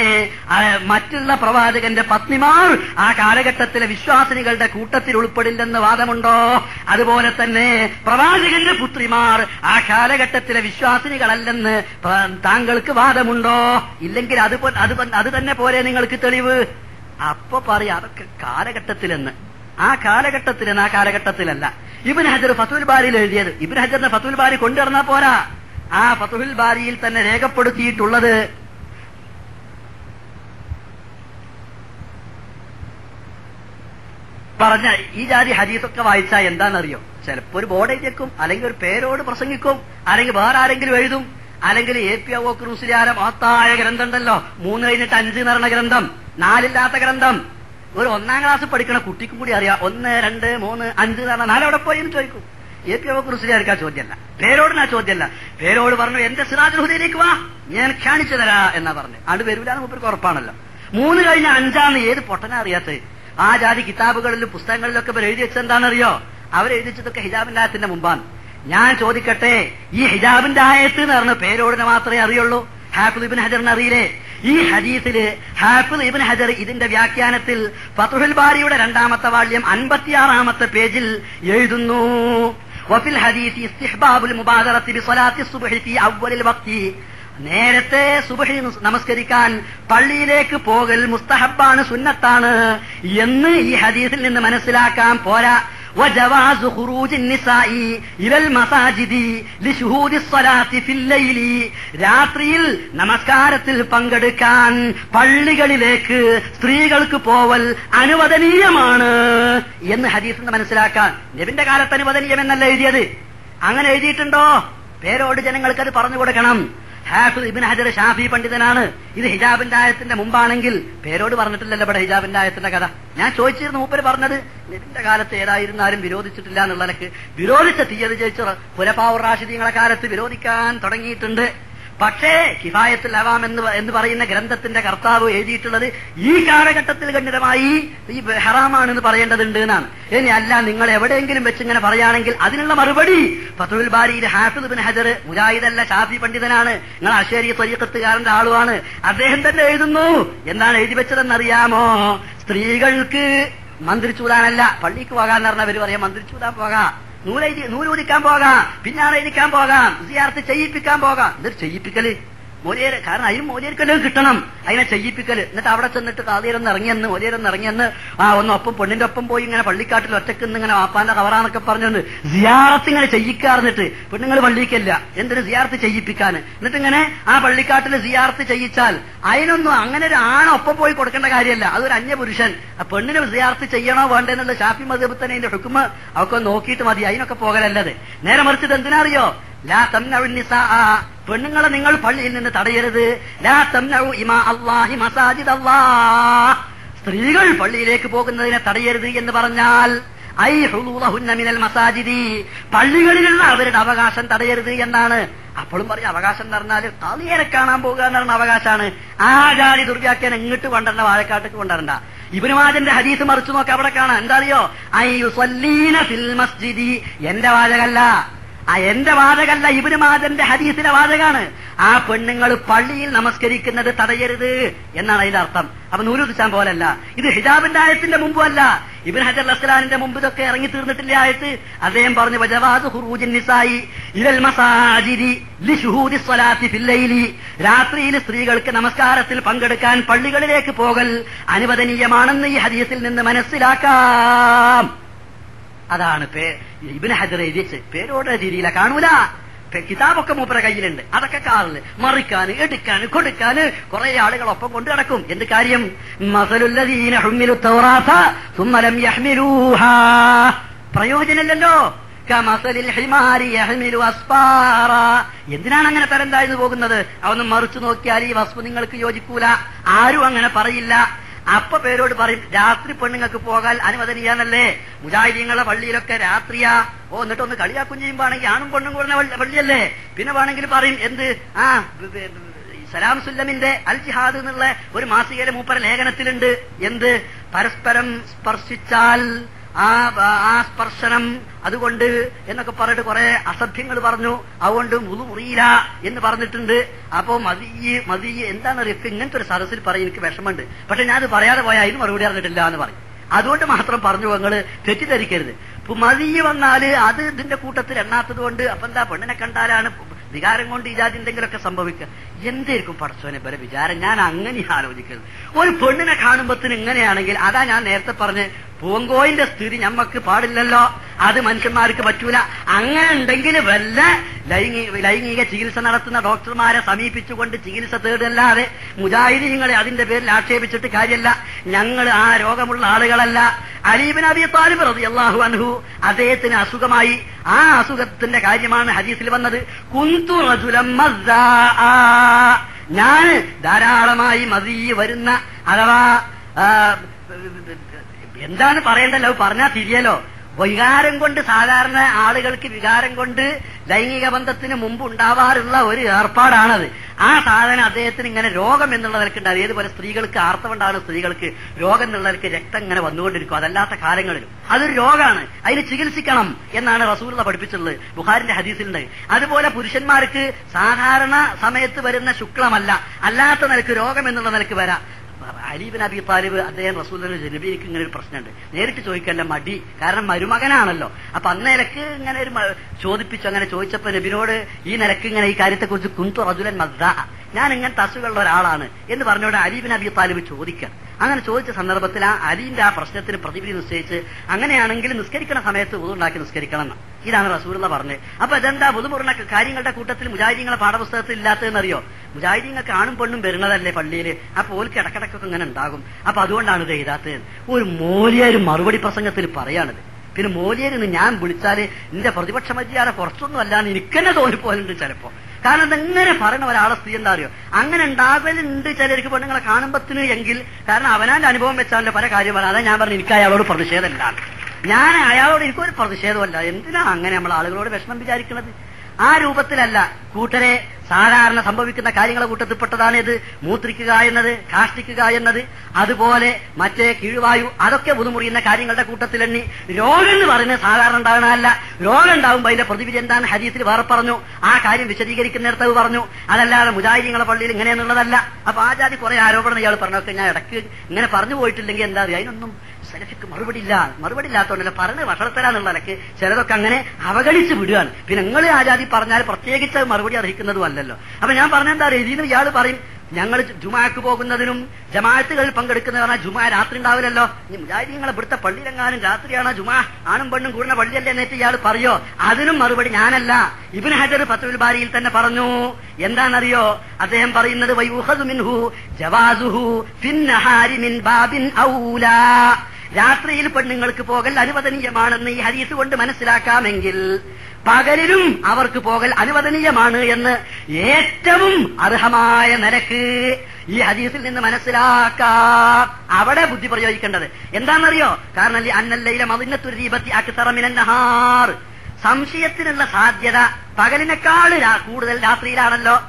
മറ്റുള്ള പ്രവാചകന്റെ പത്നിമാർ ആ കാലഘട്ടത്തിലെ വിശ്വാസിനികളുടെ കൂട്ടത്തിൽ ഉൾപ്പെടില്ലെന്ന് വാദമുണ്ടോ? അതുപോലെ തന്നെ പ്രവാചകന്റെ പുത്രിമാർ ആ കാലഘട്ടത്തിലെ വിശ്വാസിനികളല്ലെന്ന് താങ്കൾക്ക് വാദമുണ്ടോ? ഇല്ലെങ്കിൽ അത് അത് തന്നെ പോലെ നിങ്ങൾക്ക് തെളിവ്? അപ്പൊ പറയാം അതൊക്കെ കാലഘട്ടത്തിലെന്ന്. ആ കാലഘട്ടത്തിൽ ആ കാലഘട്ടത്തിലല്ല. ഇബിൻ ഹജർ ഫതുൽ ബാരിയിൽ എഴുതിയത്. ഇബിൻ ഹജറിനെ ഫതുൽ ബാരി കൊണ്ടുവരണ പോരാ. ആ ഫതുൽ ബാരിയിൽ തന്നെ രേഖപ്പെടുത്തിയിട്ടുള്ളത് പറഞ്ഞ ഈ ജാതി ഹരീസൊക്കെ വായിച്ചാൽ എന്താണെന്നറിയോ? ചിലപ്പോ ഒരു ബോർഡ് എഴുതിക്കും അല്ലെങ്കിൽ ഒരു പേരോട് പ്രസംഗിക്കും അല്ലെങ്കിൽ വേറെ ആരെങ്കിലും എഴുതും അല്ലെങ്കിൽ എ പി ഒ മുസ്ലിയാരെ മഹത്തായ ഗ്രന്ഥം ഉണ്ടല്ലോ മൂന്ന് കഴിഞ്ഞിട്ട് അഞ്ച് എന്ന് ഗ്രന്ഥം നാലില്ലാത്ത ഗ്രന്ഥം. ഒരു ഒന്നാം ക്ലാസ് പഠിക്കുന്ന കുട്ടിക്കും കൂടി അറിയാം. ഒന്ന് രണ്ട് മൂന്ന് അഞ്ച് എന്ന് നാലവിടെ പോയി എന്ന് ചോദിക്കും. എ പി മുസ്ലിയാർക്ക് ആ ചോദ്യമല്ല. പേരോടിന് ആ ചോദ്യമല്ല. പേരോട് പറഞ്ഞു എന്റെ സിറാജുൽ ഹുദയിലേക്ക് വാ ഞാൻ ക്ഷാണിച്ചു തരാ എന്നാ പറഞ്ഞു. അത് വരൂലെന്ന് മൂപ്പർക്ക് ഉറപ്പാണല്ലോ. മൂന്ന് കഴിഞ്ഞ അഞ്ചാന്ന് ഏത് പൊട്ടനാ അറിയാത്തത്? ആ ജാതി കിതാബുകളിലും പുസ്തകങ്ങളിലൊക്കെ ഇവർ എഴുതി വെച്ചെന്താണെന്നറിയോ അവരെഴുതിച്ചതൊക്കെ ഹിജാബിന്റെ ആയത്തിന്റെ മുമ്പാണ്. ഞാൻ ചോദിക്കട്ടെ ഈ ഹിജാബിന്റെ ആയത്ത് എന്ന് പറഞ്ഞ പേരോടിനെ മാത്രമേ അറിയുള്ളൂ? ഹാഫിദ് ഇബിൻ ഹജർ അറിയില്ലേ? ഈ ഹദീസിൽ ഹാഫിൾ ഇബിൻ ഹജർ ഇതിന്റെ വ്യാഖ്യാനത്തിൽ ഫതുഹുൽ ബാരിയുടെ രണ്ടാമത്തെ വാള്യം അൻപത്തിയാറാമത്തെ പേജിൽ എഴുതുന്നു. വഫിൽ ഹദീസ് ഇസ്തിഹ്ബാബുൽ മുബാദറത്തി ബിസ്വലാത്തി സുബ്ഹി ഫീ അവ്വലിൽ വഖ്തി. നേരത്തെ സുബഹി നമസ്കരിക്കാൻ പള്ളിയിലേക്ക് പോകൽ മുസ്തഹബാണ് സുന്നത്താണ് എന്ന് ഈ ഹദീസിൽ നിന്ന് മനസ്സിലാക്കാൻ പോരാ. وجواز خروج النساء إلى المساجد لشهود الصلاة في الليل രാത്രിയിൽ നമസ്കാരത്തിൽ പങ്കെടുക്കാൻ പള്ളികളിലേക്ക് സ്ത്രീകൾക്ക് പോവൽ അനുവദനീയമാണ് എന്ന് ഹദീസിൽ നിന്ന് മനസ്സിലാക്കാൻ നബിന്റെ കാലത്ത് അനുവദനീയമെന്നല്ല എഴുതിയത് അങ്ങനെ എഴുതിയിട്ടുണ്ടോ പേരോട് ജനങ്ങൾക്ക് അത് പറഞ്ഞു കൊടുക്കണം ഹാഫിദ് ഇബിൻ ഹജർ ഷാഫി പണ്ഡിതനാണ്. ഇത് ഹിജാബിന്റെ ആയത്തിന്റെ മുമ്പാണെങ്കിൽ പേരോട് പറഞ്ഞിട്ടില്ലല്ലോ ഇവിടെ ഹിജാബിന്റെ ആയത്തിന്റെ കഥ. ഞാൻ ചോദിച്ചിരുന്നു മൂപ്പര് പറഞ്ഞത് നിന്റെ കാലത്ത് ഏതായിരുന്നാലും വിരോധിച്ചിട്ടില്ല എന്നുള്ള നിലയ്ക്ക്. വിരോധിച്ച തീയതി ജയിച്ച പുരപ്പാവൂർ റാഷിദീങ്ങളെ കാലത്ത് വിരോധിക്കാൻ തുടങ്ങിയിട്ടുണ്ട്. പക്ഷേ കിഫായത്തിൽ അവാം എന്ന് എന്ന് പറയുന്ന ഗ്രന്ഥത്തിന്റെ കർത്താവ് എഴുതിയിട്ടുള്ളത് ഈ കാലഘട്ടത്തിൽ ഖണ്ഡിതമായി ഈ ഹറാമാണെന്ന് പറയേണ്ടതുണ്ട് എന്നാണ്. ഇനി അല്ല നിങ്ങൾ എവിടെയെങ്കിലും വെച്ച് ഇങ്ങനെ പറയുകയാണെങ്കിൽ അതിനുള്ള മറുപടി ഫതുൽ ബാരിയിൽ ഹാഫിദ് ബിൻ ഹജർ മുജാഹിദ് അല്ല ഷാഫി പണ്ഡിതനാണ്. നിങ്ങൾ അശ്വരി തൊയ്യക്കത്തുകാരന്റെ ആളുമാണ് അദ്ദേഹം തന്നെ എഴുതുന്നു. എന്താണ് എഴുതി വെച്ചതെന്ന് അറിയാമോ സ്ത്രീകൾക്ക് മന്ത്രിച്ചൂടാനല്ല പള്ളിക്ക് പോകാന്ന് പറഞ്ഞവര് പറയാം മന്ത്രിച്ചൂടാൻ പോകാം. നൂലെഴുതി നൂലൂരിക്കാൻ പോകാം. പിന്നാലെ ഇരിക്കാൻ പോകാം. സിയാർത്ത് ചെയ്യിപ്പിക്കാൻ പോകാം. എന്നിട്ട് ചെയ്യിപ്പിക്കൽ. മോലിയർ കാരണം അതിന് മോലിയർക്കല്ലേ കിട്ടണം. അതിനെ ചെയ്യിപ്പിക്കൽ. എന്നിട്ട് അവിടെ ചെന്നിട്ട് കാതിരൊന്ന് ഇറങ്ങിയെന്ന് മോലിയരൊന്ന് ഇറങ്ങിയെന്ന് ആ ഒന്ന് ഒപ്പം പെണ്ണിന്റെ ഒപ്പം പോയി ഇങ്ങനെ പള്ളിക്കാട്ടിൽ ഒറ്റയ്ക്ക് ഇങ്ങനെ വാപ്പാന്റെ കവറാന്നൊക്കെ പറഞ്ഞുകൊണ്ട് സിയാറത്ത് ഇങ്ങനെ ചെയ്യിക്കാറിഞ്ഞിട്ട് പെണ്ണുങ്ങൾ പള്ളിക്കല്ല. എന്തിനു സിയാർത്ത് ചെയ്യിപ്പിക്കാൻ എന്നിട്ട് ഇങ്ങനെ ആ പള്ളിക്കാട്ടിൽ സിയാർത്ത് ചെയ്യിച്ചാൽ അതിനൊന്നും അങ്ങനെ ഒരു ആണ ഒപ്പം പോയി കൊടുക്കേണ്ട കാര്യമല്ല. അതൊരു അന്യപുരുഷൻ. ആ പെണ്ണിന് സിയാർത്ത് ചെയ്യണോ വേണ്ടെന്നുള്ള ഷാഫി അതിന്റെ ഹുക്കുമ അവർക്ക് നോക്കിയിട്ട് മതി. അതിനൊക്കെ പോകലല്ലത്. നേരെ മറിച്ചത് എന്തിനറിയോ ലാ പെണ്ണുങ്ങളെ നിങ്ങൾ പള്ളിയിൽ നിന്ന് തടയരുത്. ലാ തംനഉ ഇമാ അല്ലാഹി മസാജിദ് അല്ലാഹ് സ്ത്രീകൾ പള്ളിയിലേക്ക് പോകുന്നതിനെ തടയരുത് എന്ന് പറഞ്ഞാൽ ഐ മിനൽ മസാജിദി. പള്ളികളിലുള്ള അവരുടെ അവകാശം തടയരുത് എന്നാണ്. അപ്പോഴും പറയും അവകാശം എന്ന് പറഞ്ഞാൽ കളിയേറെ കാണാൻ പോകുക എന്ന് പറഞ്ഞ അവകാശമാണ്. ആ ജാതി ദുർവ്യാഖ്യാനം ഇങ്ങോട്ട് കൊണ്ടുവരണ്ട വാഴക്കാട്ടേക്ക് കൊണ്ടുവരണ്ട. ഇവരുമാജന്റെ ഹദീസ് മറിച്ചു നോക്കാം അവിടെ കാണാം. എന്താ അറിയോ? ഐ ഫിൽ മസ്ജിദി. എന്റെ വാചകല്ല. ആ എന്റെ വാചകല്ല ഇബിന് മാജന്റെ ഹരീസിന്റെ വാചകാണ്. ആ പെണ്ണുങ്ങൾ പള്ളിയിൽ നമസ്കരിക്കുന്നത് തടയരുത് എന്നാണ് അതിന്റെ അർത്ഥം. അപ്പൊ നൂലുദിച്ചാൻ പോലല്ല. ഇത് ഹിജാബിന്റെ ആയത്തിന്റെ മുമ്പും അല്ല ഇബിൻ ഹജർ അസ്ലാനിന്റെ മുമ്പ് ഇതൊക്കെ ഇറങ്ങി തീർന്നിട്ടില്ല ആയിട്ട് അദ്ദേഹം പറഞ്ഞു വജവാദ് ഹുറൂജിൻ നിസായി ഫില്ലൈലി രാത്രിയിൽ സ്ത്രീകൾക്ക് നമസ്കാരത്തിൽ പങ്കെടുക്കാൻ പള്ളികളിലേക്ക് പോകൽ അനുവദനീയമാണെന്ന് ഈ ഹദീസിൽ നിന്ന് മനസ്സിലാക്കാം. അതാണ് പേ ഇബിന് ഹജർ എഴുതി പേരോടെ രീതിയില കാണൂല. കിതാബൊക്കെ മൂപ്പര കയ്യിലുണ്ട്. അതൊക്കെ കാറിൽ മറിക്കാന് എടുക്കാന് കൊടുക്കാന് കുറെ ആളുകളൊപ്പം കൊണ്ട് നടക്കും. എന്ത് കാര്യം? പ്രയോജനമില്ലല്ലോ. എന്തിനാണ് അങ്ങനെ തരം താഴ്ന്നു പോകുന്നത്? അവന്ന് മറിച്ചു നോക്കിയാൽ ഈ വസ്തു നിങ്ങൾക്ക് യോജിക്കൂല. ആരും അങ്ങനെ പറയില്ല. അപ്പ പേരോട് പറയും രാത്രി പെണ്ണുങ്ങൾക്ക് പോകാൻ അനുവദനീയാന്നല്ലേ മുജാഹിദീങ്ങളെ പള്ളിയിലൊക്കെ രാത്രിയാ. ഓ എന്നിട്ട് ഒന്ന് കളിയാക്കും ചെയ്യുമ്പോണെങ്കിൽ ആണും പെണ്ണും കൂടുന്ന പള്ളിയല്ലേ പിന്നെ വേണമെങ്കിൽ പറയും എന്ത്? ആ സലാം സുല്ലമിന്റെ അൽ ജിഹാദ് എന്നുള്ള ഒരു മാസികയിലെ മൂപ്പര ലേഖനത്തിലുണ്ട്. എന്ത്? പരസ്പരം സ്പർശിച്ചാൽ ആ ആ സ്പർശനം അതുകൊണ്ട് എന്നൊക്കെ പറഞ്ഞിട്ട് കുറെ അസഭ്യങ്ങൾ പറഞ്ഞു. അതുകൊണ്ട് മുതു മുറിയില്ല എന്ന് പറഞ്ഞിട്ടുണ്ട്. അപ്പോ മതിയെ മതിയെ എന്താണെന്നറിയൊക്കെ ഇങ്ങനത്തെ ഒരു സദസ്സിൽ പറയും എനിക്ക് വിഷമമുണ്ട്. പക്ഷെ ഞാൻ അത് പറയാതെ പോയാൽ അതിന് മറുപടി അറിഞ്ഞിട്ടില്ല എന്ന് പറയും. അതുകൊണ്ട് മാത്രം പറഞ്ഞു നിങ്ങൾ തെറ്റിദ്ധരിക്കരുത്. ഇപ്പൊ മതി വന്നാൽ അത് ഇതിന്റെ കൂട്ടത്തിൽ എണ്ണാത്തത് കൊണ്ട് അപ്പൊ എന്താ പെണ്ണിനെ കണ്ടാലാണ് വികാരം കൊണ്ട് ഇജാതി എന്തെങ്കിലുമൊക്കെ സംഭവിക്കുക? എന്തായിരിക്കും പടച്ചോനെ ബല വിചാരം? ഞാൻ അങ്ങനെ ആലോചിക്കുന്നത് ഒരു പെണ്ണിനെ കാണുമ്പത്തിന് ഇങ്ങനെയാണെങ്കിൽ അതാ ഞാൻ നേരത്തെ പറഞ്ഞ് പൂങ്കോയിന്റെ സ്ഥിതി ഞമ്മക്ക് പാടില്ലല്ലോ. അത് മനുഷ്യന്മാർക്ക് പറ്റൂല. അങ്ങനെ ഉണ്ടെങ്കിൽ വല്ല ലൈംഗിക ചികിത്സ നടത്തുന്ന ഡോക്ടർമാരെ സമീപിച്ചുകൊണ്ട് ചികിത്സ തേടല്ലാതെ മുജാഹിദീങ്ങളെ അതിന്റെ പേരിൽ ആക്ഷേപിച്ചിട്ട് കാര്യമല്ല ഞങ്ങൾ ആ രോഗമുള്ള ആളുകളല്ല. അലീബിൻ അബി താലിബ് അള്ളാഹു അൻഹു അദ്ദേഹത്തിന് അസുഖമായി. ആ അസുഖത്തിന്റെ കാര്യമാണ് ഹദീസിൽ വന്നത്. കുന്തു റജുലം. ഞാൻ ധാരാളമായി മതി വരുന്ന അഥവാ എന്താണ് പറയേണ്ടല്ലോ പറഞ്ഞാ തിരിയലോ? വികാരം കൊണ്ട് സാധാരണ ആളുകൾക്ക് വികാരം കൊണ്ട് ലൈംഗിക ബന്ധത്തിന് മുമ്പ് ഉണ്ടാവാറുള്ള ഒരു ഏർപ്പാടാണത്. ആ സാധനം അദ്ദേഹത്തിന് ഇങ്ങനെ രോഗം എന്നുള്ള നിലക്കുണ്ട് അതേതുപോലെ സ്ത്രീകൾക്ക് ആർത്തവുണ്ടാകുന്ന സ്ത്രീകൾക്ക് രോഗം എന്നുള്ളവർക്ക് രക്തം ഇങ്ങനെ വന്നുകൊണ്ടിരിക്കും. അതല്ലാത്ത കാലങ്ങളിലും. അതൊരു രോഗമാണ്. അതിന് ചികിത്സിക്കണം എന്നാണ് റസൂലുള്ള പഠിപ്പിച്ചിട്ടുള്ളത്. ബുഹാരിന്റെ ഹദീസിലുണ്ട്. അതുപോലെ പുരുഷന്മാർക്ക് സാധാരണ സമയത്ത് വരുന്ന ശുക്ലമല്ല. അല്ലാത്ത നിലയ്ക്ക് രോഗം എന്നുള്ള നിലയ്ക്ക് വരാം. അലീബിൻ അബി താലിബ് അദ്ദേഹം റസൂലിന് ജനബിക്ക് ഇങ്ങനെ ഒരു പ്രശ്നമുണ്ട്. നേരിട്ട് ചോദിക്കല്ല മടി. കാരണം മരുമകനാണല്ലോ. അപ്പൊ അന്നേരക്ക് ഇങ്ങനെ ഒരു ചോദിപ്പിച്ചു. അങ്ങനെ ചോദിച്ചപ്പോ നബിനോട് ഈ നിലയ്ക്ക് ഇങ്ങനെ ഈ കാര്യത്തെക്കുറിച്ച് കുന്തു റജുലൻ മദ്ദ. ഞാൻ ഇങ്ങനത്തെ അസുഖമുള്ള ഒരാളാണ് എന്ന് പറഞ്ഞോട് അലീബിൻ അബി താലിബ് ചോദിക്കാം അങ്ങനെ ചോദിച്ച സന്ദർഭത്തിൽ ആ അലീന്റെ ആ പ്രശ്നത്തിന് പ്രതിവിധി നിശ്ചയിച്ച് അങ്ങനെയാണെങ്കിൽ നിസ്കരിക്കുന്ന സമയത്ത് ഉതുണ്ടാക്കി നിസ്കരിക്കണം എന്ന്. ഇതാണ് റസൂലുള്ള പറഞ്ഞത്. അപ്പൊ ഇതെന്താ പുതുമുറുന്ന കാര്യങ്ങളുടെ കൂട്ടത്തിൽ മുജാഹിദീങ്ങളെ പാഠപുസ്തകത്തിൽ ഇല്ലാത്തതെന്നറിയോ? മുജാഹിദീങ്ങൾക്ക് ആണും പെണ്ണും വരുന്നതല്ലേ പള്ളിയിൽ. അപ്പൊ ഓൽക്ക് ഇടക്കിടക്കൊക്കെ ഇങ്ങനെ ഉണ്ടാകും. അപ്പൊ അതുകൊണ്ടാണ് ഇത് എഴുതാത്തത്. ഒരു മോലിയൊരു മറുപടി പ്രസംഗത്തിൽ പറയാണിത് പിന്നെ മോലിയരിന്ന് ഞാൻ വിളിച്ചാൽ നിന്റെ പ്രതിപക്ഷ മര്യാദ കുറച്ചൊന്നും അല്ലാന്ന് എനിക്കെന്നെ തോന്നിപ്പോലുണ്ട് ചിലപ്പോ. കാരണം അതെങ്ങനെ പറയണ ഒരാളെ സ്ത്രീ എന്താ അറിയോ? അങ്ങനെ ഉണ്ടാകലുണ്ട് ചിലർക്ക് പെണ്ണുങ്ങളെ കാണുമ്പത്തിന് എങ്കിൽ കാരണം അവനാന്റെ അനുഭവം വെച്ചാലോ പല കാര്യം പറയാം അതാ ഞാൻ പറഞ്ഞു എനിക്ക് അയാളോട് പ്രതിഷേധമില്ല ഞാൻ അയാളോട് എനിക്കൊരു പ്രതിഷേധമല്ല എന്തിനാ അങ്ങനെ നമ്മൾ ആളുകളോട് വിഷമം വിചാരിക്കുന്നത്? ആ രൂപത്തിലല്ല കൂട്ടരെ സാധാരണ സംഭവിക്കുന്ന കാര്യങ്ങളെ കൂട്ടത്തിൽപ്പെട്ടതാണ് ഇത്. മൂത്രിക്കുക എന്നത് കാഷ്ടിക്കുക എന്നത് അതുപോലെ മറ്റേ കീഴ്വായു അതൊക്കെ ബുദ്ധിമുറിയുന്ന കാര്യങ്ങളുടെ കൂട്ടത്തിലെണ്ണി രോഗം എന്ന് പറയുന്നത് സാധാരണ ഉണ്ടാകണമല്ല രോഗം ഉണ്ടാകുമ്പോൾ അതിന്റെ പ്രതിവിധി എന്താണ് ഹദീസിൽ വേറെ പറഞ്ഞു. ആ കാര്യം വിശദീകരിക്കുന്ന നേരത്തെ പറഞ്ഞു. അതല്ലാതെ മുജാഹിദിങ്ങളെ പള്ളിയിൽ ഇങ്ങനെയെന്നുള്ളതല്ല. അപ്പൊ ആ കുറെ ആരോപണം ഇയാൾ പറഞ്ഞൊക്കെ ഞാൻ ഇടയ്ക്ക് ഇങ്ങനെ പറഞ്ഞു പോയിട്ടില്ലെങ്കിൽ എന്താ അതിനൊന്നും സെലഫിക്ക് മറുപടി ഇല്ല മറുപടി ഇല്ലാത്തതുകൊണ്ടല്ല പറഞ്ഞ് വഷളത്തരാന്നുള്ള നിലയ്ക്ക് ചിലതൊക്കെ അങ്ങനെ അവഗണിച്ച് വിടുകയാണ്. പിന്നെ നിങ്ങൾ ആചാതി പറഞ്ഞാൽ പ്രത്യേകിച്ച് മറുപടി അർഹിക്കുന്നതും അല്ലല്ലോ. അപ്പൊ ഞാൻ പറഞ്ഞെന്താ ഇതിന് ഇയാൾ പറയും ഞങ്ങൾ ജുമാക്ക് പോകുന്നതിനും ജമാഅത്തുകളിൽ പങ്കെടുക്കുന്ന പറഞ്ഞാൽ ജുമാ രാത്രി ഉണ്ടാവില്ലല്ലോ. ഈ മുജാഹിദീങ്ങളെ ഇവിടുത്തെ പള്ളിയിലെങ്ങാനും രാത്രിയാണ് ജുമാ? ആണും പെണ്ണും കൂടുന്ന പള്ളിയല്ലേ എന്നിട്ട് ഇയാൾ പറയോ? അതിനും മറുപടി ഞാനല്ല. ഇബിൻ ഹജർ ഫത്തുൽ ബാരിയിൽ തന്നെ പറഞ്ഞു എന്താണെന്നറിയോ? അദ്ദേഹം പറയുന്നത് ജവാസുഹു രാത്രിയിൽ പെണ്ണുങ്ങൾക്ക് പോകൽ അനുവദനീയമാണെന്ന് ഈ ഹരീസ് കൊണ്ട് മനസ്സിലാക്കാമെങ്കിൽ പകലിലും അവർക്ക് പോകൽ അനുവദനീയമാണ് എന്ന് ഏറ്റവും അർഹമായ നിരക്ക് ഈ ഹദീസിൽ നിന്ന് മനസ്സിലാക്കാം. അവിടെ ബുദ്ധി പ്രയോഗിക്കേണ്ടത്. എന്താണെന്നറിയോ? കാരണം അന്നല്ലയിലെ മതിന്നത്തൊരു ദീപത്തി അക്തറമിനഹാർ സംശയത്തിനുള്ള സാധ്യത പകലിനേക്കാൾ കൂടുതൽ രാത്രിയിലാണല്ലോ.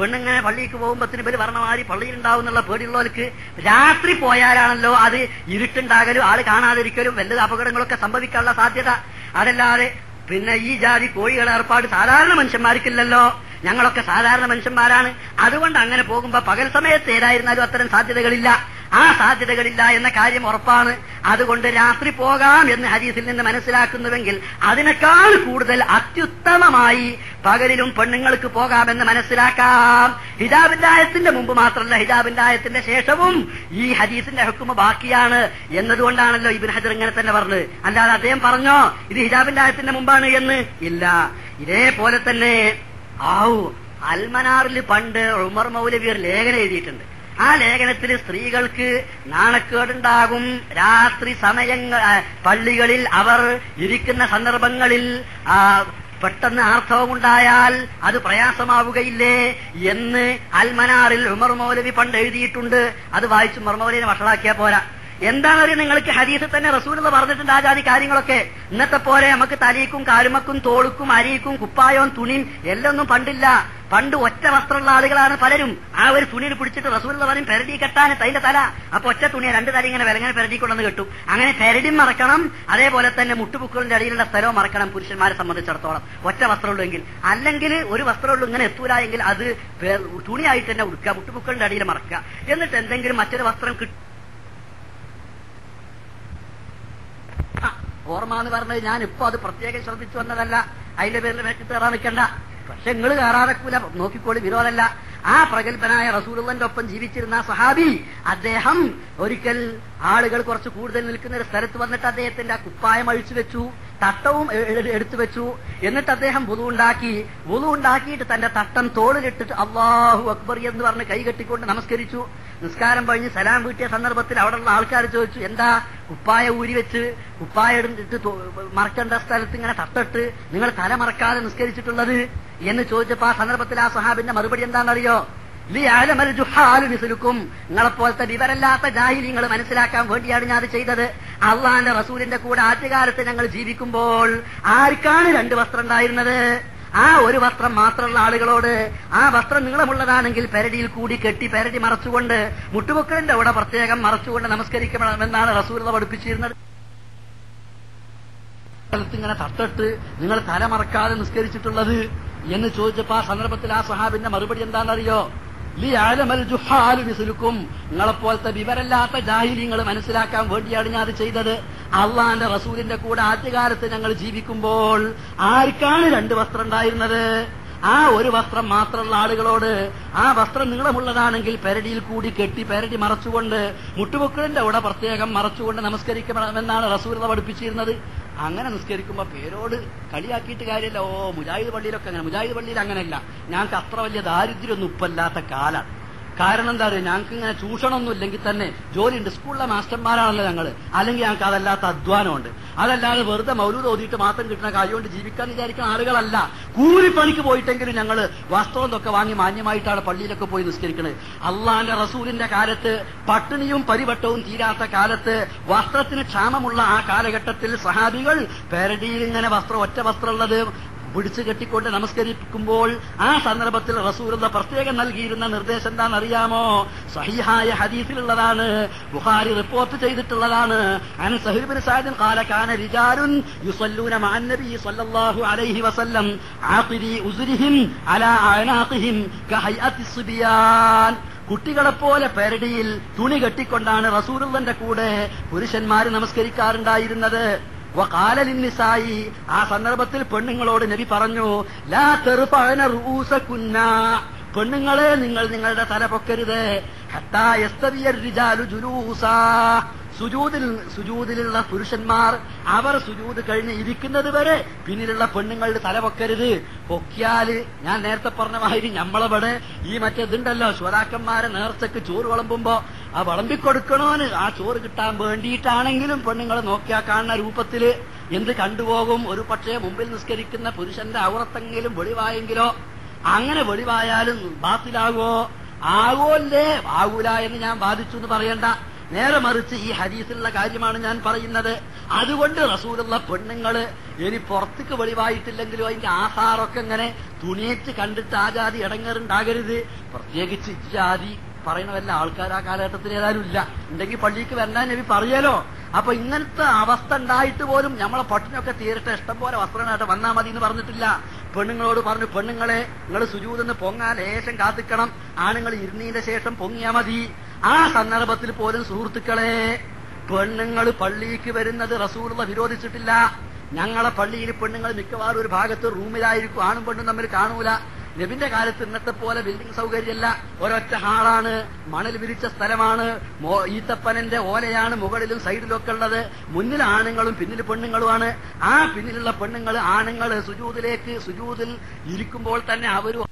പെണ്ണിങ്ങനെ പള്ളിക്ക് പോകുമ്പോത്തിന് ഇവർ പറഞ്ഞമാതിരി പള്ളിയിൽ ഉണ്ടാവും എന്നുള്ള പേടിയുള്ളവർക്ക് രാത്രി പോയാലാണല്ലോ അത് ഇരുട്ടുണ്ടാകലും ആൾ കാണാതിരിക്കലും വല്ല അപകടങ്ങളൊക്കെ സംഭവിക്കാനുള്ള സാധ്യത. അതല്ലാതെ പിന്നെ ഈ ജാതി കോഴികളെ ഏർപ്പാട് സാധാരണ മനുഷ്യന്മാർക്കില്ലല്ലോ. ഞങ്ങളൊക്കെ സാധാരണ മനുഷ്യന്മാരാണ്. അതുകൊണ്ട് അങ്ങനെ പോകുമ്പോ പകൽ സമയത്ത് ഏതായിരുന്നാലും അത്തരം സാധ്യതകളില്ല. ആ സാധ്യതകളില്ല എന്ന കാര്യം ഉറപ്പാണ്. അതുകൊണ്ട് രാത്രി പോകാം എന്ന് ഹദീസിൽ നിന്ന് മനസ്സിലാക്കുന്നുവെങ്കിൽ അതിനേക്കാൾ കൂടുതൽ അത്യുത്തമമായി പകലിലും പെണ്ണുങ്ങൾക്ക് പോകാമെന്ന് മനസ്സിലാക്കാം. ഹിജാബിന്റെ ആയത്തിന്റെ മുമ്പ് മാത്രമല്ല ഹിജാബിന്റെ ആയത്തിന്റെ ശേഷവും ഈ ഹദീസിന്റെ ഹുക്കുമ ബാക്കിയാണ് എന്നതുകൊണ്ടാണല്ലോ ഇബിൻ ഹജർ ഇങ്ങനെ തന്നെ പറഞ്ഞത്. അല്ലാതെ അദ്ദേഹം പറഞ്ഞോ ഇത് ഹിജാബിന്റെ ആയത്തിന്റെ മുമ്പാണ് എന്ന്? ഇല്ല. ഇതേപോലെ തന്നെ ആവു അൽമനാറിൽ പണ്ട് ഉമർ മൗലവി ഒരു ലേഖനം എഴുതിയിട്ടുണ്ട്. ആ ലേഖനത്തിൽ സ്ത്രീകൾക്ക് നാണക്കേടുണ്ടാകും. രാത്രി സമയങ്ങൾ പള്ളികളിൽ അവർ ഇരിക്കുന്ന സന്ദർഭങ്ങളിൽ പെട്ടെന്ന് ആർത്തവമുണ്ടായാൽ അത് പ്രയാസമാവുകയില്ലേ എന്ന് അൽമനാറിൽ ഉമർ മൗലവി പണ്ട് എഴുതിയിട്ടുണ്ട്. അത് വായിച്ച് ഉമർ മൗലവിനെ പോരാ. എന്താണെന്നറിയ നിങ്ങൾക്ക് ഹദീസിൽ തന്നെ എന്ന് പറഞ്ഞിട്ടുണ്ട് ആ ജാതി കാര്യങ്ങളൊക്കെ? ഇന്നത്തെ പോലെ നമുക്ക് തലീക്കും കാലുമക്കും തോളുക്കും അരിക്കും കുപ്പായവും തുണിയും എല്ലാം ഒന്നും പണ്ടില്ല. പണ്ട് ഒറ്റ വസ്ത്രമുള്ള ആളുകളാണ് പലരും. ആ ഒരു തുണിയിൽ പിടിച്ചിട്ട് എന്ന് പറയും പെരടി കെട്ടാൻ തൈന്റെ തല. അപ്പൊ ഒറ്റ തുണിയെ രണ്ട് തല ഇങ്ങനെ വിലങ്ങനെ പെരടി കൊണ്ടുവന്ന് കെട്ടും. അങ്ങനെ പെരടി മറക്കണം. അതേപോലെ തന്നെ മുട്ടുപുക്കളുടെ അടിയിലുള്ള സ്ഥലവും മറക്കണം പുരുഷന്മാരെ സംബന്ധിച്ചിടത്തോളം. ഒറ്റ വസ്ത്രമുള്ളെങ്കിൽ അല്ലെങ്കിൽ ഒരു വസ്ത്രമുള്ളൂ ഇങ്ങനെ എത്തൂല എങ്കിൽ അത് തുണിയായിട്ട് തന്നെ ഉടുക്കുക മുട്ടുപുക്കളുടെ അടിയിൽ മറക്കുക. എന്നിട്ട് എന്തെങ്കിലും മറ്റൊരു വസ്ത്രം കിട്ടും ആ, ഓർമ്മ എന്ന് പറഞ്ഞത് ഞാൻ ഇപ്പൊ അത് പ്രത്യേകം ശ്രദ്ധിച്ചു വന്നതല്ല. അതിന്റെ പേരിൽ മേക്ക് കയറാൻ നിൽക്കണ്ട. പക്ഷെ നിങ്ങൾ കയറാതെക്കൂല. നോക്കിക്കോളി വിരോധമല്ല. ആ പ്രഗത്ഭനായ റസൂലുള്ളന്റെ ഒപ്പം ജീവിച്ചിരുന്ന സഹാബി അദ്ദേഹം ഒരിക്കൽ ആളുകൾ കുറച്ച് കൂടുതൽ നിൽക്കുന്ന ഒരു സ്ഥലത്ത് വന്നിട്ട് അദ്ദേഹത്തിന്റെ ആ കുപ്പായം അഴിച്ചു വെച്ചു. തട്ടവും എടുത്തു വെച്ചു. എന്നിട്ട് അദ്ദേഹം വുളു ഉണ്ടാക്കി വുളു ഉണ്ടാക്കിയിട്ട് തന്റെ തട്ടം തോളിലിട്ടിട്ട് അള്ളാഹു അക്ബർ എന്ന് പറഞ്ഞ് കൈകെട്ടിക്കൊണ്ട് നമസ്കരിച്ചു. നിസ്കാരം കഴിഞ്ഞ് സലാം വീട്ടിയ സന്ദർഭത്തിൽ അവിടെയുള്ള ആൾക്കാർ ചോദിച്ചു എന്താ കുപ്പായ ഊരി വെച്ച്? കുപ്പായ എടുത്തിട്ട് മറക്കേണ്ട സ്ഥലത്ത് ഇങ്ങനെ തട്ടിട്ട് നിങ്ങൾ തല മറക്കാതെ നിസ്കരിച്ചിട്ടുള്ളത്? എന്ന് ചോദിച്ചപ്പോ ആ സന്ദർഭത്തിൽ ആ സഹാബിന്റെ മറുപടി എന്താണെന്നറിയോ? നിങ്ങളെപ്പോലത്തെ വിവരല്ലാത്ത ജാഹിലിങ്ങൾ മനസ്സിലാക്കാൻ വേണ്ടിയാണ് ഞാൻ അത് ചെയ്തത്. അള്ളാന്റെ റസൂലിന്റെ കൂടെ ആദ്യകാലത്ത് ഞങ്ങൾ ജീവിക്കുമ്പോൾ ആർക്കാണ് രണ്ട് വസ്ത്രം ഉണ്ടായിരുന്നത്? ആ ഒരു വസ്ത്രം മാത്രമുള്ള ആളുകളോട് ആ വസ്ത്രം നീളമുള്ളതാണെങ്കിൽ പെരടിയിൽ കൂടി കെട്ടി പെരടി മറച്ചുകൊണ്ട് മുട്ടുപൊക്കളിന്റെ അവിടെ പ്രത്യേകം മറച്ചുകൊണ്ട് നമസ്കരിക്കണമെന്നാണ് റസൂലത പഠിപ്പിച്ചിരുന്നത്. ഇങ്ങനെ തട്ടിട്ട് നിങ്ങൾ തല മറക്കാതെ നിസ്കരിച്ചിട്ടുള്ളത് എന്ന് ചോദിച്ചപ്പോ ആ സന്ദർഭത്തിൽ ആ സഹാബിന്റെ മറുപടി എന്താണെന്നറിയോ? നിങ്ങളെപ്പോലത്തെ വിവരല്ലാത്ത ജാഹിലിങ്ങൾ മനസ്സിലാക്കാൻ വേണ്ടിയാണ് ഞാൻ അത് ചെയ്തത്. അള്ളാന്റെ റസൂലിന്റെ കൂടെ ആദ്യകാലത്ത് ഞങ്ങൾ ജീവിക്കുമ്പോൾ ആർക്കാണ് രണ്ട് വസ്ത്രം ഉണ്ടായിരുന്നത്? ആ ഒരു വസ്ത്രം മാത്രമുള്ള ആളുകളോട് ആ വസ്ത്രം നീളമുള്ളതാണെങ്കിൽ പെരടിയിൽ കൂടി കെട്ടി പെരടി മറച്ചുകൊണ്ട് മുട്ടുമുക്കളിന്റെ അവിടെ പ്രത്യേകം മറച്ചുകൊണ്ട് നമസ്കരിക്കണമെന്നാണ് റസൂലത പഠിപ്പിച്ചിരുന്നത്. അങ്ങനെ നിസ്കരിക്കുമ്പോ പേരോട് കളിയാക്കിയിട്ട് കാര്യമില്ല. ഓ മുജാഹിദ് പള്ളിയിലൊക്കെ അങ്ങനെ മുജാഹിദ് പള്ളിയിൽ അങ്ങനെയല്ല. ഞങ്ങൾക്ക് അത്ര വലിയ ദാരിദ്ര്യമൊന്നും ഉപ്പല്ലാത്ത കാലാണ്. കാരണം എന്താ പറയുക ഞങ്ങൾക്ക് ഇങ്ങനെ ചൂഷണമൊന്നും ഇല്ലെങ്കിൽ തന്നെ ജോലിയുണ്ട്. സ്കൂളിലെ മാസ്റ്റർമാരാണല്ലോ ഞങ്ങൾ അല്ലെങ്കിൽ ഞങ്ങൾക്ക് അതല്ലാത്ത അധ്വാനമുണ്ട്. അതല്ലാതെ വെറുതെ മൗലൂദ് ഓതിയിട്ട് മാത്രം കിട്ടുന്ന കാര്യം കൊണ്ട് ജീവിക്കാൻ വിചാരിക്കുന്ന ആളുകളല്ല. കൂലിപ്പണിക്ക് പോയിട്ടെങ്കിലും ഞങ്ങൾ വസ്ത്രം ഇതൊക്കെ വാങ്ങി മാന്യമായിട്ടാണ് പള്ളിയിലൊക്കെ പോയി നിസ്കരിക്കുന്നത് അള്ളാന്റെ റസൂലിന്റെ കാലത്ത് പട്ടിണിയും പരിവട്ടവും തീരാത്ത കാലത്ത് വസ്ത്രത്തിന് ക്ഷാമമുള്ള ആ കാലഘട്ടത്തിൽ സഹാബികൾ പെരടിയിൽ ഇങ്ങനെ വസ്ത്രം ഒറ്റ വസ്ത്രമുള്ളത് പിടിച്ചു കെട്ടിക്കൊണ്ട് നമസ്കരിക്കുമ്പോൾ ആ സന്ദർഭത്തിൽ റസൂലത പ്രത്യേകം നൽകിയിരുന്ന നിർദ്ദേശം എന്താണെന്നറിയാമോ? സഹിഹായ ഹദീസിലുള്ളതാണ്. ബുഹാരി റിപ്പോർട്ട് ചെയ്തിട്ടുള്ളതാണ്. അൻ സഹിബിൻ സാദിൻ കാലക്കാന റിജാലുൻ യുസല്ലൂന മാന്നബി സല്ലല്ലാഹു അലൈഹി വസല്ലം ആഖിരി ഉസ്രിഹിം അലാ അനാഖിഹിം കഹയ്അത്തി സുബിയാൻ. പെരടിയിൽ തുണി കെട്ടിക്കൊണ്ടാണ് റസൂലുള്ളന്റെ കൂടെ പുരുഷന്മാർ നമസ്കരിക്കാറുണ്ടായിരുന്നത്. വകാലലിന്നിസായി ആ സന്ദർഭത്തിൽ പെണ്ണുങ്ങളോട് നബി പറഞ്ഞു ലാ തെറുപഴന റൂസകുന്ന പെണ്ണുങ്ങളെ നിങ്ങൾ നിങ്ങളുടെ തല പൊക്കരുത്. സുജൂദിലുള്ള പുരുഷന്മാർ അവർ സുജൂത് കഴിഞ്ഞ് ഇരിക്കുന്നത് വരെ പിന്നിലുള്ള പെണ്ണുങ്ങളുടെ തല പൊക്കരുത്. പൊക്കിയാൽ ഞാൻ നേരത്തെ പറഞ്ഞ മാതിരി നമ്മളവിടെ ഈ മറ്റേതുണ്ടല്ലോ ശ്വരാക്കന്മാരെ നേർച്ചക്ക് ചോറ് വിളമ്പുമ്പോ ആ വിളമ്പിക്കൊടുക്കണോന് ആ ചോറ് കിട്ടാൻ വേണ്ടിയിട്ടാണെങ്കിലും പെണ്ണുങ്ങളെ നോക്കിയാ കാണുന്ന രൂപത്തിൽ എന്ത് കണ്ടുപോകും? ഒരു പക്ഷേ മുമ്പിൽ നിസ്കരിക്കുന്ന പുരുഷന്റെ ഔറത്തെങ്കിലും വെളിവായെങ്കിലോ അങ്ങനെ വെളിവായാലും ബാത്തിലാകോ? ആകോല്ലേ ആകൂല എന്ന് ഞാൻ ബാധിച്ചു എന്ന് പറയണ്ട. നേരെ മറിച്ച് ഈ ഹദീസിലുള്ള കാര്യമാണ് ഞാൻ പറയുന്നത്. അതുകൊണ്ട് റസൂലുള്ള പെണ്ണുങ്ങൾ ഇനി പുറത്തേക്ക് വെളിവായിട്ടില്ലെങ്കിലും അതിന്റെ ആഹാരമൊക്കെ ഇങ്ങനെ തുണിയേറ്റ് കണ്ടിട്ട് ആ ജാതി ഇടങ്ങേറുണ്ടാകരുത്. പ്രത്യേകിച്ച് ജാതി പറയുന്ന വല്ല ആൾക്കാർ ആ കാലഘട്ടത്തിൽ ഏതായാലും ഇല്ല. ഉണ്ടെങ്കിൽ പള്ളിക്ക് വരണ്ട നബി പറയാലോ അപ്പൊ ഇങ്ങനത്തെ അവസ്ഥ ഉണ്ടായിട്ട് പോലും നമ്മളെ പട്ടിനൊക്കെ തീരട്ടെ. ഇഷ്ടം പോലെ വസ്ത്രങ്ങളായിട്ട് വന്നാ മതി എന്ന് പറഞ്ഞിട്ടില്ല. പെണ്ണുങ്ങളോട് പറഞ്ഞു പെണ്ണുങ്ങളെ നിങ്ങൾ സുജൂതെന്ന് പൊങ്ങാൻ ലേശം കാത്തിക്കണം. ആണുങ്ങൾ ഇരുന്നതിന്റെ ശേഷം പൊങ്ങിയാ മതി. ആ സന്ദർഭത്തിൽ പോലും സുഹൃത്തുക്കളെ പെണ്ണുങ്ങൾ പള്ളിക്ക് വരുന്നത് റസൂറുള്ള വിരോധിച്ചിട്ടില്ല. ഞങ്ങളെ പള്ളിയിൽ പെണ്ണുങ്ങൾ മിക്കവാറും ഒരു ഭാഗത്ത് റൂമിലായിരിക്കും. ആണും പെണ്ണും തമ്മിൽ കാണൂല. നബിന്റെ കാലത്ത് ഇന്നത്തെ പോലെ ബിൽഡിംഗ് സൗകര്യമല്ല. ഒരൊറ്റ ഹാളാണ് മണൽ വിരിച്ച സ്ഥലമാണ് ഈത്തപ്പനന്റെ ഓലയാണ് മുകളിലും സൈഡിലും ഒക്കെ ഉള്ളത്. മുന്നിൽ ആണുങ്ങളും പിന്നിൽ പെണ്ണുങ്ങളുമാണ്. ആ പിന്നിലുള്ള പെണ്ണുങ്ങൾ ആണുങ്ങൾ സുജൂതിലേക്ക് സുജൂതിൽ ഇരിക്കുമ്പോൾ തന്നെ അവരും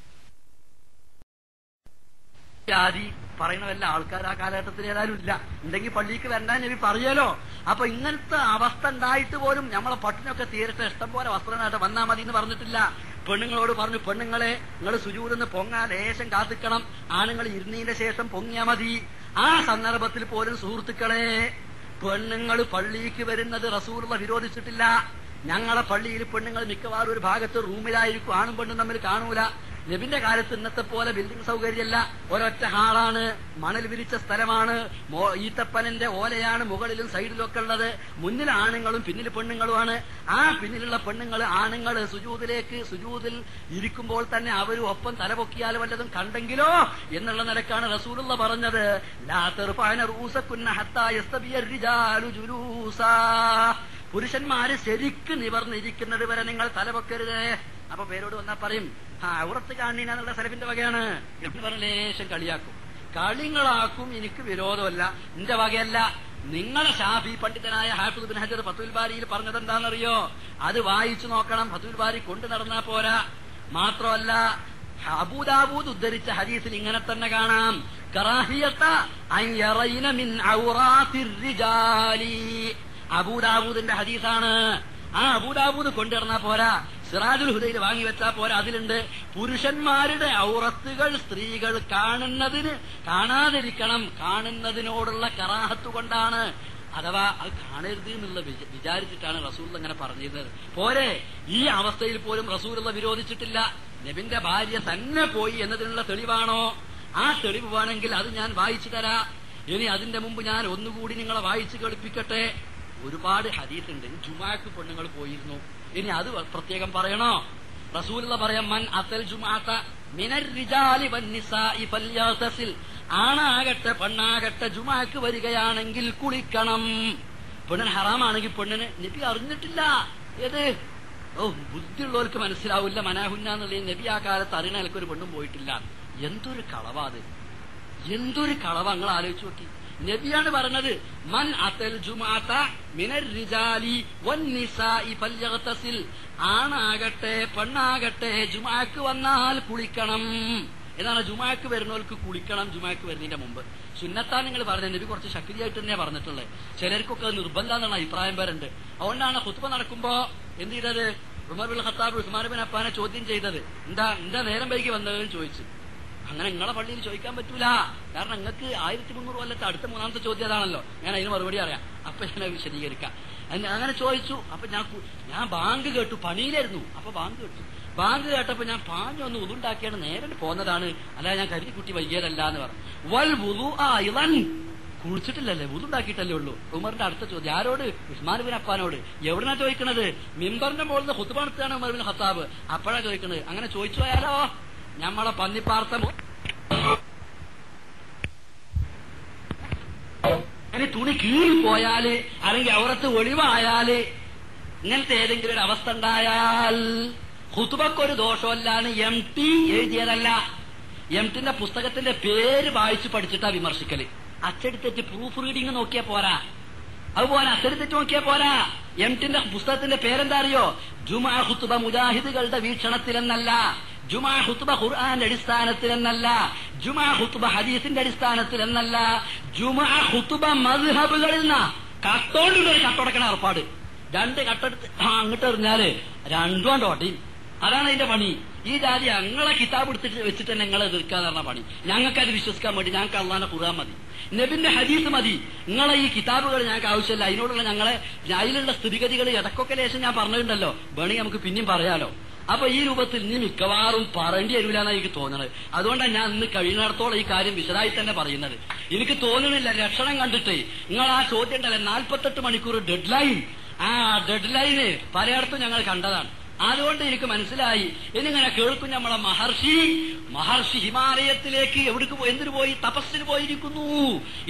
ജാതി പറയുന്ന വല്ല ആൾക്കാർ ആ കാലഘട്ടത്തിൽ ഏതായാലും ഇല്ല. ഉണ്ടെങ്കിൽ പള്ളിക്ക് വരണ്ട നബി പറയലോ അപ്പൊ ഇങ്ങനത്തെ അവസ്ഥ ഉണ്ടായിട്ട് പോലും നമ്മളെ പട്ടിനൊക്കെ തീരത്തെ ഇഷ്ടം പോലെ വസ്ത്രമായിട്ട് വന്നാ മതി എന്ന് പറഞ്ഞിട്ടില്ല. പെണ്ണുങ്ങളോട് പറഞ്ഞു പെണ്ണുങ്ങളെ നിങ്ങൾ സുജൂതെന്ന് പൊങ്ങാ ലേശം കാത്തിക്കണം. ആണുങ്ങൾ ഇരുന്നതിന്റെ ശേഷം പൊങ്ങിയാ മതി. ആ സന്ദർഭത്തിൽ പോലും സുഹൃത്തുക്കളെ പെണ്ണുങ്ങൾ പള്ളിക്ക് വരുന്നത് റസൂറുള്ള വിരോധിച്ചിട്ടില്ല. ഞങ്ങളെ പള്ളിയിൽ പെണ്ണുങ്ങൾ മിക്കവാറും ഒരു ഭാഗത്ത് റൂമിലായിരിക്കും. ആണും പെണ്ണും തമ്മിൽ കാണൂല. നബിന്റെ കാലത്ത് ഇന്നത്തെ പോലെ ബിൽഡിംഗ് സൗകര്യമല്ല. ഒരൊറ്റ ഹാളാണ്. മണൽ വിരിച്ച സ്ഥലമാണ്. ഈത്തപ്പനന്റെ ഓലയാണ് മുകളിലും സൈഡിലും ഒക്കെ ഉള്ളത്. മുന്നിൽ ആണുങ്ങളും പിന്നിൽ പെണ്ണുങ്ങളുമാണ്. ആ പിന്നിലുള്ള പെണ്ണുങ്ങൾ ആണുങ്ങൾ സുജൂതിലേക്ക് സുജൂതിൽ ഇരിക്കുമ്പോൾ തന്നെ അവരും ഒപ്പം തലപൊക്കിയാൽ വല്ലതും കണ്ടെങ്കിലോ എന്നുള്ള നിലക്കാണ് റസൂലുള്ള പറഞ്ഞത്. പുരുഷന്മാര് ശരിക്ക് നിവർന്നിരിക്കുന്നത് വരെ നിങ്ങൾ തലപൊക്കരുത്. അപ്പൊ പേരോട് വന്നാ പറയും ആ ഔറത്ത് കാണിനുള്ള സലഫിന്റെ വകയാണ്. എന്ന് പറഞ്ഞ ലേശം കളിയാക്കും. കളിങ്ങളാക്കും എനിക്ക് വിരോധമല്ല. എന്റെ വകയല്ല. നിങ്ങളെ ഷാഫി പണ്ഡിതനായ ഹാഫിദ് ബിൻ ഹജർ ഫത്തുൽ ബാരിയിൽ പറഞ്ഞത് എന്താണെന്നറിയോ അത് വായിച്ചു നോക്കണം. ഫത്തുൽ ബാരി കൊണ്ടു നടന്നാ പോരാ. മാത്രമല്ല അബൂദാബൂദ് ഉദ്ധരിച്ച ഹദീസിൽ ഇങ്ങനെ തന്നെ കാണാം. അബൂദാബൂദിന്റെ ഹദീസാണ്. ആ അബൂദാബൂദ് കൊണ്ടിടന്നാ പോരാ. സിറാജുൽ ഹുദയിൽ വാങ്ങി വെച്ചാ പോരാ. അതിലുണ്ട് പുരുഷന്മാരുടെ ഔറത്തുകൾ സ്ത്രീകൾ കാണുന്നതിന് കാണാതിരിക്കണം കാണുന്നതിനോടുള്ള കറാഹത്ത് കൊണ്ടാണ്. അഥവാ അത് കാണരുത് എന്നുള്ള വിചാരിച്ചിട്ടാണ് റസൂൽ അങ്ങനെ പറഞ്ഞിരുന്നത്. പോരെ ഈ അവസ്ഥയിൽ പോലും റസൂലുള്ള വിരോധിച്ചിട്ടില്ല. നബിന്റെ ഭാര്യ തന്നെ പോയി എന്നതിനുള്ള തെളിവാണോ? ആ തെളിവ് വേണമെങ്കിൽ അത് ഞാൻ വായിച്ചു തരാം. ഇനി അതിന്റെ മുമ്പ് ഞാൻ ഒന്നുകൂടി നിങ്ങളെ വായിച്ചു കേൾപ്പിക്കട്ടെ. ഒരുപാട് ഹദീസ് ഉണ്ട് ജുമാക്ക് പെണ്ണുങ്ങൾ പോയിരുന്നു. ഇനി അത് പ്രത്യേകം പറയണോ? റസൂലുള്ള പറയാം മൻ അസൽ ജുമാത്ത ആണാകട്ടെ പെണ്ണാകട്ടെ ജുമാക്ക് വരികയാണെങ്കിൽ കുളിക്കണം. പെണ്ണിന് ഹറാമാണെങ്കിൽ പെണ്ണിന് നബി അറിഞ്ഞിട്ടില്ല. ഏത്? ഓ ബുദ്ധിയുള്ളവർക്ക് മനസ്സിലാവില്ല. മനാഹുന്ന എന്നുള്ള നബി ആ കാലത്ത് അറിയണ ഒരു പെണ്ണും പോയിട്ടില്ല. എന്തൊരു കളവാ അത്. എന്തൊരു കളവ് നിങ്ങൾ ആലോചിച്ച് നോക്കി. നബിയാണ് പറഞ്ഞത് മൻ അതൽ ജുമാത്ത മിനർ റിജാലി വൻ നിസാഇ ഫല്യഗ്തസിൽ. ആണാകട്ടെ പെണ്ണാകട്ടെ ജുമാക്ക് വന്നാൽ കുളിക്കണം. എന്നാണ് ജുമാക്ക് വരുന്നവർക്ക് കുളിക്കണം ജുമാക്ക് വരുന്നതിന്റെ മുമ്പ്. സുന്നത്താ നിങ്ങൾ പറഞ്ഞത്. നബി കുറച്ച് ശക്തിയായിട്ട് തന്നെയാ പറഞ്ഞിട്ടുള്ളത് ചിലർക്കൊക്കെ അത് നിർബന്ധം എന്നുള്ള അഭിപ്രായം പേരുണ്ട്. അതുകൊണ്ടാണ് ഹുത്ബ നടക്കുമ്പോ എന്ത് ചെയ്തത്? Umar bin Khattab Usman bin അപ്പാനെ ചോദ്യം ചെയ്തത്. എന്താ എന്താ നേരം വൈകി വന്നതെന്ന് ചോദിച്ചു. അങ്ങനെ നിങ്ങളെ പള്ളിയിൽ ചോദിക്കാൻ പറ്റൂല. കാരണം നിങ്ങൾക്ക് ആയിരത്തി മുന്നൂറ് കൊല്ലത്തെ അടുത്ത മൂന്നാമത്തെ ചോദ്യം അതാണല്ലോ. ഞാൻ അതിന് മറുപടി അറിയാം അപ്പൊ ഞാൻ വിശദീകരിക്കാം. അങ്ങനെ ചോദിച്ചു. അപ്പൊ ഞാൻ ഞാൻ ബാങ്ക് കേട്ടു. പണിയിലായിരുന്നു. അപ്പൊ ബാങ്ക് കേട്ടു. ബാങ്ക് കേട്ടപ്പോ ഞാൻ പാഞ്ഞു ഒന്ന് ഉതുണ്ടാക്കിയാണ് നേരെ പോന്നതാണ്. അല്ലാതെ ഞാൻ കരുതി കുട്ടി വൈകിയതല്ല എന്ന് പറഞ്ഞു. വൽ വുതു ആ കുളിച്ചിട്ടില്ലല്ലേ? ഉതുണ്ടാക്കിയിട്ടല്ലേ ഉള്ളൂ. ഉമറിന്റെ അടുത്ത ചോദ്യം. ആരോട്? ഉസ്മാൻ ബിൻ അപ്പാനോട്. എവിടെന്നാ ചോദിക്കണത്? മിമ്പറിന്റെ മുകളിൽ ഹുത്തുപണത്താണ് ഉമർ ബിൻ ഹത്താബ് അപ്പോഴാ ചോദിക്കണത്. അങ്ങനെ ചോദിച്ചു പോയാലോ? ഞമ്മളെ പന്നിപ്പാർത്ത അങ്ങനെ തുണി കീറിപ്പോയാൽ അല്ലെങ്കിൽ അവറത്ത് ഒളിവായാൽ ഇങ്ങനത്തെ ഏതെങ്കിലും ഒരു അവസ്ഥ ഉണ്ടായാൽ ഹുതുബക്കൊരു ദോഷമല്ലാണ് എം ടി എഴുതിയതല്ല. എം ടിന്റെ പുസ്തകത്തിന്റെ പേര് വായിച്ചു പഠിച്ചിട്ടാ വിമർശിക്കൽ. അച്ചടിത്തെറ്റ് പ്രൂഫ് റീഡിംഗ് നോക്കിയാ പോരാ. അതുപോലെ അച്ചടിത്തെറ്റ് നോക്കിയാ പോരാ. എം ടിന്റെ പുസ്തകത്തിന്റെ പേരെന്താ അറിയോ? ജുമാ ഹുത്തുബ മുജാഹിദുകളുടെ വീക്ഷണത്തിലെന്നല്ല. ജുമാ ഹുത്തുബ ഖുർആന്റെ അടിസ്ഥാനത്തിലെന്നല്ല ജുമാ ഹുത്തുബ ഹദീസിന്റെ അടിസ്ഥാനത്തിൽ എന്നല്ല ജുമാ ഹുത്തുബ മദ്ഹബുകളിൽ നിന്നാ കട്ടോണ്ട് ഒരു കട്ടടക്കണ ഏർപ്പാട്. രണ്ട് കട്ടെടുത്ത് അങ്ങോട്ട് എറിഞ്ഞാൽ രണ്ടും കൊണ്ടോട്ടി അതാണ് അതിന്റെ പണി. ഈ ജാതി ഞങ്ങളെ കിതാബ് എടുത്തിട്ട് വെച്ചിട്ട് ഞങ്ങളെ എതിർക്കാന്ന് പറഞ്ഞ പണി. ഞങ്ങൾക്ക് അത് വിശ്വസിക്കാൻ വേണ്ടി ഞങ്ങൾക്ക് അള്ളാന്റെ കുറാൻ മതി. നബിന്റെ ഹദീസ് മതി. നിങ്ങളെ ഈ കിതാബുകൾ ഞങ്ങൾക്ക് ആവശ്യമില്ല. അതിനോടുള്ള ഞങ്ങളെ അതിലുള്ള സ്ഥിതിഗതികൾ ഇടക്കൊക്കെ ലേശം ഞാൻ പറഞ്ഞിട്ടുണ്ടല്ലോ. വേണമെങ്കിൽ നമുക്ക് പിന്നെയും പറയാലോ. അപ്പൊ ഈ രൂപത്തിൽ നീ മിക്കവാറും പറയേണ്ടി വരില്ലെന്നാണ് എനിക്ക് തോന്നുന്നത് അതുകൊണ്ടാണ് ഞാൻ ഇന്ന് കഴിയുന്നിടത്തോളം ഈ കാര്യം വിശദമായി തന്നെ പറയുന്നത്. എനിക്ക് തോന്നുന്നില്ല ലക്ഷണം കണ്ടിട്ട് നിങ്ങൾ ആ ചോദ്യം ഉണ്ടല്ലേ നാൽപ്പത്തെട്ട് മണിക്കൂർ ഡെഡ് ലൈൻ ആ ഡെഡ് ലൈന് പലയിടത്തും ഞങ്ങൾ കണ്ടതാണ്. അതുകൊണ്ട് എനിക്ക് മനസ്സിലായി. എന്നിങ്ങനെ കേൾക്കും നമ്മളെ മഹർഷി മഹർഷി ഹിമാലയത്തിലേക്ക് എവിടേക്ക് എന്തിനു പോയി? തപസ്സിന് പോയിരിക്കുന്നു.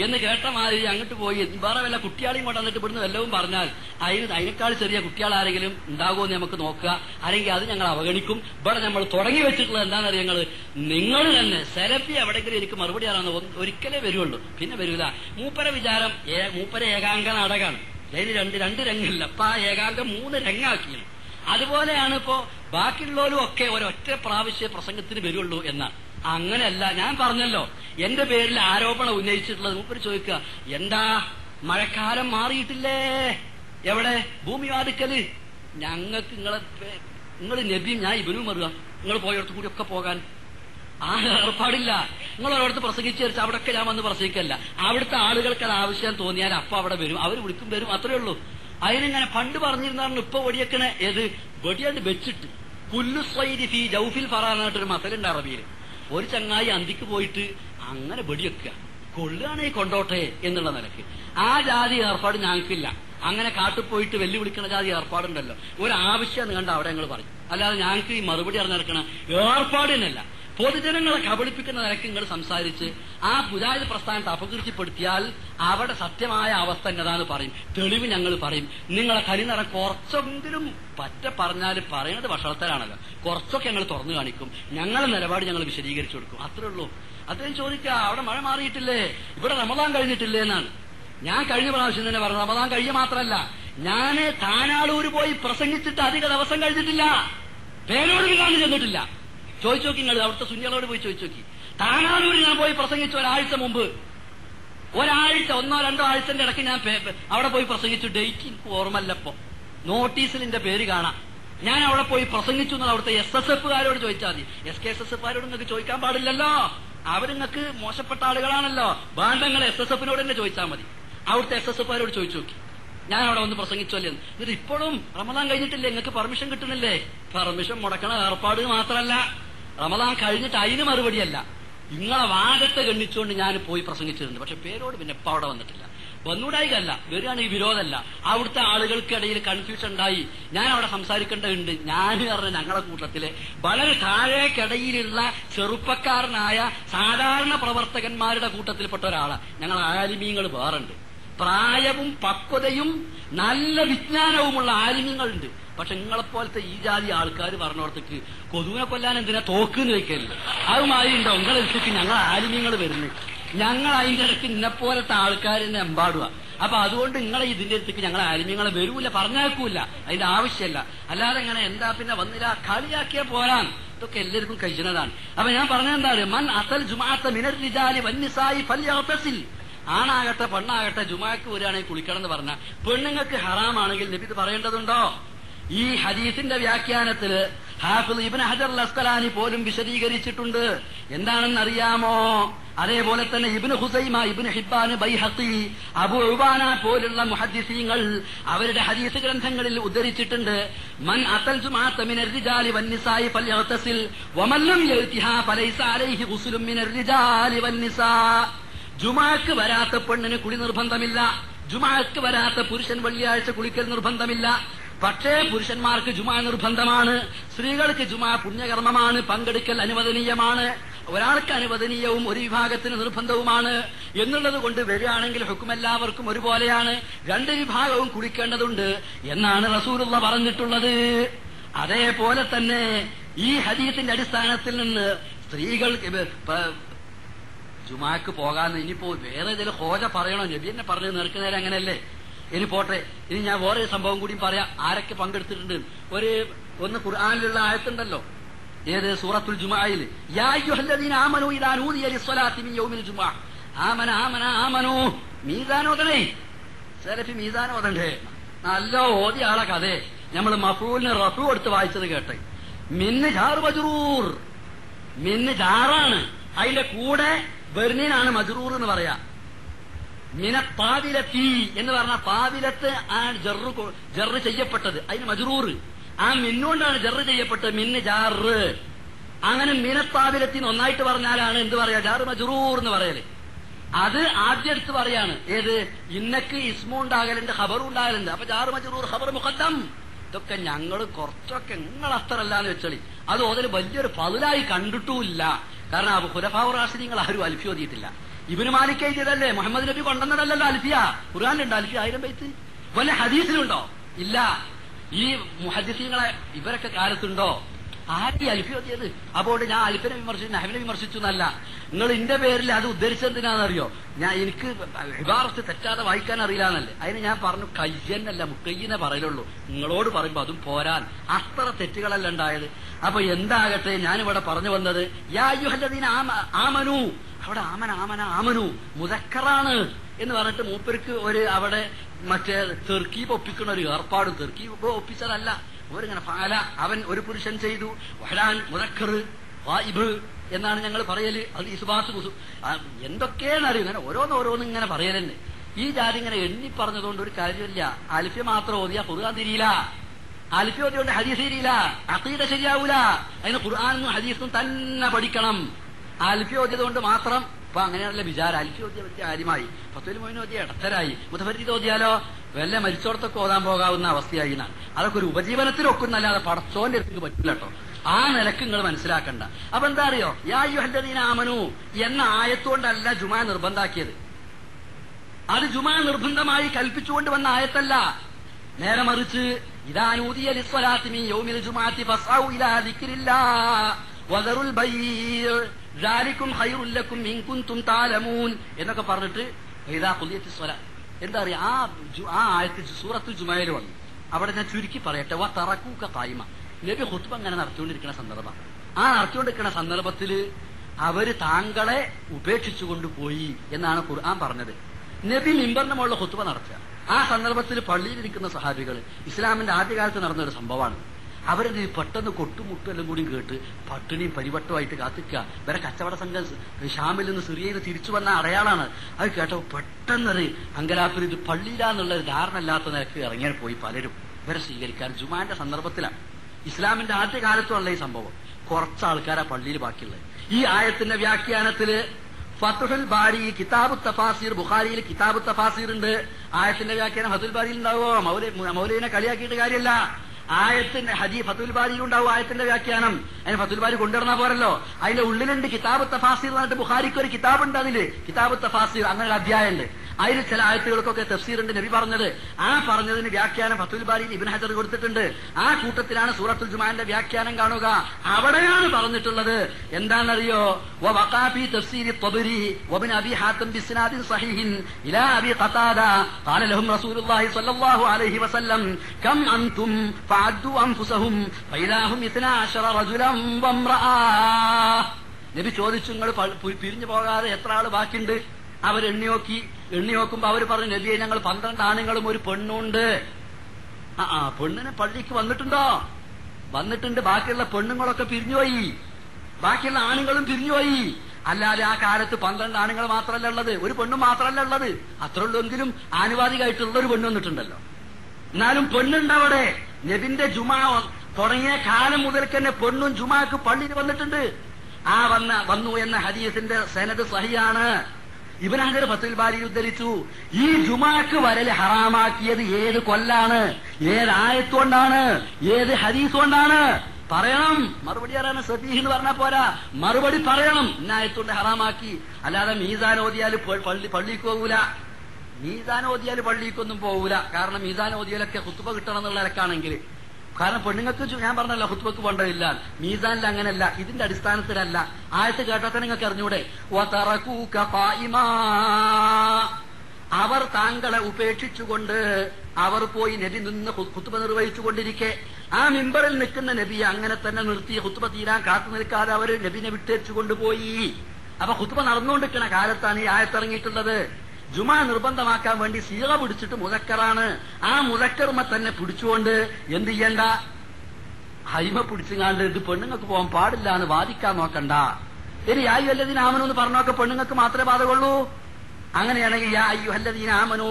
എന്ന് കേട്ട മാതിരി അങ്ങോട്ട് പോയി. വേറെ വല്ല കുട്ടികളെയും കൊണ്ട് വന്നിട്ട് ഇവിടുന്ന് വല്ലതും പറഞ്ഞാൽ അതിന് അതിനേക്കാൾ ചെറിയ കുട്ടികൾ ആരെങ്കിലും ഉണ്ടാകുമോ എന്ന് നമുക്ക് നോക്കുക. അല്ലെങ്കിൽ അത് ഞങ്ങൾ അവഗണിക്കും. ഇവിടെ നമ്മൾ തുടങ്ങി വെച്ചിട്ടുള്ളത് എന്താണെന്ന് ഞങ്ങൾ നിങ്ങൾ തന്നെ സെലഫി എവിടെയെങ്കിലും എനിക്ക് മറുപടി അറിയാവുന്ന ഒരിക്കലേ വരുള്ളൂ. പിന്നെ വരൂല. മൂപ്പര വിചാരം മൂപ്പര ഏകാംഗ നാടകമാണ് അതിന് രണ്ട് രണ്ട് രംഗമില്ല അപ്പൊ ആ ഏകാംഗം മൂന്ന് രംഗാക്കിയാണ് അതുപോലെയാണ് ഇപ്പോ ബാക്കിയുള്ളവരും ഒക്കെ ഒരൊറ്റ പ്രാവശ്യ പ്രസംഗത്തിന് വരുള്ളൂ എന്നാണ്. അങ്ങനെയല്ല ഞാൻ പറഞ്ഞല്ലോ എന്റെ പേരിൽ ആരോപണം ഉന്നയിച്ചിട്ടുള്ളത്. മൂപ്പര് ചോദിക്കുക എന്താ മഴക്കാലം മാറിയിട്ടില്ലേ? എവിടെ? ഭൂമി വാദിക്കൽ ഞങ്ങൾക്ക് നിങ്ങളെ നിങ്ങൾ നബിയും ഞാൻ ഇവനും മറുക നിങ്ങൾ പോയടത്ത് കൂടി ഒക്കെ പോകാൻ. ആ ഏർപ്പാടില്ല. നിങ്ങൾ ഒരിടത്ത് പ്രസംഗിച്ചു വെച്ചാൽ അവിടെയൊക്കെ ഞാൻ വന്ന് പ്രസംഗിക്കല്ല. അവിടുത്തെ ആളുകൾക്ക് അത് ആവശ്യം തോന്നിയാൽ അപ്പൊ അവിടെ വരും. അവർ വിളിക്കും വരും അത്രേ ഉള്ളൂ. അതിനിങ്ങനെ പണ്ട് പറഞ്ഞിരുന്നാണ് ഇപ്പൊ വെടിയക്കണ ഏത്? വെടിയാണ്ട് വെച്ചിട്ട്. പുല്ലു സ്വൈരി ഫി ജൗഫിൽ ഫറാനായിട്ടൊരു മസലുണ്ട് അറബിയിൽ. ഒരു ചങ്ങായി അന്തിക്ക് പോയിട്ട് അങ്ങനെ വെടിവെക്കുക. കൊള്ളുകയാണെങ്കിൽ കൊണ്ടോട്ടെ എന്നുള്ള നിലയ്ക്ക്. ആ ജാതി ഏർപ്പാട് ഞങ്ങൾക്കില്ല. അങ്ങനെ കാട്ടിൽ പോയിട്ട് വെല്ലുവിളിക്കുന്ന ജാതി ഏർപ്പാടുണ്ടല്ലോ. ഒരു ആവശ്യം കണ്ട അവിടെ ഞങ്ങൾ പറയും അല്ലാതെ ഞങ്ങൾക്ക് ഈ മറുപടി അറിഞ്ഞിറക്കണ ഏർപ്പാട് തന്നെയല്ല. പൊതുജനങ്ങളെ കബളിപ്പിക്കുന്ന നിലയ്ക്ക് നിങ്ങൾ സംസാരിച്ച് ആ പുരാതി പ്രസ്ഥാനത്തെ അപകീർത്തിപ്പെടുത്തിയാൽ അവിടെ സത്യമായ അവസ്ഥ എന്നതാന്ന് പറയും. തെളിവ് ഞങ്ങൾ പറയും. നിങ്ങളെ കരിനിറ കുറച്ചെങ്കിലും പറ്റ പറഞ്ഞാൽ പറയുന്നത് ഭക്ഷണത്തിലാണല്ലോ കുറച്ചൊക്കെ ഞങ്ങൾ തുറന്നു കാണിക്കും. ഞങ്ങളെ നിലപാട് ഞങ്ങൾ വിശദീകരിച്ചു കൊടുക്കും. അത്രേ ഉള്ളൂ. അദ്ദേഹം ചോദിക്കുക അവിടെ മഴ മാറിയിട്ടില്ലേ? ഇവിടെ റമദാൻ കഴിഞ്ഞിട്ടില്ലേ എന്നാണ്. ഞാൻ കഴിഞ്ഞ പ്രാവശ്യം തന്നെ പറഞ്ഞു റമദാൻ കഴിഞ്ഞ മാത്രമല്ല ഞാൻ താനാളൂര് പോയി പ്രസംഗിച്ചിട്ട് അധിക ദിവസം കഴിഞ്ഞിട്ടില്ല. പേരോട് കാണിച്ചു ചെന്നിട്ടില്ല. ചോദിച്ചു നോക്കി നിങ്ങൾ അവിടുത്തെ സുന്യകളോട് പോയി ചോദിച്ചു നോക്കി താനാലൂരിൽ ഞാൻ പോയി പ്രസംഗിച്ചു ഒരാഴ്ച മുമ്പ് ഒരാഴ്ച ഒന്നോ രണ്ടോ ആഴ്ചന്റെ ഇടയ്ക്ക് ഞാൻ അവിടെ പോയി പ്രസംഗിച്ചു. ഡേറ്റ് ഓർമ്മല്ലപ്പോ നോട്ടീസിൽ എന്റെ പേര് കാണാം. ഞാൻ അവിടെ പോയി പ്രസംഗിച്ചു എന്നുള്ള അവിടുത്തെ എസ് എസ് എഫുകാരോട് ചോദിച്ചാൽ മതി. എസ് കെ എസ് എസ് എഫുകാരോട് നിങ്ങൾക്ക് ചോദിക്കാൻ പാടില്ലല്ലോ. അവർ നിങ്ങൾക്ക് മോശപ്പെട്ട ആളുകളാണല്ലോ. ബാന്ധങ്ങൾ എസ് എസ് എഫിനോട് തന്നെ ചോദിച്ചാൽ മതി. അവിടുത്തെ എസ് എസ് എഫുകാരോട് ചോദിച്ചു നോക്കി ഞാൻ അവിടെ വന്ന് പ്രസംഗിച്ചല്ലേ എന്നിട്ട് ഇപ്പോഴും റമദാൻ കഴിഞ്ഞിട്ടില്ലേ? നിങ്ങൾക്ക് പെർമിഷൻ കിട്ടുന്നില്ലേ? പെർമിഷൻ മുടക്കണ ഏർപ്പാട് മാത്രമല്ല റമദാൻ കഴിഞ്ഞിട്ട് അതിന് മറുപടിയല്ല. നിങ്ങളെ വാദത്തെ ഗണ്ണിച്ചുകൊണ്ട് ഞാൻ പോയി പ്രസംഗിച്ചിട്ടുണ്ട്. പക്ഷെ പേരോട് പിന്നെ ഇപ്പൊ അവിടെ വന്നിട്ടില്ല. വന്നൂടായികല്ല വരികയാണ് ഈ വിരോധമല്ല. അവിടുത്തെ ആളുകൾക്കിടയിൽ കൺഫ്യൂഷൻ ഉണ്ടായി. ഞാൻ അവിടെ സംസാരിക്കേണ്ടതുണ്ട്. ഞാൻ പറഞ്ഞ ഞങ്ങളുടെ കൂട്ടത്തിൽ വളരെ താഴേക്കിടയിലുള്ള ചെറുപ്പക്കാരനായ സാധാരണ പ്രവർത്തകന്മാരുടെ കൂട്ടത്തിൽപ്പെട്ട ഒരാളാണ് ഞങ്ങൾ ആലിമീങ്ങൾ വേറുണ്ട്. പ്രായവും പക്വതയും നല്ല വിജ്ഞാനവുമുള്ള ആലിമ്യങ്ങളുണ്ട് പക്ഷെ നിങ്ങളെപ്പോലത്തെ ഈ ജാതി ആൾക്കാർ പറഞ്ഞോടത്തേക്ക് കൊതുവിനെ കൊല്ലാൻ എന്തിനാ തോക്ക് എന്ന് വെക്കല്ലേ അതുമായി ഉണ്ടോ? നിങ്ങളെ അടുത്തേക്ക് ഞങ്ങൾ ആലിമ്യങ്ങൾ വരുന്നു ഞങ്ങൾ അതിന്റെ ഇടയ്ക്ക് ഇന്നെപ്പോലത്തെ ആൾക്കാരെന്നെ എമ്പാടുക അപ്പൊ അതുകൊണ്ട് നിങ്ങളെ ഇതിന്റെ അടുത്തേക്ക് ഞങ്ങൾ ആലിമ്യങ്ങളെ വരൂല പറഞ്ഞേക്കൂല അതിന്റെ ആവശ്യമല്ല അല്ലാതെ ഇങ്ങനെ എന്താ പിന്നെ വന്നില്ല കളിയാക്കിയാ പോരാൻ. ഇതൊക്കെ എല്ലാവർക്കും കഴിക്കുന്നതാണ് അപ്പൊ ഞാൻ പറഞ്ഞെന്താണ് മൻ അസൽ ജുമാത്ത മിനർ റിജാലി വന്നിസായി ഫല്യഗ്തസിൽ ആണാകട്ടെ പെണ്ണാകട്ടെ ജുമാക്ക് വരികയാണെങ്കിൽ കുളിക്കണം എന്ന് പറഞ്ഞാൽ പെണ്ണുങ്ങൾക്ക് ഹറാമാണെങ്കിൽ നബി പറയേണ്ടതുണ്ടോ? ഈ ഹദീസിന്റെ വ്യാഖ്യാനത്തിൽ ഹാഫിദ് ഇബിൻ ഹജർ അസ്കലാനി പോലും വിശദീകരിച്ചിട്ടുണ്ട്. എന്താണെന്ന് അറിയാമോ അതേപോലെ തന്നെ ഇബിന് ഹുസൈമ ഇബിന് ഹിബാന് ബൈഹത്തി അബു ഉബാന പോലുള്ള മുഹദ്ദിസീങ്ങൾ അവരുടെ ഹദീസ് ഗ്രന്ഥങ്ങളിൽ ഉദ്ധരിച്ചിട്ടുണ്ട്. മൻ അസൽ ജുമാക്ക് വരാത്ത പെണ്ണിന് കുളി നിർബന്ധമില്ല. ജുമാക്ക് വരാത്ത പുരുഷൻ വെള്ളിയാഴ്ച കുളിക്കൽ നിർബന്ധമില്ല. പക്ഷേ പുരുഷന്മാർക്ക് ജുമാ നിർബന്ധമാണ് സ്ത്രീകൾക്ക് ജുമാ പുണ്യകർമ്മമാണ് പങ്കെടുക്കൽ അനുവദനീയമാണ് ഒരാൾക്ക് അനുവദനീയവും ഒരു വിഭാഗത്തിന് നിർബന്ധവുമാണ്. എന്നുള്ളത് കൊണ്ട് വരികയാണെങ്കിൽ ഹുക്കുമെല്ലാവർക്കും ഒരുപോലെയാണ്. രണ്ട് വിഭാഗവും കുളിക്കേണ്ടതുണ്ട് എന്നാണ് റസൂലുള്ള പറഞ്ഞിട്ടുള്ളത്. അതേപോലെ തന്നെ ഈ ഹദീസിന്റെ അടിസ്ഥാനത്തിൽ നിന്ന് സ്ത്രീകൾ ജുമാക്ക് പോകാൻ ഇനിയിപ്പോ വേറെ ചില ഹോജ പറയണോ? നബി എന്നെ പറഞ്ഞു നേർക്കുന്നേരം നേരെ അങ്ങനെയല്ലേ? ഇനി പോട്ടെ. ഇനി ഞാൻ വേറെ സംഭവം കൂടി പറയാം. ആരൊക്കെ പങ്കെടുത്തിട്ടുണ്ട്? ഒരു ഒന്ന് ഖുർആാനിലുള്ള ആയത്തുണ്ടല്ലോ. ഏത്? സൂറത്തുൽ ജുമായിൽ. ആമനൂ ആമന നല്ല ഓതി ആളെ കഥേ. നമ്മൾ മഫൂലിന് റഫു എടുത്ത് വായിച്ചത് കേട്ടെ. മിന്ന് ജാറ് മജറൂർ. മിന്ന് ജാറാണ്. അതിന്റെ കൂടെ ബെർണിനാണ് മജറൂർ എന്ന് പറയാ. മിന പാതിലത്തി എന്ന് പറഞ്ഞ പാതിലത്ത് ആ ജറു ജറ് ചെയ്യപ്പെട്ടത്. അതിന് മജറൂർ. ആ മിന്നുകൊണ്ടാണ് ജറ് ചെയ്യപ്പെട്ടത്. മിന്ന് ജാറ്. അങ്ങനെ മിനപ്പാതിലത്തിന് ഒന്നായിട്ട് പറഞ്ഞാലാണ് എന്ത് പറയാ? ജാറ് മജറൂർ എന്ന് പറയൽ. അത് ആദ്യം എടുത്ത് പറയാണ്. ഏത്? ഇന്നക്ക് ഇസ്മു ഉണ്ടാകലുണ്ട് ഖബറും ഉണ്ടാകലുണ്ട് അപ്പൊ ജാറ് മജറൂർ ഖബർ മുഖദ്ദം. ഇതൊക്കെ ഞങ്ങൾ കുറച്ചൊക്കെ നിങ്ങൾ അത്രല്ലാന്ന് വെച്ചളി. അത് അതിൽ വലിയൊരു പതിലായി കണ്ടിട്ടുമില്ല. കാരണം അബു ഖുലഫാവ് നിങ്ങൾ ആരും അൽഫി ഓതിയിട്ടില്ല. ഇബിന് മാലിക് എഴുതിയതല്ലേ? മുഹമ്മദ് നബി കൊണ്ടുവന്നതല്ലല്ലോ അൽഫിയ. ഖുർആാനിലുണ്ടോ അൽഫിയ? ആയിരം ബൈത്ത്. വല്ല ഹദീസിലുണ്ടോ? ഇല്ല. ഈ മുഹദ്ദിസീങ്ങളെ ഇവരൊക്കെ കാലത്തുണ്ടോ? ആരുടെ അൽഫി ഓതിയത് അപ്പോൾ ഞാൻ അൽഫിനെ വിമർശിച്ചു നഹബിനെ വിമർശിച്ചു എന്നല്ല. നിങ്ങൾ ഇന്റെ പേരിൽ അത് ഉദ്ധരിച്ചെന്തിനാണെന്നറിയോ ഞാൻ എനിക്ക് വിവാഹത്ത് തെറ്റാതെ വായിക്കാൻ അറിയില്ല എന്നല്ലേ. അതിന് ഞാൻ പറഞ്ഞു കയ്യന്നല്ല മുക്കയ്യനെ പറയലുള്ളൂ. നിങ്ങളോട് പറയുമ്പോ അതും പോരാൻ. അത്ര തെറ്റുകളല്ല ഉണ്ടായത്. അപ്പൊ എന്താകട്ടെ ഞാനിവിടെ പറഞ്ഞു വന്നത് യാ യുഹല്ലദീന ആമ- ആമനു. അവിടെ ആമന ആമന ആമനു മുതക്കറാണ് എന്ന് പറഞ്ഞിട്ട് മൂപ്പർക്ക് ഒരു അവിടെ മറ്റേ തെർക്കി ഒപ്പിക്കുന്ന ഒരു ഏർപ്പാട്. തെർക്കി ഒപ്പിച്ചതല്ല. അവരിങ്ങനെ പാല അവൻ ഒരു പുരുഷൻ ചെയ്തു. വരാൻ മുതക്കർ വായിബ് എന്നാണ് ഞങ്ങൾ പറയൽ. അത് ഇസുബാസ് കുസു എന്തൊക്കെയാണ് അറിയും? ഇങ്ങനെ ഓരോന്ന് ഓരോന്ന് ഇങ്ങനെ പറയലെന്നെ. ഈ ജാതി ഇങ്ങനെ എണ്ണി പറഞ്ഞതുകൊണ്ട് ഒരു കാര്യമില്ല. അൽഫ്യ മാത്രം ഓതിയാ പൊതുവാൻ തിരിയില്ല. അൽഫ്യ ഓതിയോണ്ട് ഹദീസ് തിരിയില്ല. അതീത ശരിയാവൂല. അതിന് ഖുർആാനും ഹദീസും തന്നെ പഠിക്കണം. അൽഫി ഓതിയതുകൊണ്ട് മാത്രം. ഇപ്പൊ അങ്ങനെയാണല്ലോ വിചാരം. അൽഫി ഓതിയ വലിയ പത്തുൽ മൊയിൻ ഓതിയ ഇടത്തരായി. മുതഫരീദ് ഓതിയാലോ? വല്ല മരിച്ചോടത്തൊക്കെ ഓതാൻ പോകാവുന്ന അവസ്ഥയായി എന്നാണ്. അതൊക്കെ ഒരു ഉപജീവനത്തിൽ അല്ലാതെ പടച്ചോന്റെ അടുത്ത് പറ്റില്ല കേട്ടോ. ആ നിലയ്ക്ക് നിങ്ങൾ മനസ്സിലാക്കണ്ട. അപ്പൊ എന്താ അറിയോ? യുഹല്ലദീന ആമനു. എന്ന ആയത്തുകൊണ്ടല്ല ജുമാ നിർബന്ധാക്കിയത്. അത് ജുമാ നിർബന്ധമായി കൽപ്പിച്ചുകൊണ്ട് വന്ന ആയത്തല്ല. നേരെ മറിച്ച് ഇതാനൂതിയ ലിസ്വലാത്തിമി യൗമിൽ ജുമാത്തി ഫസ്ഔ ഇലാ ദിക്രില്ലാ വദറുൽ ബൈഅ ജാലിക്കും എന്നൊക്കെ പറഞ്ഞിട്ട് സ്വലാ എന്താ പറയാ? ആ ആ ആയത്ത് സൂറത്തു ജുമയിൽ വന്നു. അവിടെ ഞാൻ ചുരുക്കി പറയട്ടെ. വാ തറക്കൂക്ക കായ്മ നബി ഖുത്ബ അങ്ങനെ നടത്തിക്കൊണ്ടിരിക്കുന്ന സന്ദർഭം. ആ നടത്തിക്കൊണ്ടിരിക്കുന്ന സന്ദർഭത്തിൽ അവർ താങ്കളെ ഉപേക്ഷിച്ചു കൊണ്ടുപോയി എന്നാണ് ഖുർആൻ പറഞ്ഞത്. നബി മിമ്പറിന് മുകളിൽ ഹുത്തുബ നടത്തുക. ആ സന്ദർഭത്തിൽ പള്ളിയിലിരിക്കുന്ന സഹാബികൾ ഇസ്ലാമിന്റെ ആദ്യകാലത്ത് നടന്ന ഒരു സംഭവമാണ്. അവരെന്ത് ചെയ്യും? പെട്ടെന്ന് കൊട്ടുമുട്ടെല്ലാം കൂടി കേട്ട് പട്ടിണിയും പരിവട്ടമായിട്ട് കാത്തിക്കുക. ഇവരെ കച്ചവട സംഘം ഷാമിൽ നിന്ന് സിറിയയിൽ തിരിച്ചു വന്ന അടയാളാണ്. അത് കേട്ടോ പെട്ടെന്നത് അങ്കലാപ്പിൽ ഇത് പള്ളിയിലാന്നുള്ള ഒരു ധാരണ ഇല്ലാത്ത നിലയ്ക്ക് ഇറങ്ങിയാൽ പോയി പലരും. ഇവരെ സ്വീകരിക്കാൻ ജുമാന്റെ സന്ദർഭത്തിലാണ്. ഇസ്ലാമിന്റെ ആദ്യ കാലത്തുള്ള ഈ സംഭവം. കുറച്ച് ആൾക്കാരാ പള്ളിയിൽ ബാക്കിയുള്ളത്. ഈ ആയത്തിന്റെ വ്യാഖ്യാനത്തിൽ ഫത്തുഹുൽ ബാരി കിതാബു തഫാസീർ ബുഖാരിയിൽ കിതാബു തഫാസീർ ഉണ്ട്. ആയത്തിന്റെ വ്യാഖ്യാനം ഫത്തുൽ ബാരിയിൽ ഉണ്ടാവോ മൗലൈനെ കളിയാക്കിയിട്ട് കാര്യമില്ല ആയത്തിന്റെ ഹജി ഫത്തുൽ ബാരിയിൽ ഉണ്ടാവും ആയത്തിന്റെ വ്യാഖ്യാനം അതിന് ഫത്തുൽ ബാരി കൊണ്ടുവരണ പോരല്ലോ അതിന്റെ ഉള്ളിലുണ്ട് കിതാബ് തഫാസീർ എന്ന് പറഞ്ഞിട്ട് ബുഖാരിക്ക് ഒരു കിതാബ് ഉണ്ട് അതില് കിതാബ് തഫാസീർ അങ്ങനെ ഒരു അധ്യായം ഉണ്ട് അതിൽ ചില ആയത്തുകൾക്കൊക്കെ തഫ്സീർ ഉണ്ട് നബി പറഞ്ഞത് ആ പറഞ്ഞതിന് വ്യാഖ്യാനം ഫത്തുൽ ബാരിയിൽ ഇബിൻ ഹജർ കൊടുത്തിട്ടുണ്ട് ആ കൂട്ടത്തിലാണ് സൂറത്തുൽ ജുമാന്റെ വ്യാഖ്യാനം കാണുക അവിടെയാണ് പറഞ്ഞിട്ടുള്ളത് എന്താണെന്നറിയോ ووقع في تفسير الطبري وابن ابي حاتم بسناد صحيح الى ابي قتاده قال لهم رسول الله صلى الله عليه وسلم كم انتم فعدوا انفسهم فاذا هم 12 رجلا وامراه നബി ചോദിച്ചു നിങ്ങൾ പിരിഞ്ഞു പോകാതെ എത്ര ആള് ബാക്കിയുണ്ട് അവർ എണ്ണി നോക്കി എണ്ണി നോക്കുമ്പോ അവർ പറഞ്ഞു നബിയെ ഞങ്ങൾ പന്ത്രണ്ട് ആണുങ്ങളും ഒരു പെണ്ണുണ്ട് ആ ആ പെണ്ണിന് പള്ളിക്ക് വന്നിട്ടുണ്ടോ വന്നിട്ടുണ്ട് ബാക്കിയുള്ള പെണ്ണുങ്ങളൊക്കെ പിരിഞ്ഞുപോയി ബാക്കിയുള്ള ആണുങ്ങളും പിരിഞ്ഞുപോയി അല്ലാതെ ആ കാലത്ത് പന്ത്രണ്ട് ആണുങ്ങൾ മാത്രമല്ല ഉള്ളത് ഒരു പെണ്ണും മാത്രമല്ല ഉള്ളത് അത്ര ഉള്ളെങ്കിലും ആനുപാതികമായിട്ടുള്ള ഒരു പെണ്ണ് വന്നിട്ടുണ്ടല്ലോ എന്നാലും പൊന്നുണ്ടവിടെ. നബിന്റെ ജുമാ തുടങ്ങിയ കാലം മുതൽ തന്നെ പെണ്ണും ജുമാക്ക് പള്ളിയിൽ വന്നിട്ടുണ്ട്. ആ വന്ന വന്നു എന്ന ഹദീസിന്റെ സനത് സഹിയാണ്. ഇവനങ്ങനെ ഫത്തുൽ ബാരി ഉദ്ധരിച്ചു ഈ ജുമാക്ക് വരൽ ഹറാമാക്കിയത് ഏത് കൊല്ലാണ്? ഏത് ആയത്തുകൊണ്ടാണ് ഏത് ഹദീസ് കൊണ്ടാണ്? പറയണം. മറുപടി അറിയാൻ സതീഹ് എന്ന് പറഞ്ഞാൽ പോരാ. മറുപടി പറയണം. ഇന്നായത്തുകൊണ്ട് ഹറാമാക്കി. അല്ലാതെ മീസാൻ ഓതിയാൽ പള്ളി പള്ളിക്ക് പോകൂല. ഓതിയാൽ പള്ളിക്കൊന്നും പോകൂല കാരണം മീതാനോദിയലൊക്കെ കുത്തുബ കിട്ടണം എന്നുള്ള നിലക്കാണെങ്കിൽ. കാരണം പെണ്ണുങ്ങൾക്ക് ഞാൻ പറഞ്ഞല്ലോ ഹുത്തുബക്ക് പോണ്ടതില്ല. മീസാനിൽ അങ്ങനെയല്ല ഇതിന്റെ അടിസ്ഥാനത്തിലല്ല. ആയത്ത് കേട്ടാൽ തന്നെ നിങ്ങൾക്ക് അറിഞ്ഞൂടെ. അവർ താങ്കളെ ഉപേക്ഷിച്ചുകൊണ്ട് അവർ പോയി നബി നിന്ന് കുത്തുബ നിർവഹിച്ചു കൊണ്ടിരിക്കെ ആ മിമ്പറിൽ നിൽക്കുന്ന നബിയെ അങ്ങനെ തന്നെ നിർത്തി കുത്തുബ തീരാൻ കാത്തു നിൽക്കാതെ അവർ നബിനെ വിട്ടേച്ചു കൊണ്ടുപോയി അപ്പൊ കുത്തുബ നടന്നുകൊണ്ടിരിക്കുന്ന കാലത്താണ് ഈ ആയത്തിറങ്ങിയിട്ടുള്ളത് ജുമാ നിർബന്ധമാക്കാൻ വേണ്ടി സീറ പിടിച്ചിട്ട് മുതക്കറാണ് ആ മുതക്കറുമ തന്നെ പിടിച്ചുകൊണ്ട് എന്ത് ചെയ്യണ്ട? ഹൈമ പിടിച്ചുകാണ്ട് ഇത് പെണ്ണുങ്ങൾക്ക് പോകാൻ പാടില്ല എന്ന് വാദിക്കാൻ നോക്കണ്ട. ഇനി യാ അല്ലദീന ആമനു പറഞ്ഞൊക്കെ പെണ്ണുങ്ങൾക്ക് മാത്രമേ ബാധകൊള്ളൂ അങ്ങനെയാണെങ്കിൽ യാ അയ്യു അല്ലദീന ആമനു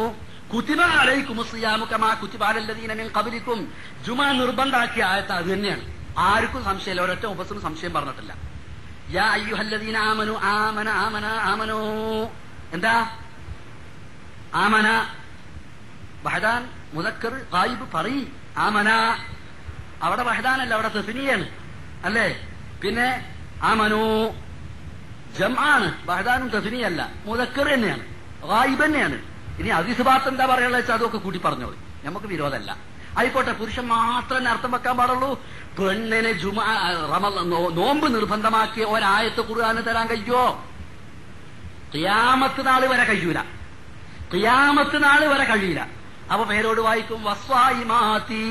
കുത്തിബ അലൈക്കും സിയാമു കമാ കുത്തിബ അലല്ലദീന മിൻ ഖബലിക്കും. ജുമാ നിർബന്ധാക്കിയ ആയത്ത് അത് തന്നെയാണ്. ആർക്കും സംശയമില്ല ഒരൊറ്റ ഉപസം സംശയം പറഞ്ഞിട്ടില്ല. യാ അയ്യുഹല്ലദീന ആമനു ആമന ആമന ആമനോ. എന്താ? ആമന വഹദാൻ മുതക്കർ ഗായിബ് പറയി ആമന. അവിടെ വഹദാനല്ല അവിടെ തെഫിനിയാണ് അല്ലേ? പിന്നെ ആമനു ജമാണ് വഹദാനും തെഫിനിയല്ല മുതക്കർ തന്നെയാണ് ഗായിബ് തന്നെയാണ്. ഇനി അതിസുബാത്ത് എന്താ പറയാനുള്ള വെച്ചാൽ അതൊക്കെ കൂട്ടി പറഞ്ഞോളൂ. നമുക്ക് വിരോധമല്ല. ആയിക്കോട്ടെ പുരുഷൻ മാത്രമേ അർത്ഥം വെക്കാൻ പാടുള്ളൂ. പെണ്ണിനെ ജുമ നോമ്പ് നിർബന്ധമാക്കിയ ഒരായത്ത് ഖുർആന് തരാൻ കഴിയോ ക്യാമത്ത് നാൾ വരെ കഴിയൂല. ഖിയാമത്ത് നാൾ വരെ കഴിയില്ല. അപ്പൊ പേരോട് വായിക്കും വസ്വായി മാത്തി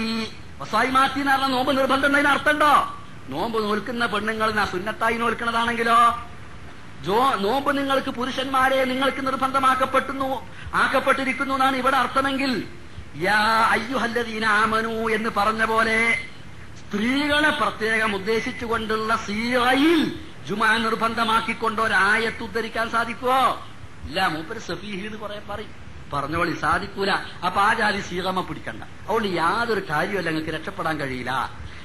വസ്വായി മാത്തി എന്ന് പറഞ്ഞ നോമ്പ് നിർബന്ധം എന്നതിന് അർത്ഥമുണ്ടോ? നോമ്പ് നോൽക്കുന്ന പെണ്ണുങ്ങൾ സുന്നത്തായി നോൽക്കുന്നതാണെങ്കിലോ? ജോ നോമ്പ് നിങ്ങൾക്ക് പുരുഷന്മാരെ നിങ്ങൾക്ക് നിർബന്ധമാക്കപ്പെട്ടുന്നു ആക്കപ്പെട്ടിരിക്കുന്നു എന്നാണ് ഇവിടെ അർത്ഥമെങ്കിൽ യാ അയ്യുഹല്ലദീന എന്ന് പറഞ്ഞ പോലെ സ്ത്രീകളെ പ്രത്യേകം ഉദ്ദേശിച്ചുകൊണ്ടുള്ള സീറയിൽ ജുമാ നിർബന്ധമാക്കിക്കൊണ്ട് ഒരായത്ത് ഉദ്ധരിക്കാൻ സാധിക്കുമോ ഇല്ല മൂപ്പര് സഫീഹിന്ന് കുറെ പറയും. പറഞ്ഞോളി സാധിക്കൂല. അപ്പൊ ആ ജാതി സീകമ പിടിക്കണ്ട. അതുകൊണ്ട് യാതൊരു കാര്യമല്ല നിങ്ങൾക്ക് രക്ഷപ്പെടാൻ കഴിയില്ല.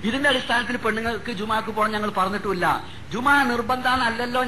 ഇതിന്റെ അടിസ്ഥാനത്തിൽ പെണ്ണുങ്ങൾക്ക് ജുമാക്ക് പോകണം ഞങ്ങൾ പറഞ്ഞിട്ടുമില്ല. ജുമാ നിർബന്ധാന്നല്ലല്ലോ